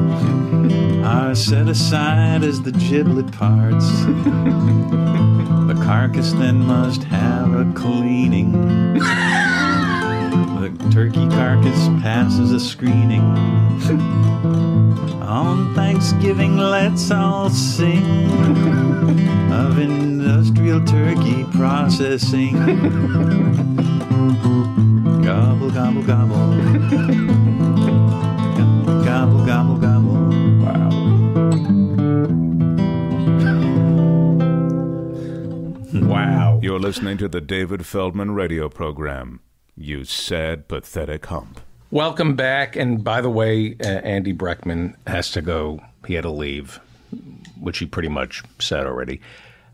E: are set aside as the giblet parts. The carcass then must have a cleaning. The turkey carcass passes a screening. On Thanksgiving, let's all sing of industrial turkey processing. Gobble, gobble, gobble. Gobble, gobble, gobble.
A: Wow.
B: You're listening to the David Feldman radio program. You sad, pathetic hump.
A: Welcome back. And by the way, uh, Andy Breckman has to go. He had to leave, which he pretty much said already.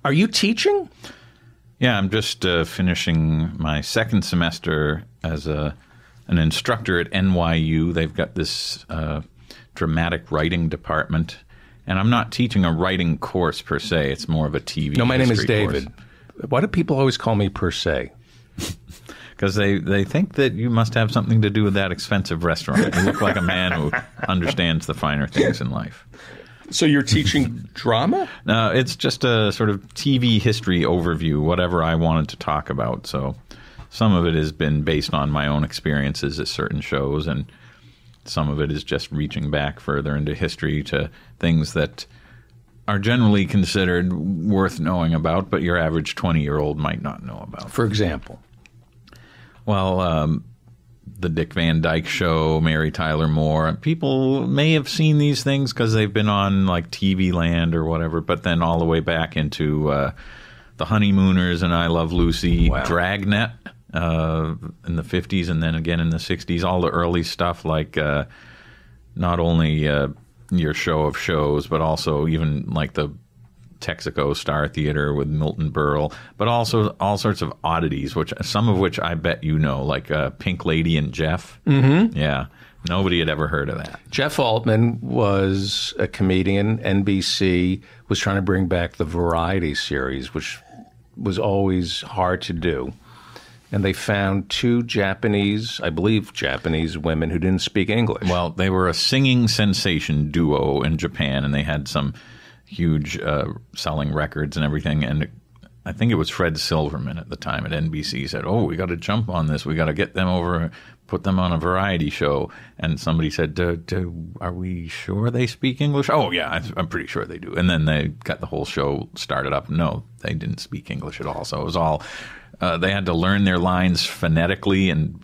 A: Are you teaching?
E: Yeah, I'm just uh, finishing my second semester as a an instructor at NYU. They've got this uh, dramatic writing department, and I'm not teaching a writing course per se. It's more of a TV.
A: No, my name is
E: David. course.
A: David. Why do people always call me per se?
E: because they, they think that you must have something to do with that expensive restaurant. You look like a man who understands the finer things in life.
A: So you're teaching drama?
E: No, it's just a sort of TV history overview, whatever I wanted to talk about. So some of it has been based on my own experiences at certain shows, and some of it is just reaching back further into history to things that are generally considered worth knowing about, but your average 20 year old might not know about.
A: For example,
E: Well, um, the Dick Van Dyke Show, Mary Tyler Moore. People may have seen these things because they've been on like TV Land or whatever, but then all the way back into uh, the Honeymooners and I Love Lucy,
A: Wow.
E: Dragnet uh, in the 50s, and then again in the 60s. All the early stuff like uh, not only uh, your show of shows, but also even like the Texaco Star Theater with Milton Berle, but also all sorts of oddities, which some of which I bet you know, like uh, Pink Lady and Jeff. Mm-hmm. Yeah, nobody had ever heard of that.
A: Jeff Altman was a comedian. NBC was trying to bring back the variety series, which was always hard to do. And they found two Japanese, I believe Japanese women who didn't speak English.
E: Well, they were a singing sensation duo in Japan, and they had some huge uh, selling records and everything. And I think it was Fred Silverman at the time at NBC said, "Oh, we got to jump on this. We got to get them over, put them on a variety show." And somebody said, "Do- do- "Are we sure they speak English?" Oh, yeah, I'm pretty sure they do. And then they got the whole show started up. No, they didn't speak English at all. So it was all. Uh, they had to learn their lines phonetically and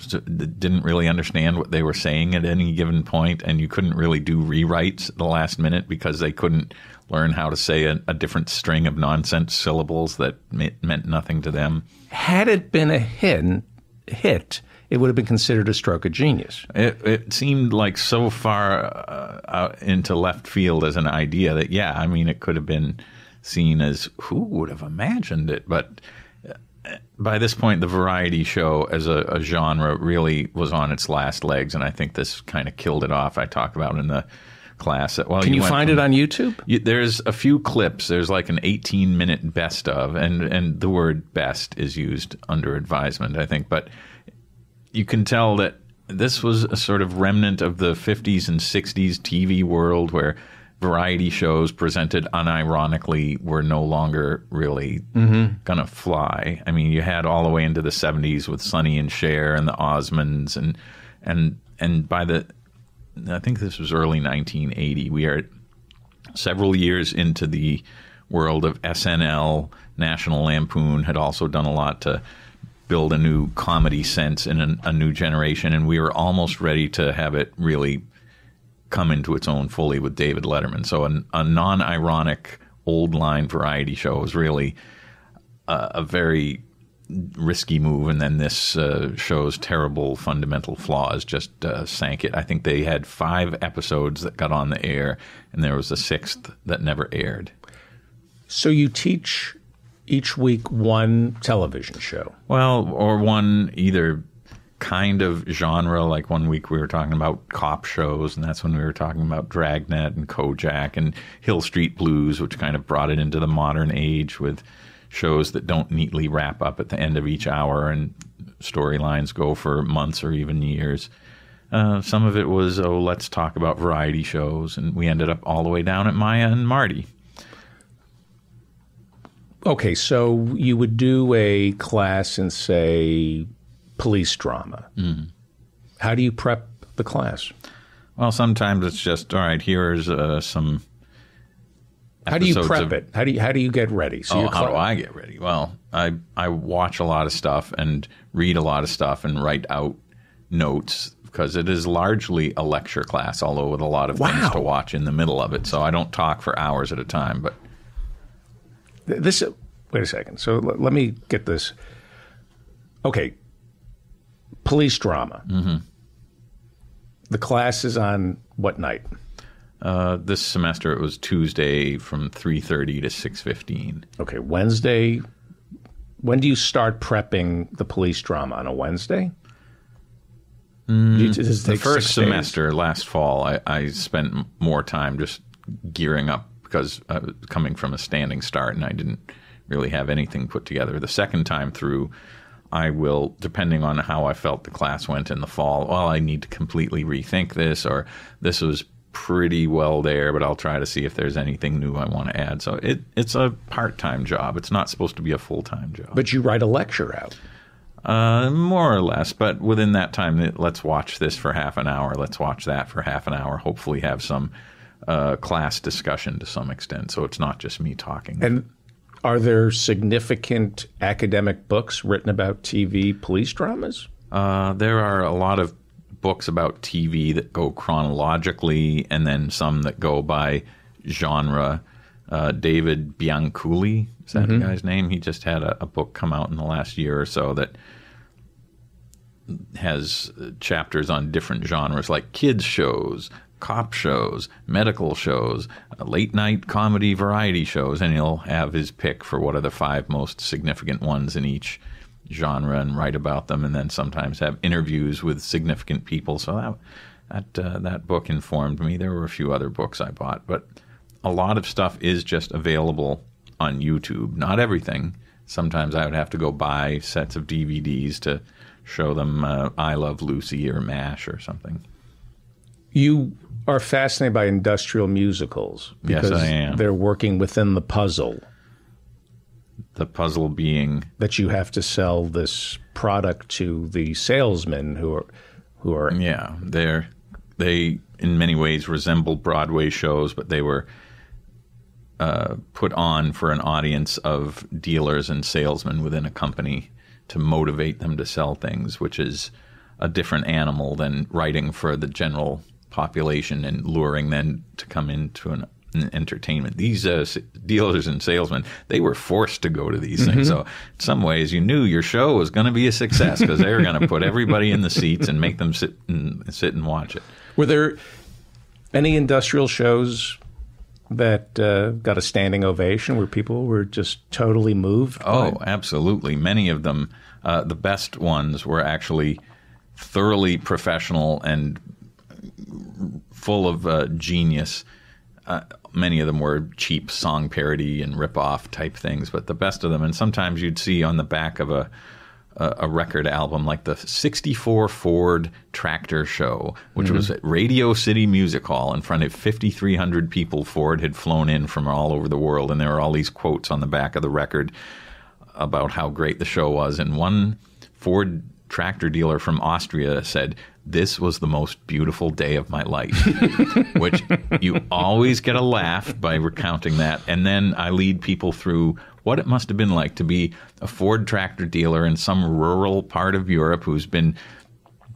E: didn't really understand what they were saying at any given point, and you couldn't really do rewrites at the last minute because they couldn't learn how to say a, a different string of nonsense syllables that me- meant nothing to them.
A: Had it been a hit, hit, it would have been considered a stroke of genius.
E: It, it seemed like so far uh, out into left field as an idea that, yeah, I mean, it could have been seen as who would have imagined it, but by this point, the variety show as a, a genre really was on its last legs, and I think this kind of killed it off. I talk about in the class. That, well,
A: Can you
E: went
A: find
E: from-
A: it on YouTube?
E: you, there's a few clips. There's like an 18 minute best of, and and the word best is used under advisement, I think. But you can tell that this was a sort of remnant of the 50s and 60s TV world where variety shows presented unironically were no longer really mm-hmm. gonna fly. I mean, you had all the way into the '70s with Sonny and Cher and the Osmonds, and and and by the I think this was early 1980. We are several years into the world of SNL. National Lampoon had also done a lot to build a new comedy sense in a, a new generation, and we were almost ready to have it really come into its own fully with David Letterman. So a, a non-ironic old line variety show was really a, a very risky move, and then this uh, show's terrible fundamental flaws just uh, sank it. I think they had five episodes that got on the air, and there was a sixth that never aired.
A: So you teach each week one television show.
E: Well, or one either kind of genre. Like one week we were talking about cop shows, and that's when we were talking about Dragnet and Kojak and Hill Street Blues, which kind of brought it into the modern age with shows that don't neatly wrap up at the end of each hour and storylines go for months or even years. Uh, some of it was, oh, let's talk about variety shows, and we ended up all the way down at Maya and Marty.
A: Okay, so you would do a class in, say, police drama. How do you prep the class?
E: Well, sometimes it's just all right. Here's uh, some.
A: How do you prep
E: of-
A: it? How do you how do you get ready? So
E: Oh, how do I get ready? Well, I I watch a lot of stuff and read a lot of stuff and write out notes because it is largely a lecture class, although with a lot of
A: Wow.
E: things to watch in the middle of it. So I don't talk for hours at a time, but
A: This wait a second. So l- let me get this. Okay, police drama. Mm-hmm. The class is on what night?
E: uh, this semester it was Tuesday from three thirty to six fifteen.
A: Okay, Wednesday. When do you start prepping the police drama on a Wednesday? Do you- does it
E: Mm, The first
A: six days?
E: semester last fall, I, I spent more time just gearing up because I was coming from a standing start and I didn't really have anything put together. The second time through, I will, depending on how I felt the class went in the fall, well, I need to completely rethink this, or this was pretty well there, but I'll try to see if there's anything new I want to add. So it, it's a part time job. It's not supposed to be a full time job.
A: But you write a lecture out.
E: Uh, more or less, but within that time, let's watch this for half an hour. Let's watch that for half an hour. Hopefully, have some uh, class discussion to some extent, so it's not just me talking.
A: And are there significant academic books written about TV police dramas?
E: Uh, there are a lot of books about TV that go chronologically, and then some that go by genre. Uh, David Bianculli is that the guy's name? He just had a, a book come out in the last year or so that has uh, chapters on different genres like kids shows, cop shows, medical shows, uh, late night comedy variety shows, and he'll have his pick for what are the five most significant ones in each genre and write about them, and then sometimes have interviews with significant people. So that that uh, that book informed me. There were a few other books I bought, but a lot of stuff is just available on YouTube. Not everything. Sometimes I would have to go buy sets of DVDs to show them uh, I Love Lucy or MASH or something.
A: You are fascinated by industrial musicals
E: Yes,
A: because
E: I am.
A: they're working within the puzzle
E: The puzzle being
A: that you have to sell this product to the salesmen who are who are
E: Yeah, they're they in many ways resemble Broadway shows, but they were uh, put on for an audience of dealers and salesmen within a company to motivate them to sell things, which is a different animal than writing for the general population and luring them to come into an, entertainment. These uh, s- dealers and salesmen, they were forced to go to these things. So, in some ways, you knew your show was going to be a success because they were going to put everybody in the seats and make them sit and sit and watch it.
A: Were there any industrial shows that uh, got a standing ovation where people were just totally moved?
E: Oh, absolutely. Many of them, uh, the best ones, were actually thoroughly professional and full of uh, genius. Uh, many of them were cheap song parody and rip-off type things, but the best of them, and sometimes you'd see on the back of a a, a record album like the 64 Ford Tractor Show, which was at Radio City Music Hall in front of 5,300 people. Ford had flown in from all over the world, and there were all these quotes on the back of the record about how great the show was. And one Ford tractor dealer from Austria said, This was the most beautiful day of my life. Which you always get a laugh by recounting that. And then I lead people through what it must have been like to be a Ford tractor dealer in some rural part of Europe who's been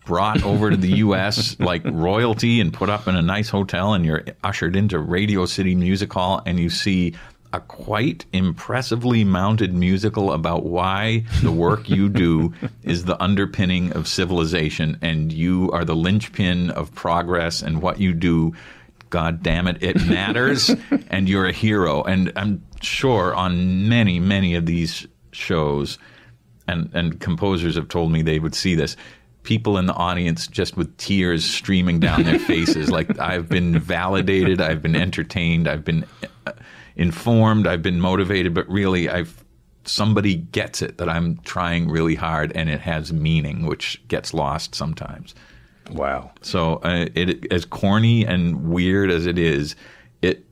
E: brought over to the U.S. like royalty and put up in a nice hotel, and you're ushered into Radio City Music Hall, and you see a quite impressively mounted musical about why the work you do is the underpinning of civilization, and you are the linchpin of progress, and what you do. God damn it, it matters, and you're a hero. And I'm sure on many, many of these shows, and, and composers have told me they would see this people in the audience just with tears streaming down their faces like i've been validated i've been entertained i've been uh, informed i've been motivated but really i've somebody gets it that i'm trying really hard and it has meaning which gets lost sometimes
A: Wow.
E: so uh, it as corny and weird as it is it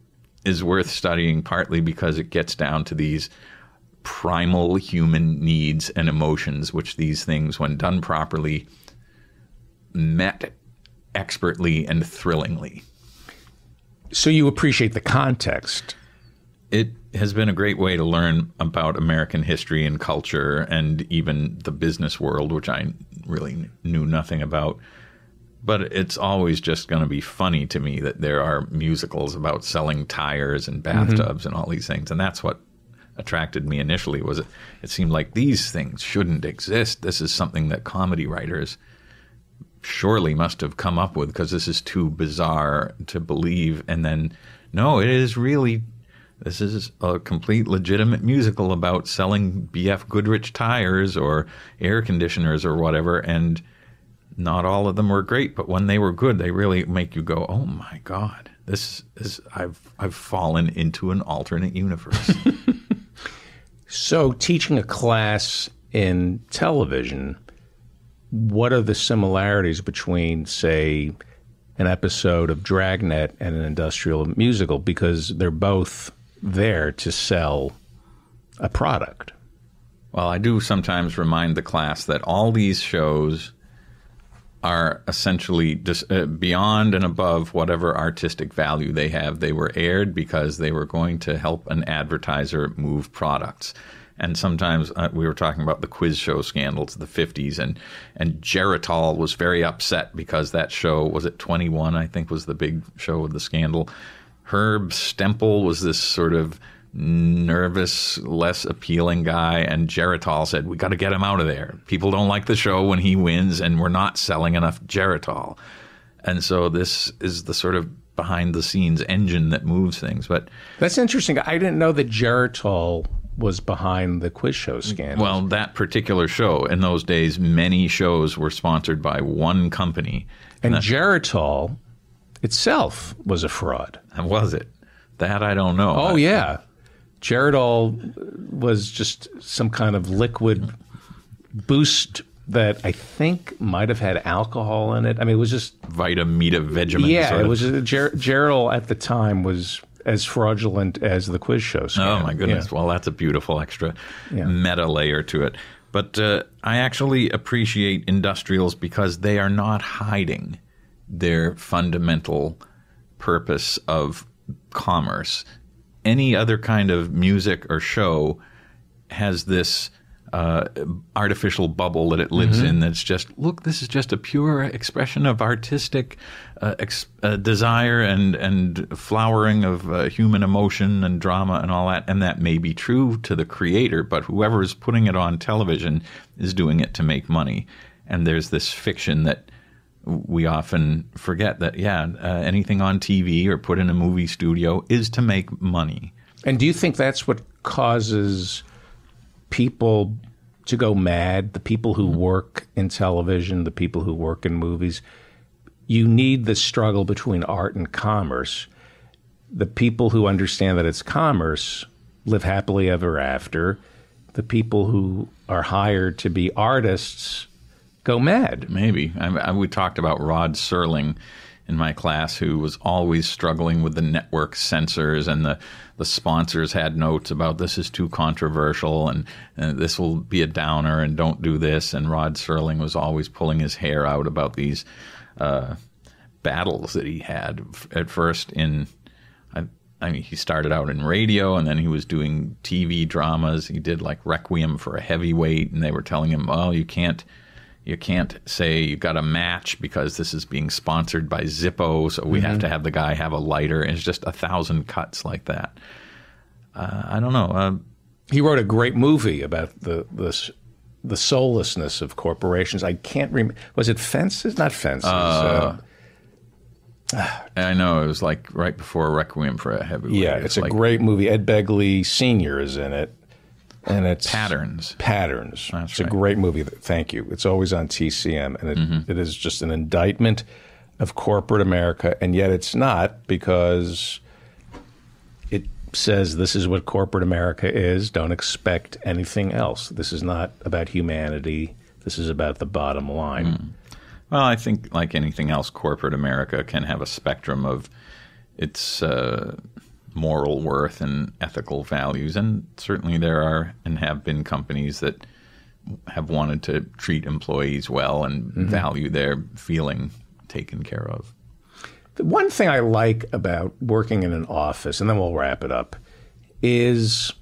E: is worth studying partly because it gets down to these primal human needs and emotions which these things when done properly met expertly and thrillingly
A: So you appreciate the context.
E: It has been a great way to learn about American history and culture and even the business world, which I really knew nothing about. But it's always just going to be funny to me that there are musicals about selling tires and mm-hmm. bathtubs and all these things, and that's what attracted me initially. Was it? It seemed like these things shouldn't exist. This is something that comedy writers surely must have come up with because this is too bizarre to believe. And then, no, it is really. This is a complete legitimate musical about selling BF Goodrich tires or air conditioners or whatever. And not all of them were great, but when they were good, they really make you go, "Oh my god, this is I've I've fallen into an alternate universe."
A: So teaching a class in television, what are the similarities between, say, an episode of Dragnet and an industrial musical? Because they're both there to sell a product.
E: Well, I do sometimes remind the class that all these shows are essentially dis- uh, beyond and above whatever artistic value they have. They were aired because they were going to help an advertiser move products. And sometimes uh, we were talking about the quiz show scandals of the 50s, and, and Geritol was very upset because that show was at 21, I think was the big show of the scandal. Herb Stempel was this sort of nervous, less appealing guy, and Geritol said, "We got to get him out of there. People don't like the show when he wins, and we're not selling enough Geritol." And so this is the sort of behind the scenes engine that moves things. But
A: That's interesting. I didn't know that Geritol was behind the quiz show scandal.
E: well, that particular show in those days, many shows were sponsored by one company.
A: and Geritol itself was a fraud.
E: And was it? That I don't know.
A: Oh yeah, Geritol was just some kind of liquid boost that I think might have had alcohol in it. I mean, it was just
E: Vitameatavegamin.
A: yeah, it
E: of.
A: was Ger- Geritol at the time was as fraudulent as the quiz show.
E: Oh my goodness!
A: Yeah.
E: Well, that's a beautiful extra
A: Yeah.
E: meta layer to it. But uh, I actually appreciate industrials because they are not hiding their fundamental purpose of commerce. Any other kind of music or show has this uh, artificial bubble that it lives in that's just look this is just a pure expression of artistic uh, ex- uh, desire and and flowering of uh, human emotion and drama and all that. And that may be true to the creator but whoever is putting it on television is doing it to make money. And there's this fiction that we often forget that yeah uh, anything on TV or put in a movie studio is to make money
A: And do you think that's what causes people to go mad? The people who work in television, the people who work in movies. You need the struggle between art and commerce. The people who understand that it's commerce live happily ever after. the people who are hired to be artists go mad.
E: Maybe. I, I, we talked about Rod Serling in my class, who was always struggling with the network censors, and the, the sponsors had notes about this is too controversial and, and this will be a downer and don't do this. And Rod Serling was always pulling his hair out about these uh, battles that he had at first in. I, mean, he started out in radio and then he was doing TV dramas. He did like Requiem for a Heavyweight, and they were telling him, "Oh, you can't you can't say you've got a match because this is being sponsored by Zippo, so we mm-hmm. have to have the guy have a lighter. And it's just a thousand cuts like that. Uh, I don't know. Uh,
A: he wrote a great movie about the the the soullessness of corporations. I can't remember. Was it Fences? Not Fences. Uh,
E: uh, I know it was like right before Requiem for a Heavyweight.
A: Yeah, it's, it's a like, great movie. Ed Begley Senior is in it and it's
E: patterns.
A: Patterns.
E: That's
A: it's
E: right.
A: a great movie. Thank you. It's always on TCM, and it, mm-hmm. it is just an indictment of corporate America, and yet it's not because it says this is what corporate America is. Don't expect anything else. This is not about humanity. This is about the bottom line. Mm.
E: Well, I think like anything else, corporate America can have a spectrum of its. Uh, moral worth and ethical values. And certainly there are and have been companies that have wanted to treat employees well and mm-hmm. value their feeling taken care of.
A: The one thing I like about working in an office, and then we'll wrap it up, is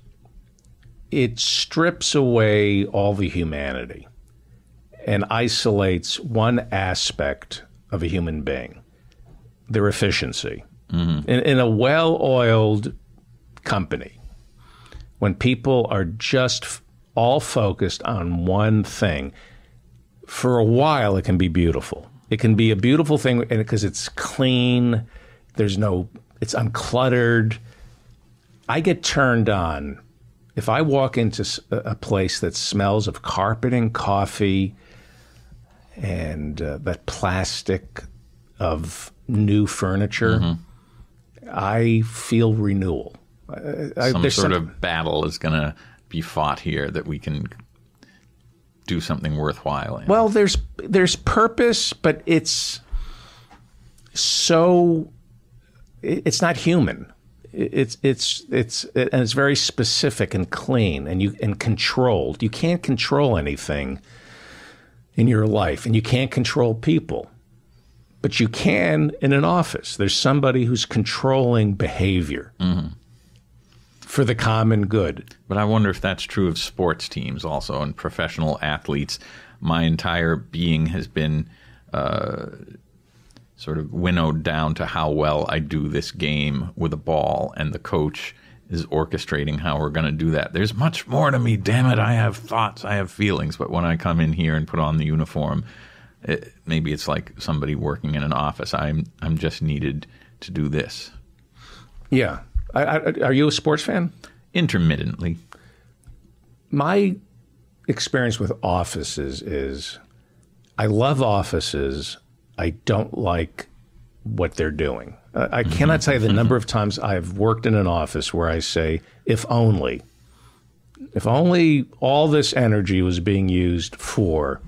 A: it strips away all the humanity and isolates one aspect of a human being their efficiency. Mm-hmm. In, in a well oiled company, when people are just all focused on one thing, for a while it can be beautiful. It can be a beautiful thing because it's clean, there's no, it's uncluttered. I get turned on if I walk into a place that smells of carpet and coffee, and uh, that plastic of new furniture. Mm-hmm I feel renewal.
E: I, some sort some, of battle is going to be fought here that we can do something worthwhile. In.
A: Well, there's there's purpose, but it's so it's not human. It's it's it's and it's very specific and clean and you and controlled. You can't control anything in your life, and you can't control people. But you can in an office. There's somebody who's controlling behavior mm-hmm. for the common good.
E: But I wonder if that's true of sports teams also and professional athletes. My entire being has been uh, sort of winnowed down to how well I do this game with a ball, and the coach is orchestrating how we're going to do that. There's much more to me. Damn it. I have thoughts, I have feelings. But when I come in here and put on the uniform, it, maybe it's like somebody working in an office. I'm I'm just needed to do this.
A: Yeah. I, I, are you a sports fan?
E: Intermittently.
A: My experience with offices is I love offices. I don't like what they're doing. I mm-hmm. cannot tell you the number of times I've worked in an office where I say, if only, if only all this energy was being used for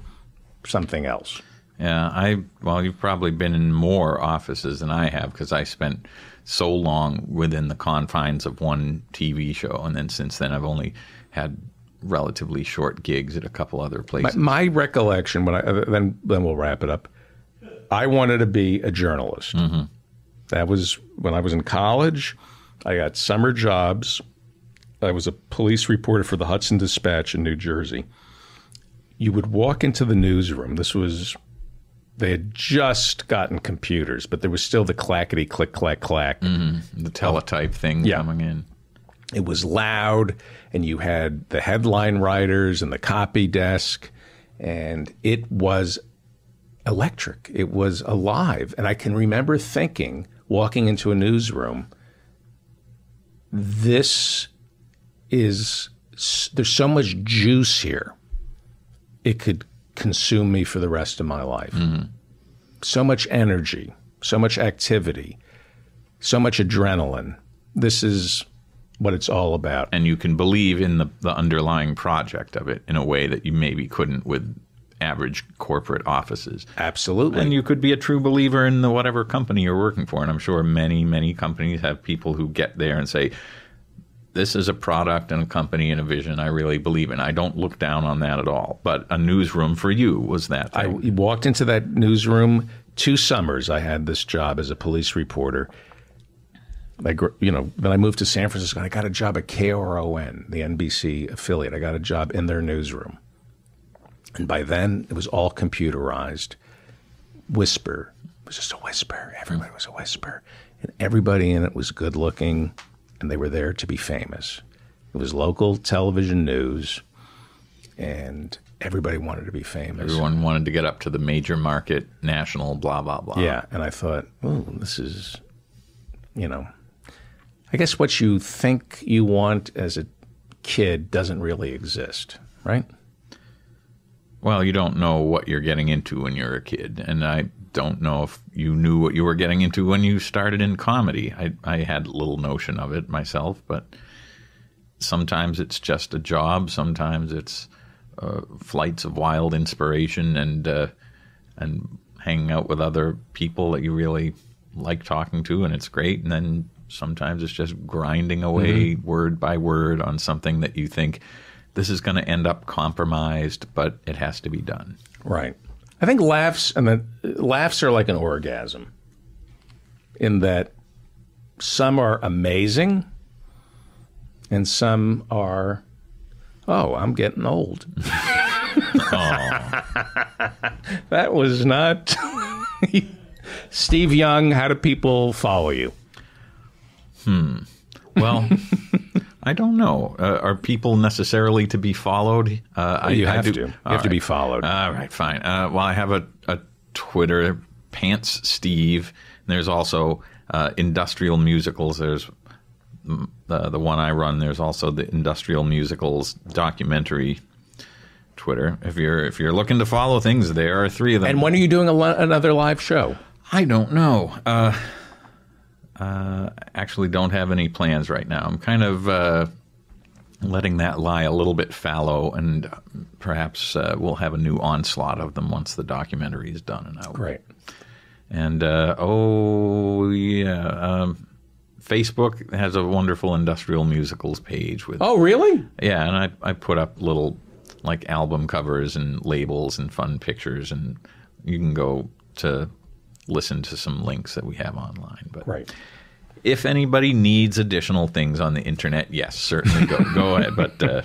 A: something else.
E: Yeah, I well, you've probably been in more offices than I have because I spent so long within the confines of one TV show, and then since then I've only had relatively short gigs at a couple other places.
A: My, my recollection, when I then then we'll wrap it up. I wanted to be a journalist. Mm-hmm. That was when I was in college. I got summer jobs. I was a police reporter for the Hudson Dispatch in New Jersey you would walk into the newsroom. This was they had just gotten computers, but there was still the clackety click clack clack,
E: mm-hmm. the teletype thing yeah. coming in.
A: It was loud, and you had the headline writers and the copy desk, and it was electric. It was alive, and I can remember thinking, walking into a newsroom, this is there's so much juice here it could consume me for the rest of my life. Mm-hmm. So much energy, so much activity, so much adrenaline. This is what it's all about.
E: and you can believe in the, the underlying project of it in a way that you maybe couldn't with average corporate offices.
A: Absolutely.
E: And you could be a true believer in the whatever company you're working for. And I'm sure many, many companies have people who get there and say, this is a product and a company and a vision I really believe in. I don't look down on that at all. But a newsroom for you was that
A: I walked into that newsroom two summers. I had this job as a police reporter. I, you know, then I moved to San Francisco. and I got a job at KRON, the NBC affiliate. I got a job in their newsroom, and by then it was all computerized. Whisper it was just a whisper. Everybody was a whisper, and everybody in it was good looking, and they were there to be famous. It was local television news, and everybody wanted to be famous.
E: Everyone wanted to get up to the major market, national, blah, blah, blah.
A: Yeah, and I thought, oh, this is, you know, I guess what you think you want as a kid doesn't really exist, right?
E: Well, you don't know what you're getting into when you're a kid, and I don't know if you knew what you were getting into when you started in comedy. I I had little notion of it myself, but sometimes it's just a job. Sometimes it's uh, flights of wild inspiration and uh, and hanging out with other people that you really like talking to, and it's great. And then sometimes it's just grinding away word by word on something that you think this is going to end up compromised, but it has to be done.
A: Right. I think laughs and the laughs are like an orgasm in that some are amazing and some are oh, I'm getting old. that was not Steve Young, how do people follow you? Hmm.
E: Well, I don't know. Uh, are people necessarily to be followed? Uh, I,
A: You
E: I
A: have
E: do-
A: to. You
E: All
A: have to be followed.
E: All right, fine. Uh, well, I have a, a Twitter, Pants Steve. And there's also uh, industrial musicals. There's mm, the the one I run. There's also the industrial musicals documentary. Twitter. If you're if you're looking to follow things, there are three of them.
A: and when are you doing a, another live show?
E: I don't know. Uh, uh, actually, don't have any plans right now. I'm kind of uh, letting that lie a little bit fallow, and perhaps uh, we'll have a new onslaught of them once the documentary is done and out.
A: Great.
E: And uh, oh yeah, um, Facebook has a wonderful industrial musicals page with
A: Oh, really?
E: yeah, and I, I put up little like album covers and labels and fun pictures, and you can go to listen to some links that we have online. But
A: Right.
E: if anybody needs additional things on the internet, yes, certainly go go ahead. But uh,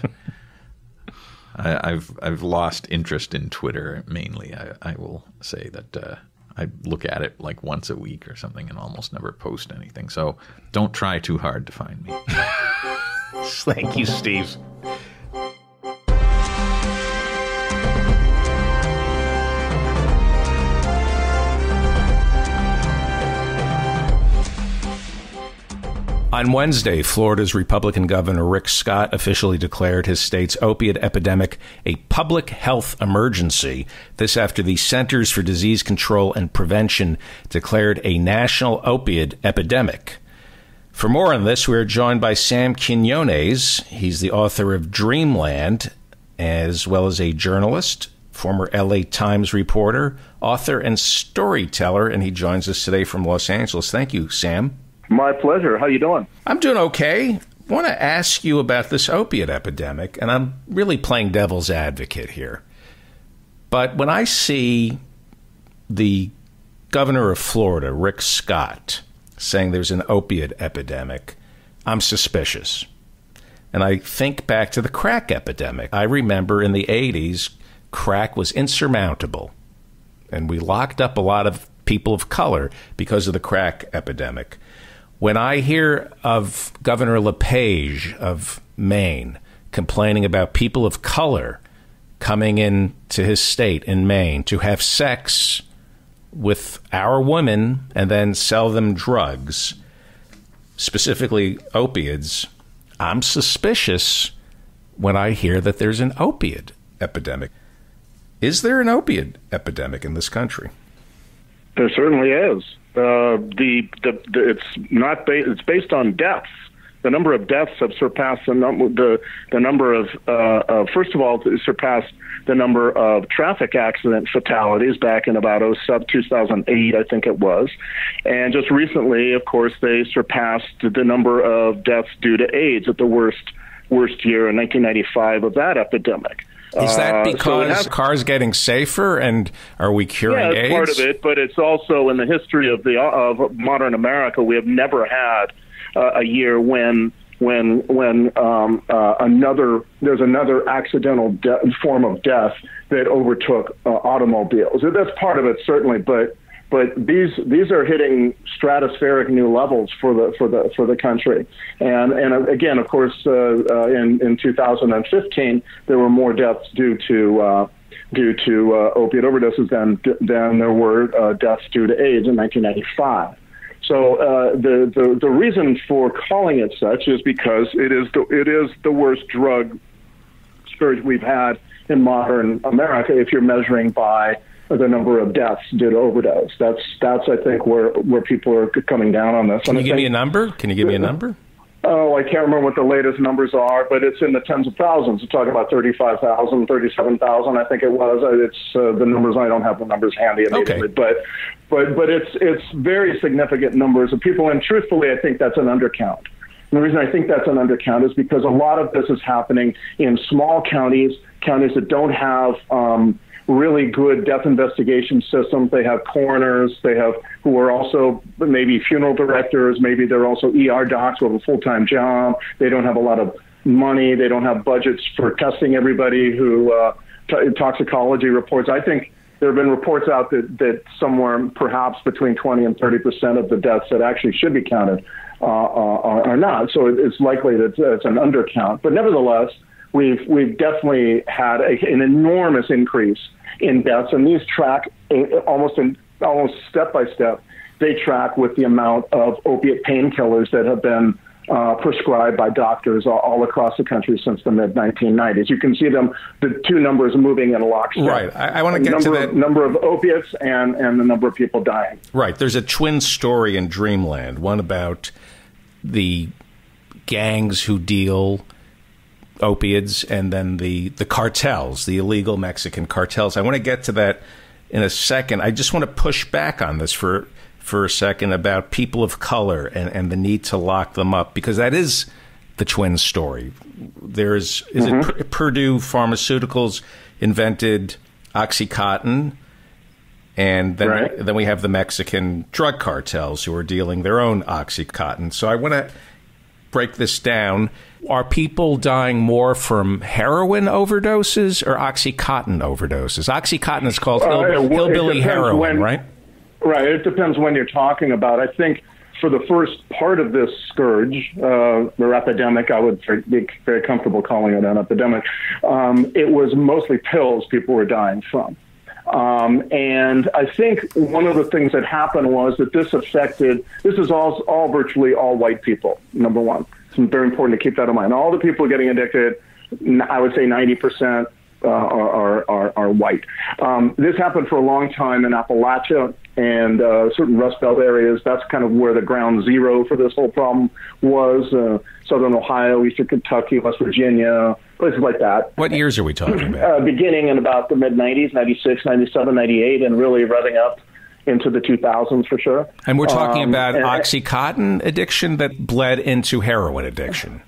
E: I, I've I've lost interest in Twitter mainly. I, I will say that. Uh, I look at it like once a week or something and almost never post anything. So don't try too hard to find me.
A: Thank you, Steve. On Wednesday, Florida's Republican Governor Rick Scott officially declared his state's opiate epidemic a public health emergency. This after the Centers for Disease Control and Prevention declared a national opiate epidemic. For more on this, we are joined by Sam Quinones. He's the author of Dreamland, as well as a journalist, former LA Times reporter, author, and storyteller, and he joins us today from Los Angeles. Thank you, Sam.
F: My pleasure. How you doing?
A: I'm doing okay. I want to ask you about this opiate epidemic, and I'm really playing devil's advocate here. But when I see the governor of Florida, Rick Scott, saying there's an opiate epidemic, I'm suspicious. And I think back to the crack epidemic. I remember in the 80s, crack was insurmountable. And we locked up a lot of people of color because of the crack epidemic. When I hear of Governor LePage of Maine complaining about people of color coming in to his state in Maine to have sex with our women and then sell them drugs, specifically opiates, I'm suspicious when I hear that there's an opiate epidemic. Is there an opiate epidemic in this country?
F: There certainly is. Uh, the, the the it's not ba- it's based on deaths the number of deaths have surpassed the number the the number of uh, uh, first of all surpassed the number of traffic accident fatalities back in about oh sub 2008 I think it was, and just recently, of course, they surpassed the number of deaths due to AIDS at the worst worst year in 1995 of that epidemic.
A: Is that
F: Uh, so
A: because cars getting safer and are we curing
F: yeah,
A: AIDS?
F: part of it, but it's also in the history of the of modern America. We have never had uh, a year when when when um, uh, another there's another accidental de- form of death that overtook uh, automobiles. That's part of it certainly, but but these these are hitting stratospheric new levels for the for the for the country. And and again, of course, uh, uh, in in 2015 there were more deaths due to uh, due to uh, opiate overdoses than than there were uh, deaths due to AIDS in 1995. So uh, the, the the reason for calling it such is because it is the it is the worst drug scourge we've had in modern America. If you're measuring by the number of deaths due to overdose, that's that's I think where where people are coming down on this.
A: Can
F: And
A: you
F: I
A: give me a number? Can you give me a number?
F: Oh, I can't remember what the latest numbers are, but it's in the tens of thousands. We're talking about 35,000, 37,000, I think it was. Uh, It's uh, the numbers. I don't have the numbers handy immediately,
A: Okay.
F: but but but it's it's very significant numbers of people, and truthfully, I think that's an undercount. And the reason I think that's an undercount is because a lot of this is happening in small counties, counties that don't have um, really good death investigation systems. They have coroners, they have who are also maybe funeral directors, maybe they're also ER docs who have a full time job. They don't have a lot of money, they don't have budgets for testing everybody who uh, t- toxicology reports. I think there have been reports out that, that somewhere perhaps between 20 and 30 percent of the deaths that actually should be counted uh, are, are not. So it's likely that it's an undercount. But nevertheless, we've we've definitely had a, an enormous increase in deaths, and these track uh, almost in, almost step by step. They track with the amount of opiate painkillers that have been uh, prescribed by doctors all, all across the country since the mid 1990s. You can see them, the two numbers moving in a lockstep.
A: Right. I- I wanna
F: The
A: get to that-
F: number of opiates and, and the number of people dying.
A: Right. There's a twin story in Dreamland. One about the gangs who deal opiates and then the, the cartels, the illegal Mexican cartels. I want to get to that in a second. I just want to push back on this for for a second about people of color and, and the need to lock them up because that is the twin story. There's is it mm-hmm. Pur- Purdue Pharmaceuticals invented OxyContin and then
F: Right.
A: then we have the Mexican drug cartels who are dealing their own OxyContin. So I want to break this down. Are people dying more from heroin overdoses or OxyContin overdoses? OxyContin is called hill-
F: Uh, it- it
A: hillbilly heroin,
F: when-
A: right?
F: Right. It depends when you're talking about. I think for the first part of this scourge, uh, or epidemic, I would be very comfortable calling it an epidemic. Um, it was mostly pills people were dying from. Um, and I think one of the things that happened was that this affected, this is all, all virtually all white people, number one. It's very important to keep that in mind. All the people getting addicted, I would say 90% uh, are, are, are, white. Um, this happened for a long time in Appalachia and uh, certain Rust Belt areas. That's kind of where the ground zero for this whole problem was. Uh, Southern Ohio, Eastern Kentucky, West Virginia, places like that
A: What years are we talking about?
F: uh, beginning in about the mid 90s, 96, 97, 98, and really revving up into the 2000s for sure.
A: And we're talking
F: Um,
A: about OxyContin addiction that bled into heroin addiction.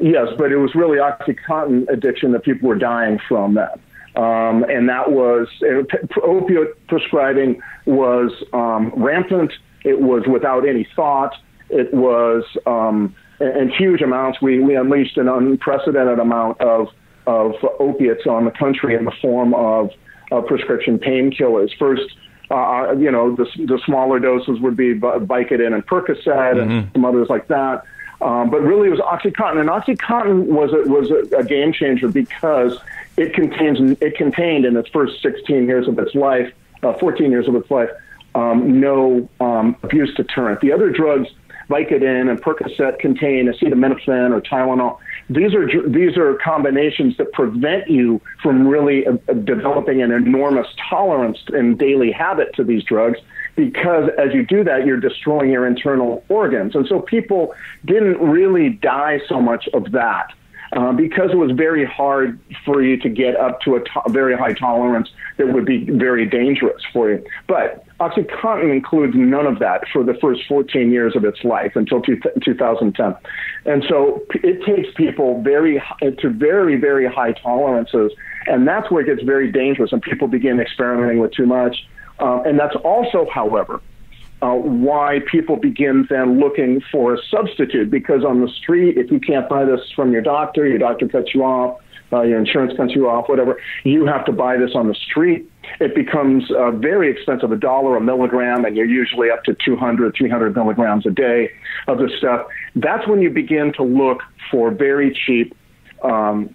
F: Yes, but it was really OxyContin addiction that people were dying from that. Um, and that was opioid prescribing was um, rampant. It was without any thought. It was um, in huge amounts. We, we unleashed an unprecedented amount of of opiates on the country in the form of uh, prescription painkillers. First, uh, you know, the, the smaller doses would be Vi- Vicodin and Percocet and some others like that. Um, but really, it was OxyContin, and OxyContin was a, was a, a game changer because it contains it contained in its first 16 years of its life, uh, 14 years of its life, um, no um, abuse deterrent. The other drugs Vicodin and Percocet contain acetaminophen or Tylenol. These are these are combinations that prevent you from really uh, developing an enormous tolerance and daily habit to these drugs because as you do that, you're destroying your internal organs. And so people didn't really die so much of that. Uh, because it was very hard for you to get up to a to- very high tolerance that would be very dangerous for you. But OxyContin includes none of that for the first 14 years of its life until two- 2010. And so it takes people very to very, very high tolerances. And that's where it gets very dangerous and people begin experimenting with too much. Um, and that's also, however, why people begin then looking for a substitute because on the street, if you can't buy this from your doctor, your doctor cuts you off, uh, your insurance cuts you off, whatever, you have to buy this on the street. It becomes uh, very expensive, a dollar a milligram, and you're usually up to 200, 300 milligrams a day of this stuff. That's when you begin to look for very cheap um,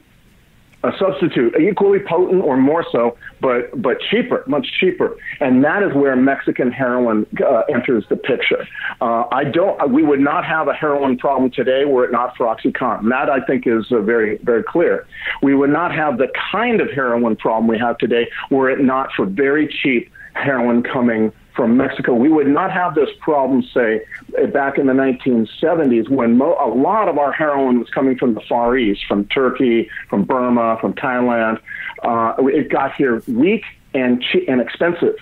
F: a substitute, equally potent or more so, but but cheaper, much cheaper, and that is where Mexican heroin uh, enters the picture. Uh, I don't. We would not have a heroin problem today were it not for OxyContin. That I think is uh, very very clear. We would not have the kind of heroin problem we have today were it not for very cheap heroin coming from Mexico. We would not have this problem, say, back in the 1970s when mo- a lot of our heroin was coming from the Far East, from Turkey, from Burma, from Thailand. Uh, it got here weak and cheap and expensive.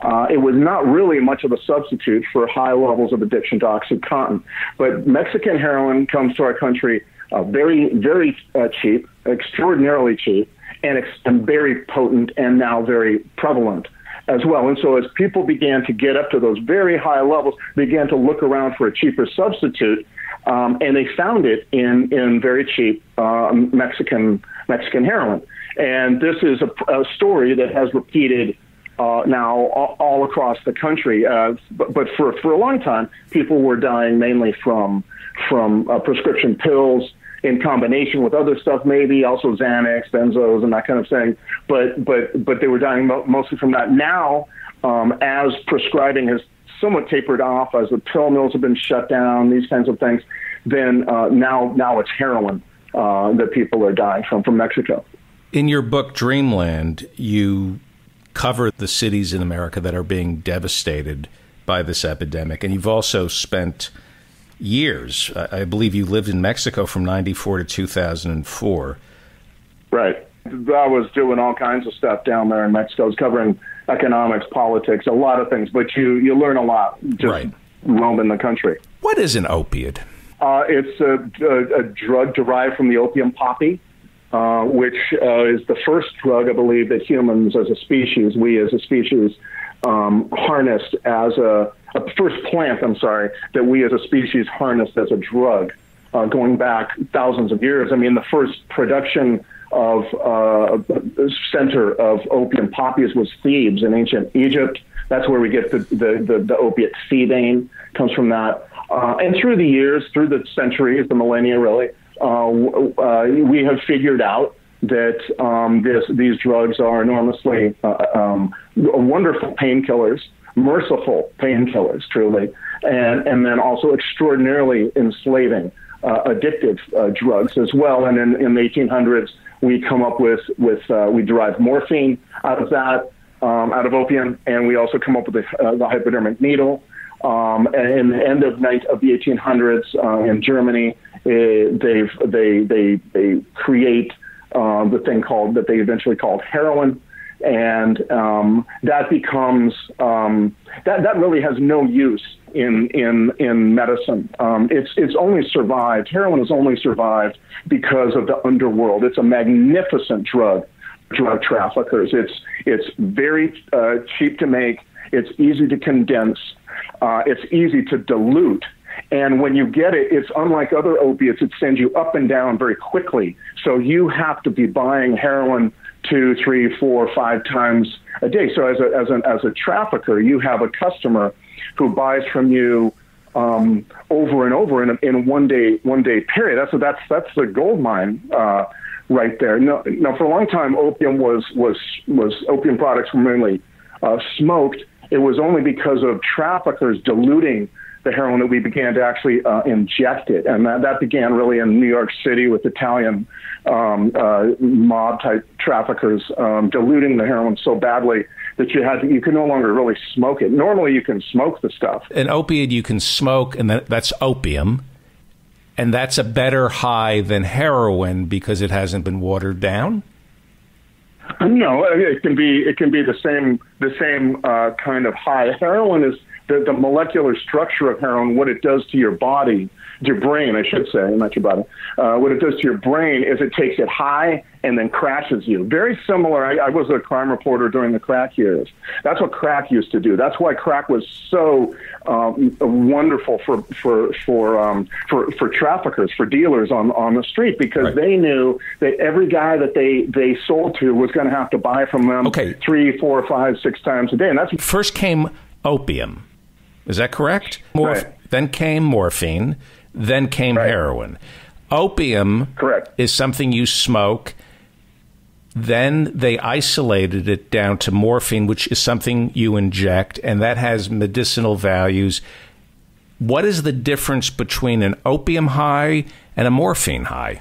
F: Uh, it was not really much of a substitute for high levels of addiction to OxyContin. But Mexican heroin comes to our country uh, very, very uh, cheap, extraordinarily cheap, and, ex- and very potent, and now very prevalent as well. And so as people began to get up to those very high levels, began to look around for a cheaper substitute, um, and they found it in in very cheap uh, Mexican Mexican heroin. And this is a, a story that has repeated. Uh, now all, all, across the country, uh, but, but, for for a long time, people were dying mainly from from uh, prescription pills in combination with other stuff, maybe also Xanax, benzos, and that kind of thing. But but but they were dying mo- mostly from that. Now, um, as prescribing has somewhat tapered off, as the pill mills have been shut down, these kinds of things, then uh, now now it's heroin uh, that people are dying from from Mexico.
A: In your book Dreamland, you cover the cities in America that are being devastated by this epidemic, and you've also spent years. I believe you lived in Mexico from 94 to 2004.
F: Right. I was doing all kinds of stuff down there in Mexico. I was covering economics, politics, a lot of things, but you, you learn a lot just right. roaming the country.
A: What is an opiate?
F: Uh, it's a, a, a, drug derived from the opium poppy, uh, which uh, is the first drug, I believe, that humans as a species, we as a species, um, harnessed as a a first plant, I'm sorry, that we as a species harnessed as a drug uh, going back thousands of years. I mean, the first production of uh, center of opium poppies was Thebes in ancient Egypt. That's where we get the, the, the, the opiate thebaine comes from that. Uh, and through the years, through the centuries, the millennia really, uh, uh, we have figured out that um, this, these drugs are enormously uh, um, wonderful painkillers merciful painkillers, truly, and, and then also extraordinarily enslaving, uh, addictive uh, drugs as well. And in, in the 1800s, we come up with, with uh, we derive morphine out of that, um, out of opium, and we also come up with the, uh, the hypodermic needle. Um, and in the end of, night, of the 1800s uh, in Germany, eh, they've, they, they, they create uh, the thing called that they eventually called heroin, and um, that becomes um, that that really has no use in in in medicine. Um, it's it's only survived. Heroin has only survived because of the underworld. It's a magnificent drug. Drug traffickers. It's it's very uh, cheap to make. It's easy to condense. Uh, it's easy to dilute. And when you get it, it's unlike other opiates. It sends you up and down very quickly. So you have to be buying heroin two, three, four, five times a day. So as a as an as a trafficker, you have a customer who buys from you um, over and over in a, in one day one day period. That's that's that's the gold mine uh, right there. No, now for a long time, opium was was was opium products were mainly uh, smoked. It was only because of traffickers diluting the heroin that we began to actually uh, inject it, and that, that began really in New York City with Italian um, uh, mob type traffickers um, diluting the heroin so badly that you had to, you could no longer really smoke it. Normally, you can smoke the stuff.
A: An opiate you can smoke, and that, that's opium, and that's a better high than heroin because it hasn't been watered down.
F: No, it can be it can be the same the same uh, kind of high. Heroin is the, the molecular structure of heroin, what it does to your body your brain, I should say, not your body. Uh, what it does to your brain is it takes it high and then crashes you. Very similar. I, I was a crime reporter during the crack years. That's what crack used to do. That's why crack was so um, wonderful for for for um, for for traffickers, for dealers on on the street, because right. they knew that every guy that they they sold to was going to have to buy from them
A: okay.
F: three, four, five, six times a day, and that's
A: first came opium. Is that correct? Morph- right. Then came morphine then came right. heroin. Opium
F: Correct.
A: is something you smoke. Then they isolated it down to morphine, which is something you inject, and that has medicinal values. What is the difference between an opium high and a morphine high?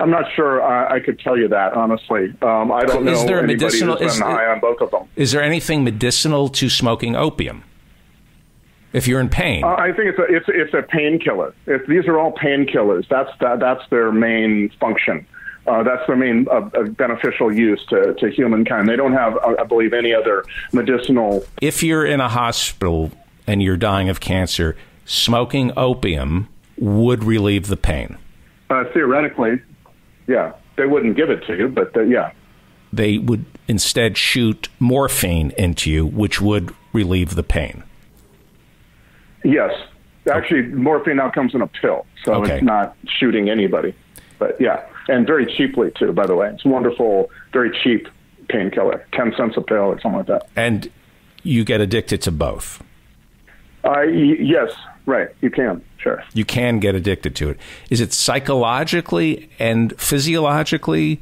F: I'm not sure I, I could tell you that honestly. Um, I don't
A: is
F: know
A: there
F: anybody
A: medicinal,
F: been high on both of them.
A: Is there anything medicinal to smoking opium? If you're in pain?
F: Uh, I think it's a it's it's a painkiller. These are all painkillers. That's that, that's their main function. Uh, that's their main uh, uh, beneficial use to, to humankind. They don't have, I believe, any other medicinal.
A: If you're in a hospital and you're dying of cancer, smoking opium would relieve the pain.
F: Uh, theoretically, yeah, they wouldn't give it to you, but uh, yeah,
A: they would instead shoot morphine into you, which would relieve the pain.
F: Yes. Actually, morphine now comes in a pill, so okay. it's not shooting anybody. But yeah, and very cheaply too. By the way, it's wonderful, very cheap painkiller, ten cents a pill or something like that.
A: And you get addicted to both.
F: Uh, y- yes, right. You can, sure.
A: You can get addicted to it. Is it psychologically and physiologically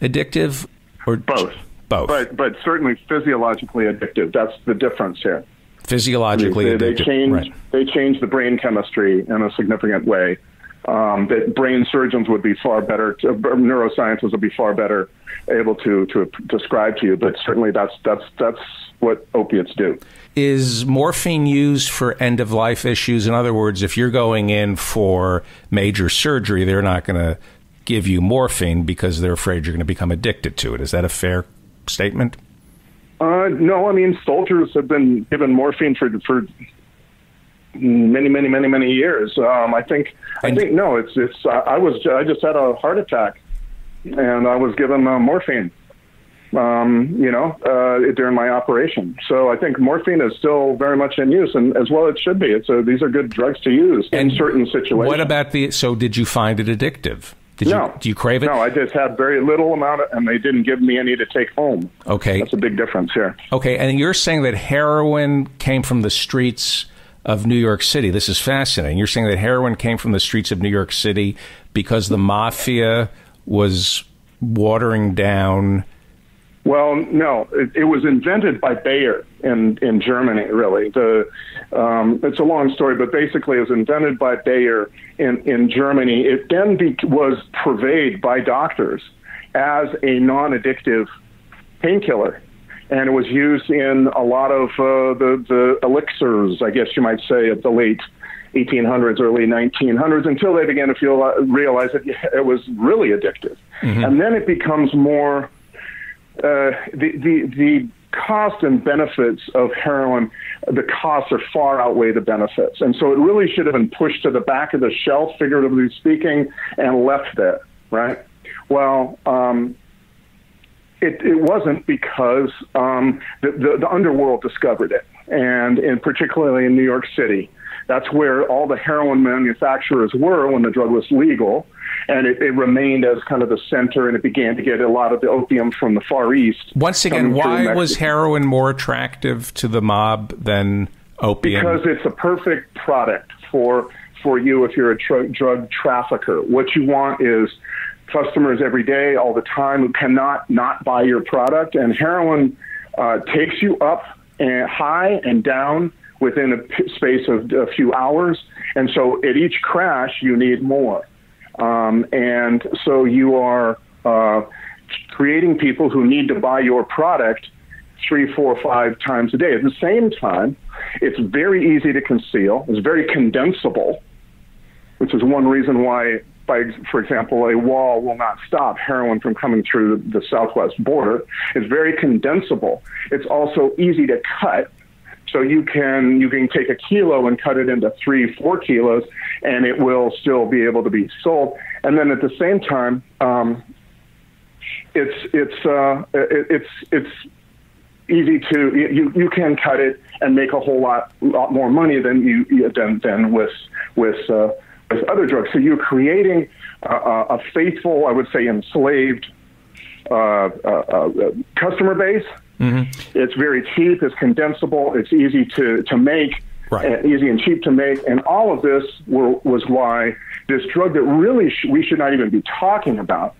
A: addictive, or
F: both?
A: Both,
F: but but certainly physiologically addictive. That's the difference here
A: physiologically
F: they, they, change right. they change the brain chemistry in a significant way. Um, that brain surgeons would be far better, to, neuroscientists would be far better able to to describe to you. But certainly, that's that's that's what opiates do.
A: Is morphine used for end of life issues? In other words, if you're going in for major surgery, they're not going to give you morphine because they're afraid you're going to become addicted to it. Is that a fair statement?
F: Uh, no, I mean soldiers have been given morphine for for many, many, many, many years. Um, I think I think no, it's it's. Uh, I was I just had a heart attack, and I was given uh, morphine. Um, you know, uh, during my operation. So I think morphine is still very much in use, and as well it should be. It's a, these are good drugs to use and in certain situations.
A: What about the? So did you find it addictive? Did
F: no.
A: You, do you crave it?
F: No, I just had very little amount, of, and they didn't give me any to take home.
A: Okay,
F: that's a big difference here.
A: Okay, and you're saying that heroin came from the streets of New York City. This is fascinating. You're saying that heroin came from the streets of New York City because the mafia was watering down
F: well, no, it, it, was invented by Bayer in in Germany. Really, the um, it's a long story, but basically, it was invented by Bayer in in Germany. It then be, was purveyed by doctors as a non-addictive painkiller, and it was used in a lot of uh, the the elixirs, I guess you might say, of the late 1800s, early 1900s, until they began to feel uh, realize that it was really addictive, mm-hmm. and then it becomes more uh, the, the, the cost and benefits of heroin, the costs are far outweigh the benefits. And so it really should have been pushed to the back of the shelf, figuratively speaking, and left there, right? Well, um, it, it wasn't because um, the, the, the underworld discovered it, and in particularly in New York City. That's where all the heroin manufacturers were when the drug was legal and it, it, remained as kind of the center, and it began to get a lot of the opium from the Far East.
A: Once again, why was heroin more attractive to the mob than opium?
F: Because it's a perfect product for for you if you're a drug trafficker. What you want is customers every day, all the time, who cannot not buy your product, and heroin uh, takes you up and high and down within a p- space of a few hours. And so at each crash, you need more. Um, and so you are uh, creating people who need to buy your product three, four, five times a day. At the same time, it's very easy to conceal. It's very condensable, which is one reason why, by for example, a wall will not stop heroin from coming through the, the southwest border. It's very condensable. It's also easy to cut. So you can you can take a kilo and cut it into three, four kilos, and it will still be able to be sold. And then at the same time, um, it's it's uh, it, it's it's easy to you you can cut it and make a whole lot lot more money than you than than with with uh, with other drugs. So you're creating a, a faithful, I would say, enslaved uh, uh, uh, customer base. Mm-hmm. It's very cheap. It's condensable. It's easy to to make.
A: Right.
F: easy and cheap to make, and all of this were, was why this drug that really sh- we should not even be talking about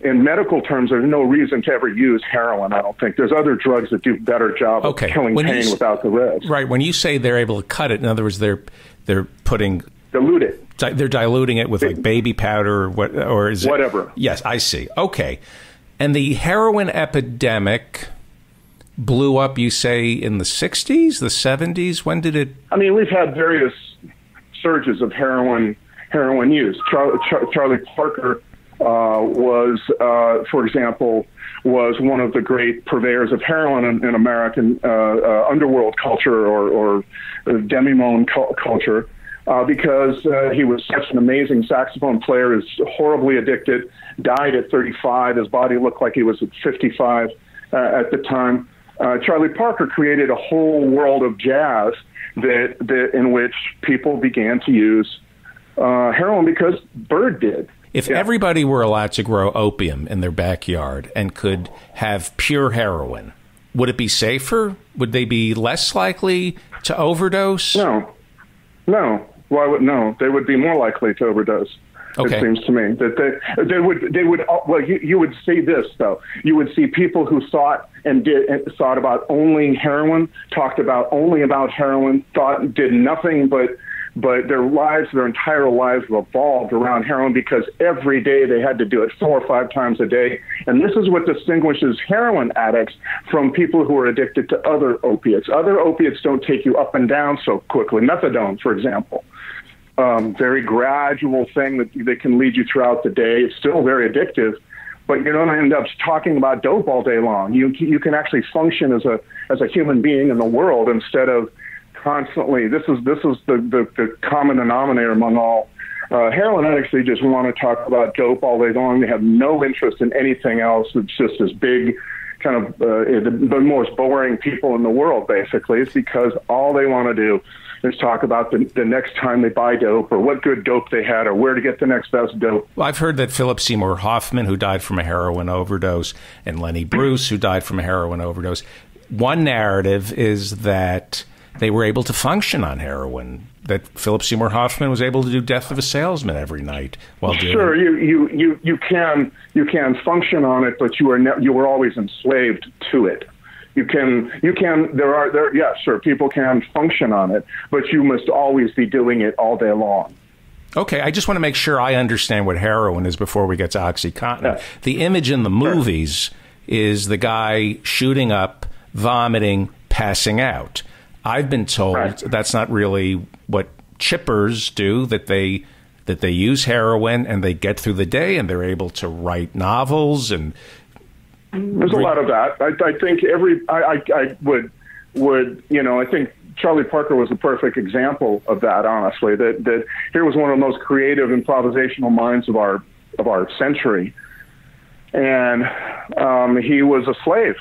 F: in medical terms, there's no reason to ever use heroin. I don't think there's other drugs that do a better job
A: okay.
F: of killing
A: when
F: pain
A: you,
F: without the risk.
A: Right. When you say they're able to cut it, in other words, they're they're putting
F: dilute it.
A: They're diluting it with like baby powder or what, or is
F: whatever.
A: It, yes, I see. Okay, and the heroin epidemic blew up. You say in the '60s, the '70s. When did it?
F: I mean, we've had various surges of heroin heroin use. Char- Char- Charlie Parker uh, was, uh, for example, was one of the great purveyors of heroin in, in American uh, uh, underworld culture or, or demi-monde cu- culture. Uh, because uh, he was such an amazing saxophone player, is horribly addicted, died at 35. His body looked like he was at 55 uh, at the time. Uh, Charlie Parker created a whole world of jazz that, that in which people began to use uh, heroin because Bird did.
A: If yeah. everybody were allowed to grow opium in their backyard and could have pure heroin, would it be safer? Would they be less likely to overdose?
F: No, no. Why would no? They would be more likely to overdose.
A: Okay.
F: It seems to me that they they would they would uh, well you, you would see this though you would see people who thought and did and thought about only heroin talked about only about heroin thought did nothing but but their lives, their entire lives revolved around heroin because every day they had to do it four or five times a day. And this is what distinguishes heroin addicts from people who are addicted to other opiates. Other opiates don't take you up and down so quickly. Methadone, for example. Um, very gradual thing that, that can lead you throughout the day. It's still very addictive, but you don't end up talking about dope all day long. You you can actually function as a as a human being in the world instead of constantly. This is this is the the, the common denominator among all uh, heroin addicts. They just want to talk about dope all day long. They have no interest in anything else. It's just this big kind of uh, the, the most boring people in the world. Basically, it's because all they want to do is talk about the, the next time they buy dope or what good dope they had or where to get the next best dope.
A: Well, I've heard that Philip Seymour Hoffman, who died from a heroin overdose, and Lenny Bruce, who died from a heroin overdose. One narrative is that they were able to function on heroin. That Philip Seymour Hoffman was able to do Death of a Salesman every night while doing.
F: Sure, you you you you can you can function on it, but you are ne- you were always enslaved to it. You can you can there are there yeah sure people can function on it, but you must always be doing it all day long.
A: Okay, I just want to make sure I understand what heroin is before we get to OxyContin. Yeah. The image in the movies is the guy shooting up, vomiting, passing out. I've been told right. that's not really what chippers do. That they that they use heroin and they get through the day and they're able to write novels and.
F: There's a lot of that. I, I think every I, I, I would would you know I think Charlie Parker was a perfect example of that. Honestly, that that here was one of the most creative improvisational minds of our of our century, and um, he was a slave.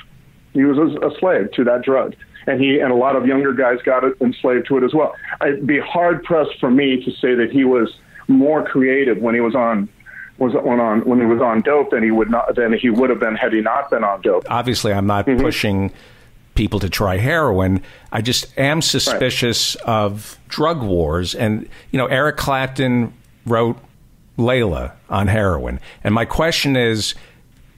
F: He was a, a slave to that drug and he and a lot of younger guys got enslaved to it as well. I'd be hard pressed for me to say that he was more creative when he was on was when on when he was on dope than he would not than he would have been had he not been on dope.
A: Obviously, I'm not mm-hmm. pushing people to try heroin. I just am suspicious right. of drug wars. And you know, Eric Clapton wrote Layla on heroin, and my question is,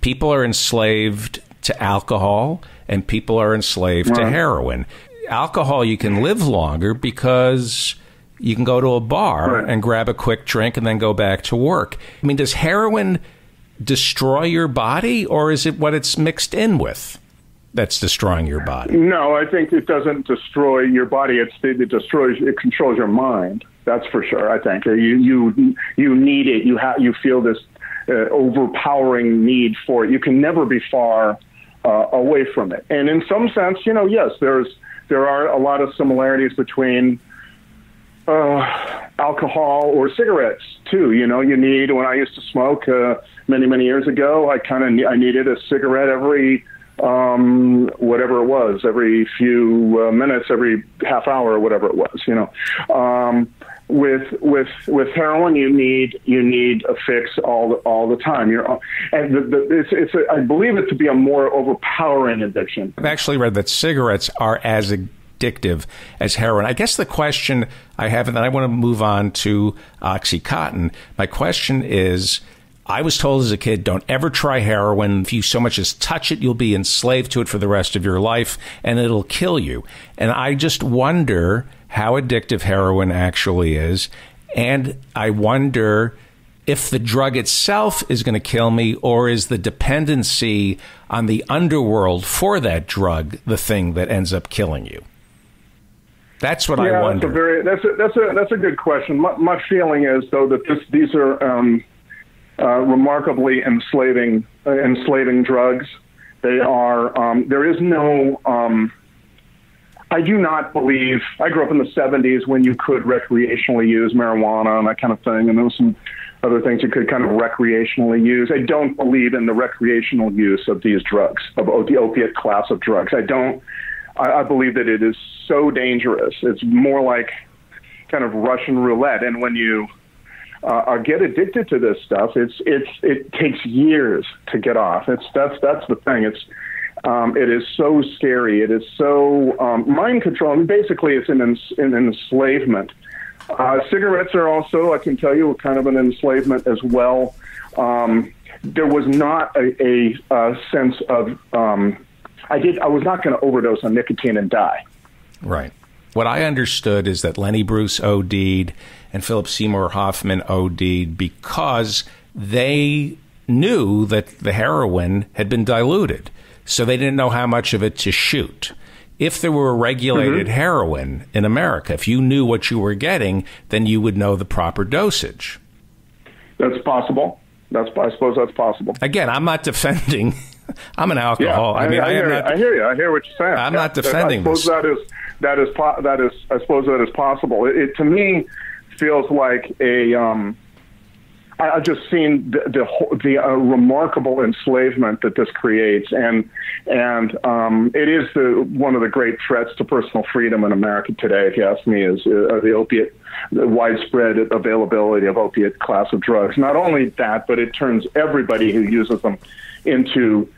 A: people are enslaved to alcohol and people are enslaved right. to heroin. alcohol, you can live longer because you can go to a bar
F: Right.
A: and grab a quick drink and then go back to work. I mean, does heroin destroy your body, or is it what it's mixed in with that's destroying your body?
F: No, I think it doesn't destroy your body. It's, it destroys, it controls your mind. That's for sure. I think you you you need it. You have you feel this uh, overpowering need for it. You can never be far uh, away from it. And in some sense, you know, yes, there's there are a lot of similarities between uh, alcohol or cigarettes too. You know, you need when I used to smoke uh, many many years ago, I kind of I needed a cigarette every um, whatever it was, every few uh, minutes, every half hour, or whatever it was. You know. Um, with with with heroin, you need you need a fix all the, all the time. You're and the, the, it's it's a, I believe it to be a more overpowering addiction.
A: I've actually read that cigarettes are as addictive as heroin. I guess the question I have, and then I want to move on to Oxycontin. My question is. I was told as a kid, don't ever try heroin. If you so much as touch it, you'll be enslaved to it for the rest of your life and it'll kill you. And I just wonder how addictive heroin actually is. And I wonder if the drug itself is going to kill me or is the dependency on the underworld for that drug the thing that ends up killing you. That's what I
F: yeah,
A: wonder.
F: that's a very that's a that's a that's a good question. My, my feeling is though that this these are um, uh, remarkably enslaving uh, enslaving drugs. They are um, there is no. Um, I do not believe. I grew up in the '70s when you could recreationally use marijuana and that kind of thing, and there was some other things you could kind of recreationally use. I don't believe in the recreational use of these drugs, of the opiate class of drugs. I don't. I, I believe that it is so dangerous. It's more like kind of Russian roulette, and when you uh, get addicted to this stuff, it's it's it takes years to get off. It's that's that's the thing. It's um, it is so scary. It is so um, mind control. Basically, it's an, ens- an enslavement. Uh, cigarettes are also, I can tell you, kind of an enslavement as well. Um, there was not a, a, uh sense of um, I did I was not going to overdose on nicotine and die.
A: Right. What I understood is that Lenny Bruce OD'd and Philip Seymour Hoffman OD'd because they knew that the heroin had been diluted. So they didn't know how much of it to shoot. If there were regulated mm-hmm. heroin in America, if you knew what you were getting, then you would know the proper dosage.
F: That's possible. That's I suppose that's possible.
A: Again, I'm not defending. I'm an alcohol.
F: I,
A: mean, I,
F: hear
A: am
F: you.
A: not.
F: I hear you. I hear what you're saying.
A: I'm
F: Yeah,
A: not defending
F: I suppose
A: this.
F: that is that is po- that is I suppose that is possible. It, it to me feels like a. Um, I, I've just seen the the, the uh, remarkable enslavement that this creates, and and um, it is the one of the great threats to personal freedom in America today. If you ask me, is uh, the opiate, the widespread availability of opiate class of drugs. Not only that, but it turns everybody who uses them into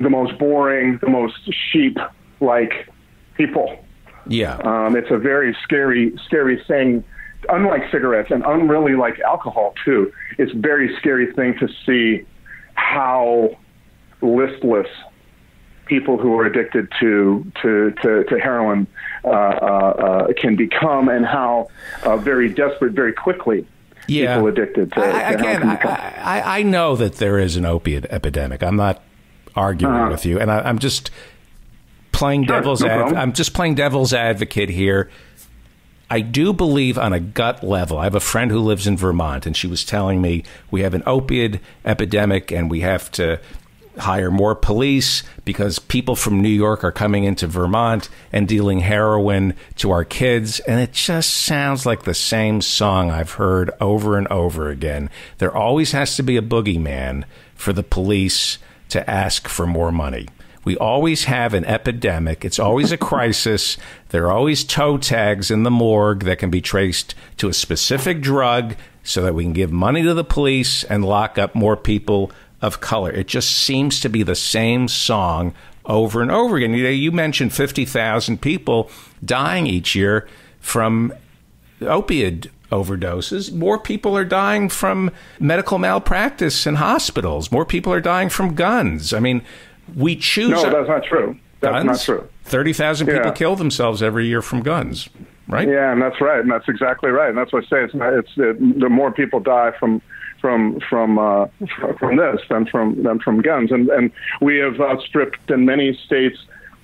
F: the most boring, the most sheep-like people.
A: Yeah.
F: Um, it's a very scary, scary thing. Unlike cigarettes, and unreally like alcohol too, it's a very scary thing to see how listless people who are addicted to to to, to heroin uh, uh, uh, can become, and how uh, very desperate, very quickly
A: yeah.
F: people addicted to,
A: I,
F: to
A: again, I,
F: become.
A: I, I know that there is an opiate epidemic. I'm not arguing
F: Uh-huh.
A: with you, and I, I'm just playing
F: Sure,
A: devil's.
F: no
A: ad,
F: problem.
A: I'm just playing devil's advocate here. I do believe on a gut level. I have a friend who lives in Vermont, and she was telling me we have an opiate epidemic, and we have to hire more police because people from New York are coming into Vermont and dealing heroin to our kids. And it just sounds like the same song I've heard over and over again. There always has to be a boogeyman for the police to ask for more money. We always have an epidemic. It's always a crisis. There are always toe tags in the morgue that can be traced to a specific drug so that we can give money to the police and lock up more people of color. It just seems to be the same song over and over again. You, mentioned 50,000 people dying each year from opioid overdoses. More people are dying from medical malpractice in hospitals. More people are dying from guns. I mean, we choose.
F: No, that's not true. That's
A: guns?
F: not true.
A: Thirty thousand people
F: Yeah.
A: kill themselves every year from guns, right?
F: Yeah, and that's right, and that's exactly right, and that's what I say. It's not, it's it, the more people die from from from uh, from this than from than from guns, and and we have outstripped in many states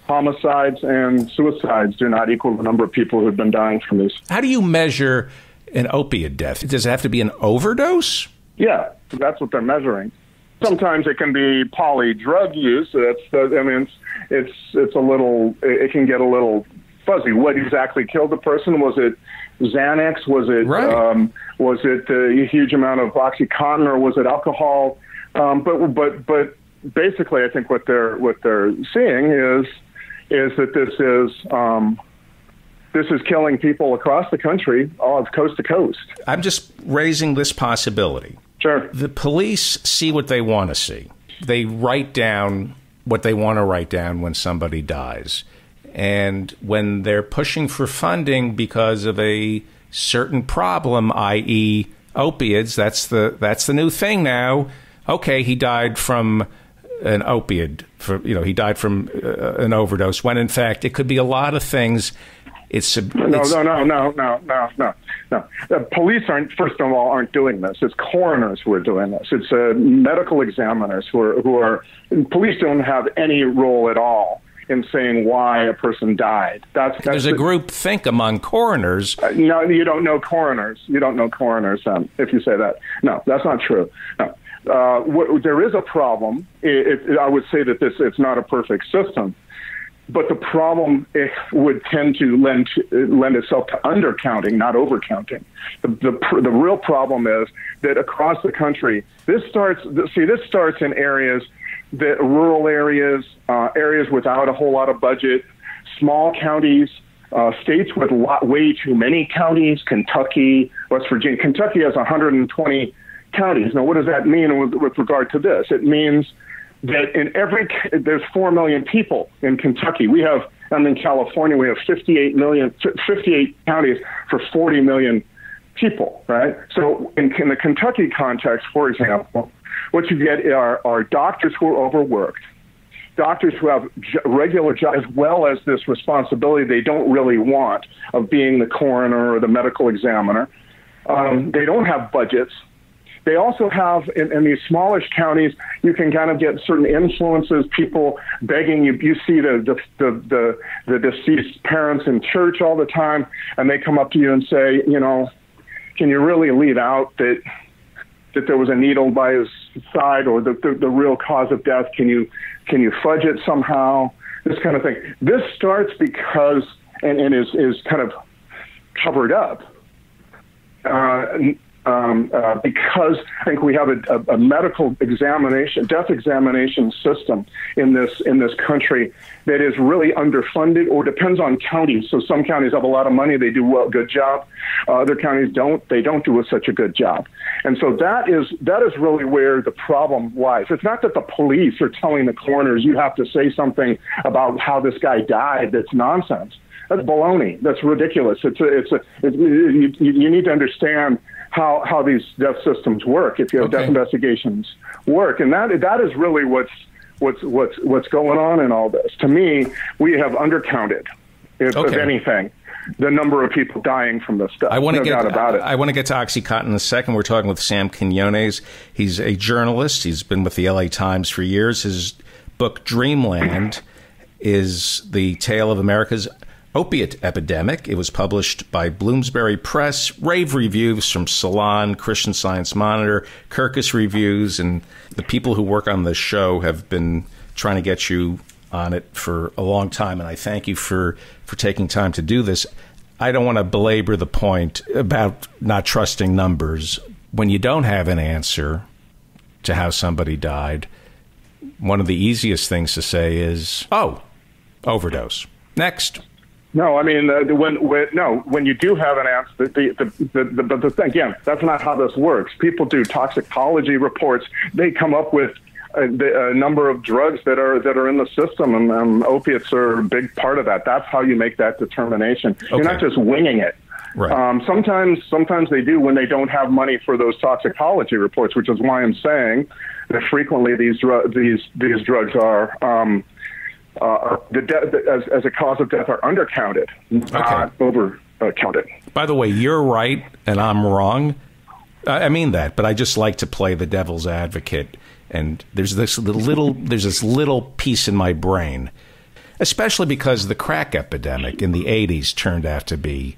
F: homicides and suicides do not equal the number of people who've been dying from these.
A: How do you measure an opiate death? Does it have to be an overdose?
F: Yeah, that's what they're measuring. Sometimes it can be poly drug use. That's I mean, it's, it's it's a little. It it can get a little fuzzy. What exactly killed the person? Was it Xanax? Was it
A: Right.
F: um, was it a huge amount of OxyContin or was it alcohol? Um, but but but basically, I think what they're what they're seeing is is that this is um, this is killing people across the country, all of coast to coast.
A: I'm just raising this possibility.
F: Sure.
A: The police see what they want to see. They write down what they want to write down when somebody dies. And when they're pushing for funding because of a certain problem, i.e., opiates, that's the that's the new thing now. Okay, he died from an opiate for you know he died from uh, an overdose when in fact it could be a lot of things. It's,
F: No, no, no, no, no, no, no, no. The police aren't, first of all, aren't doing this. It's coroners who are doing this. It's uh, medical examiners who are, who are, police don't have any role at all in saying why a person died. That's, that's
A: there's a
F: the-
A: group think among coroners
F: Uh, No, you don't know coroners. You don't know coroners. Um, if you say that, no, that's not true. No, uh, what, there is a problem. It, it, I would say that this it's not a perfect system, but the problem would tend to lend lend itself to undercounting, not overcounting. The, the the real problem is that across the country, this starts. See, this starts in areas that rural areas, uh, areas without a whole lot of budget, small counties, uh, states with lot, way too many counties, Kentucky, West Virginia. Kentucky has 120 counties. Now, what does that mean with, with regard to this? It means that in every there's four million people in Kentucky. We have, I'm in California, we have 58 million, 58 counties for 40 million people, right? So in, in the Kentucky context, for example, what you get are, are doctors who are overworked, doctors who have regular jobs as well as this responsibility they don't really want of being the coroner or the medical examiner. Um, they don't have budgets. They also have in, in these smallish counties, you can kind of get certain influences, people begging you. You see the the, the the the deceased parents in church all the time, and they come up to you and say, you know, can you really leave out that that there was a needle by his side or the, the, the real cause of death? Can you can you fudge it somehow? This kind of thing. This starts because and, and is is kind of covered up uh, um, uh, because I think we have a, a, a medical examination, death examination system in this in this country that is really underfunded, or depends on counties. So some counties have a lot of money; they do a good job. Uh, other counties don't; they don't do a, such a good job. And so that is that is really where the problem lies. It's not that the police are telling the coroners you have to say something about how this guy died. That's nonsense. That's baloney. That's ridiculous. It's a, it's a, you, you need to understand how how these death systems work. If you have
A: Okay.
F: death investigations work, and that that is really what's what's what's what's going on in all this. To me, we have undercounted, if, if anything, the number of people dying from this stuff.
A: I want to
F: no
A: get
F: about it.
A: I, want to get to OxyContin in a second. We're talking with Sam Quinones. He's a journalist. He's been with the LA Times for years. His book Dreamland is the tale of America's opiate epidemic. It was published by Bloomsbury Press. Rave reviews from Salon, Christian Science Monitor, Kirkus reviews, and the people who work on the show have been trying to get you on it for a long time, and I thank you for for taking time to do this. I don't want to belabor the point about not trusting numbers. When you don't have an answer to how somebody died, one of the easiest things to say is, "Oh, overdose." Next.
F: No, I mean uh, when, when no when you do have an answer, the the, the, the, the, the again that's not how this works. People do toxicology reports. They come up with a, the- a number of drugs that are that are in the system, and um, opiates are a big part of that. That's how you make that determination. You're not just winging it.
A: Right.
F: Um, sometimes, sometimes they do when they don't have money for those toxicology reports, which is why I'm saying that frequently these dru- these these drugs are um, uh, the de- as, as a cause of death are undercounted, not
A: Okay.
F: over uh, counted.
A: By the way, you're right and I'm wrong. I I mean that, but I just like to play the devil's advocate. And there's this little, there's this little piece in my brain, especially because the crack epidemic in the '80s turned out to be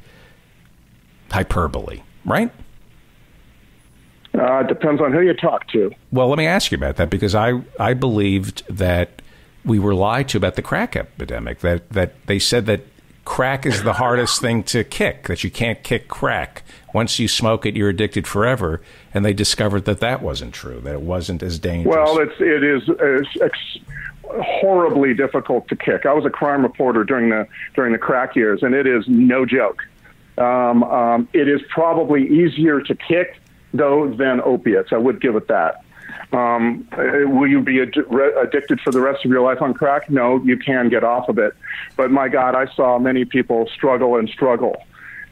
A: hyperbole, right?
F: Uh, depends on who you talk to.
A: Well, let me ask you about that because I I believed that we were lied to about the crack epidemic. That that they said that crack is the hardest thing to kick. That you can't kick crack. Once you smoke it, you're addicted forever. And they discovered that that wasn't true. That it wasn't as dangerous.
F: Well, it's it is it's ex- horribly difficult to kick. I was a crime reporter during the during the crack years, and it is no joke. Um, um, it is probably easier to kick though than opiates. I would give it that. Um, uh, will you be ad- re- addicted for the rest of your life on crack? No, you can get off of it. But my God, I saw many people struggle and struggle,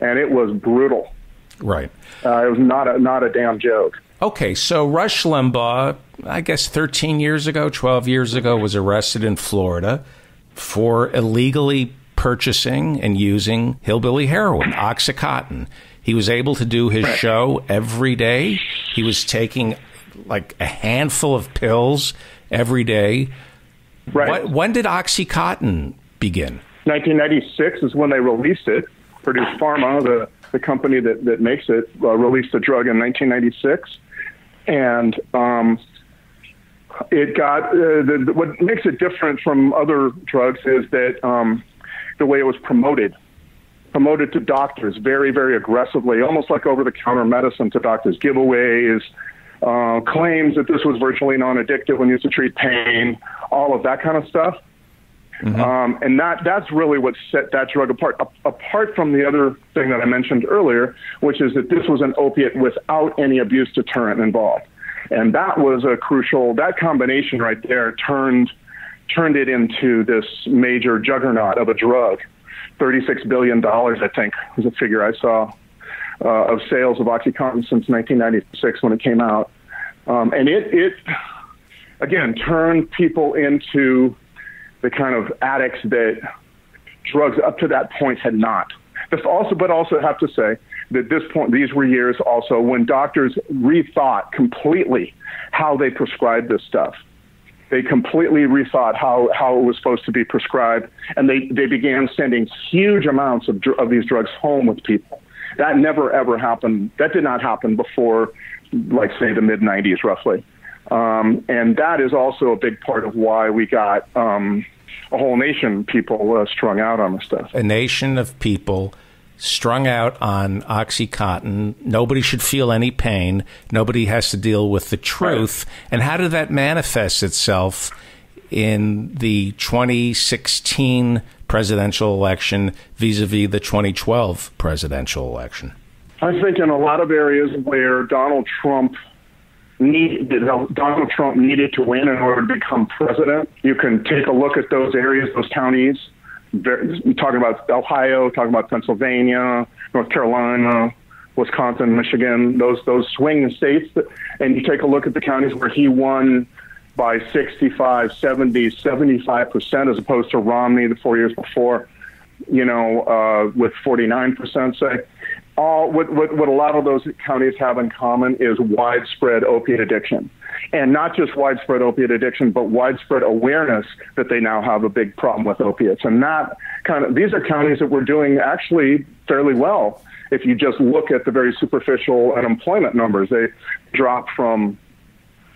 F: and it was brutal.
A: right.
F: Uh, it was not a not a damn joke.
A: Okay, so Rush Limbaugh, I guess 13 years ago, 12 years ago, was arrested in Florida for illegally purchasing and using hillbilly heroin, Oxycontin. He was able to do his show every day. He was taking like a handful of pills every day.
F: Right.
A: Wh- when did Oxycontin begin?
F: 1996 is when they released it. Purdue Pharma, the, the company that, that makes it, uh, released the drug in 1996. And um, it got, uh, the, the, what makes it different from other drugs is that um, the way it was promoted. Promoted to doctors very, very aggressively, almost like over the counter medicine to doctors, giveaways, uh, claims that this was virtually non addictive when used to treat pain, all of that kind of stuff. Um, and that that's really what set that drug apart. A- apart from the other thing that I mentioned earlier, which is that this was an opiate without any abuse deterrent involved, and that was a crucial. That combination right there turned turned it into this major juggernaut of a drug. Thirty-six billion dollars, I think, was a figure I saw uh, of sales of OxyContin since 1996 when it came out, um, and it it again turned people into the kind of addicts that drugs up to that point had not. This also, but also have to say that this point, these were years also when doctors rethought completely how they prescribed this stuff. They completely rethought how, how it was supposed to be prescribed, and they, they began sending huge amounts of, of these drugs home with people. That never ever happened. That did not happen before, like say the mid '90s, roughly. Um, and that is also a big part of why we got um, a whole nation people uh, strung out on this stuff.
A: a nation of people strung out on Oxycontin. Nobody should feel any pain. Nobody has to deal with the truth. And how did that manifest itself in the 2016 presidential election vis a vis the 2012 presidential election?
F: I think in a lot of areas where Donald Trump Donald Trump needed to win in order to become president, you can take a look at those areas, those counties. Talking about Ohio, talking about Pennsylvania, North Carolina, Wisconsin, Michigan, those those swing states, and you take a look at the counties where he won by 65, 70, 75 percent, as opposed to Romney the four years before you know, uh, with 49%, say. All what, what, what a lot of those counties have in common is widespread opiate addiction. And not just widespread opiate addiction, but widespread awareness that they now have a big problem with opiates. And that kind of, these are counties that were doing actually fairly well. If you just look at the very superficial unemployment numbers, they dropped from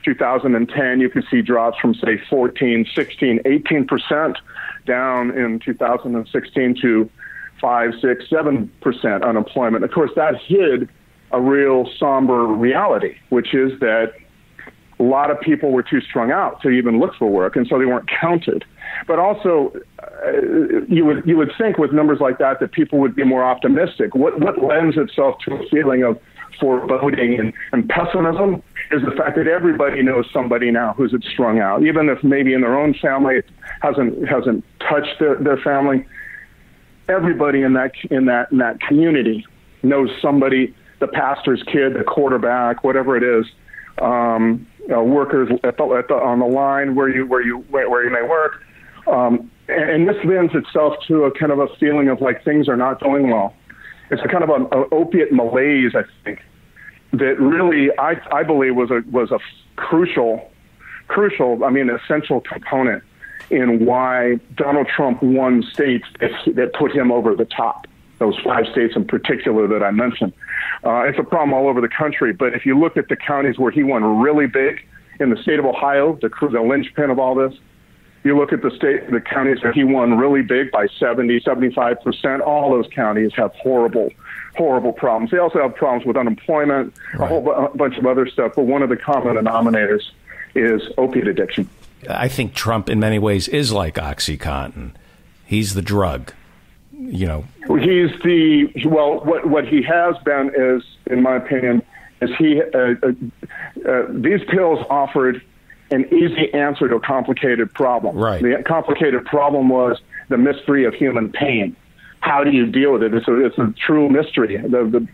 F: 2010, you can see drops from, say, 14, 16, 18% down in 2016 to 5, 6, 7% unemployment. Of course, that hid a real somber reality, which is that a lot of people were too strung out to even look for work, and so they weren't counted. But also, uh, you would you would think with numbers like that that people would be more optimistic. What what lends itself to a feeling of foreboding and, and pessimism is the fact that everybody knows somebody now who's strung out, even if maybe in their own family it hasn't hasn't touched their, their family. Everybody in that in that in that community knows somebody, the pastor's kid, the quarterback, whatever it is, um, uh, workers at the, at the, on the line where you where you where, where you may work. Um, and this lends itself to a kind of a feeling of like things are not going well. It's a kind of an opiate malaise, I think, that really I, I believe was a was a crucial, crucial, I mean, essential component in why Donald Trump won states that, that put him over the top. Those five states in particular that I mentioned. Uh, it's a problem all over the country. But if you look at the counties where he won really big, in the state of Ohio, the, the linchpin of all this, you look at the state, the counties that he won really big by 70, 75 percent. All those counties have horrible, horrible problems. They also have problems with unemployment, right. a whole b- bunch of other stuff. But one of the common denominators is opiate addiction.
A: I think Trump, in many ways, is like OxyContin. He's the drug. You know,
F: he's the well. What what he has been is, in my opinion, is he uh, uh, uh, these pills offered an easy answer to a complicated problem.
A: Right.
F: The complicated problem was the mystery of human pain. How do you deal with it? It's a, it's a true mystery. The, the,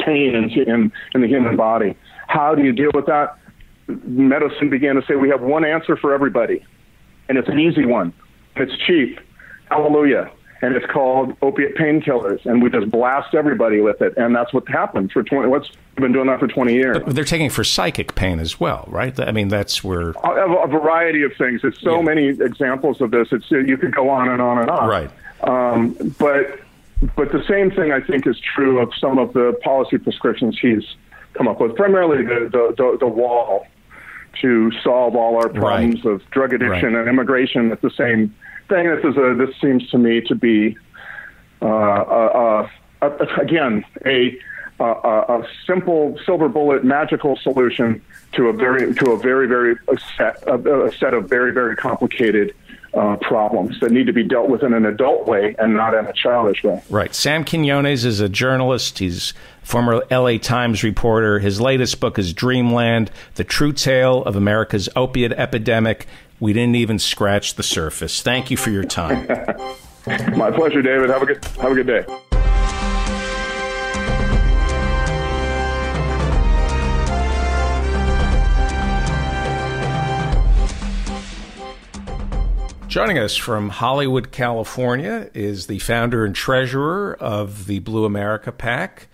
F: pain in, in, in the human body. How do you deal with that? Medicine began to say we have one answer for everybody, and it's an easy one. It's cheap. Hallelujah and it's called opiate painkillers, and we just blast everybody with it, and that's what happened for twenty. What's been doing that for twenty years?
A: But they're taking for psychic pain as well, right? I mean, that's where
F: a, a variety of things. There's so yeah. many examples of this. It's you could go on and on and on.
A: Right.
F: Um, but but the same thing I think is true of some of the policy prescriptions he's come up with. Primarily the the, the, the wall to solve all our problems right. of drug addiction right. and immigration at the same thing. This is a. This seems to me to be, uh, uh, uh, again, a, a, a simple silver bullet magical solution to a very to a very very a set a set of very very complicated uh, problems that need to be dealt with in an adult way and not in a childish way.
A: Right. Sam Quinones is a journalist. He's former LA Times reporter. His latest book is Dreamland: The True Tale of America's Opiate Epidemic. We didn't even scratch the surface. Thank you for your time.
F: My pleasure, David. Have a good have a good day.
A: Joining us from Hollywood, California, is the founder and treasurer of the Blue America PAC,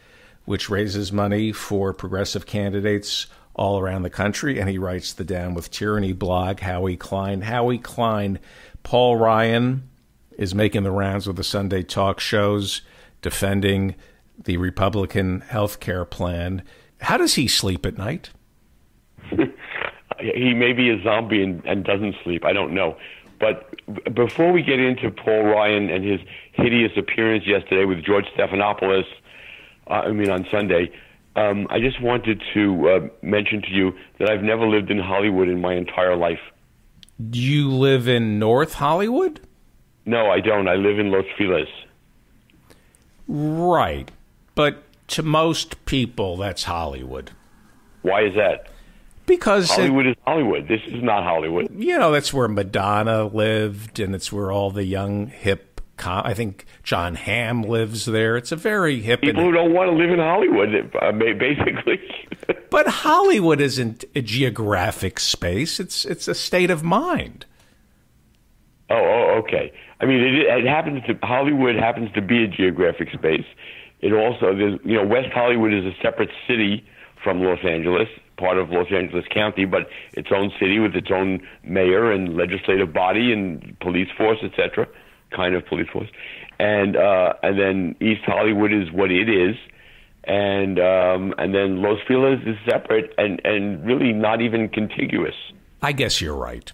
A: which raises money for progressive candidates all around the country, and he writes the Down with Tyranny blog, Howie Klein. Howie Klein, Paul Ryan is making the rounds with the Sunday talk shows, defending the Republican health care plan. How does he sleep at night?
G: he may be a zombie and, and doesn't sleep. I don't know. But before we get into Paul Ryan and his hideous appearance yesterday with George Stephanopoulos, uh, I mean on Sunday, um, I just wanted to uh, mention to you that I've never lived in Hollywood in my entire life.
A: Do you live in North Hollywood?
G: No, I don't. I live in Los Feliz.
A: Right. But to most people, that's Hollywood.
G: Why is that?
A: Because
G: Hollywood it, is Hollywood. This is not Hollywood.
A: You know, that's where Madonna lived, and it's where all the young, hip I think Jon Hamm lives there. It's a very hip.
G: People who don't want to live in Hollywood, uh, basically.
A: but Hollywood isn't a geographic space. It's it's a state of mind.
G: Oh, oh okay. I mean, it, it happens to Hollywood happens to be a geographic space. It also, there's, you know, West Hollywood is a separate city from Los Angeles, part of Los Angeles County, but its own city with its own mayor and legislative body and police force, etc kind of police force, and uh, and then East Hollywood is what it is, and um, and then Los Feliz is separate and and really not even contiguous.
A: I guess you're right.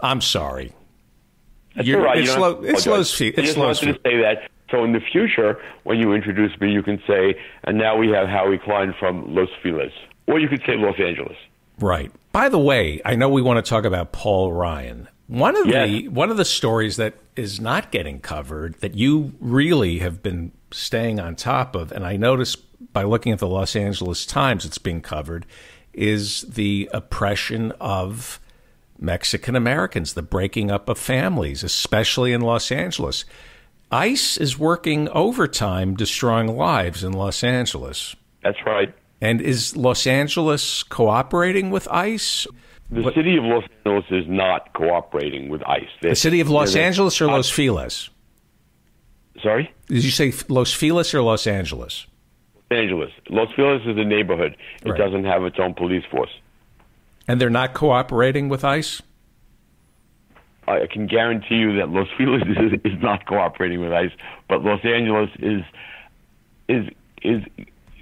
A: I'm sorry.
G: That's you're, right.
A: It's, lo- it's Los Feliz.
G: I just wanted to say that. So in the future, when you introduce me, you can say, and now we have Howie Klein from Los Feliz. Or you could say Los Angeles.
A: Right. By the way, I know we want to talk about Paul Ryan. One of yes. the one of the stories that is not getting covered that you really have been staying on top of, and I noticed by looking at the Los Angeles Times, it's being covered, is the oppression of Mexican Americans, the breaking up of families, especially in Los Angeles. ICE is working overtime, destroying lives in Los Angeles.
G: That's right.
A: And is Los Angeles cooperating with ICE?
G: The what? city of Los Angeles is not cooperating with ICE.
A: They're, the city of Los Angeles or Los Feliz?
G: Sorry?
A: Did you say Los Feliz or Los Angeles?
G: Los Angeles. Los Feliz is a neighborhood. It right. doesn't have its own police force.
A: And they're not cooperating with ICE?
G: I can guarantee you that Los Feliz is, is not cooperating with ICE, but Los Angeles is is is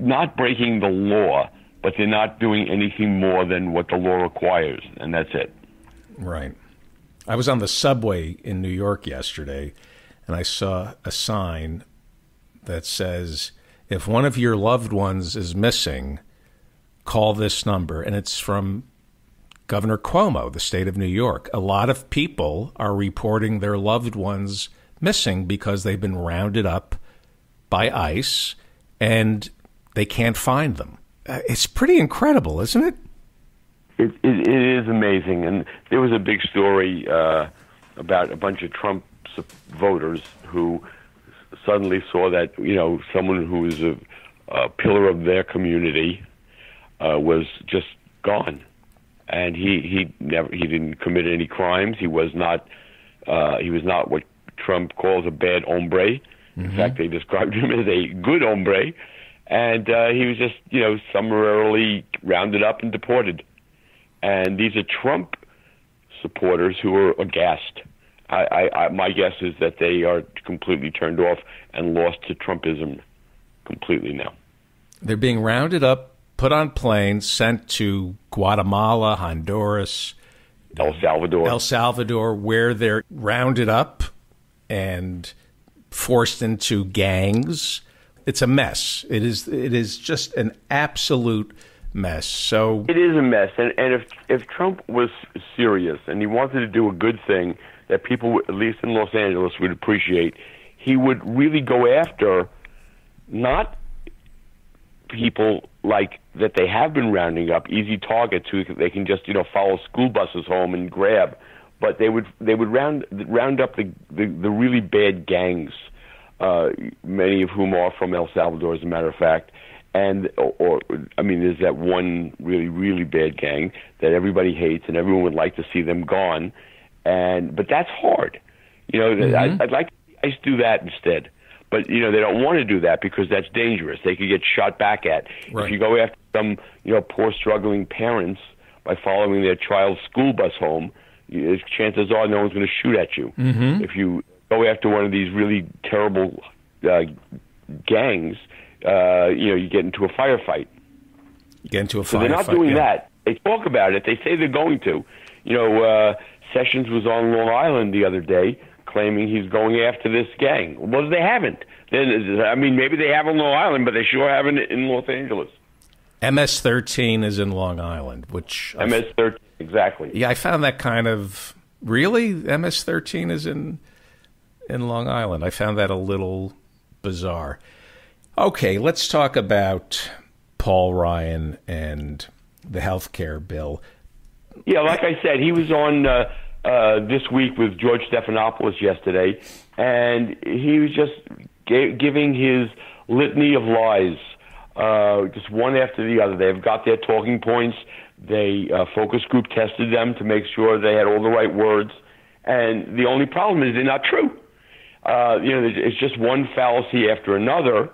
G: not breaking the law, but they're not doing anything more than what the law requires, and that's it.
A: Right. I was on the subway in New York yesterday, and I saw a sign that says, "If one of your loved ones is missing, call this number," and it's from Governor Cuomo, the state of New York. A lot of people are reporting their loved ones missing because they've been rounded up by ICE and they can't find them. Uh, it's pretty incredible, isn't it?
G: It, it, it is amazing. And there was a big story uh, about a bunch of Trump voters who suddenly saw that, you know, someone who was a, a pillar of their community uh, was just gone and he he never he didn't commit any crimes. He was not uh, he was not what Trump calls a bad hombre. Mm-hmm. In fact, they described him as a good hombre, and uh, he was just you know summarily rounded up and deported. And these are Trump supporters who are aghast. I, I, I, my guess is that they are completely turned off and lost to Trumpism completely now.
A: They're being rounded up put on planes, sent to Guatemala, Honduras,
G: El Salvador,
A: El Salvador, where they're rounded up and forced into gangs. It's a mess. It is. It is just an absolute mess. So
G: it is a mess. And, and if if Trump was serious and he wanted to do a good thing that people, at least in Los Angeles, would appreciate, he would really go after not people like that they have been rounding up easy targets who they can just you know follow school buses home and grab but they would they would round round up the the, the really bad gangs uh many of whom are from El Salvador as a matter of fact and or, or I mean there's that one really really bad gang that everybody hates and everyone would like to see them gone and but that's hard you know mm-hmm. I, I'd like to see ICE do that instead but you know they don't want to do that because that's dangerous. They could get shot back at. Right. If you go after some you know poor struggling parents by following their child's school bus home, chances are no one's going to shoot at you.
A: Mm-hmm.
G: If you go after one of these really terrible uh, gangs, uh, you know you get into a firefight.
A: You get into a firefight.
G: so they're not doing
A: yeah.
G: that. They talk about it. They say they're going to. You know, uh, Sessions was on Long Island the other day claiming he's going after this gang. Well, they haven't. Then I mean, maybe they have on Long Island, but they sure haven't in Los Angeles.
A: MS-13 is in Long Island, which
G: MS-13 exactly.
A: Yeah, I found that kind of really MS-13 is in in Long Island. I found that a little bizarre. Okay, let's talk about Paul Ryan and the health care bill.
G: Yeah, like I said, he was on uh, uh, this week with George Stephanopoulos yesterday, and he was just giving his litany of lies, uh, just one after the other. They've got their talking points. They uh, focus group tested them to make sure they had all the right words, and the only problem is they're not true. Uh, you know, it's just one fallacy after another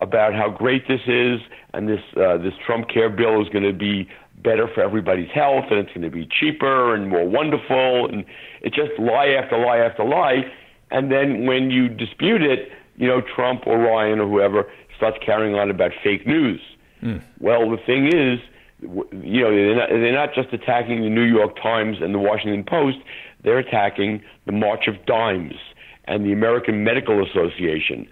G: about how great this is, and this uh, this Trump Care bill is going to be better for everybody's health, and it's going to be cheaper and more wonderful, and it's just lie after lie after lie. And then when you dispute it, you know, Trump or Ryan or whoever starts carrying on about fake news. Mm. Well, the thing is, you know, they're not, they're not just attacking the New York Times and the Washington Post, they're attacking the March of Dimes and the American Medical Association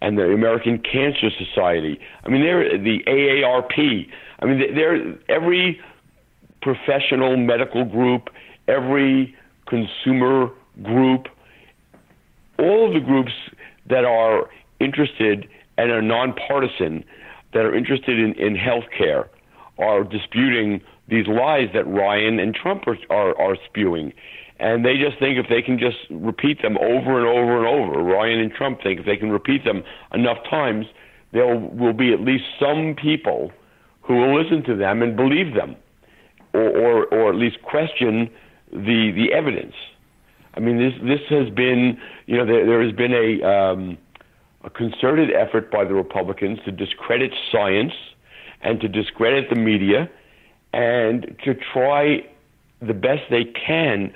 G: and the American Cancer Society. I mean, they're the AARP. I mean, they're every professional medical group, every consumer group, all of the groups that are interested and are nonpartisan, that are interested in, in health care, are disputing these lies that Ryan and Trump are, are, are spewing. And they just think if they can just repeat them over and over and over, Ryan and Trump think if they can repeat them enough times, there will be at least some people who will listen to them and believe them, or or, or at least question the the evidence. I mean, this this has been you know there, there has been a um, a concerted effort by the Republicans to discredit science and to discredit the media and to try the best they can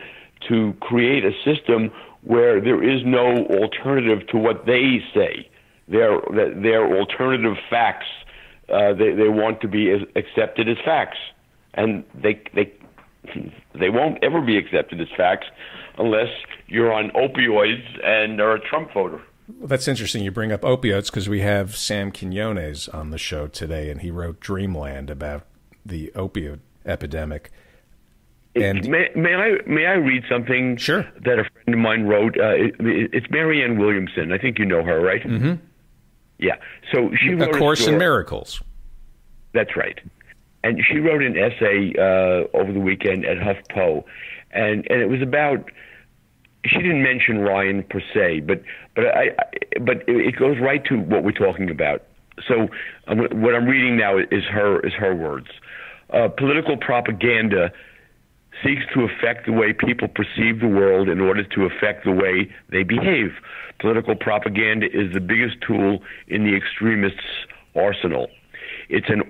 G: to create a system where there is no alternative to what they say. Their their alternative facts uh, they they want to be accepted as facts, and they they they won't ever be accepted as facts unless you're on opioids and are a Trump voter.
A: Well, that's interesting. You bring up opioids because we have Sam Quinones on the show today, and he wrote Dreamland about the opioid epidemic.
G: And may, may, I may I read something
A: sure.
G: that a friend of mine wrote? Uh, it, it's Marianne Williamson. I think you know her, right?
A: Mm-hmm.
G: Yeah. So she
A: wrote a course in miracles.
G: That's right. And she wrote an essay uh, over the weekend at HuffPo, and and it was about. She didn't mention Ryan per se, but but I, I but it goes right to what we're talking about. So um, what I'm reading now is her is her words. Uh, political propaganda seeks to affect the way people perceive the world in order to affect the way they behave. Political propaganda is the biggest tool in the extremists' arsenal. It's an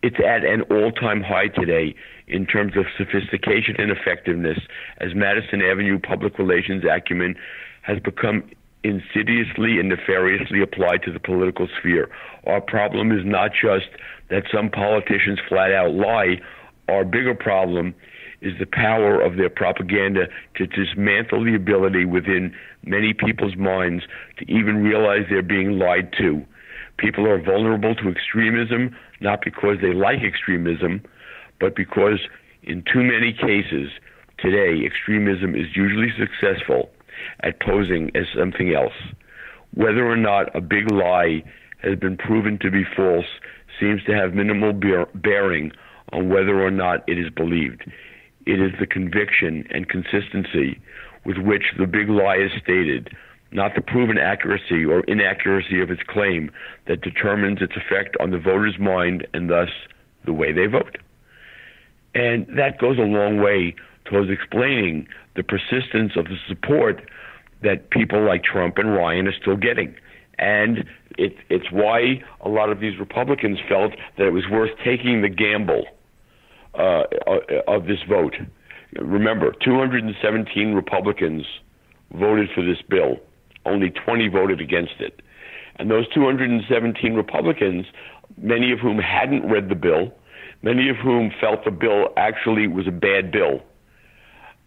G: it's at an all-time high today in terms of sophistication and effectiveness as Madison Avenue public relations acumen has become insidiously and nefariously applied to the political sphere. Our problem is not just that some politicians flat out lie. Our bigger problem is the power of their propaganda to dismantle the ability within many people's minds to even realize they're being lied to. People are vulnerable to extremism not because they like extremism, but because in too many cases today, extremism is usually successful at posing as something else. Whether or not a big lie has been proven to be false seems to have minimal bear- bearing on whether or not it is believed. It is the conviction and consistency with which the big lie is stated, not the proven accuracy or inaccuracy of its claim, that determines its effect on the voter's mind and thus the way they vote. And that goes a long way towards explaining the persistence of the support that people like Trump and Ryan are still getting. And it, it's why a lot of these Republicans felt that it was worth taking the gamble uh, of this vote. Remember, 217 Republicans voted for this bill. Only 20 voted against it. And those 217 Republicans, many of whom hadn't read the bill, many of whom felt the bill actually was a bad bill.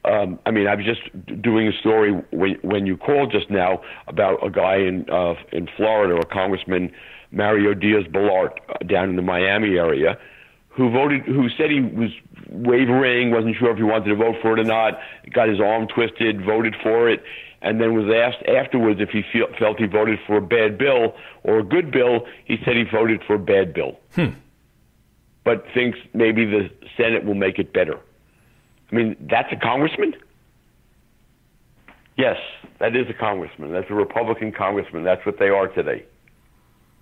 G: Um, I mean, I was just doing a story when, when you called just now about a guy in uh, in Florida, a Congressman Mario Diaz-Balart uh, down in the Miami area, who voted, who said he was wavering, wasn't sure if he wanted to vote for it or not, got his arm twisted, voted for it, and then was asked afterwards if he feel, felt he voted for a bad bill or a good bill. He said he voted for a bad bill,
A: hmm.
G: but thinks maybe the Senate will make it better. I mean, that's a congressman. Yes, that is a congressman. That's a Republican congressman. That's what they are today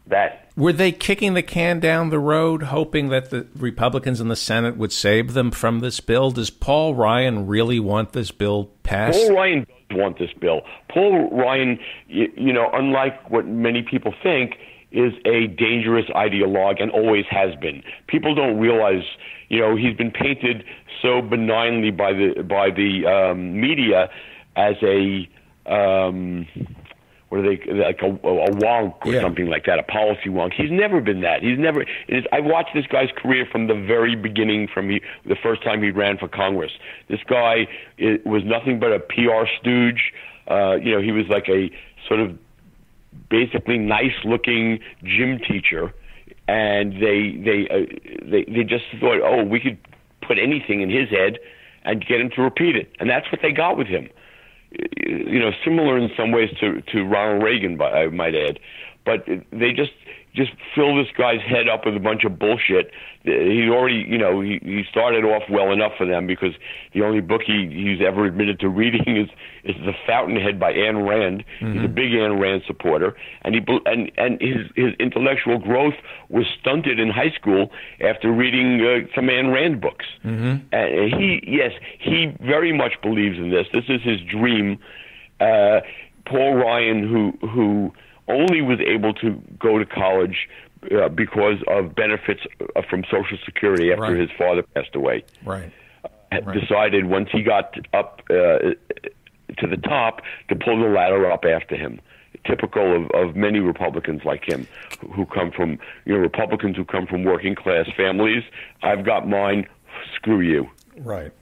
G: that.
A: Were they kicking the can down the road, hoping that the Republicans in the Senate would save them from this bill? Does Paul Ryan really want this bill passed?
G: Paul Ryan does want this bill. Paul Ryan, you, you know, unlike what many people think, is a dangerous ideologue and always has been. People don't realize, you know, he's been painted so benignly by the by the um, media as a um, what are they like a, a wonk or yeah. something like that, a policy wonk. He's never been that. He's never. I've watched this guy's career from the very beginning, from he, the first time he ran for Congress. This guy it, was nothing but a PR stooge. Uh, you know, he was like a sort of basically nice-looking gym teacher, and they they uh, they they just thought, oh, we could put anything in his head and get him to repeat it, and that's what they got with him you know, similar in some ways to, to Ronald Reagan, I might add. but they just just fill this guy's head up with a bunch of bullshit. He already, you know, he, he started off well enough for them because the only book he, he's ever admitted to reading is is The Fountainhead by Ayn Rand. Mm-hmm. He's a big Ayn Rand supporter, and he and and his his intellectual growth was stunted in high school after reading uh, some Ayn Rand books. Mm-hmm. And he, yes, he very much believes in this. This is his dream. Uh, Paul Ryan, who who only was able to go to college uh, because of benefits uh, from Social Security after right. his father passed away.
A: Right.
G: Uh, right. Decided once he got up uh, to the top to pull the ladder up after him. Typical of, of many Republicans like him, who come from you know Republicans who come from working class families. I've got mine. Screw you.
A: Right.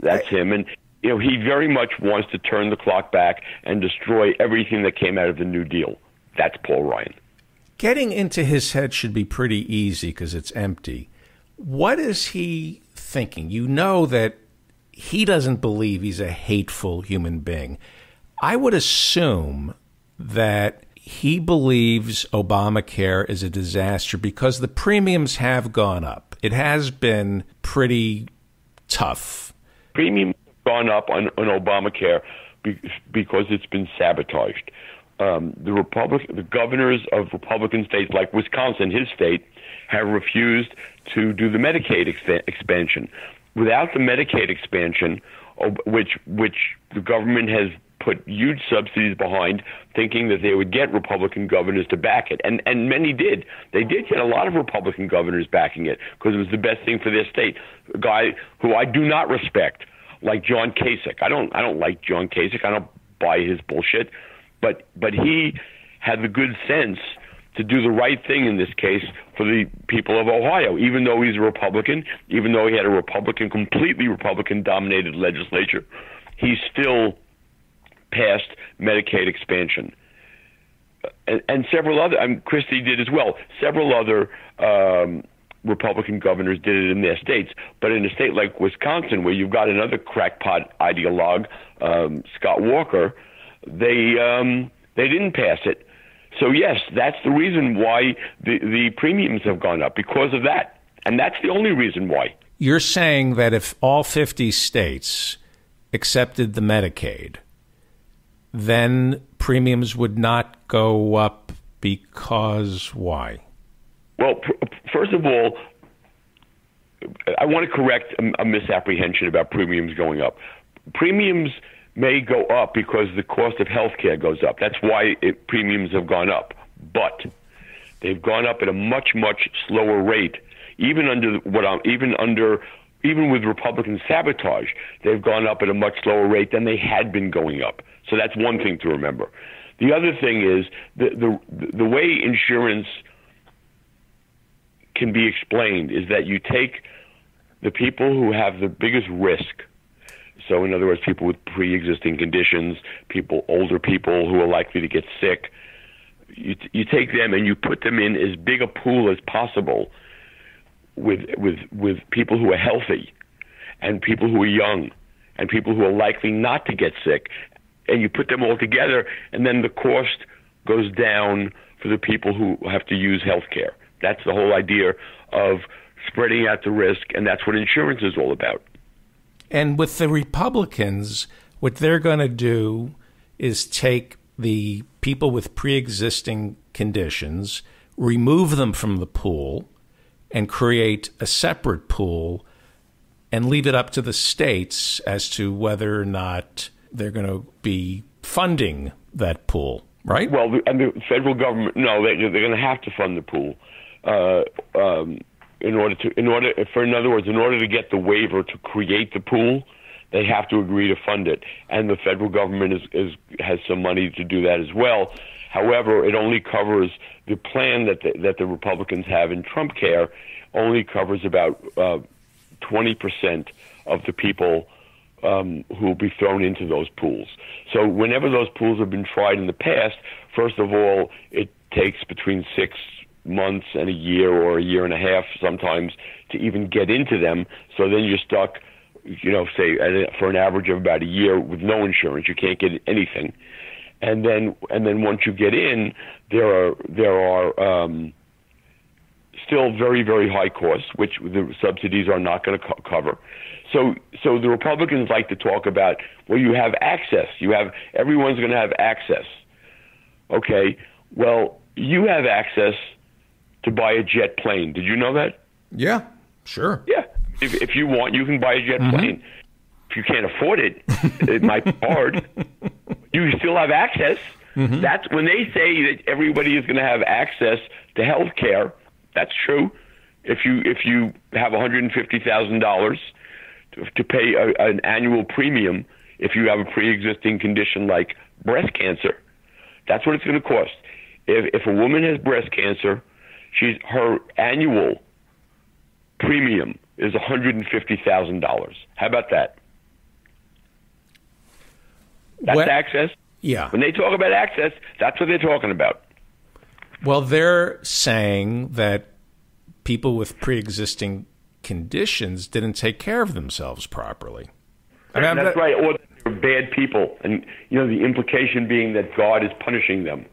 G: That's I, him, and you know he very much wants to turn the clock back and destroy everything that came out of the New Deal. That's Paul Ryan.
A: Getting into his head should be pretty easy because it's empty. What is he thinking? You know that he doesn't believe he's a hateful human being. I would assume that he believes Obamacare is a disaster because the premiums have gone up. It has been pretty tough.
G: Premiums gone up on, on Obamacare because it's been sabotaged um, the Republic, the governors of Republican states like Wisconsin, his state, have refused to do the Medicaid ex- expansion. Without the Medicaid expansion, which which the government has put huge subsidies behind, thinking that they would get Republican governors to back it, and and many did. They did get a lot of Republican governors backing it because it was the best thing for their state. A guy who I do not respect, like John Kasich. I don't I don't like John Kasich. I don't buy his bullshit but but he had the good sense to do the right thing in this case for the people of Ohio, even though he's a Republican, even though he had a Republican, completely Republican dominated legislature, he still passed Medicaid expansion. And, and several other, I mean, Christie did as well. Several other um, Republican governors did it in their states. But in a state like Wisconsin, where you've got another crackpot ideologue, um, Scott Walker, they um, they didn't pass it. So yes, that's the reason why the the premiums have gone up because of that, and that's the only reason why.
A: You're saying that if all 50 states accepted the Medicaid, then premiums would not go up because why?
G: Well, pr- first of all, I want to correct a, a misapprehension about premiums going up. Premiums may go up because the cost of health care goes up. That's why it, premiums have gone up. But they've gone up at a much, much slower rate. Even under what I'm, even under, even with Republican sabotage, they've gone up at a much slower rate than they had been going up. So that's one thing to remember. The other thing is the the the way insurance can be explained is that you take the people who have the biggest risk so, in other words, people with pre-existing conditions, people, older people who are likely to get sick. You, you take them and you put them in as big a pool as possible with with with people who are healthy, and people who are young, and people who are likely not to get sick, and you put them all together, and then the cost goes down for the people who have to use health care. That's the whole idea of spreading out the risk, and that's what insurance is all about.
A: And with the Republicans, what they're going to do is take the people with pre existing conditions, remove them from the pool, and create a separate pool and leave it up to the states as to whether or not they're going to be funding that pool, right?
G: Well, and the federal government, no, they, are going to have to fund the pool. Uh, um, in order to in order for in other words in order to get the waiver to create the pool they have to agree to fund it and the federal government is, is has some money to do that as well however it only covers the plan that the, that the Republicans have in Trump care only covers about uh, 20% of the people um, who will be thrown into those pools. So whenever those pools have been tried in the past, first of all, it takes between six months and a year or a year and a half sometimes to even get into them. So then you're stuck, you know, say for an average of about a year with no insurance. You can't get anything. and then and then once you get in, there are there are um, still very very high costs, which the subsidies are not going to co- cover. So so the Republicans like to talk about well, you have access. You have everyone's going to have access. Okay, well you have access to buy a jet plane. Did you know that?
A: Yeah, sure.
G: Yeah. If, if you want, you can buy a jet mm-hmm. plane. If you can't afford it, it might be hard. You still have access. Mm-hmm. That's when they say that everybody is going to have access to health care. That's true. If you if you have one hundred and fifty thousand dollars to pay a, an annual premium, if you have a pre-existing condition like breast cancer, that's what it's going to cost. If if a woman has breast cancer, she's her annual premium is one hundred and fifty thousand dollars. How about that? That's well, access.
A: Yeah.
G: When they talk about access, that's what they're talking about.
A: Well, they're saying that people with pre-existing conditions didn't take care of themselves properly.
G: I mean, that's right. Or they're bad people, and you know the implication being that God is punishing them.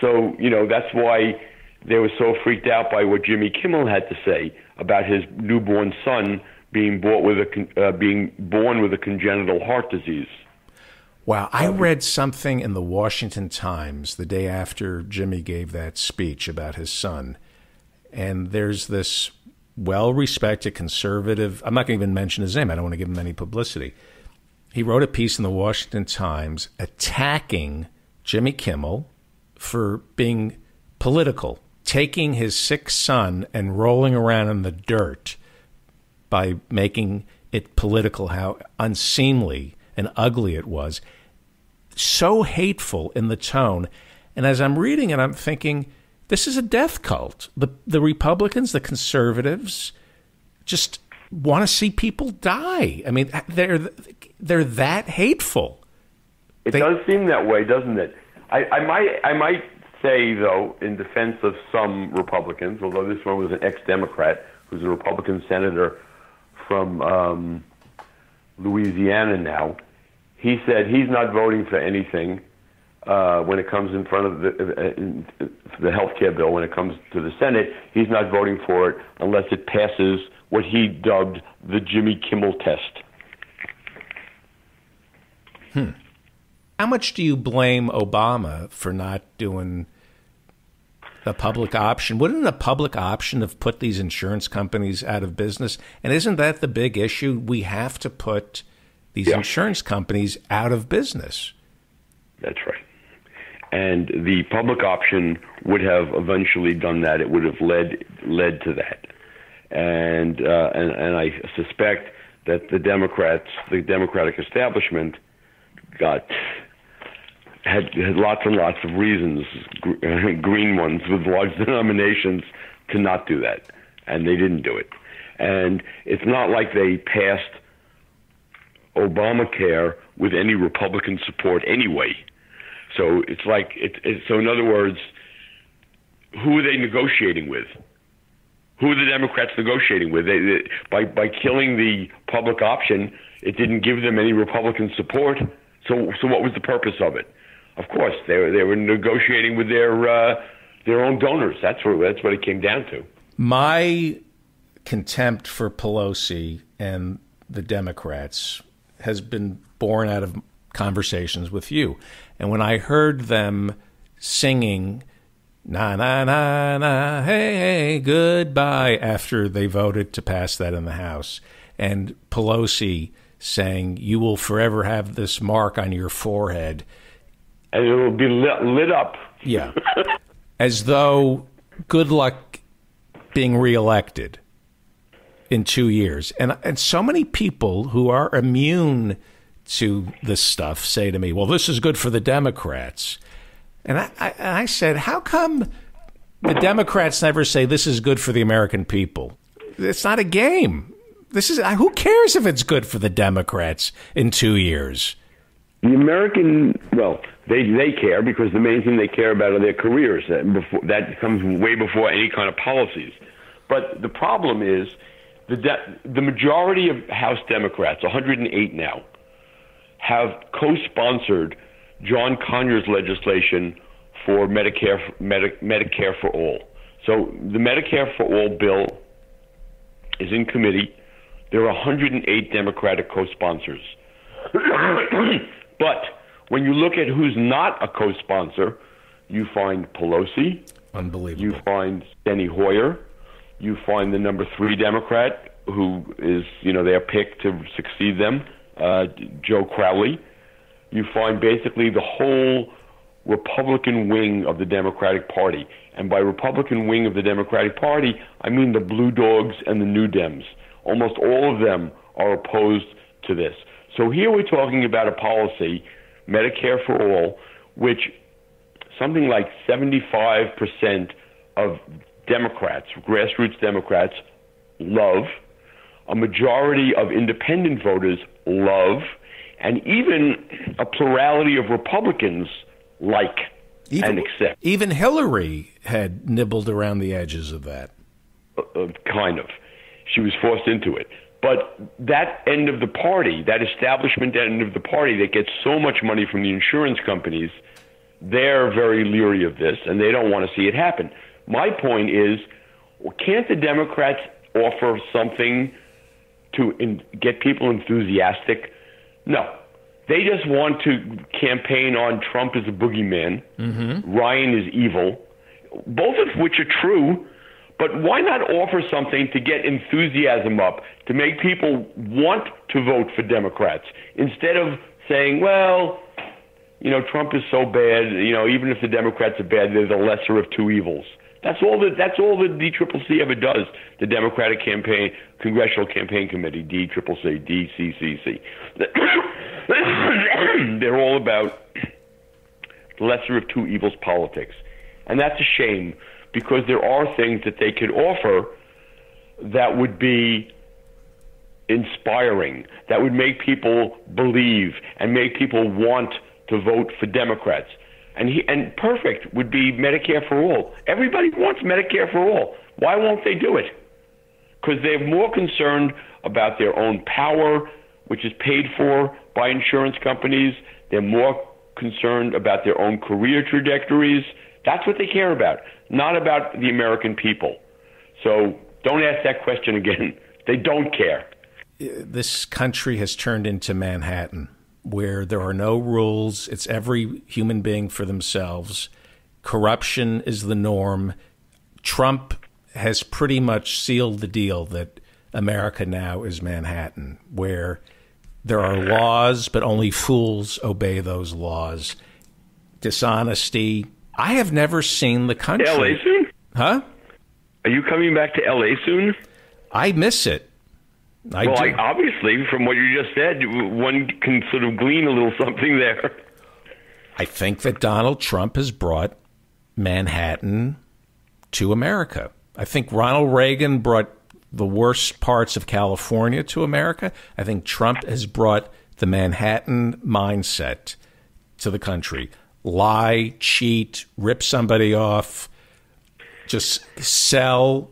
G: So you know that's why they were so freaked out by what Jimmy Kimmel had to say about his newborn son being born with a uh, being born with a congenital heart disease.
A: Wow, I read something in the Washington Times the day after Jimmy gave that speech about his son, and there's this well-respected conservative. I'm not going to even mention his name. I don't want to give him any publicity. He wrote a piece in the Washington Times attacking Jimmy Kimmel for being political taking his sick son and rolling around in the dirt by making it political, how unseemly and ugly it was. So hateful in the tone. And as I'm reading it, I'm thinking, this is a death cult. The, the Republicans, the conservatives, just want to see people die. I mean, they're they're that hateful.
G: It they, does seem that way, doesn't it? I, I might I might say, though, in defense of some Republicans, although this one was an ex Democrat who's a Republican senator from um, Louisiana now, he said he's not voting for anything uh, when it comes in front of the, uh, the health care bill, when it comes to the Senate. He's not voting for it unless it passes what he dubbed the Jimmy Kimmel test.
A: Hmm. How much do you blame Obama for not doing a public option? Wouldn't a public option have put these insurance companies out of business? And isn't that the big issue? We have to put these yeah. insurance companies out of business.
G: That's right. And the public option would have eventually done that. It would have led led to that. And uh, and and I suspect that the Democrats, the Democratic establishment, got had, had lots and lots of reasons, green ones with large denominations, to not do that, and they didn't do it. And it's not like they passed Obamacare with any Republican support anyway. So it's like it, it, so. In other words, who are they negotiating with? Who are the Democrats negotiating with? They, they, by by killing the public option, it didn't give them any Republican support. So so what was the purpose of it? Of course, they were they were negotiating with their uh, their own donors. That's what that's what it came down to.
A: My contempt for Pelosi and the Democrats has been born out of conversations with you, and when I heard them singing na na na na hey hey goodbye after they voted to pass that in the House, and Pelosi saying you will forever have this mark on your forehead
G: and it will be lit, lit up.
A: Yeah. As though good luck being reelected in two years. And, and so many people who are immune to this stuff say to me, well, this is good for the Democrats. And I, I, I said, how come the Democrats never say this is good for the American people? It's not a game. This is who cares if it's good for the Democrats in two years?
G: The American, well, they they care because the main thing they care about are their careers. Uh, that, before, that comes way before any kind of policies. But the problem is the de- the majority of House Democrats, 108 now, have co-sponsored John Conyers legislation for Medicare Medi- Medicare for all. So the Medicare for all bill is in committee. There are 108 Democratic co-sponsors. but when you look at who's not a co-sponsor, you find Pelosi,
A: Unbelievable.
G: you find Steny Hoyer, you find the number three Democrat who is, you know, their pick to succeed them, uh, Joe Crowley. You find basically the whole Republican wing of the Democratic Party. And by Republican wing of the Democratic Party, I mean the Blue Dogs and the New Dems. Almost all of them are opposed to this. So here we're talking about a policy, Medicare for all, which something like 75% of Democrats, grassroots Democrats, love. A majority of independent voters love. And even a plurality of Republicans like
A: even,
G: and accept.
A: Even Hillary had nibbled around the edges of that.
G: Uh, uh, kind of. She was forced into it. But that end of the party, that establishment end of the party that gets so much money from the insurance companies, they're very leery of this and they don't want to see it happen. My point is, can't the Democrats offer something to in, get people enthusiastic? No. They just want to campaign on Trump as a boogeyman, mm-hmm. Ryan is evil, both of which are true. But why not offer something to get enthusiasm up, to make people want to vote for Democrats, instead of saying, well, you know, Trump is so bad, you know, even if the Democrats are bad, they're the lesser of two evils. That's all that that's all that DCCC ever does. The Democratic Campaign Congressional Campaign Committee, DCCC, DCCC. They're all about lesser of two evils politics. And that's a shame because there are things that they could offer that would be inspiring, that would make people believe and make people want to vote for Democrats. And he, and perfect would be Medicare for all. Everybody wants Medicare for all. Why won't they do it? Because they're more concerned about their own power, which is paid for by insurance companies. They're more concerned about their own career trajectories. That's what they care about, not about the American people. So don't ask that question again. They don't care.
A: This country has turned into Manhattan, where there are no rules. It's every human being for themselves. Corruption is the norm. Trump has pretty much sealed the deal that America now is Manhattan, where there are laws, but only fools obey those laws. Dishonesty. I have never seen the country.
G: LA soon?
A: Huh?
G: Are you coming back to LA soon?
A: I miss it. I
G: well. I, obviously, from what you just said, one can sort of glean a little something there.
A: I think that Donald Trump has brought Manhattan to America. I think Ronald Reagan brought the worst parts of California to America. I think Trump has brought the Manhattan mindset to the country. Lie, cheat, rip somebody off, just sell,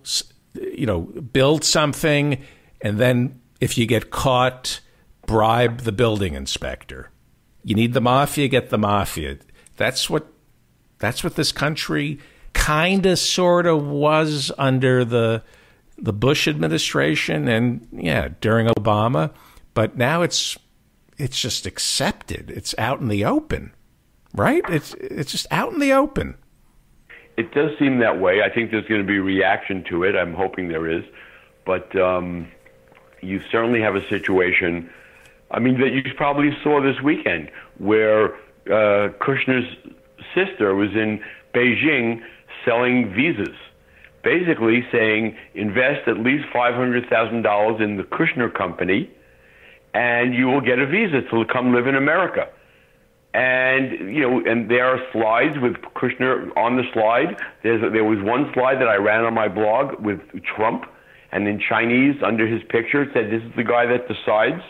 A: you know, build something, and then if you get caught, bribe the building inspector. You need the mafia, get the mafia. That's what that's what this country kind of sort of was under the the Bush administration and yeah, during Obama, but now it's it's just accepted. It's out in the open. Right? It's it's just out in the open.
G: It does seem that way. I think there's going to be reaction to it. I'm hoping there is. But um, you certainly have a situation, I mean, that you probably saw this weekend where uh, Kushner's sister was in Beijing selling visas basically saying invest at least $500,000 in the Kushner company and you will get a visa to come live in America. And you know, and there are slides with Kushner on the slide. There's there was one slide that I ran on my blog with Trump, and in Chinese under his picture it said, "This is the guy that decides,"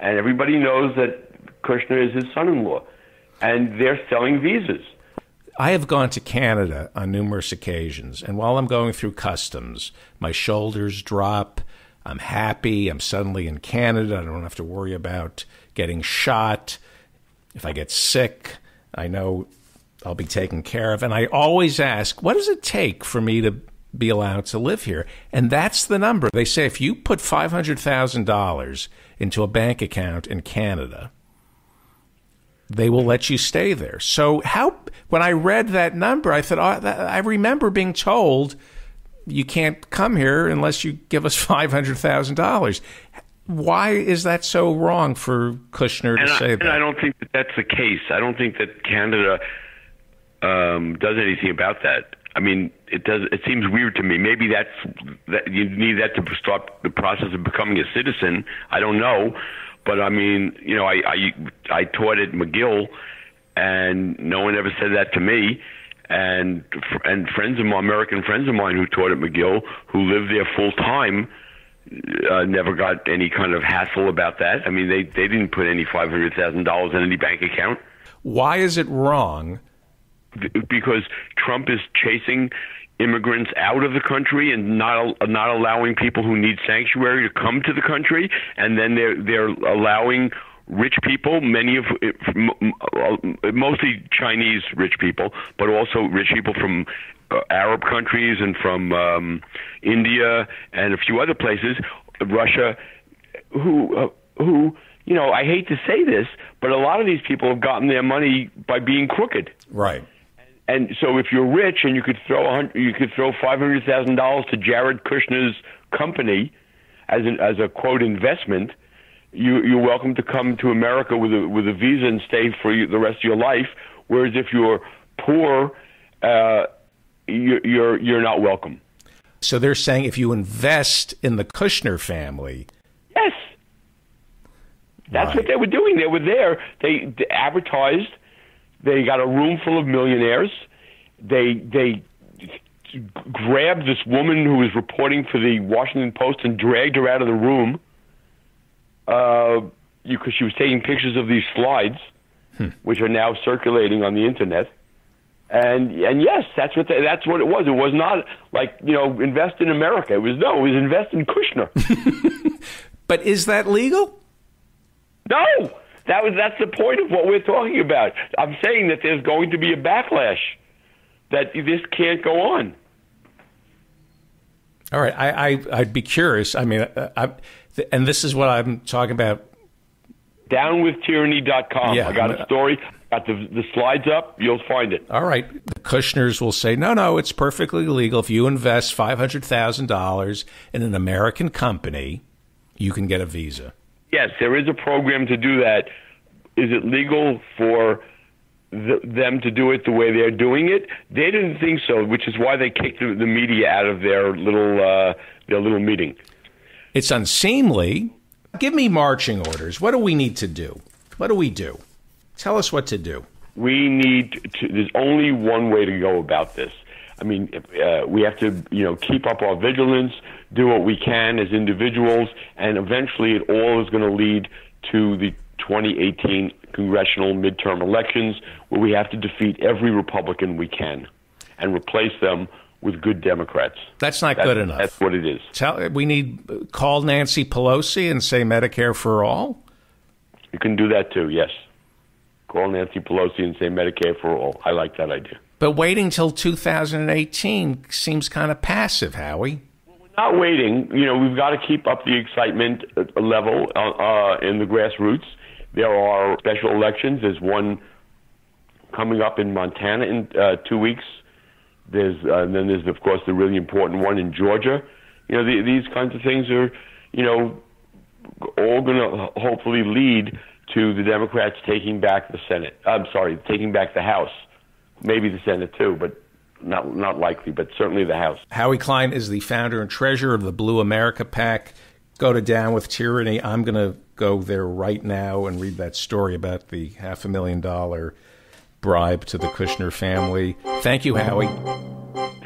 G: and everybody knows that Kushner is his son-in-law, and they're selling visas.
A: I have gone to Canada on numerous occasions, and while I'm going through customs, my shoulders drop. I'm happy. I'm suddenly in Canada. I don't have to worry about getting shot. If I get sick, I know I'll be taken care of. And I always ask, what does it take for me to be allowed to live here? And that's the number. They say if you put $500,000 into a bank account in Canada, they will let you stay there. So how when I read that number, I thought oh, I remember being told you can't come here unless you give us five hundred thousand dollars. Why is that so wrong for Kushner to
G: and
A: say
G: I,
A: that?
G: And I don't think that that's the case. I don't think that Canada um, does anything about that. I mean, it does. It seems weird to me. Maybe that's that you need that to start the process of becoming a citizen. I don't know, but I mean, you know, I I, I taught at McGill, and no one ever said that to me. And and friends of my American friends of mine who taught at McGill, who lived there full time, uh, never got any kind of hassle about that. I mean, they they didn't put any five hundred thousand dollars in any bank account.
A: Why is it wrong?
G: Because Trump is chasing immigrants out of the country and not not allowing people who need sanctuary to come to the country, and then they're they're allowing rich people, many of mostly Chinese rich people, but also rich people from uh, Arab countries and from um, India and a few other places, Russia, who uh, who you know I hate to say this, but a lot of these people have gotten their money by being crooked.
A: Right.
G: And so, if you're rich and you could throw you could throw five hundred thousand dollars to Jared Kushner's company as an as a quote investment, you you're welcome to come to America with a with a visa and stay for the rest of your life. Whereas if you're poor, uh, you're, you're you're not welcome.
A: So they're saying if you invest in the Kushner family,
G: yes, that's
A: Right.
G: what they were doing. They were there. They, they advertised. They got a room full of millionaires. They they grabbed this woman who was reporting for the Washington Post and dragged her out of the room. Uh, because she was taking pictures of these slides, which are now circulating on the internet. And and yes, that's what they, that's what it was. It was not like you know invest in America. It was no, it was invest in Kushner.
A: but is that legal?
G: No, that was that's the point of what we're talking about. I'm saying that there's going to be a backlash that this can't go on.
A: All right, I, I I'd be curious. I mean, uh, I, and this is what I'm talking about.
G: Downwithtyranny.com.
A: Yeah,
G: I got a story. Got the the slides up. You'll find it.
A: All right, the Kushners will say, no, no, it's perfectly legal. If you invest five hundred thousand dollars in an American company, you can get a visa.
G: Yes, there is a program to do that. Is it legal for the, them to do it the way they're doing it? They didn't think so, which is why they kicked the, the media out of their little uh, their little meeting.
A: It's unseemly. Give me marching orders. What do we need to do? What do we do? Tell us what to do.
G: we need to there's only one way to go about this i mean uh, we have to you know keep up our vigilance do what we can as individuals and eventually it all is going to lead to the 2018 congressional midterm elections where we have to defeat every republican we can and replace them with good democrats
A: That's not
G: That's-
A: good enough.
G: that's what it is
A: Tell, we need call Nancy Pelosi and say Medicare for all.
G: you can do that too yes call nancy pelosi and say medicare for all i like that idea
A: But waiting till 2018 seems kind of passive, Howie.
G: not waiting. You know, we've got to keep up the excitement uh, level uh, uh, in the grassroots. There are special elections. There's one coming up in Montana in uh, two weeks. There's uh, and then there's of course the really important one in Georgia. You know, the, these kinds of things are, you know, all going to hopefully lead to the Democrats taking back the Senate. I'm sorry, taking back the House, maybe the Senate too, but not not likely, but certainly the House.
A: Howie Klein is the founder and treasurer of the Blue America PAC. Go to Down with Tyranny. I'm going to go there right now and read that story about the half a million dollar bribe to the Kushner family. Thank you, Howie.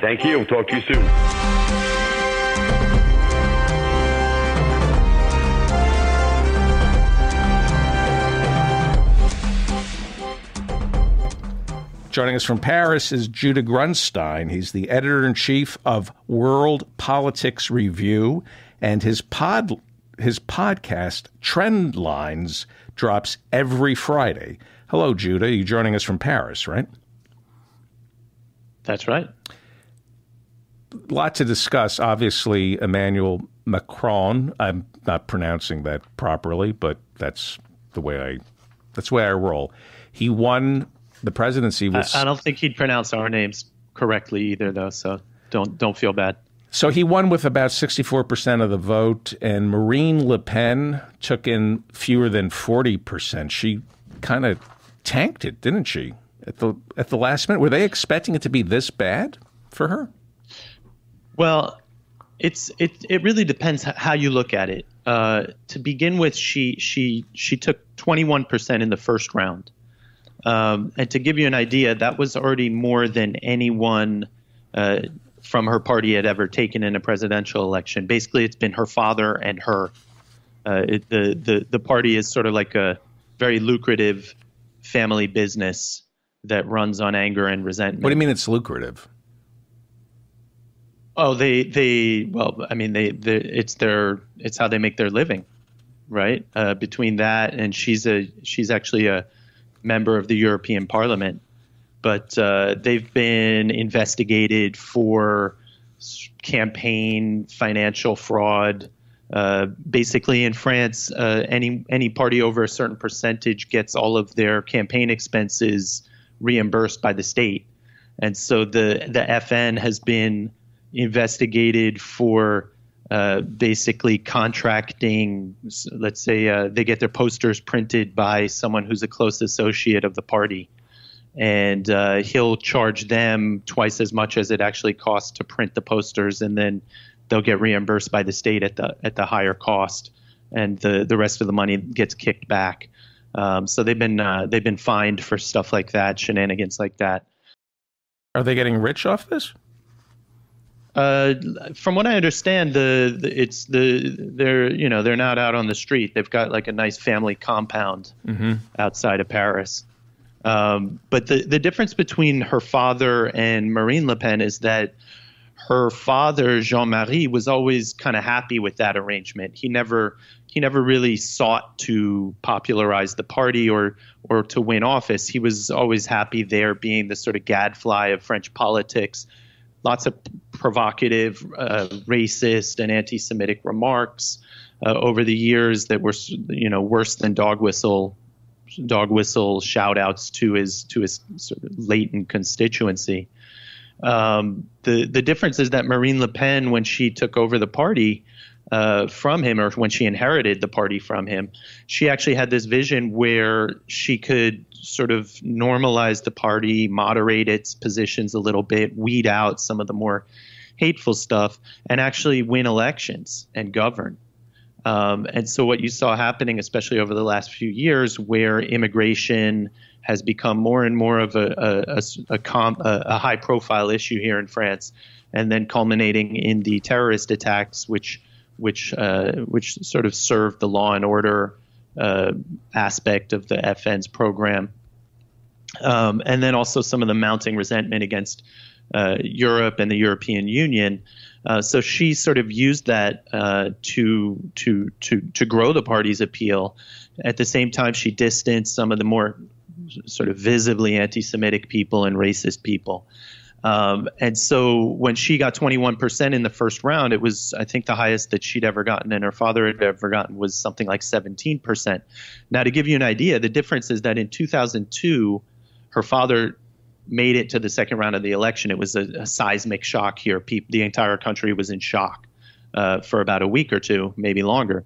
G: Thank you. Talk to you soon.
A: Joining us from Paris is Judah Grunstein. He's the editor in chief of World Politics Review, and his pod his podcast, Trend Lines, drops every Friday. Hello, Judah. You're joining us from Paris, right?
H: That's right.
A: A lot to discuss. Obviously, Emmanuel Macron. I'm not pronouncing that properly, but that's the way I that's the way I roll. He won the presidency with.
H: I, I don't think he'd pronounce our names correctly either, though. So don't don't feel bad.
A: So he won with about 64% of the vote, and Marine Le Pen took in fewer than 40%. She kind of tanked it, didn't she? At the at the last minute, were they expecting it to be this bad for her?
H: Well, it's it it really depends how you look at it. Uh, to begin with, she she she took 21% in the first round, um, and to give you an idea, that was already more than anyone uh, from her party had ever taken in a presidential election. Basically, it's been her father and her. Uh, it, the the the party is sort of like a very lucrative family business that runs on anger and resentment.
A: What do you mean it's lucrative?
H: Oh, they they well, I mean they, they it's their it's how they make their living, right? Uh, between that and she's a she's actually a member of the European Parliament, but uh, they've been investigated for campaign financial fraud. Uh, basically, in France, uh, any any party over a certain percentage gets all of their campaign expenses reimbursed by the state, and so the the FN has been investigated for uh, basically contracting. Let's say uh, they get their posters printed by someone who's a close associate of the party, and uh, he'll charge them twice as much as it actually costs to print the posters, and then they'll get reimbursed by the state at the at the higher cost, and the the rest of the money gets kicked back. Um, so they've been uh, they've been fined for stuff like that, shenanigans like that.
A: Are they getting rich off this?
H: Uh, from what I understand, the, the, it's the they're you know they're not out on the street. They've got like a nice family compound mm-hmm. outside of Paris. Um, but the the difference between her father and Marine Le Pen is that her father Jean Marie was always kind of happy with that arrangement. He never he never really sought to popularize the party or or to win office. He was always happy there being the sort of gadfly of French politics lots of provocative, uh, racist, and anti-Semitic remarks uh, over the years that were, you know, worse than dog whistle, dog whistle shout outs to his to his sort of latent constituency. Um, the the difference is that Marine Le Pen, when she took over the party uh, from him, or when she inherited the party from him, she actually had this vision where she could sort of normalize the party, moderate its positions a little bit, weed out some of the more hateful stuff, and actually win elections and govern. Um, and so, what you saw happening, especially over the last few years, where immigration has become more and more of a, a, a, com, a high profile issue here in France, and then culminating in the terrorist attacks, which which uh, which sort of served the law and order uh, aspect of the FN's program, um, and then also some of the mounting resentment against uh, Europe and the European Union. Uh, so she sort of used that uh, to to to to grow the party's appeal. At the same time, she distanced some of the more sort of visibly anti-Semitic people and racist people. Um, and so when she got 21% in the first round, it was, I think, the highest that she'd ever gotten and her father had ever gotten was something like 17%. Now, to give you an idea, the difference is that in 2002, her father made it to the second round of the election. It was a, a seismic shock here. The entire country was in shock uh, for about a week or two, maybe longer.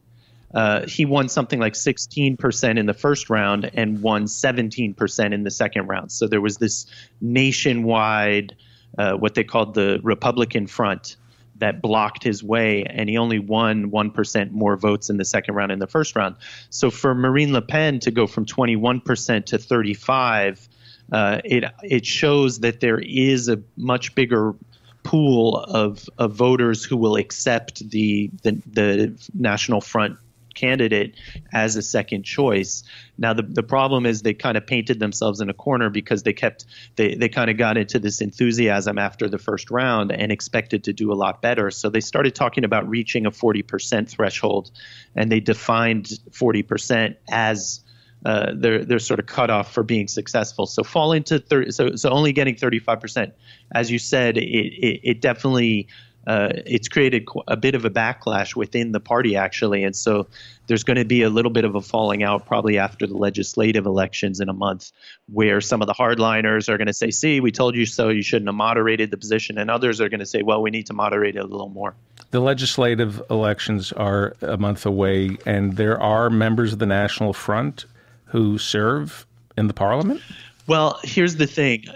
H: Uh, he won something like 16% in the first round and won 17% in the second round. So there was this nationwide, uh, what they called the Republican Front, that blocked his way, and he only won 1% more votes in the second round and the first round. So for Marine Le Pen to go from 21% to 35, uh, it it shows that there is a much bigger pool of, of voters who will accept the, the, the National Front candidate as a second choice. Now the the problem is they kind of painted themselves in a corner because they kept they they kind of got into this enthusiasm after the first round and expected to do a lot better. So they started talking about reaching a 40% threshold and they defined 40% as uh, their their sort of cut off for being successful. So falling to 30, so so only getting 35 percent, as you said, it it, it definitely uh, it's created a bit of a backlash within the party actually, and so there's going to be a little bit of a falling out probably after the legislative elections in a month, where some of the hardliners are going to say, "See, we told you so. You shouldn't have moderated the position," and others are going to say, "Well, we need to moderate it a little more."
A: The legislative elections are a month away, and there are members of the National Front who serve in the parliament?
H: Well, here's the thing.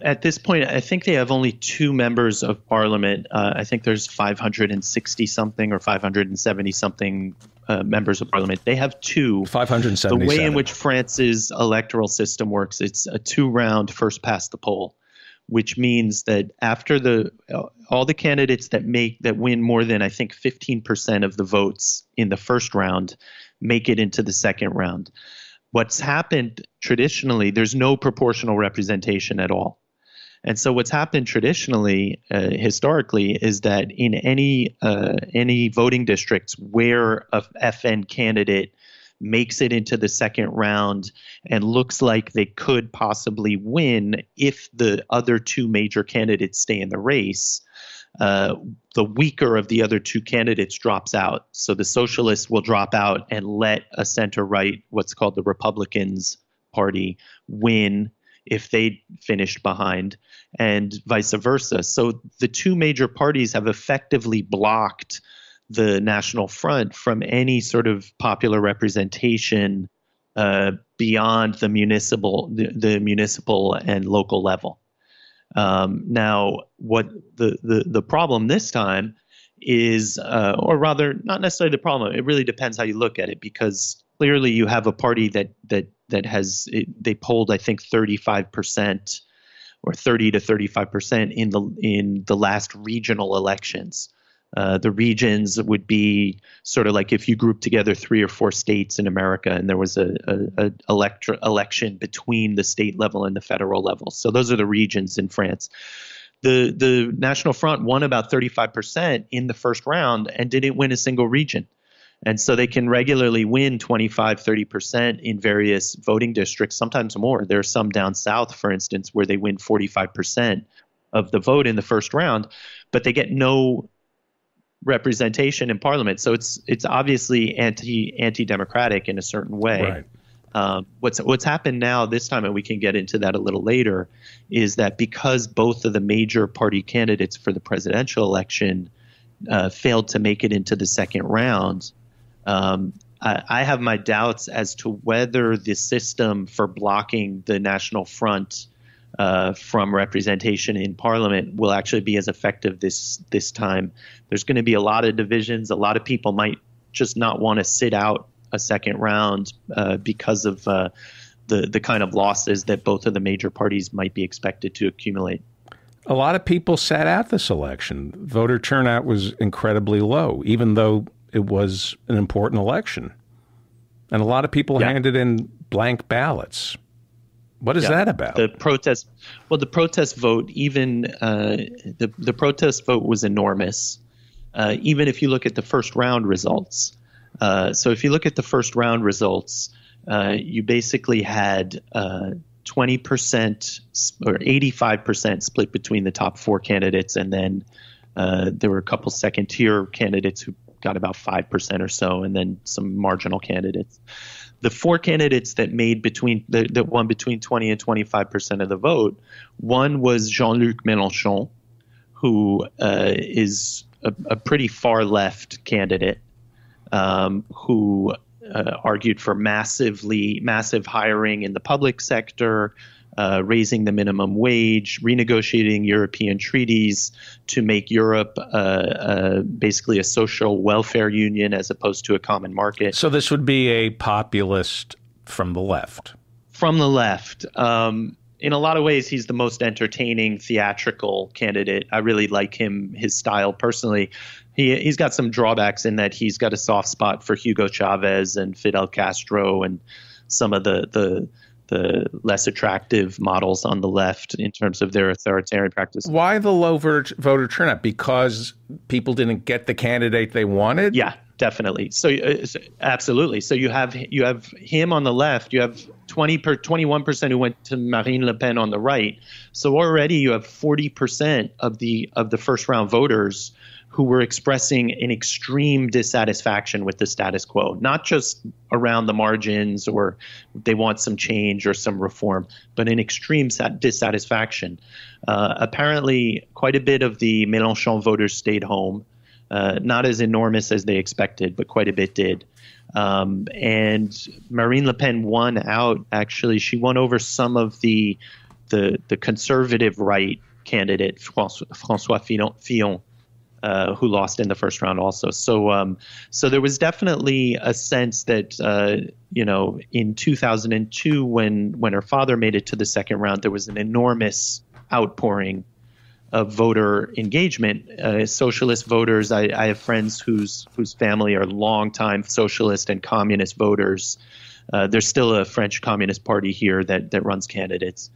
H: At this point, I think they have only two members of parliament. Uh, I think there's 560 something or 570 something uh, members of parliament. They have two.
A: 570.
H: The way in which France's electoral system works, it's a two-round first past the poll, which means that after the all the candidates that make that win more than I think 15% of the votes in the first round make it into the second round what's happened traditionally, there's no proportional representation at all. And so what's happened traditionally, uh, historically, is that in any uh, any voting districts where a FN candidate makes it into the second round and looks like they could possibly win if the other two major candidates stay in the race, uh, the weaker of the other two candidates drops out. So the socialists will drop out and let a center right, what's called the Republicans Party, win if they finished behind, and vice versa. So the two major parties have effectively blocked the National Front from any sort of popular representation uh, beyond the municipal, the, the municipal and local level. Um, now, what the, the the problem this time is, uh, or rather, not necessarily the problem. It really depends how you look at it, because clearly you have a party that that that has it, they polled, I think, 35 percent or 30 to 35 percent in the in the last regional elections. Uh, the regions would be sort of like if you group together three or four states in America, and there was a, a, a electro, election between the state level and the federal level. So those are the regions in France. The the National Front won about 35 percent in the first round and didn't win a single region. And so they can regularly win 25, 30% in various voting districts, sometimes more. There are some down south, for instance, where they win 45% of the vote in the first round, but they get no representation in parliament. So it's it's obviously anti anti democratic in a certain way.
A: Right.
H: Um, what's what's happened now this time, and we can get into that a little later, is that because both of the major party candidates for the presidential election uh, failed to make it into the second round, um, I, I have my doubts as to whether the system for blocking the National Front uh, from representation in Parliament will actually be as effective this this time. There's going to be a lot of divisions. A lot of people might just not want to sit out a second round uh, because of uh, the the kind of losses that both of the major parties might be expected to accumulate.
A: A lot of people sat out this election. Voter turnout was incredibly low, even though it was an important election. And a lot of people yeah. handed in blank ballots. What is yeah, that about?
H: The protest. Well, the protest vote, even uh, the the protest vote was enormous. Uh, even if you look at the first round results. Uh, so if you look at the first round results, uh, you basically had uh, twenty percent or eighty five percent split between the top four candidates, and then uh, there were a couple second tier candidates who got about five percent or so, and then some marginal candidates the four candidates that made between that, won between 20 and 25 percent of the vote, one was Jean-Luc Mélenchon, who uh, is a, a, pretty far left candidate, um, who uh, argued for massively massive hiring in the public sector, uh, raising the minimum wage, renegotiating European treaties to make Europe uh, uh, basically a social welfare union as opposed to a common market.
A: So this would be a populist from the left.
H: From the left. Um, in a lot of ways, he's the most entertaining theatrical candidate. I really like him, his style personally. He he's got some drawbacks in that he's got a soft spot for Hugo Chavez and Fidel Castro and some of the the the less attractive models on the left in terms of their authoritarian practice.
A: Why the low voter, voter turnout? Because people didn't get the candidate they wanted.
H: Yeah, definitely. So, uh, so, absolutely. So you have you have him on the left. You have twenty per twenty one percent who went to Marine Le Pen on the right. So already you have forty percent of the of the first round voters who were expressing an extreme dissatisfaction with the status quo, not just around the margins or they want some change or some reform, but an extreme dissatisfaction. Uh, apparently, quite a bit of the Mélenchon voters stayed home, uh, not as enormous as they expected, but quite a bit did. Um, and Marine Le Pen won out. Actually, she won over some of the the, the conservative right candidate François Fillon uh, who lost in the first round also. So um, so there was definitely a sense that uh, you know in 2002 when when her father made it to the second round, there was an enormous outpouring of voter engagement. Uh, socialist voters, I, I, have friends whose whose family are longtime socialist and communist voters. Uh, there's still a French Communist Party here that that runs candidates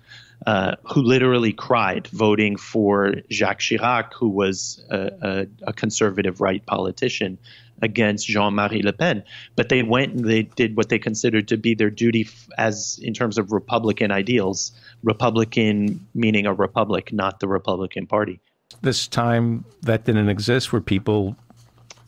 H: uh, who literally cried voting for Jacques Chirac, who was a, a, a conservative right politician, against Jean-Marie Le Pen. But they went and they did what they considered to be their duty f- as in terms of Republican ideals. Republican meaning a republic, not the Republican Party.
A: This time that didn't exist, where people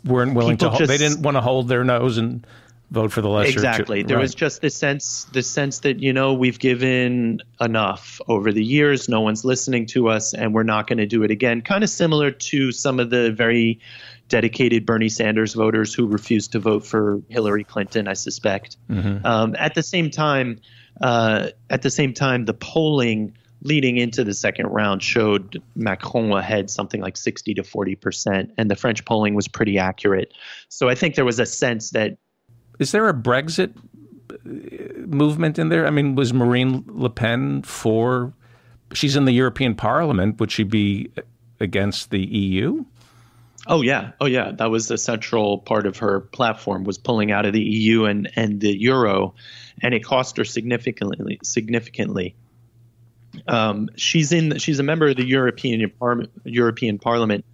A: weren't willing people to. Hold, they didn't want to hold their nose and vote for the lesser.
H: Exactly. There
A: right.
H: was just the sense, the sense that you know we've given enough over the years. No one's listening to us, and we're not going to do it again. Kind of similar to some of the very dedicated Bernie Sanders voters who refused to vote for Hillary Clinton. I suspect. Mm-hmm. Um, at the same time, uh, at the same time, the polling leading into the second round showed Macron ahead something like 60 to 40 percent, and the French polling was pretty accurate. So I think there was a sense that
A: is there a Brexit uh, movement in there? I mean, was Marine Le Pen for? She's in the European Parliament. Would she be against the EU?
H: Oh yeah, oh yeah. That was the central part of her platform was pulling out of the EU and and the euro, and it cost her significantly significantly. Um, she's in. She's a member of the European European Parliament,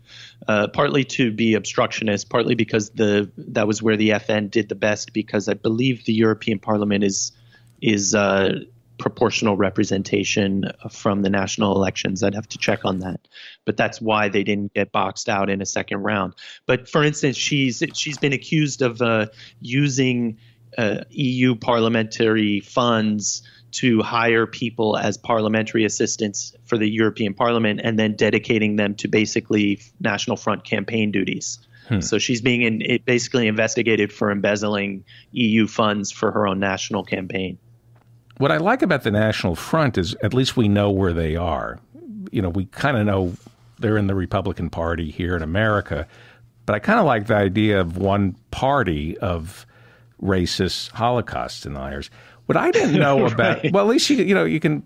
H: uh, partly to be obstructionist, partly because the that was where the FN did the best. Because I believe the European Parliament is is uh, proportional representation from the national elections. I'd have to check on that, but that's why they didn't get boxed out in a second round. But for instance, she's she's been accused of uh, using uh, EU parliamentary funds to hire people as parliamentary assistants for the European Parliament and then dedicating them to basically National Front campaign duties. Hmm. So she's being in, basically investigated for embezzling EU funds for her own national campaign.
A: What I like about the National Front is at least we know where they are. You know, we kind of know they're in the Republican Party here in America, but I kind of like the idea of one party of racist Holocaust deniers. What I didn't know about, right. well, at least you you know you can,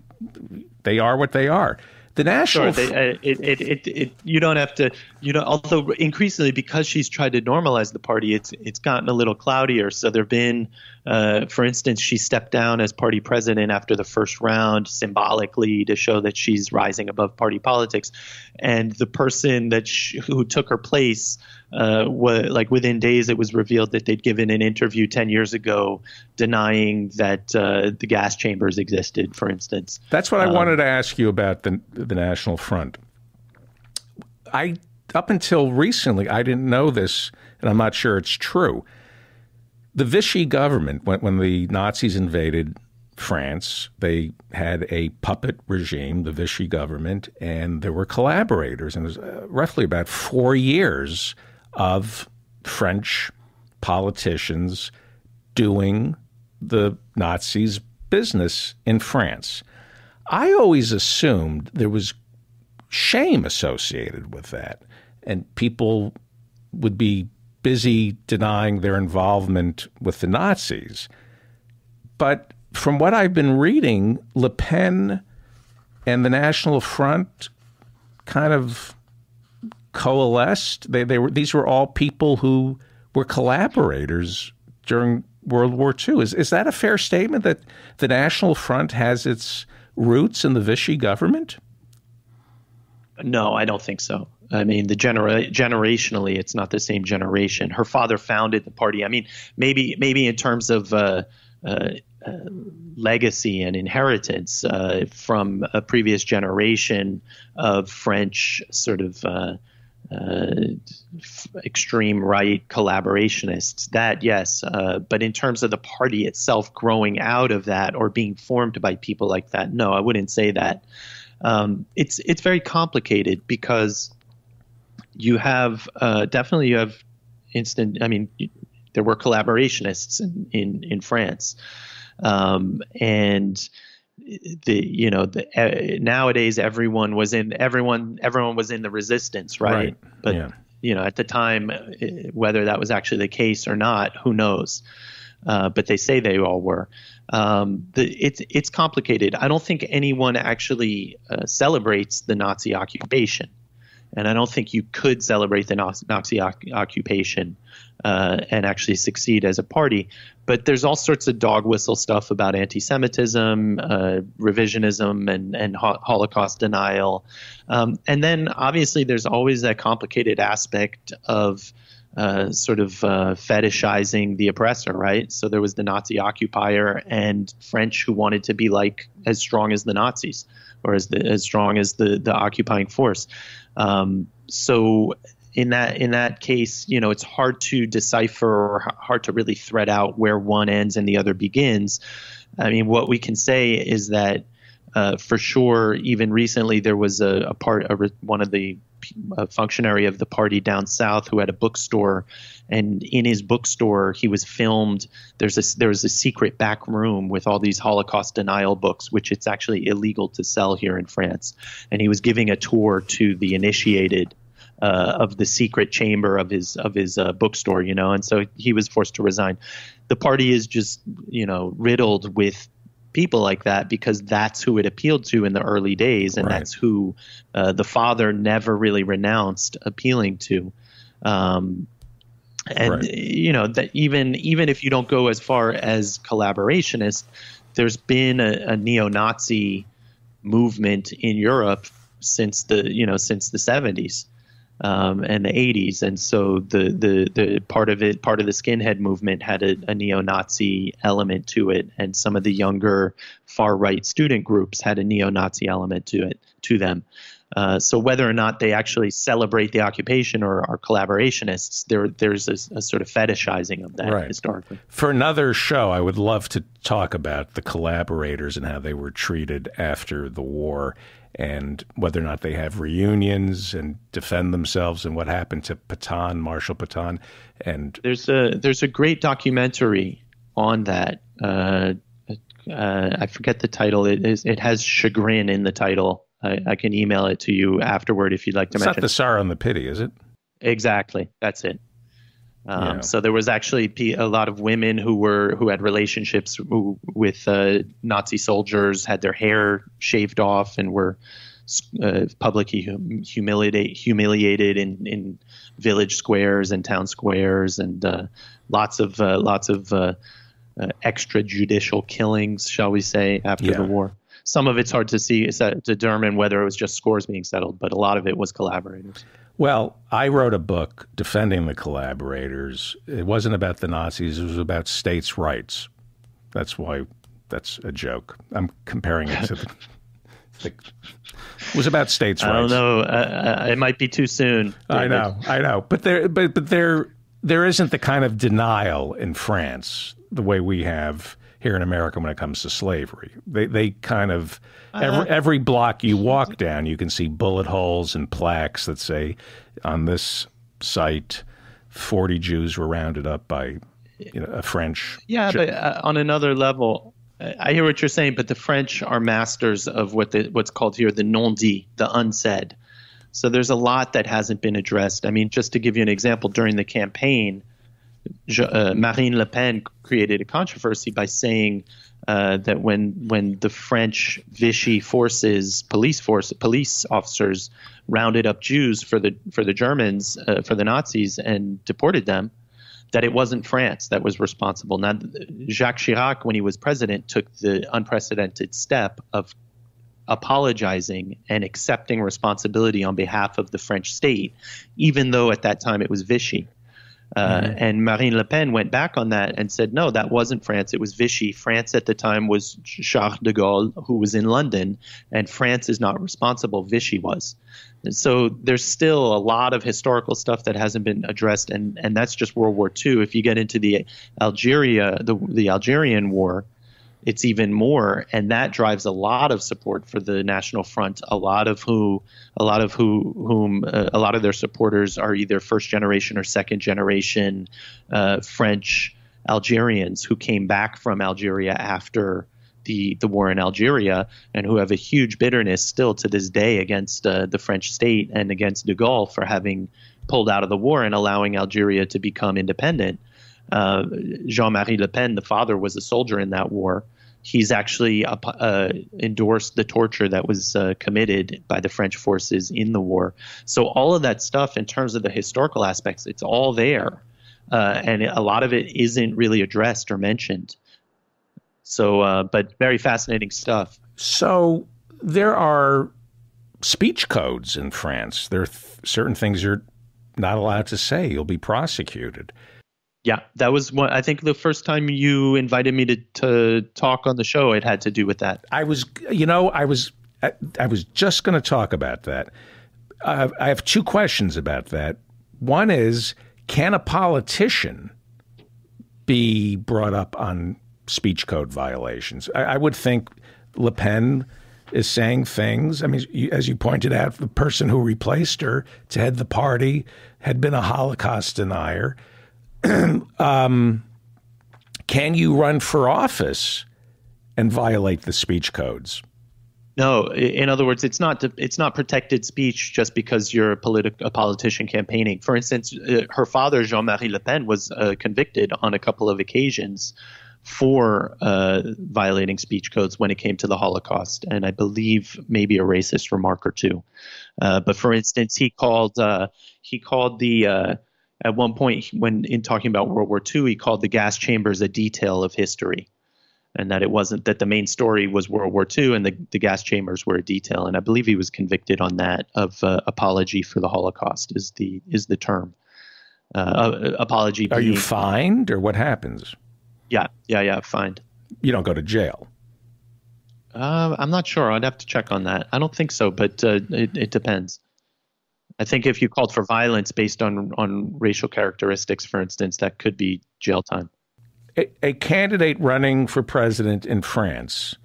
A: they are what they are. The national,
H: sure, they, uh, it, it, it, it, you don't have to, you know. Although increasingly, because she's tried to normalize the party, it's it's gotten a little cloudier. So there've been, uh, for instance, she stepped down as party president after the first round, symbolically to show that she's rising above party politics. And the person that she, who took her place uh, like within days, it was revealed that they'd given an interview 10 years ago denying that uh, the gas chambers existed, for instance.
A: That's what I um, wanted to ask you about the, the National Front. I up until recently, I didn't know this, and I'm not sure it's true. The Vichy government, when, when the Nazis invaded France, they had a puppet regime, the Vichy government, and there were collaborators. And it was uh, roughly about four years of French politicians doing the Nazis' business in France. I always assumed there was shame associated with that, and people would be busy denying their involvement with the Nazis. But from what I've been reading, Le Pen and the National Front kind of coalesced. They, they were these were all people who were collaborators during World War II. Is is that a fair statement that the National Front has its roots in the Vichy government?
H: No, I don't think so. I mean, the genera- generationally, it's not the same generation. Her father founded the party. I mean, maybe maybe in terms of uh, uh, uh, legacy and inheritance uh, from a previous generation of French sort of uh, uh, extreme right collaborationists. That yes, but in terms of the party itself growing out of that or being formed by people like that, no, I wouldn't say that. Um, it's it's very complicated because you have uh, definitely you have instant. I mean, there were collaborationists in in, in France, um, and the you know the, uh, nowadays everyone was in everyone everyone was in the resistance, right?
A: right.
H: But
A: yeah.
H: you know at the time, uh, whether that was actually the case or not, who knows? Uh, but they say they all were. Um, the, it's it's complicated. I don't think anyone actually uh, celebrates the Nazi occupation, and I don't think you could celebrate the Nazi occupation uh, and actually succeed as a party. But there's all sorts of dog whistle stuff about anti-Semitism, uh, revisionism, and and Holocaust denial, um, and then obviously there's always that complicated aspect of uh, sort of uh, fetishizing the oppressor, right? So there was the Nazi occupier and French who wanted to be like as strong as the Nazis or as the, as strong as the the occupying force. Um, so in that in that case, you know, it's hard to decipher or hard to really thread out where one ends and the other begins. I mean, what we can say is that. Uh, for sure, even recently, there was a, a part, a, one of the a functionary of the party down south who had a bookstore, and in his bookstore he was filmed. There's a there was a secret back room with all these Holocaust denial books, which it's actually illegal to sell here in France. And he was giving a tour to the initiated uh, of the secret chamber of his of his uh, bookstore, you know, and so he was forced to resign. The party is just you know riddled with people like that because that's who it appealed to in the early days, and right. that's who uh, the father never really renounced appealing to. Um, and right. you know that even even if you don't go as far as collaborationist, there's been a, a neo-Nazi movement in Europe since the you know since the 70s um, and the 80s, and so the, the the part of it, part of the skinhead movement, had a, a neo-Nazi element to it, and some of the younger far-right student groups had a neo-Nazi element to it to them. Uh, so whether or not they actually celebrate the occupation or are collaborationists, there there's a, a sort of fetishizing of that
A: right.
H: historically.
A: For another show, I would love to talk about the collaborators and how they were treated after the war and whether or not they have reunions and defend themselves and what happened to Pétain, Marshal Pétain. And
H: there's a there's a great documentary on that. Uh, uh, I forget the title. It is it has chagrin in the title. I, I, can email it to you afterward if you'd like to
A: it's
H: mention.
A: Not the sorrow and the pity, is it?
H: Exactly. That's it. Um, yeah. So there was actually a lot of women who were who had relationships with uh, Nazi soldiers, had their hair shaved off, and were uh, publicly humiliated humiliated in, in village squares and town squares, and uh, lots of uh, lots of uh, uh, extrajudicial killings, shall we say, after yeah. the war. Some of it's hard to see to determine whether it was just scores being settled, but a lot of it was collaborators.
A: Well, I wrote a book defending the collaborators. It wasn't about the Nazis, it was about states' rights. That's why that's a joke. I'm comparing it to the. the it was about states' rights.
H: I don't know. Uh, uh, it might be too soon.
A: David. I know. I know. But there, but but there, there isn't the kind of denial in France the way we have here in America when it comes to slavery. They they kind of uh-huh. every every block you walk down, you can see bullet holes and plaques that say on this site, forty Jews were rounded up by you know, a French.
H: Yeah, but uh, on another level, I hear what you're saying, but the French are masters of what the, what's called here the non-dit, the unsaid. So there's a lot that hasn't been addressed. I mean, just to give you an example, during the campaign, uh, Marine Le Pen created a controversy by saying uh, that when when the French Vichy forces, police force, police officers rounded up Jews for the for the Germans, uh, for the Nazis, and deported them, that it wasn't France that was responsible. Now, Jacques Chirac, when he was president, took the unprecedented step of apologizing and accepting responsibility on behalf of the French state, even though at that time it was Vichy. Uh, mm-hmm. And Marine Le Pen went back on that and said, no, that wasn't France. It was Vichy. France at the time was Charles de Gaulle, who was in London, and France is not responsible. Vichy was. And so there's still a lot of historical stuff that hasn't been addressed, and, and that's just World War II. If you get into the Algeria, the, the Algerian War, it's even more, and that drives a lot of support for the National Front. A lot of who, a lot of who, whom, uh, a lot of their supporters are either first generation or second generation uh, French Algerians who came back from Algeria after the the war in Algeria, and who have a huge bitterness still to this day against uh, the French state and against De Gaulle for having pulled out of the war and allowing Algeria to become independent. Uh, Jean-Marie Le Pen, the father, was a soldier in that war. He's actually uh, endorsed the torture that was uh, committed by the French forces in the war. So all of that stuff, in terms of the historical aspects, it's all there, uh, and a lot of it isn't really addressed or mentioned. So, uh, but very fascinating stuff.
A: So there are speech codes in France. There are th- certain things you're not allowed to say. You'll be prosecuted.
H: Yeah, that was one. I think the first time you invited me to to talk on the show, it had to do with that.
A: I was, you know, I was, I, I was just going to talk about that. I have two questions about that. One is, can a politician be brought up on speech code violations? I, I would think Le Pen is saying things. I mean, as you pointed out, the person who replaced her to head the party had been a Holocaust denier. um, can you run for office and violate the speech codes?
H: No, in other words, it's not it's not protected speech just because you're a, politi- a politician campaigning. For instance, uh, her father Jean-Marie Le Pen was uh, convicted on a couple of occasions for uh, violating speech codes when it came to the Holocaust, and I believe maybe a racist remark or two. Uh, but for instance, he called uh, he called the uh, at one point, when in talking about World War II, he called the gas chambers a detail of history, and that it wasn't that the main story was World War II and the, the gas chambers were a detail. And I believe he was convicted on that of uh, apology for the Holocaust is the is the term. Uh, uh apology.
A: Are being, you fined or what happens?
H: Yeah, yeah, yeah, fined.
A: You don't go to jail.
H: Uh, I'm not sure. I'd have to check on that. I don't think so, but uh, it, it depends. I think if you called for violence based on on racial characteristics, for instance, that could be jail time.
A: A, a candidate running for president in France,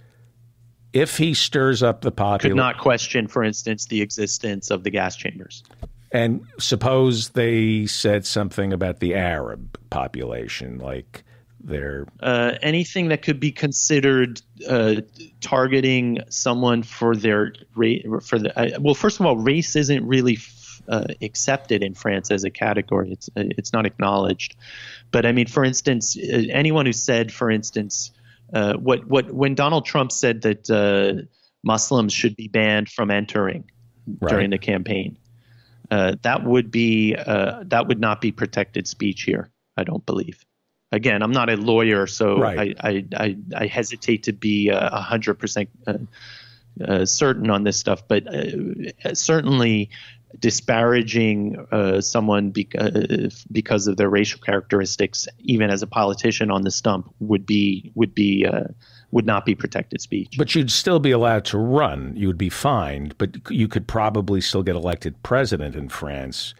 A: if he stirs up the population,
H: could not question, for instance, the existence of the gas chambers.
A: And suppose they said something about the Arab population, like their
H: uh, anything that could be considered uh, targeting someone for their race. For the uh, well, first of all, race isn't really uh, accepted in France as a category. It's uh, it's not acknowledged. But I mean, for instance, uh, anyone who said, for instance, uh, what what when Donald Trump said that uh, Muslims should be banned from entering right. during the campaign, uh, that would be that would not be protected speech here. I don't believe. Again, I'm not a lawyer, so right. I, I, I, I hesitate to be a hundred percent certain on this stuff, but uh, certainly disparaging uh, someone uh, because of their racial characteristics, even as a politician on the stump, would be would be uh, would not be protected speech.
A: But you'd still be allowed to run. You would be fined, but you could probably still get elected president in France.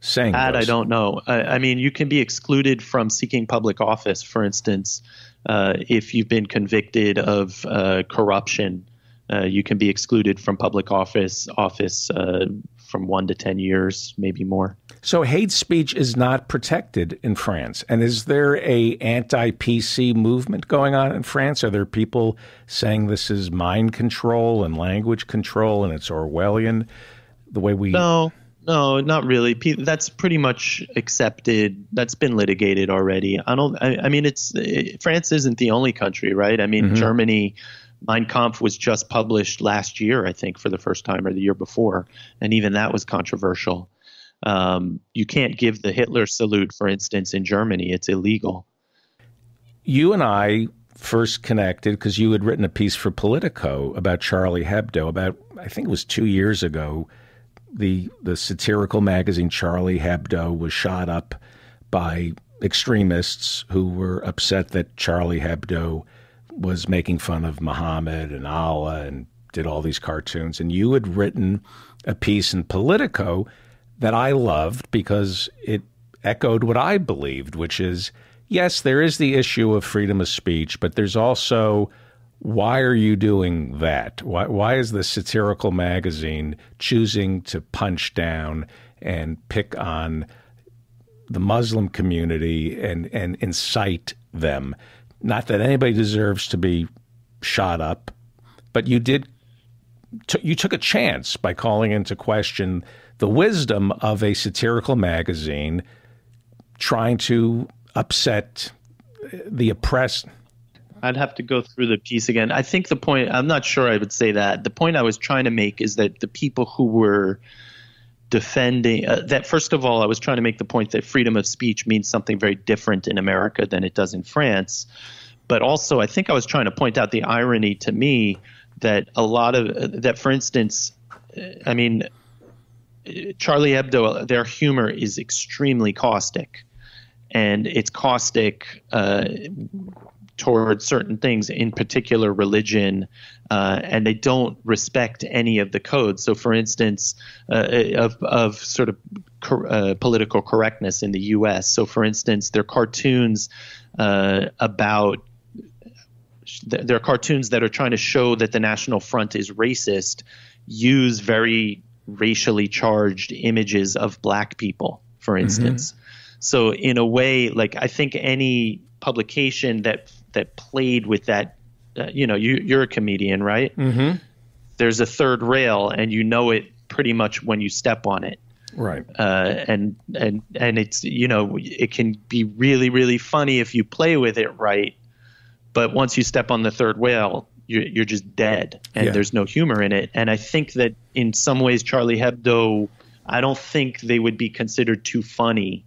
A: Saying
H: that, those. I don't know. I, I, mean, you can be excluded from seeking public office, for instance, uh, if you've been convicted of uh, corruption. Uh, you can be excluded from public office office uh, from one to 10 years, maybe more.
A: So hate speech is not protected in France. And is there a anti-PC movement going on in France? Are there people saying this is mind control and language control and it's Orwellian? The way we
H: No. No, not really. That's pretty much accepted. That's been litigated already. I don't. I, I mean, it's it, France isn't the only country, right? I mean, mm-hmm. Germany. Mein Kampf was just published last year, I think, for the first time, or the year before, and even that was controversial. Um, you can't give the Hitler salute, for instance, in Germany. It's illegal.
A: You and I first connected because you had written a piece for Politico about Charlie Hebdo about I think it was two years ago. The the satirical magazine Charlie Hebdo was shot up by extremists who were upset that Charlie Hebdo was making fun of Muhammad and Allah and did all these cartoons. And you had written a piece in Politico that I loved because it echoed what I believed, which is yes, there is the issue of freedom of speech, but there's also why are you doing that? Why, why is the satirical magazine choosing to punch down and pick on the Muslim community and, and incite them? Not that anybody deserves to be shot up, but you did. You took a chance by calling into question the wisdom of a satirical magazine trying to upset the oppressed.
H: I'd have to go through the piece again. I think the point, I'm not sure I would say that. The point I was trying to make is that the people who were defending uh, that, first of all, I was trying to make the point that freedom of speech means something very different in America than it does in France. But also, I think I was trying to point out the irony to me that a lot of, uh, that for instance, I mean, Charlie Hebdo, their humor is extremely caustic and it's caustic uh, toward certain things, in particular religion, uh, and they don't respect any of the codes. So, for instance, uh, of, of sort of uh, political correctness in the U.S. So, for instance, there are cartoons uh, about there are cartoons that are trying to show that the National Front is racist, use very racially charged images of black people, for mm-hmm. instance. Mm-hmm. So in a way, like I think any publication that that played with that, uh, you know, you you're a comedian, right?
A: Mm-hmm.
H: There's a third rail, and you know it pretty much when you step on it.
A: Right.
H: Uh, and and and it's you know it can be really really funny if you play with it right, but once you step on the third rail, you're, you're just dead, and yeah. there's no humor in it. And I think that in some ways, Charlie Hebdo, I don't think they would be considered too funny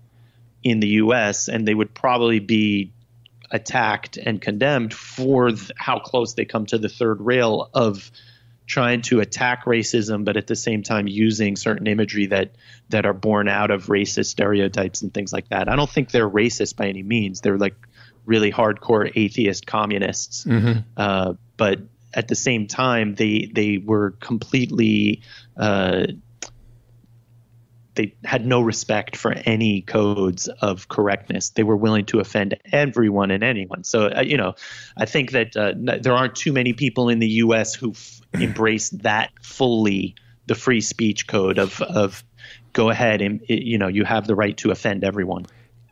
H: in the U.S. and they would probably be attacked and condemned for th- how close they come to the third rail of trying to attack racism, but at the same time using certain imagery that that are born out of racist stereotypes and things like that. I don't think they're racist by any means. They're like really hardcore atheist communists,
A: mm-hmm.
H: uh, but at the same time, they they were completely uh, they had no respect for any codes of correctness. They were willing to offend everyone and anyone. So, uh, you know, I think that uh, there aren't too many people in the U.S. who embrace that fully, the free speech code of of go ahead and you know you have the right to offend everyone.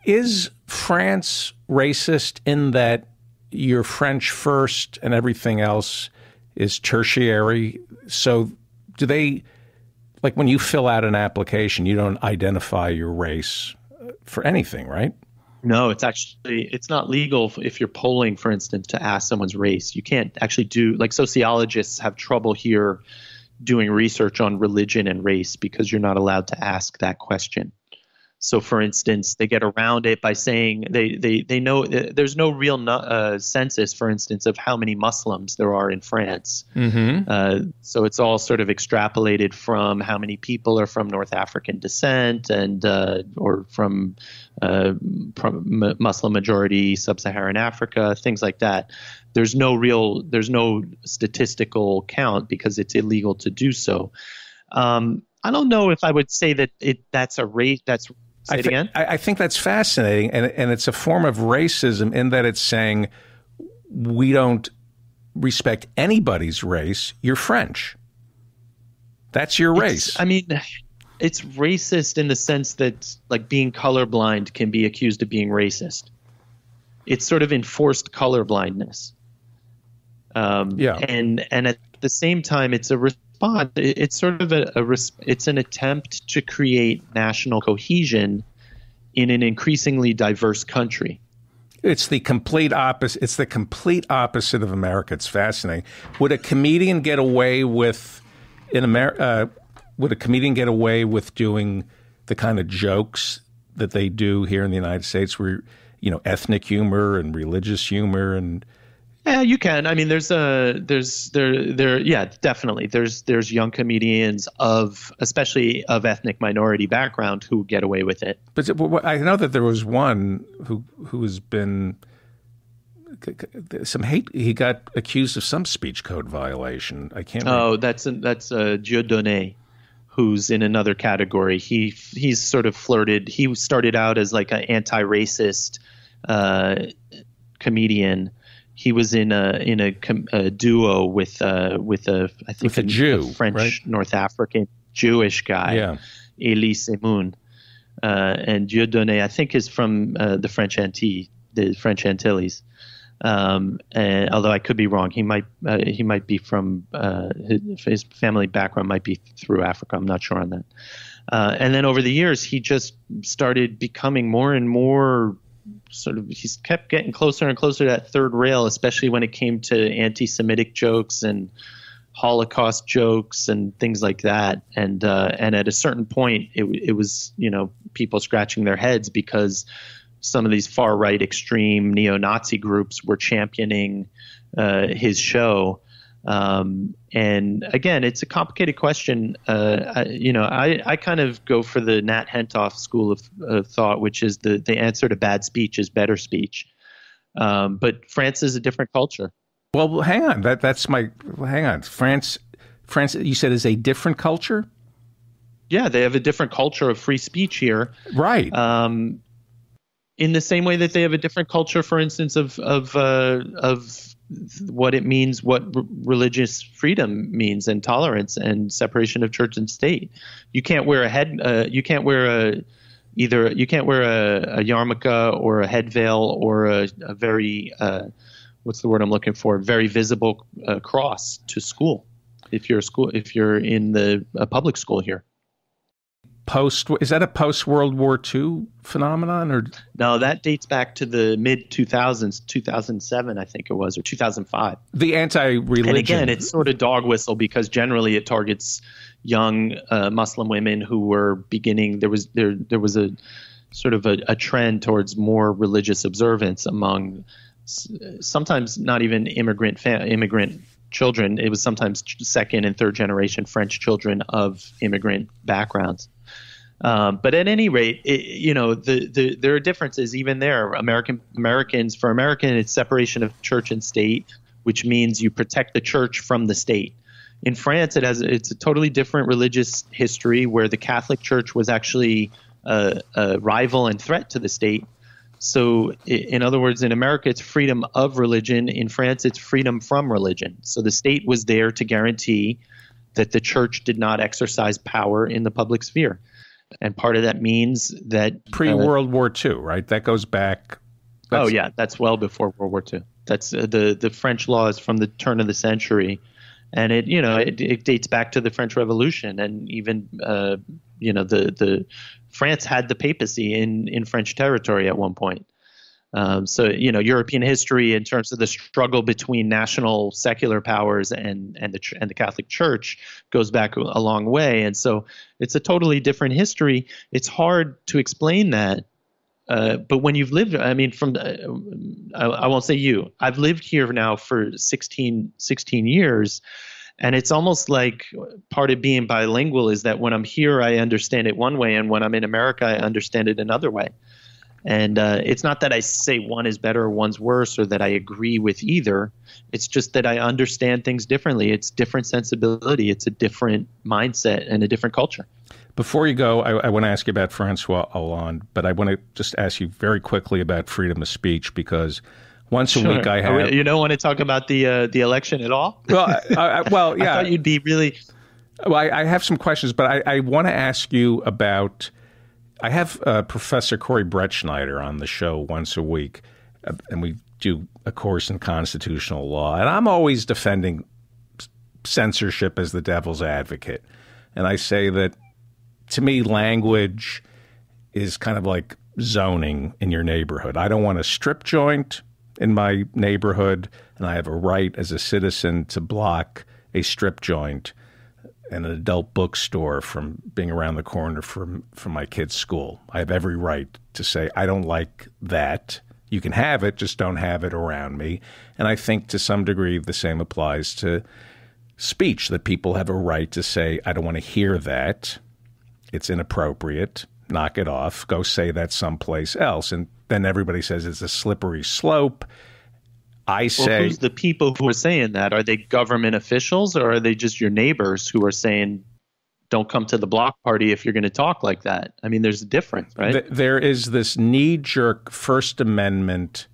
A: Is France racist in that you're French first and everything else is tertiary? So, do they? Like when you fill out an application, you don't identify your race uh, for anything, right?
H: No, it's actually it's not legal if you're polling, for instance, to ask someone's race. You can't actually do like sociologists have trouble here doing research on religion and race because you're not allowed to ask that question. So, for instance, they get around it by saying they they they know uh, there's no real uh, census, for instance, of how many Muslims there are in France.
A: Mm-hmm.
H: Uh, so it's all sort of extrapolated from how many people are from North African descent and uh, or from, uh, from Muslim majority sub-Saharan Africa, things like that. There's no real there's no statistical count because it's illegal to do so. Um, I don't know if I would say that it that's a race that's Say I, th-
A: I, I think that's fascinating, and and it's a form of racism in that it's saying we don't respect anybody's race. You're French. That's your race.
H: It's, I mean, it's racist in the sense that like being colorblind can be accused of being racist. It's sort of enforced colorblindness. Um,
A: yeah,
H: and and at the same time, it's a It's sort of a, a res- it's an attempt to create national cohesion in an increasingly diverse country.
A: It's the complete opposite. It's the complete opposite of America. It's fascinating. Would a comedian get away with in America? Uh, would a comedian get away with doing the kind of jokes that they do here in the United States, where you know ethnic humor and religious humor and
H: yeah, you can. I mean, there's a there's there there yeah, definitely. There's there's young comedians of especially of ethnic minority background who get away with it.
A: But I know that there was one who who has been some hate. He got accused of some speech code violation. I can't.
H: Oh, remember. that's a, that's uh, Dieudonné, who's in another category. He he's sort of flirted. He started out as like an anti-racist uh, comedian he was in a in a, a duo with uh, with a I think
A: with a, a Jew,
H: a French
A: right?
H: North African Jewish guy,
A: yeah.
H: Elie Semoun. Uh, and Dieudonné, I think, is from uh, the French Antilles, the French Antilles. Um, and although I could be wrong, he might uh, he might be from uh, his, his, family background might be through Africa. I'm not sure on that. Uh, and then over the years, he just started becoming more and more sort of he's kept getting closer and closer to that third rail, especially when it came to anti-Semitic jokes and Holocaust jokes and things like that. And uh, and at a certain point, it, it was you know people scratching their heads because some of these far right extreme neo-Nazi groups were championing uh, his show. Um, and again, it's a complicated question. Uh, I, you know, I, I kind of go for the Nat Hentoff school of, of thought, which is the, the answer to bad speech is better speech. Um, but France is a different culture.
A: Well, hang on. That that's my hang on. France, France. You said is a different culture.
H: Yeah, they have a different culture of free speech here.
A: Right.
H: Um, in the same way that they have a different culture, for instance, of of uh, of what it means, what r- religious freedom means, and tolerance and separation of church and state. You can't wear a head. Uh, you can't wear a either. You can't wear a, a yarmulke or a head veil or a, a very uh, what's the word I'm looking for? Very visible uh, cross to school. If you're a school, if you're in the public school here
A: post is that a post World War II phenomenon or?
H: No that dates back to the mid 2000s 2007 I think it was or 2005
A: the anti-religion.
H: And again it's sort of dog whistle because generally it targets young uh, Muslim women who were beginning there was there there was a sort of a, a trend towards more religious observance among sometimes not even immigrant fa- immigrant children. It was sometimes second and third generation French children of immigrant backgrounds um, but at any rate, it, you know, the, the, there are differences even there. American Americans for American, it's separation of church and state, which means you protect the church from the state. In France, it has it's a totally different religious history where the Catholic Church was actually a, a rival and threat to the state. So, in other words, in America, it's freedom of religion. In France, it's freedom from religion. So the state was there to guarantee that the church did not exercise power in the public sphere and part of that means that
A: pre World uh, War II, right? That goes back.
H: oh yeah, that's well before World War II. That's uh, the the French law is from the turn of the century, and it you know it, it dates back to the French Revolution, and even uh, you know the the France had the papacy in in French territory at one point. Um, so you know European history in terms of the struggle between national secular powers and and the and the Catholic Church goes back a long way, and so it's a totally different history. It's hard to explain that, uh, but when you've lived, I mean, from uh, I, I, won't say you, I've lived here now for 16, 16 years. And it's almost like part of being bilingual is that when I'm here, I understand it one way, and when I'm in America, I understand it another way. And uh, it's not that I say one is better or one's worse or that I agree with either. It's just that I understand things differently. It's different sensibility, it's a different mindset and a different culture.
A: Before you go, I, I want to ask you about Francois Hollande, but I want to just ask you very quickly about freedom of speech because once
H: sure.
A: a week I have.
H: You don't want to talk about the uh, the election at all?
A: Well, I, I, well, yeah.
H: I thought you'd be really.
A: Well, I, I have some questions, but I, I want to ask you about I have uh, Professor Corey Brettschneider on the show once a week, uh, and we do a course in constitutional law. And I'm always defending censorship as the devil's advocate. And I say that to me, language is kind of like zoning in your neighborhood. I don't want a strip joint in my neighborhood, and I have a right as a citizen to block a strip joint an adult bookstore from being around the corner from from my kid's school. I have every right to say I don't like that. You can have it, just don't have it around me. And I think to some degree the same applies to speech that people have a right to say I don't want to hear that. It's inappropriate. Knock it off. Go say that someplace else. And then everybody says it's a slippery slope. I say
H: well, who's the people who are saying that? Are they government officials or are they just your neighbors who are saying don't come to the block party if you're going to talk like that? I mean, there's a difference, right? Th-
A: there is this knee-jerk First Amendment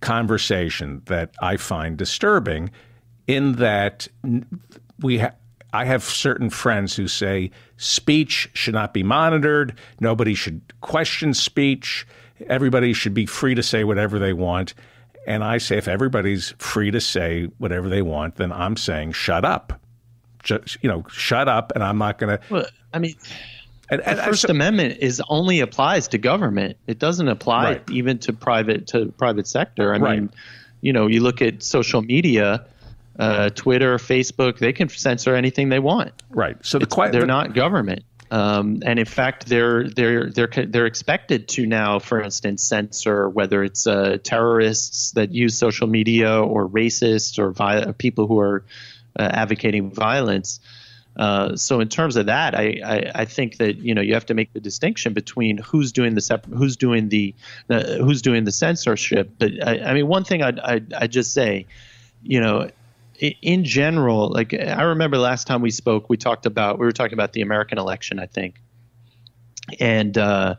A: conversation that I find disturbing in that we ha- I have certain friends who say speech should not be monitored, nobody should question speech, everybody should be free to say whatever they want. And I say, if everybody's free to say whatever they want, then I'm saying, shut up. Just, you know, shut up, and I'm not going to.
H: Well, I mean, and, and the First so, Amendment is only applies to government. It doesn't apply right. even to private to private sector. I right. mean, you know, you look at social media, uh, Twitter, Facebook, they can censor anything they want.
A: Right.
H: So the, they're the, not government. Um, and in fact, they're they're they're they're expected to now, for instance, censor whether it's uh, terrorists that use social media or racists or vi- people who are uh, advocating violence. Uh, so in terms of that, I, I, I, think that you know you have to make the distinction between who's doing the who's doing the who's doing the censorship. But I, I mean, one thing I'd, I'd just say, you know, in general, like I remember last time we spoke, we talked about we were talking about the American election, I think, and uh,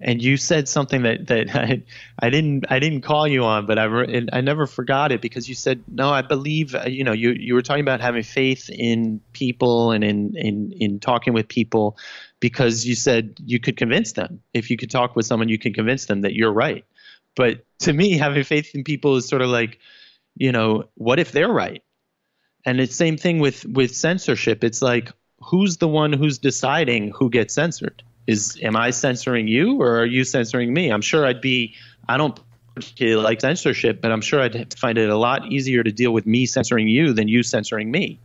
H: and you said something that that I, I didn't I didn't call you on, but I re- I never forgot it because you said no. I believe uh, you know you you were talking about having faith in people and in in in talking with people because you said you could convince them if you could talk with someone you can convince them that you're right. But to me, having faith in people is sort of like you know what if they're right and it's the same thing with with censorship. It's like who's the one who's deciding who gets censored? Is am I censoring you or are you censoring me? I'm sure I'd be I don't particularly like censorship, but I'm sure I'd find it a lot easier to deal with me censoring you than you censoring me.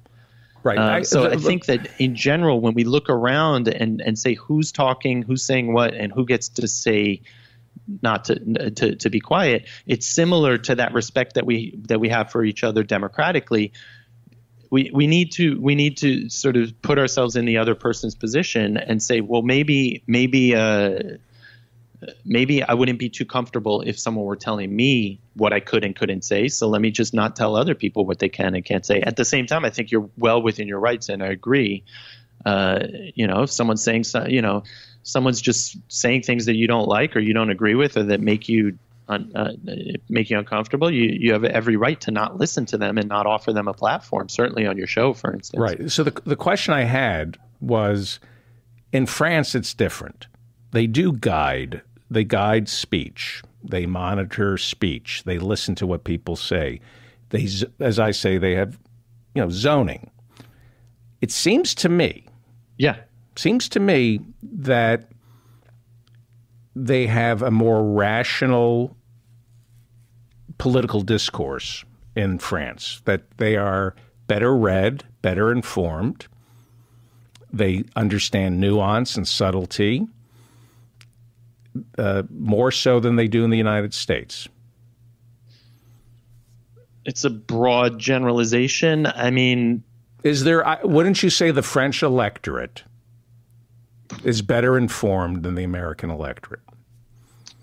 A: Right. Uh,
H: so I think that in general, when we look around and, and say who's talking, who's saying what, and who gets to say not to, to to be quiet, it's similar to that respect that we that we have for each other democratically we, we need to we need to sort of put ourselves in the other person's position and say, well, maybe maybe uh, maybe I wouldn't be too comfortable if someone were telling me what I could and couldn't say. So let me just not tell other people what they can and can't say. At the same time, I think you're well within your rights, and I agree. Uh, you know, if someone's saying, you know, someone's just saying things that you don't like or you don't agree with or that make you un, uh, make you uncomfortable, you, you have every right to not listen to them and not offer them a platform, certainly on your show, for instance.
A: Right. So the, the question I had was in France, it's different. They do guide, they guide speech, they monitor speech, they listen to what people say. They, as I say, they have, you know, zoning. It seems to me,
H: yeah,
A: seems to me that they have a more rational political discourse in France, that they are better read, better informed, they understand nuance and subtlety uh, more so than they do in the United States.
H: It's a broad generalization. I mean,
A: is there, wouldn't you say the French electorate is better informed than the American electorate?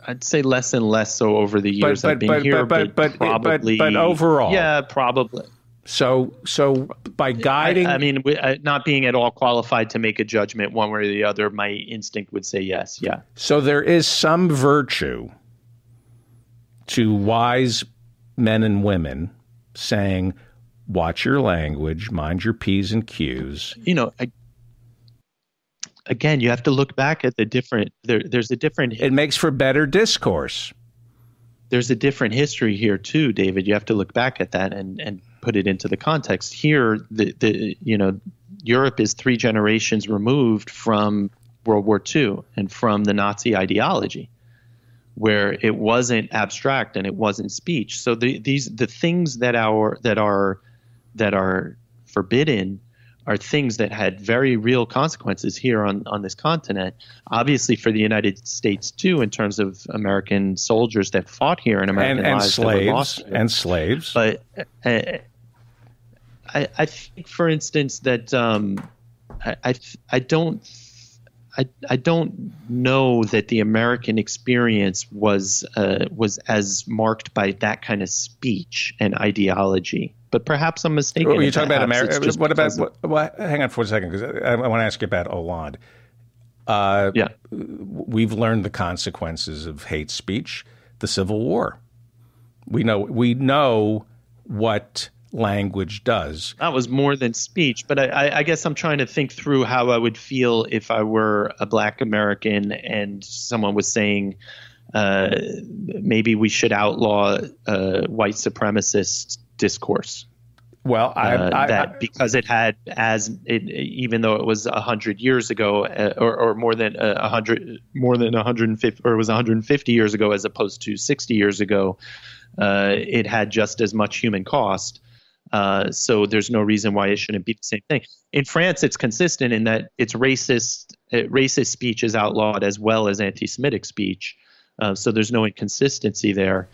H: I'd say less and less so over the years but, but, I've been but, here, but, but, probably.
A: But, overall,
H: yeah, probably.
A: So, so by guiding,
H: I, I mean, not being at all qualified to make a judgment one way or the other, my instinct would say yes. Yeah.
A: So there is some virtue to wise men and women saying, "Watch your language, mind your p's and q's."
H: You know, I, again, you have to look back at the different. There, there's a different.
A: It makes for better discourse.
H: there's a different history here too, David. You have to look back at that and and put it into the context. Here, the the you know, Europe is three generations removed from World War II and from the Nazi ideology, where it wasn't abstract and it wasn't speech. So the, these the things that our that are that are forbidden are things that had very real consequences here on, on this continent. Obviously, for the United States too, in terms of American soldiers that fought here and American
A: and, and
H: lives
A: slaves
H: that were lost.
A: and slaves.
H: But uh, I, I think, for instance, that um, I, I I don't I, I don't know that the American experience was uh, was as marked by that kind of speech and ideology. But perhaps I'm mistaken.
A: Oh, you talking about America? What about? What, what, hang on for a second, because I, I want to ask you about Hollande. Uh,
H: yeah.
A: we've learned the consequences of hate speech, the Civil War. We know we know what language does.
H: That was more than speech, but I, I, guess I'm trying to think through how I would feel if I were a Black American and someone was saying uh, maybe we should outlaw uh, white supremacist discourse.
A: Well, I,
H: uh,
A: I,
H: that
A: I
H: because it had as it even though it was a hundred years ago uh, or, or more than a hundred more than 150 or it was 150 years ago as opposed to 60 years ago uh, it had just as much human cost uh, so there's no reason why it shouldn't be the same thing in France it's consistent in that it's racist uh, racist speech is outlawed as well as anti-Semitic speech uh, so there's no inconsistency there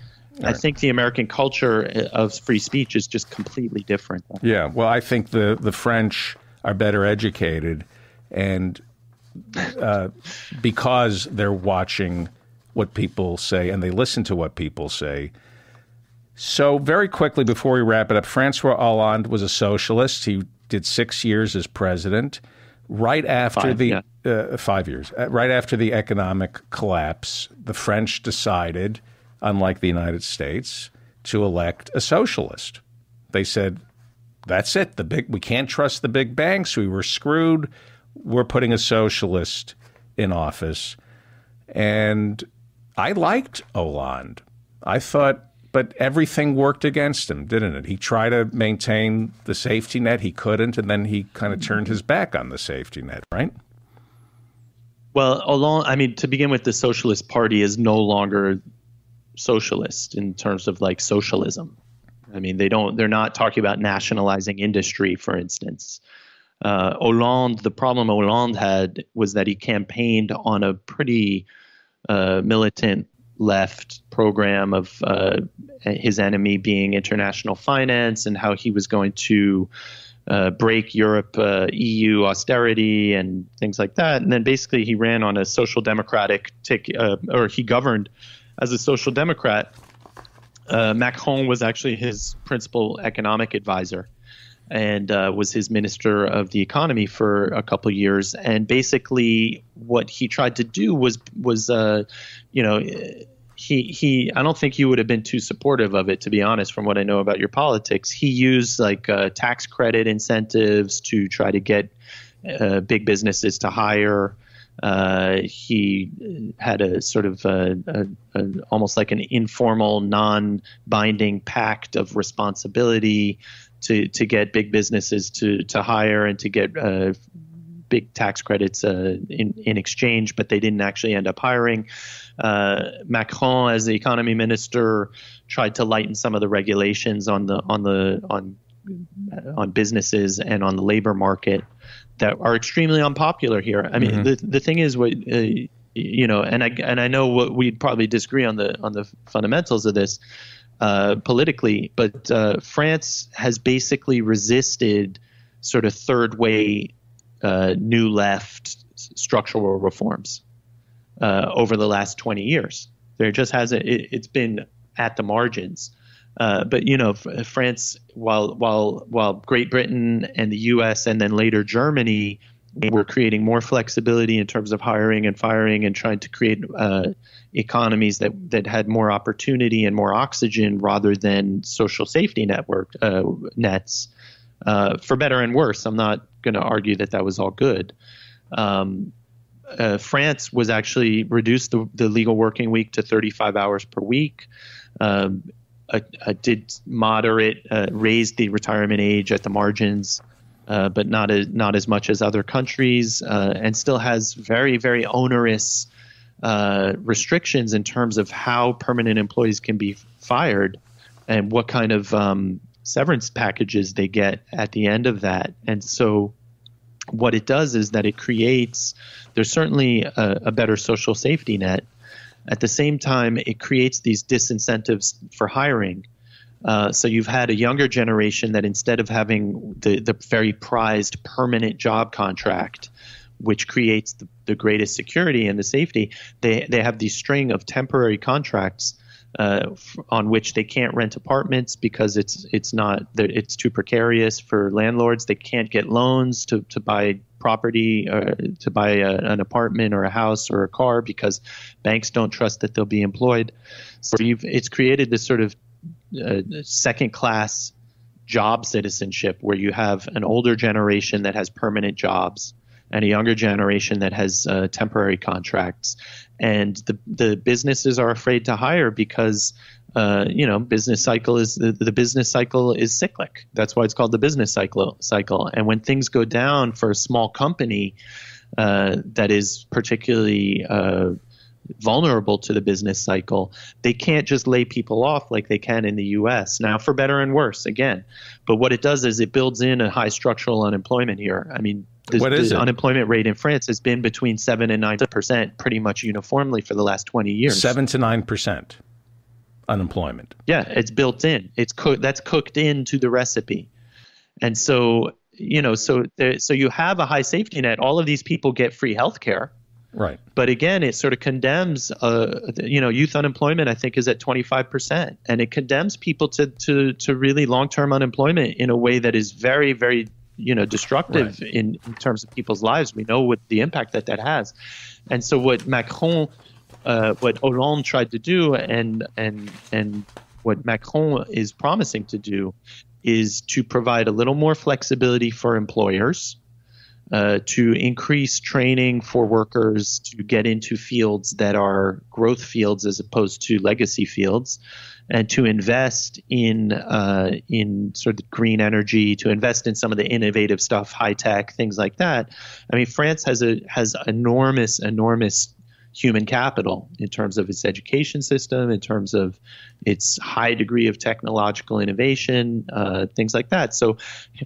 H: I think the American culture of free speech is just completely different.
A: Yeah, well, I think the the French are better educated, and uh, because they're watching what people say and they listen to what people say. So, very quickly before we wrap it up, Francois Hollande was a socialist. He did six years as president. Right after
H: Five,
A: the
H: yeah.
A: uh, five years, uh, right after the economic collapse, the French decided, unlike the United States, to elect a socialist. They said, "That's it. The big we can't trust the big banks. We were screwed. We're putting a socialist in office." And I liked Hollande. I thought, but everything worked against him, didn't it? He tried to maintain the safety net. He couldn't, and then he kind of turned his back on the safety net, right?
H: Well, along, I mean, to begin with, the Socialist Party is no longer socialist in terms of like socialism. I mean, they don't, they're not talking about nationalizing industry, for instance. Uh, Hollande, the problem Hollande had was that he campaigned on a pretty uh, militant left program of uh, his enemy being international finance and how he was going to uh, break Europe, uh, EU austerity, and things like that. And then basically he ran on a social democratic tick, uh, or he governed as a social democrat. Uh, Macron was actually his principal economic advisor and uh, was his minister of the economy for a couple years. And basically, what he tried to do was was uh, you know he he I don't think he would have been too supportive of it to be honest. From what I know about your politics, he used like uh, tax credit incentives to try to get uh, big businesses to hire. Uh, he had a sort of a, a, a, almost like an informal, non-binding pact of responsibility to to get big businesses to to hire and to get uh, big tax credits uh, in in exchange, but they didn't actually end up hiring. Uh, Macron, as the economy minister, tried to lighten some of the regulations on the on the on on businesses and on the labor market that are extremely unpopular here. I mean, the the thing is what. Uh, you know, and I and I know what we'd probably disagree on the on the fundamentals of this uh, politically, but uh, France has basically resisted sort of third way uh, new left structural reforms uh, over the last 20 years. There just hasn't. It, it's been at the margins. Uh, but you know, France, while while while Great Britain and the U.S. and then later Germany were creating more flexibility in terms of hiring and firing and trying to create uh, economies that that had more opportunity and more oxygen rather than social safety network uh, nets. Uh, for better and worse, I'm not going to argue that that was all good. Um, uh, France was actually reduced the, the legal working week to 35 hours per week. um, uh, uh, did moderate uh, raise the retirement age at the margins, uh, but not as not as much as other countries, uh, and still has very very onerous restrictions in terms of how permanent employees can be fired and what kind of um, severance packages they get at the end of that. And so, what it does is that it creates there's certainly a, a better social safety net. At the same time, it creates these disincentives for hiring. Uh, so you've had a younger generation that instead of having the, the very prized permanent job contract, which creates the, the greatest security and the safety, they, they have these string of temporary contracts uh, on which they can't rent apartments because it's it's not it's too precarious for landlords. They can't get loans to, to buy property uh, to buy a, an apartment or a house or a car because banks don't trust that they'll be employed. So it's created this sort of uh, second class job citizenship where you have an older generation that has permanent jobs and a younger generation that has uh, temporary contracts. And the the businesses are afraid to hire because uh, you know business cycle is the, the business cycle is cyclic. That's why it's called the business cycle cycle. And when things go down for a small company uh, that is particularly uh, vulnerable to the business cycle. They can't just lay people off like they can in the US. Now, for better and worse, again. But what it does is it builds in a high structural unemployment here. I mean, the,
A: what is
H: the
A: it?
H: unemployment rate in France has been between seven and nine percent pretty much uniformly for the last twenty years.
A: Seven to nine percent unemployment.
H: Yeah, it's built in. It's co- that's cooked into the recipe, and so you know, so there, so you have a high safety net. All of these people get free health care.
A: Right.
H: But again, it sort of condemns, uh, you know, youth unemployment. I think is at 25 percent, and it condemns people to to to really long term unemployment in a way that is very very you know destructive right. in, in terms of people's lives. We know what the impact that that has, and so what Macron, uh, what Hollande tried to do, and and and what Macron is promising to do, is to provide a little more flexibility for employers. Uh, to increase training for workers to get into fields that are growth fields as opposed to legacy fields, and to invest in uh, in sort of green energy, to invest in some of the innovative stuff, high tech, things like that. I mean, France has a has enormous, enormous human capital in terms of its education system, in terms of its high degree of technological innovation, uh, things like that. So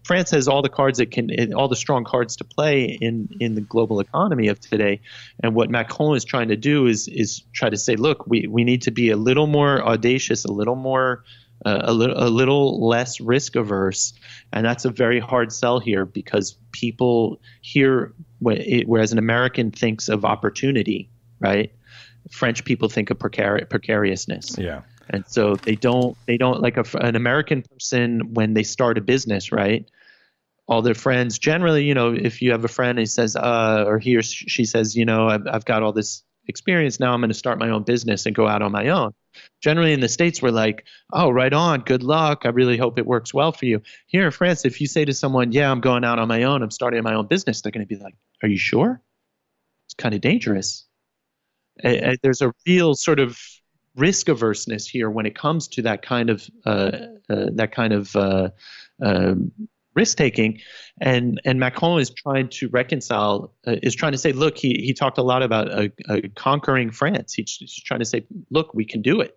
H: France has all the cards it can, all the strong cards to play in in the global economy of today. And what Macron is trying to do is is try to say, look, we we need to be a little more audacious, a little more. Uh, a little, a little less risk averse, and that's a very hard sell here because people here, whereas an American thinks of opportunity, right? French people think of precari- precariousness.
A: Yeah.
H: And so they don't they don't like a, an American person when they start a business, right? All their friends generally, you know, if you have a friend and he says, uh, or he or she says, you know, I've, I've got all this experience now, I'm going to start my own business and go out on my own. Generally, in the states, we're like, oh, right on, good luck. I really hope it works well for you. Here in France, if you say to someone, yeah, I'm going out on my own, I'm starting my own business, they're going to be like, are you sure? It's kind of dangerous uh, there's a real sort of risk averseness here when it comes to that kind of uh, uh, that kind of uh, um, risk taking, and and Macron is trying to reconcile, uh, is trying to say, look, he he talked a lot about uh, conquering France. He's, he's, trying to say, look, we can do it.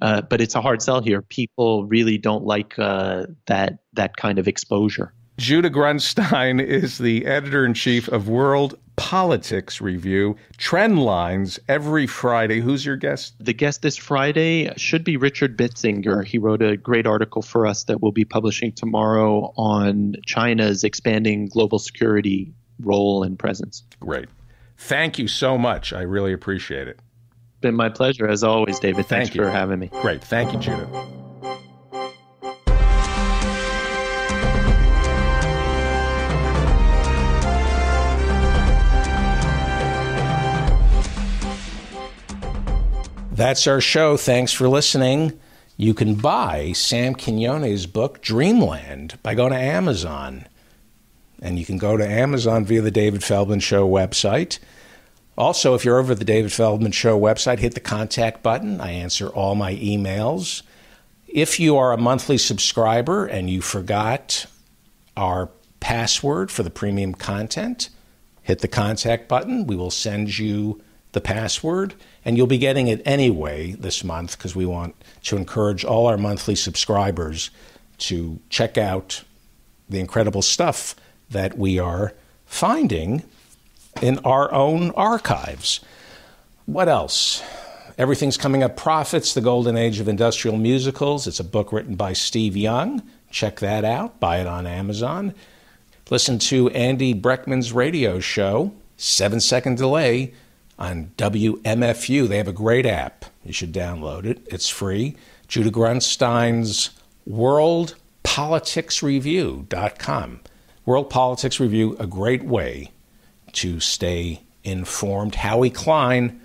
H: but it's a hard sell here. People really don't like that that kind of exposure.
A: Judah Grunstein is the editor in chief of World Politics Review, Trend Lines, every Friday. Who's your guest?
H: The guest this Friday should be Richard Bitzinger. He wrote a great article for us that we'll be publishing tomorrow on China's expanding global security role and presence.
A: Great. Thank you so much. I really appreciate it.
H: Been my pleasure as always, David. Thanks
A: Thank you.
H: for having me.
A: Great. Thank you, Judah. That's our show. Thanks for listening. You can buy Sam Quinones' book, Dreamland, by going to Amazon. And you can go to Amazon via the David Feldman Show website. Also, if you're over the David Feldman Show website, hit the contact button. I answer all my emails. If you are a monthly subscriber and you forgot our password for the premium content, hit the contact button. We will send you the password, and you'll be getting it anyway this month because we want to encourage all our monthly subscribers to check out the incredible stuff that we are finding in our own archives. What else? Everything's Coming Up Profits, The Golden Age of Industrial Musicals. It's a book written by Steve Young. Check that out. Buy it on Amazon. Listen to Andy Breckman's radio show, Seven Second Delay, on WMFU. They have a great app. You should download it, it's free. Judah Grunstein's WorldPoliticsReview.com. World Politics Review, a great way to stay informed. Howie Klein,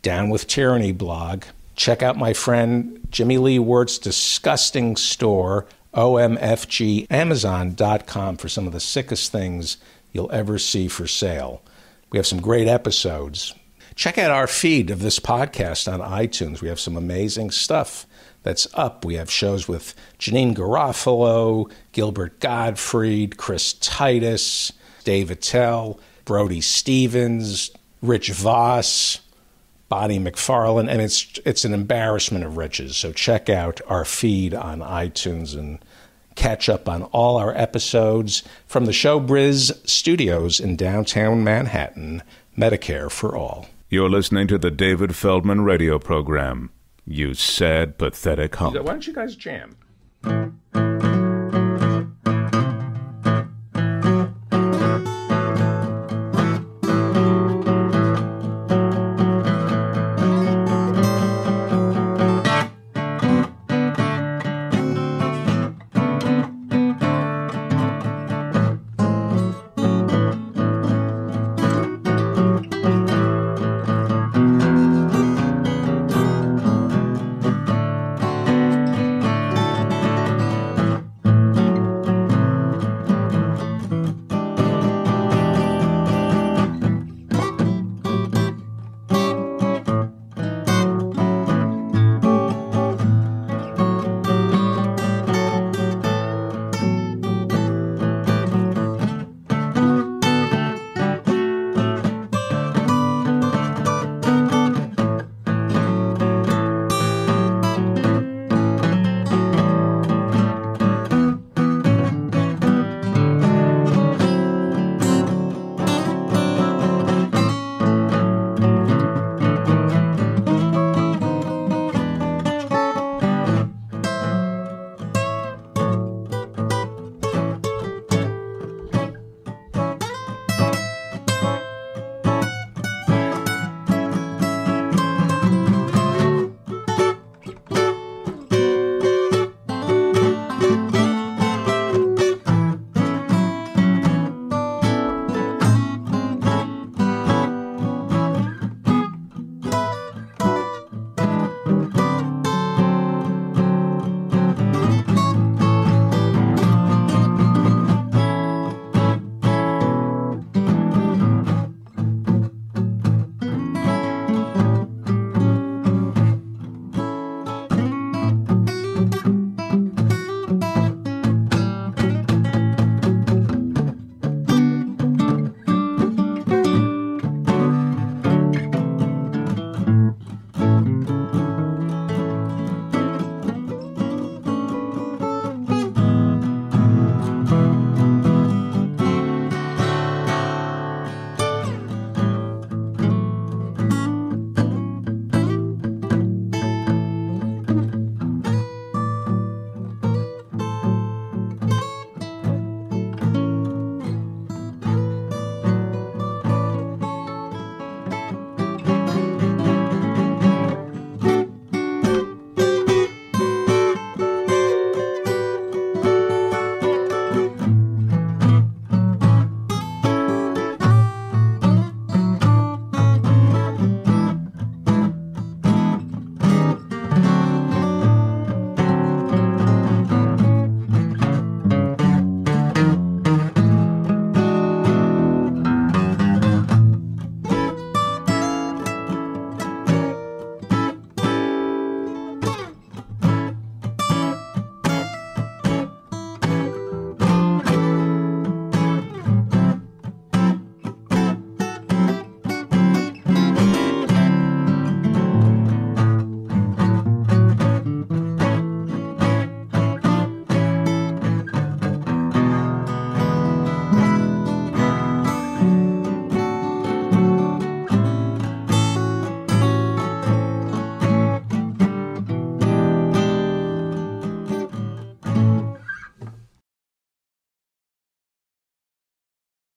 A: Down with Tyranny blog. Check out my friend Jimmy Lee Wirt's disgusting store, OMFG, Amazon.com for some of the sickest things you'll ever see for sale. We have some great episodes. Check out our feed of this podcast on iTunes. We have some amazing stuff that's up. We have shows with Janeane Garofalo, Gilbert Gottfried, Chris Titus, Dave Attell, Brody Stevens, Rich Voss, Bonnie McFarlane, and it's it's an embarrassment of riches. So check out our feed on iTunes and catch up on all our episodes from the Showbiz Studios in downtown Manhattan. Medicare for all.
B: You're listening to the David Feldman radio program. You sad, pathetic hump.
A: Why don't you guys jam?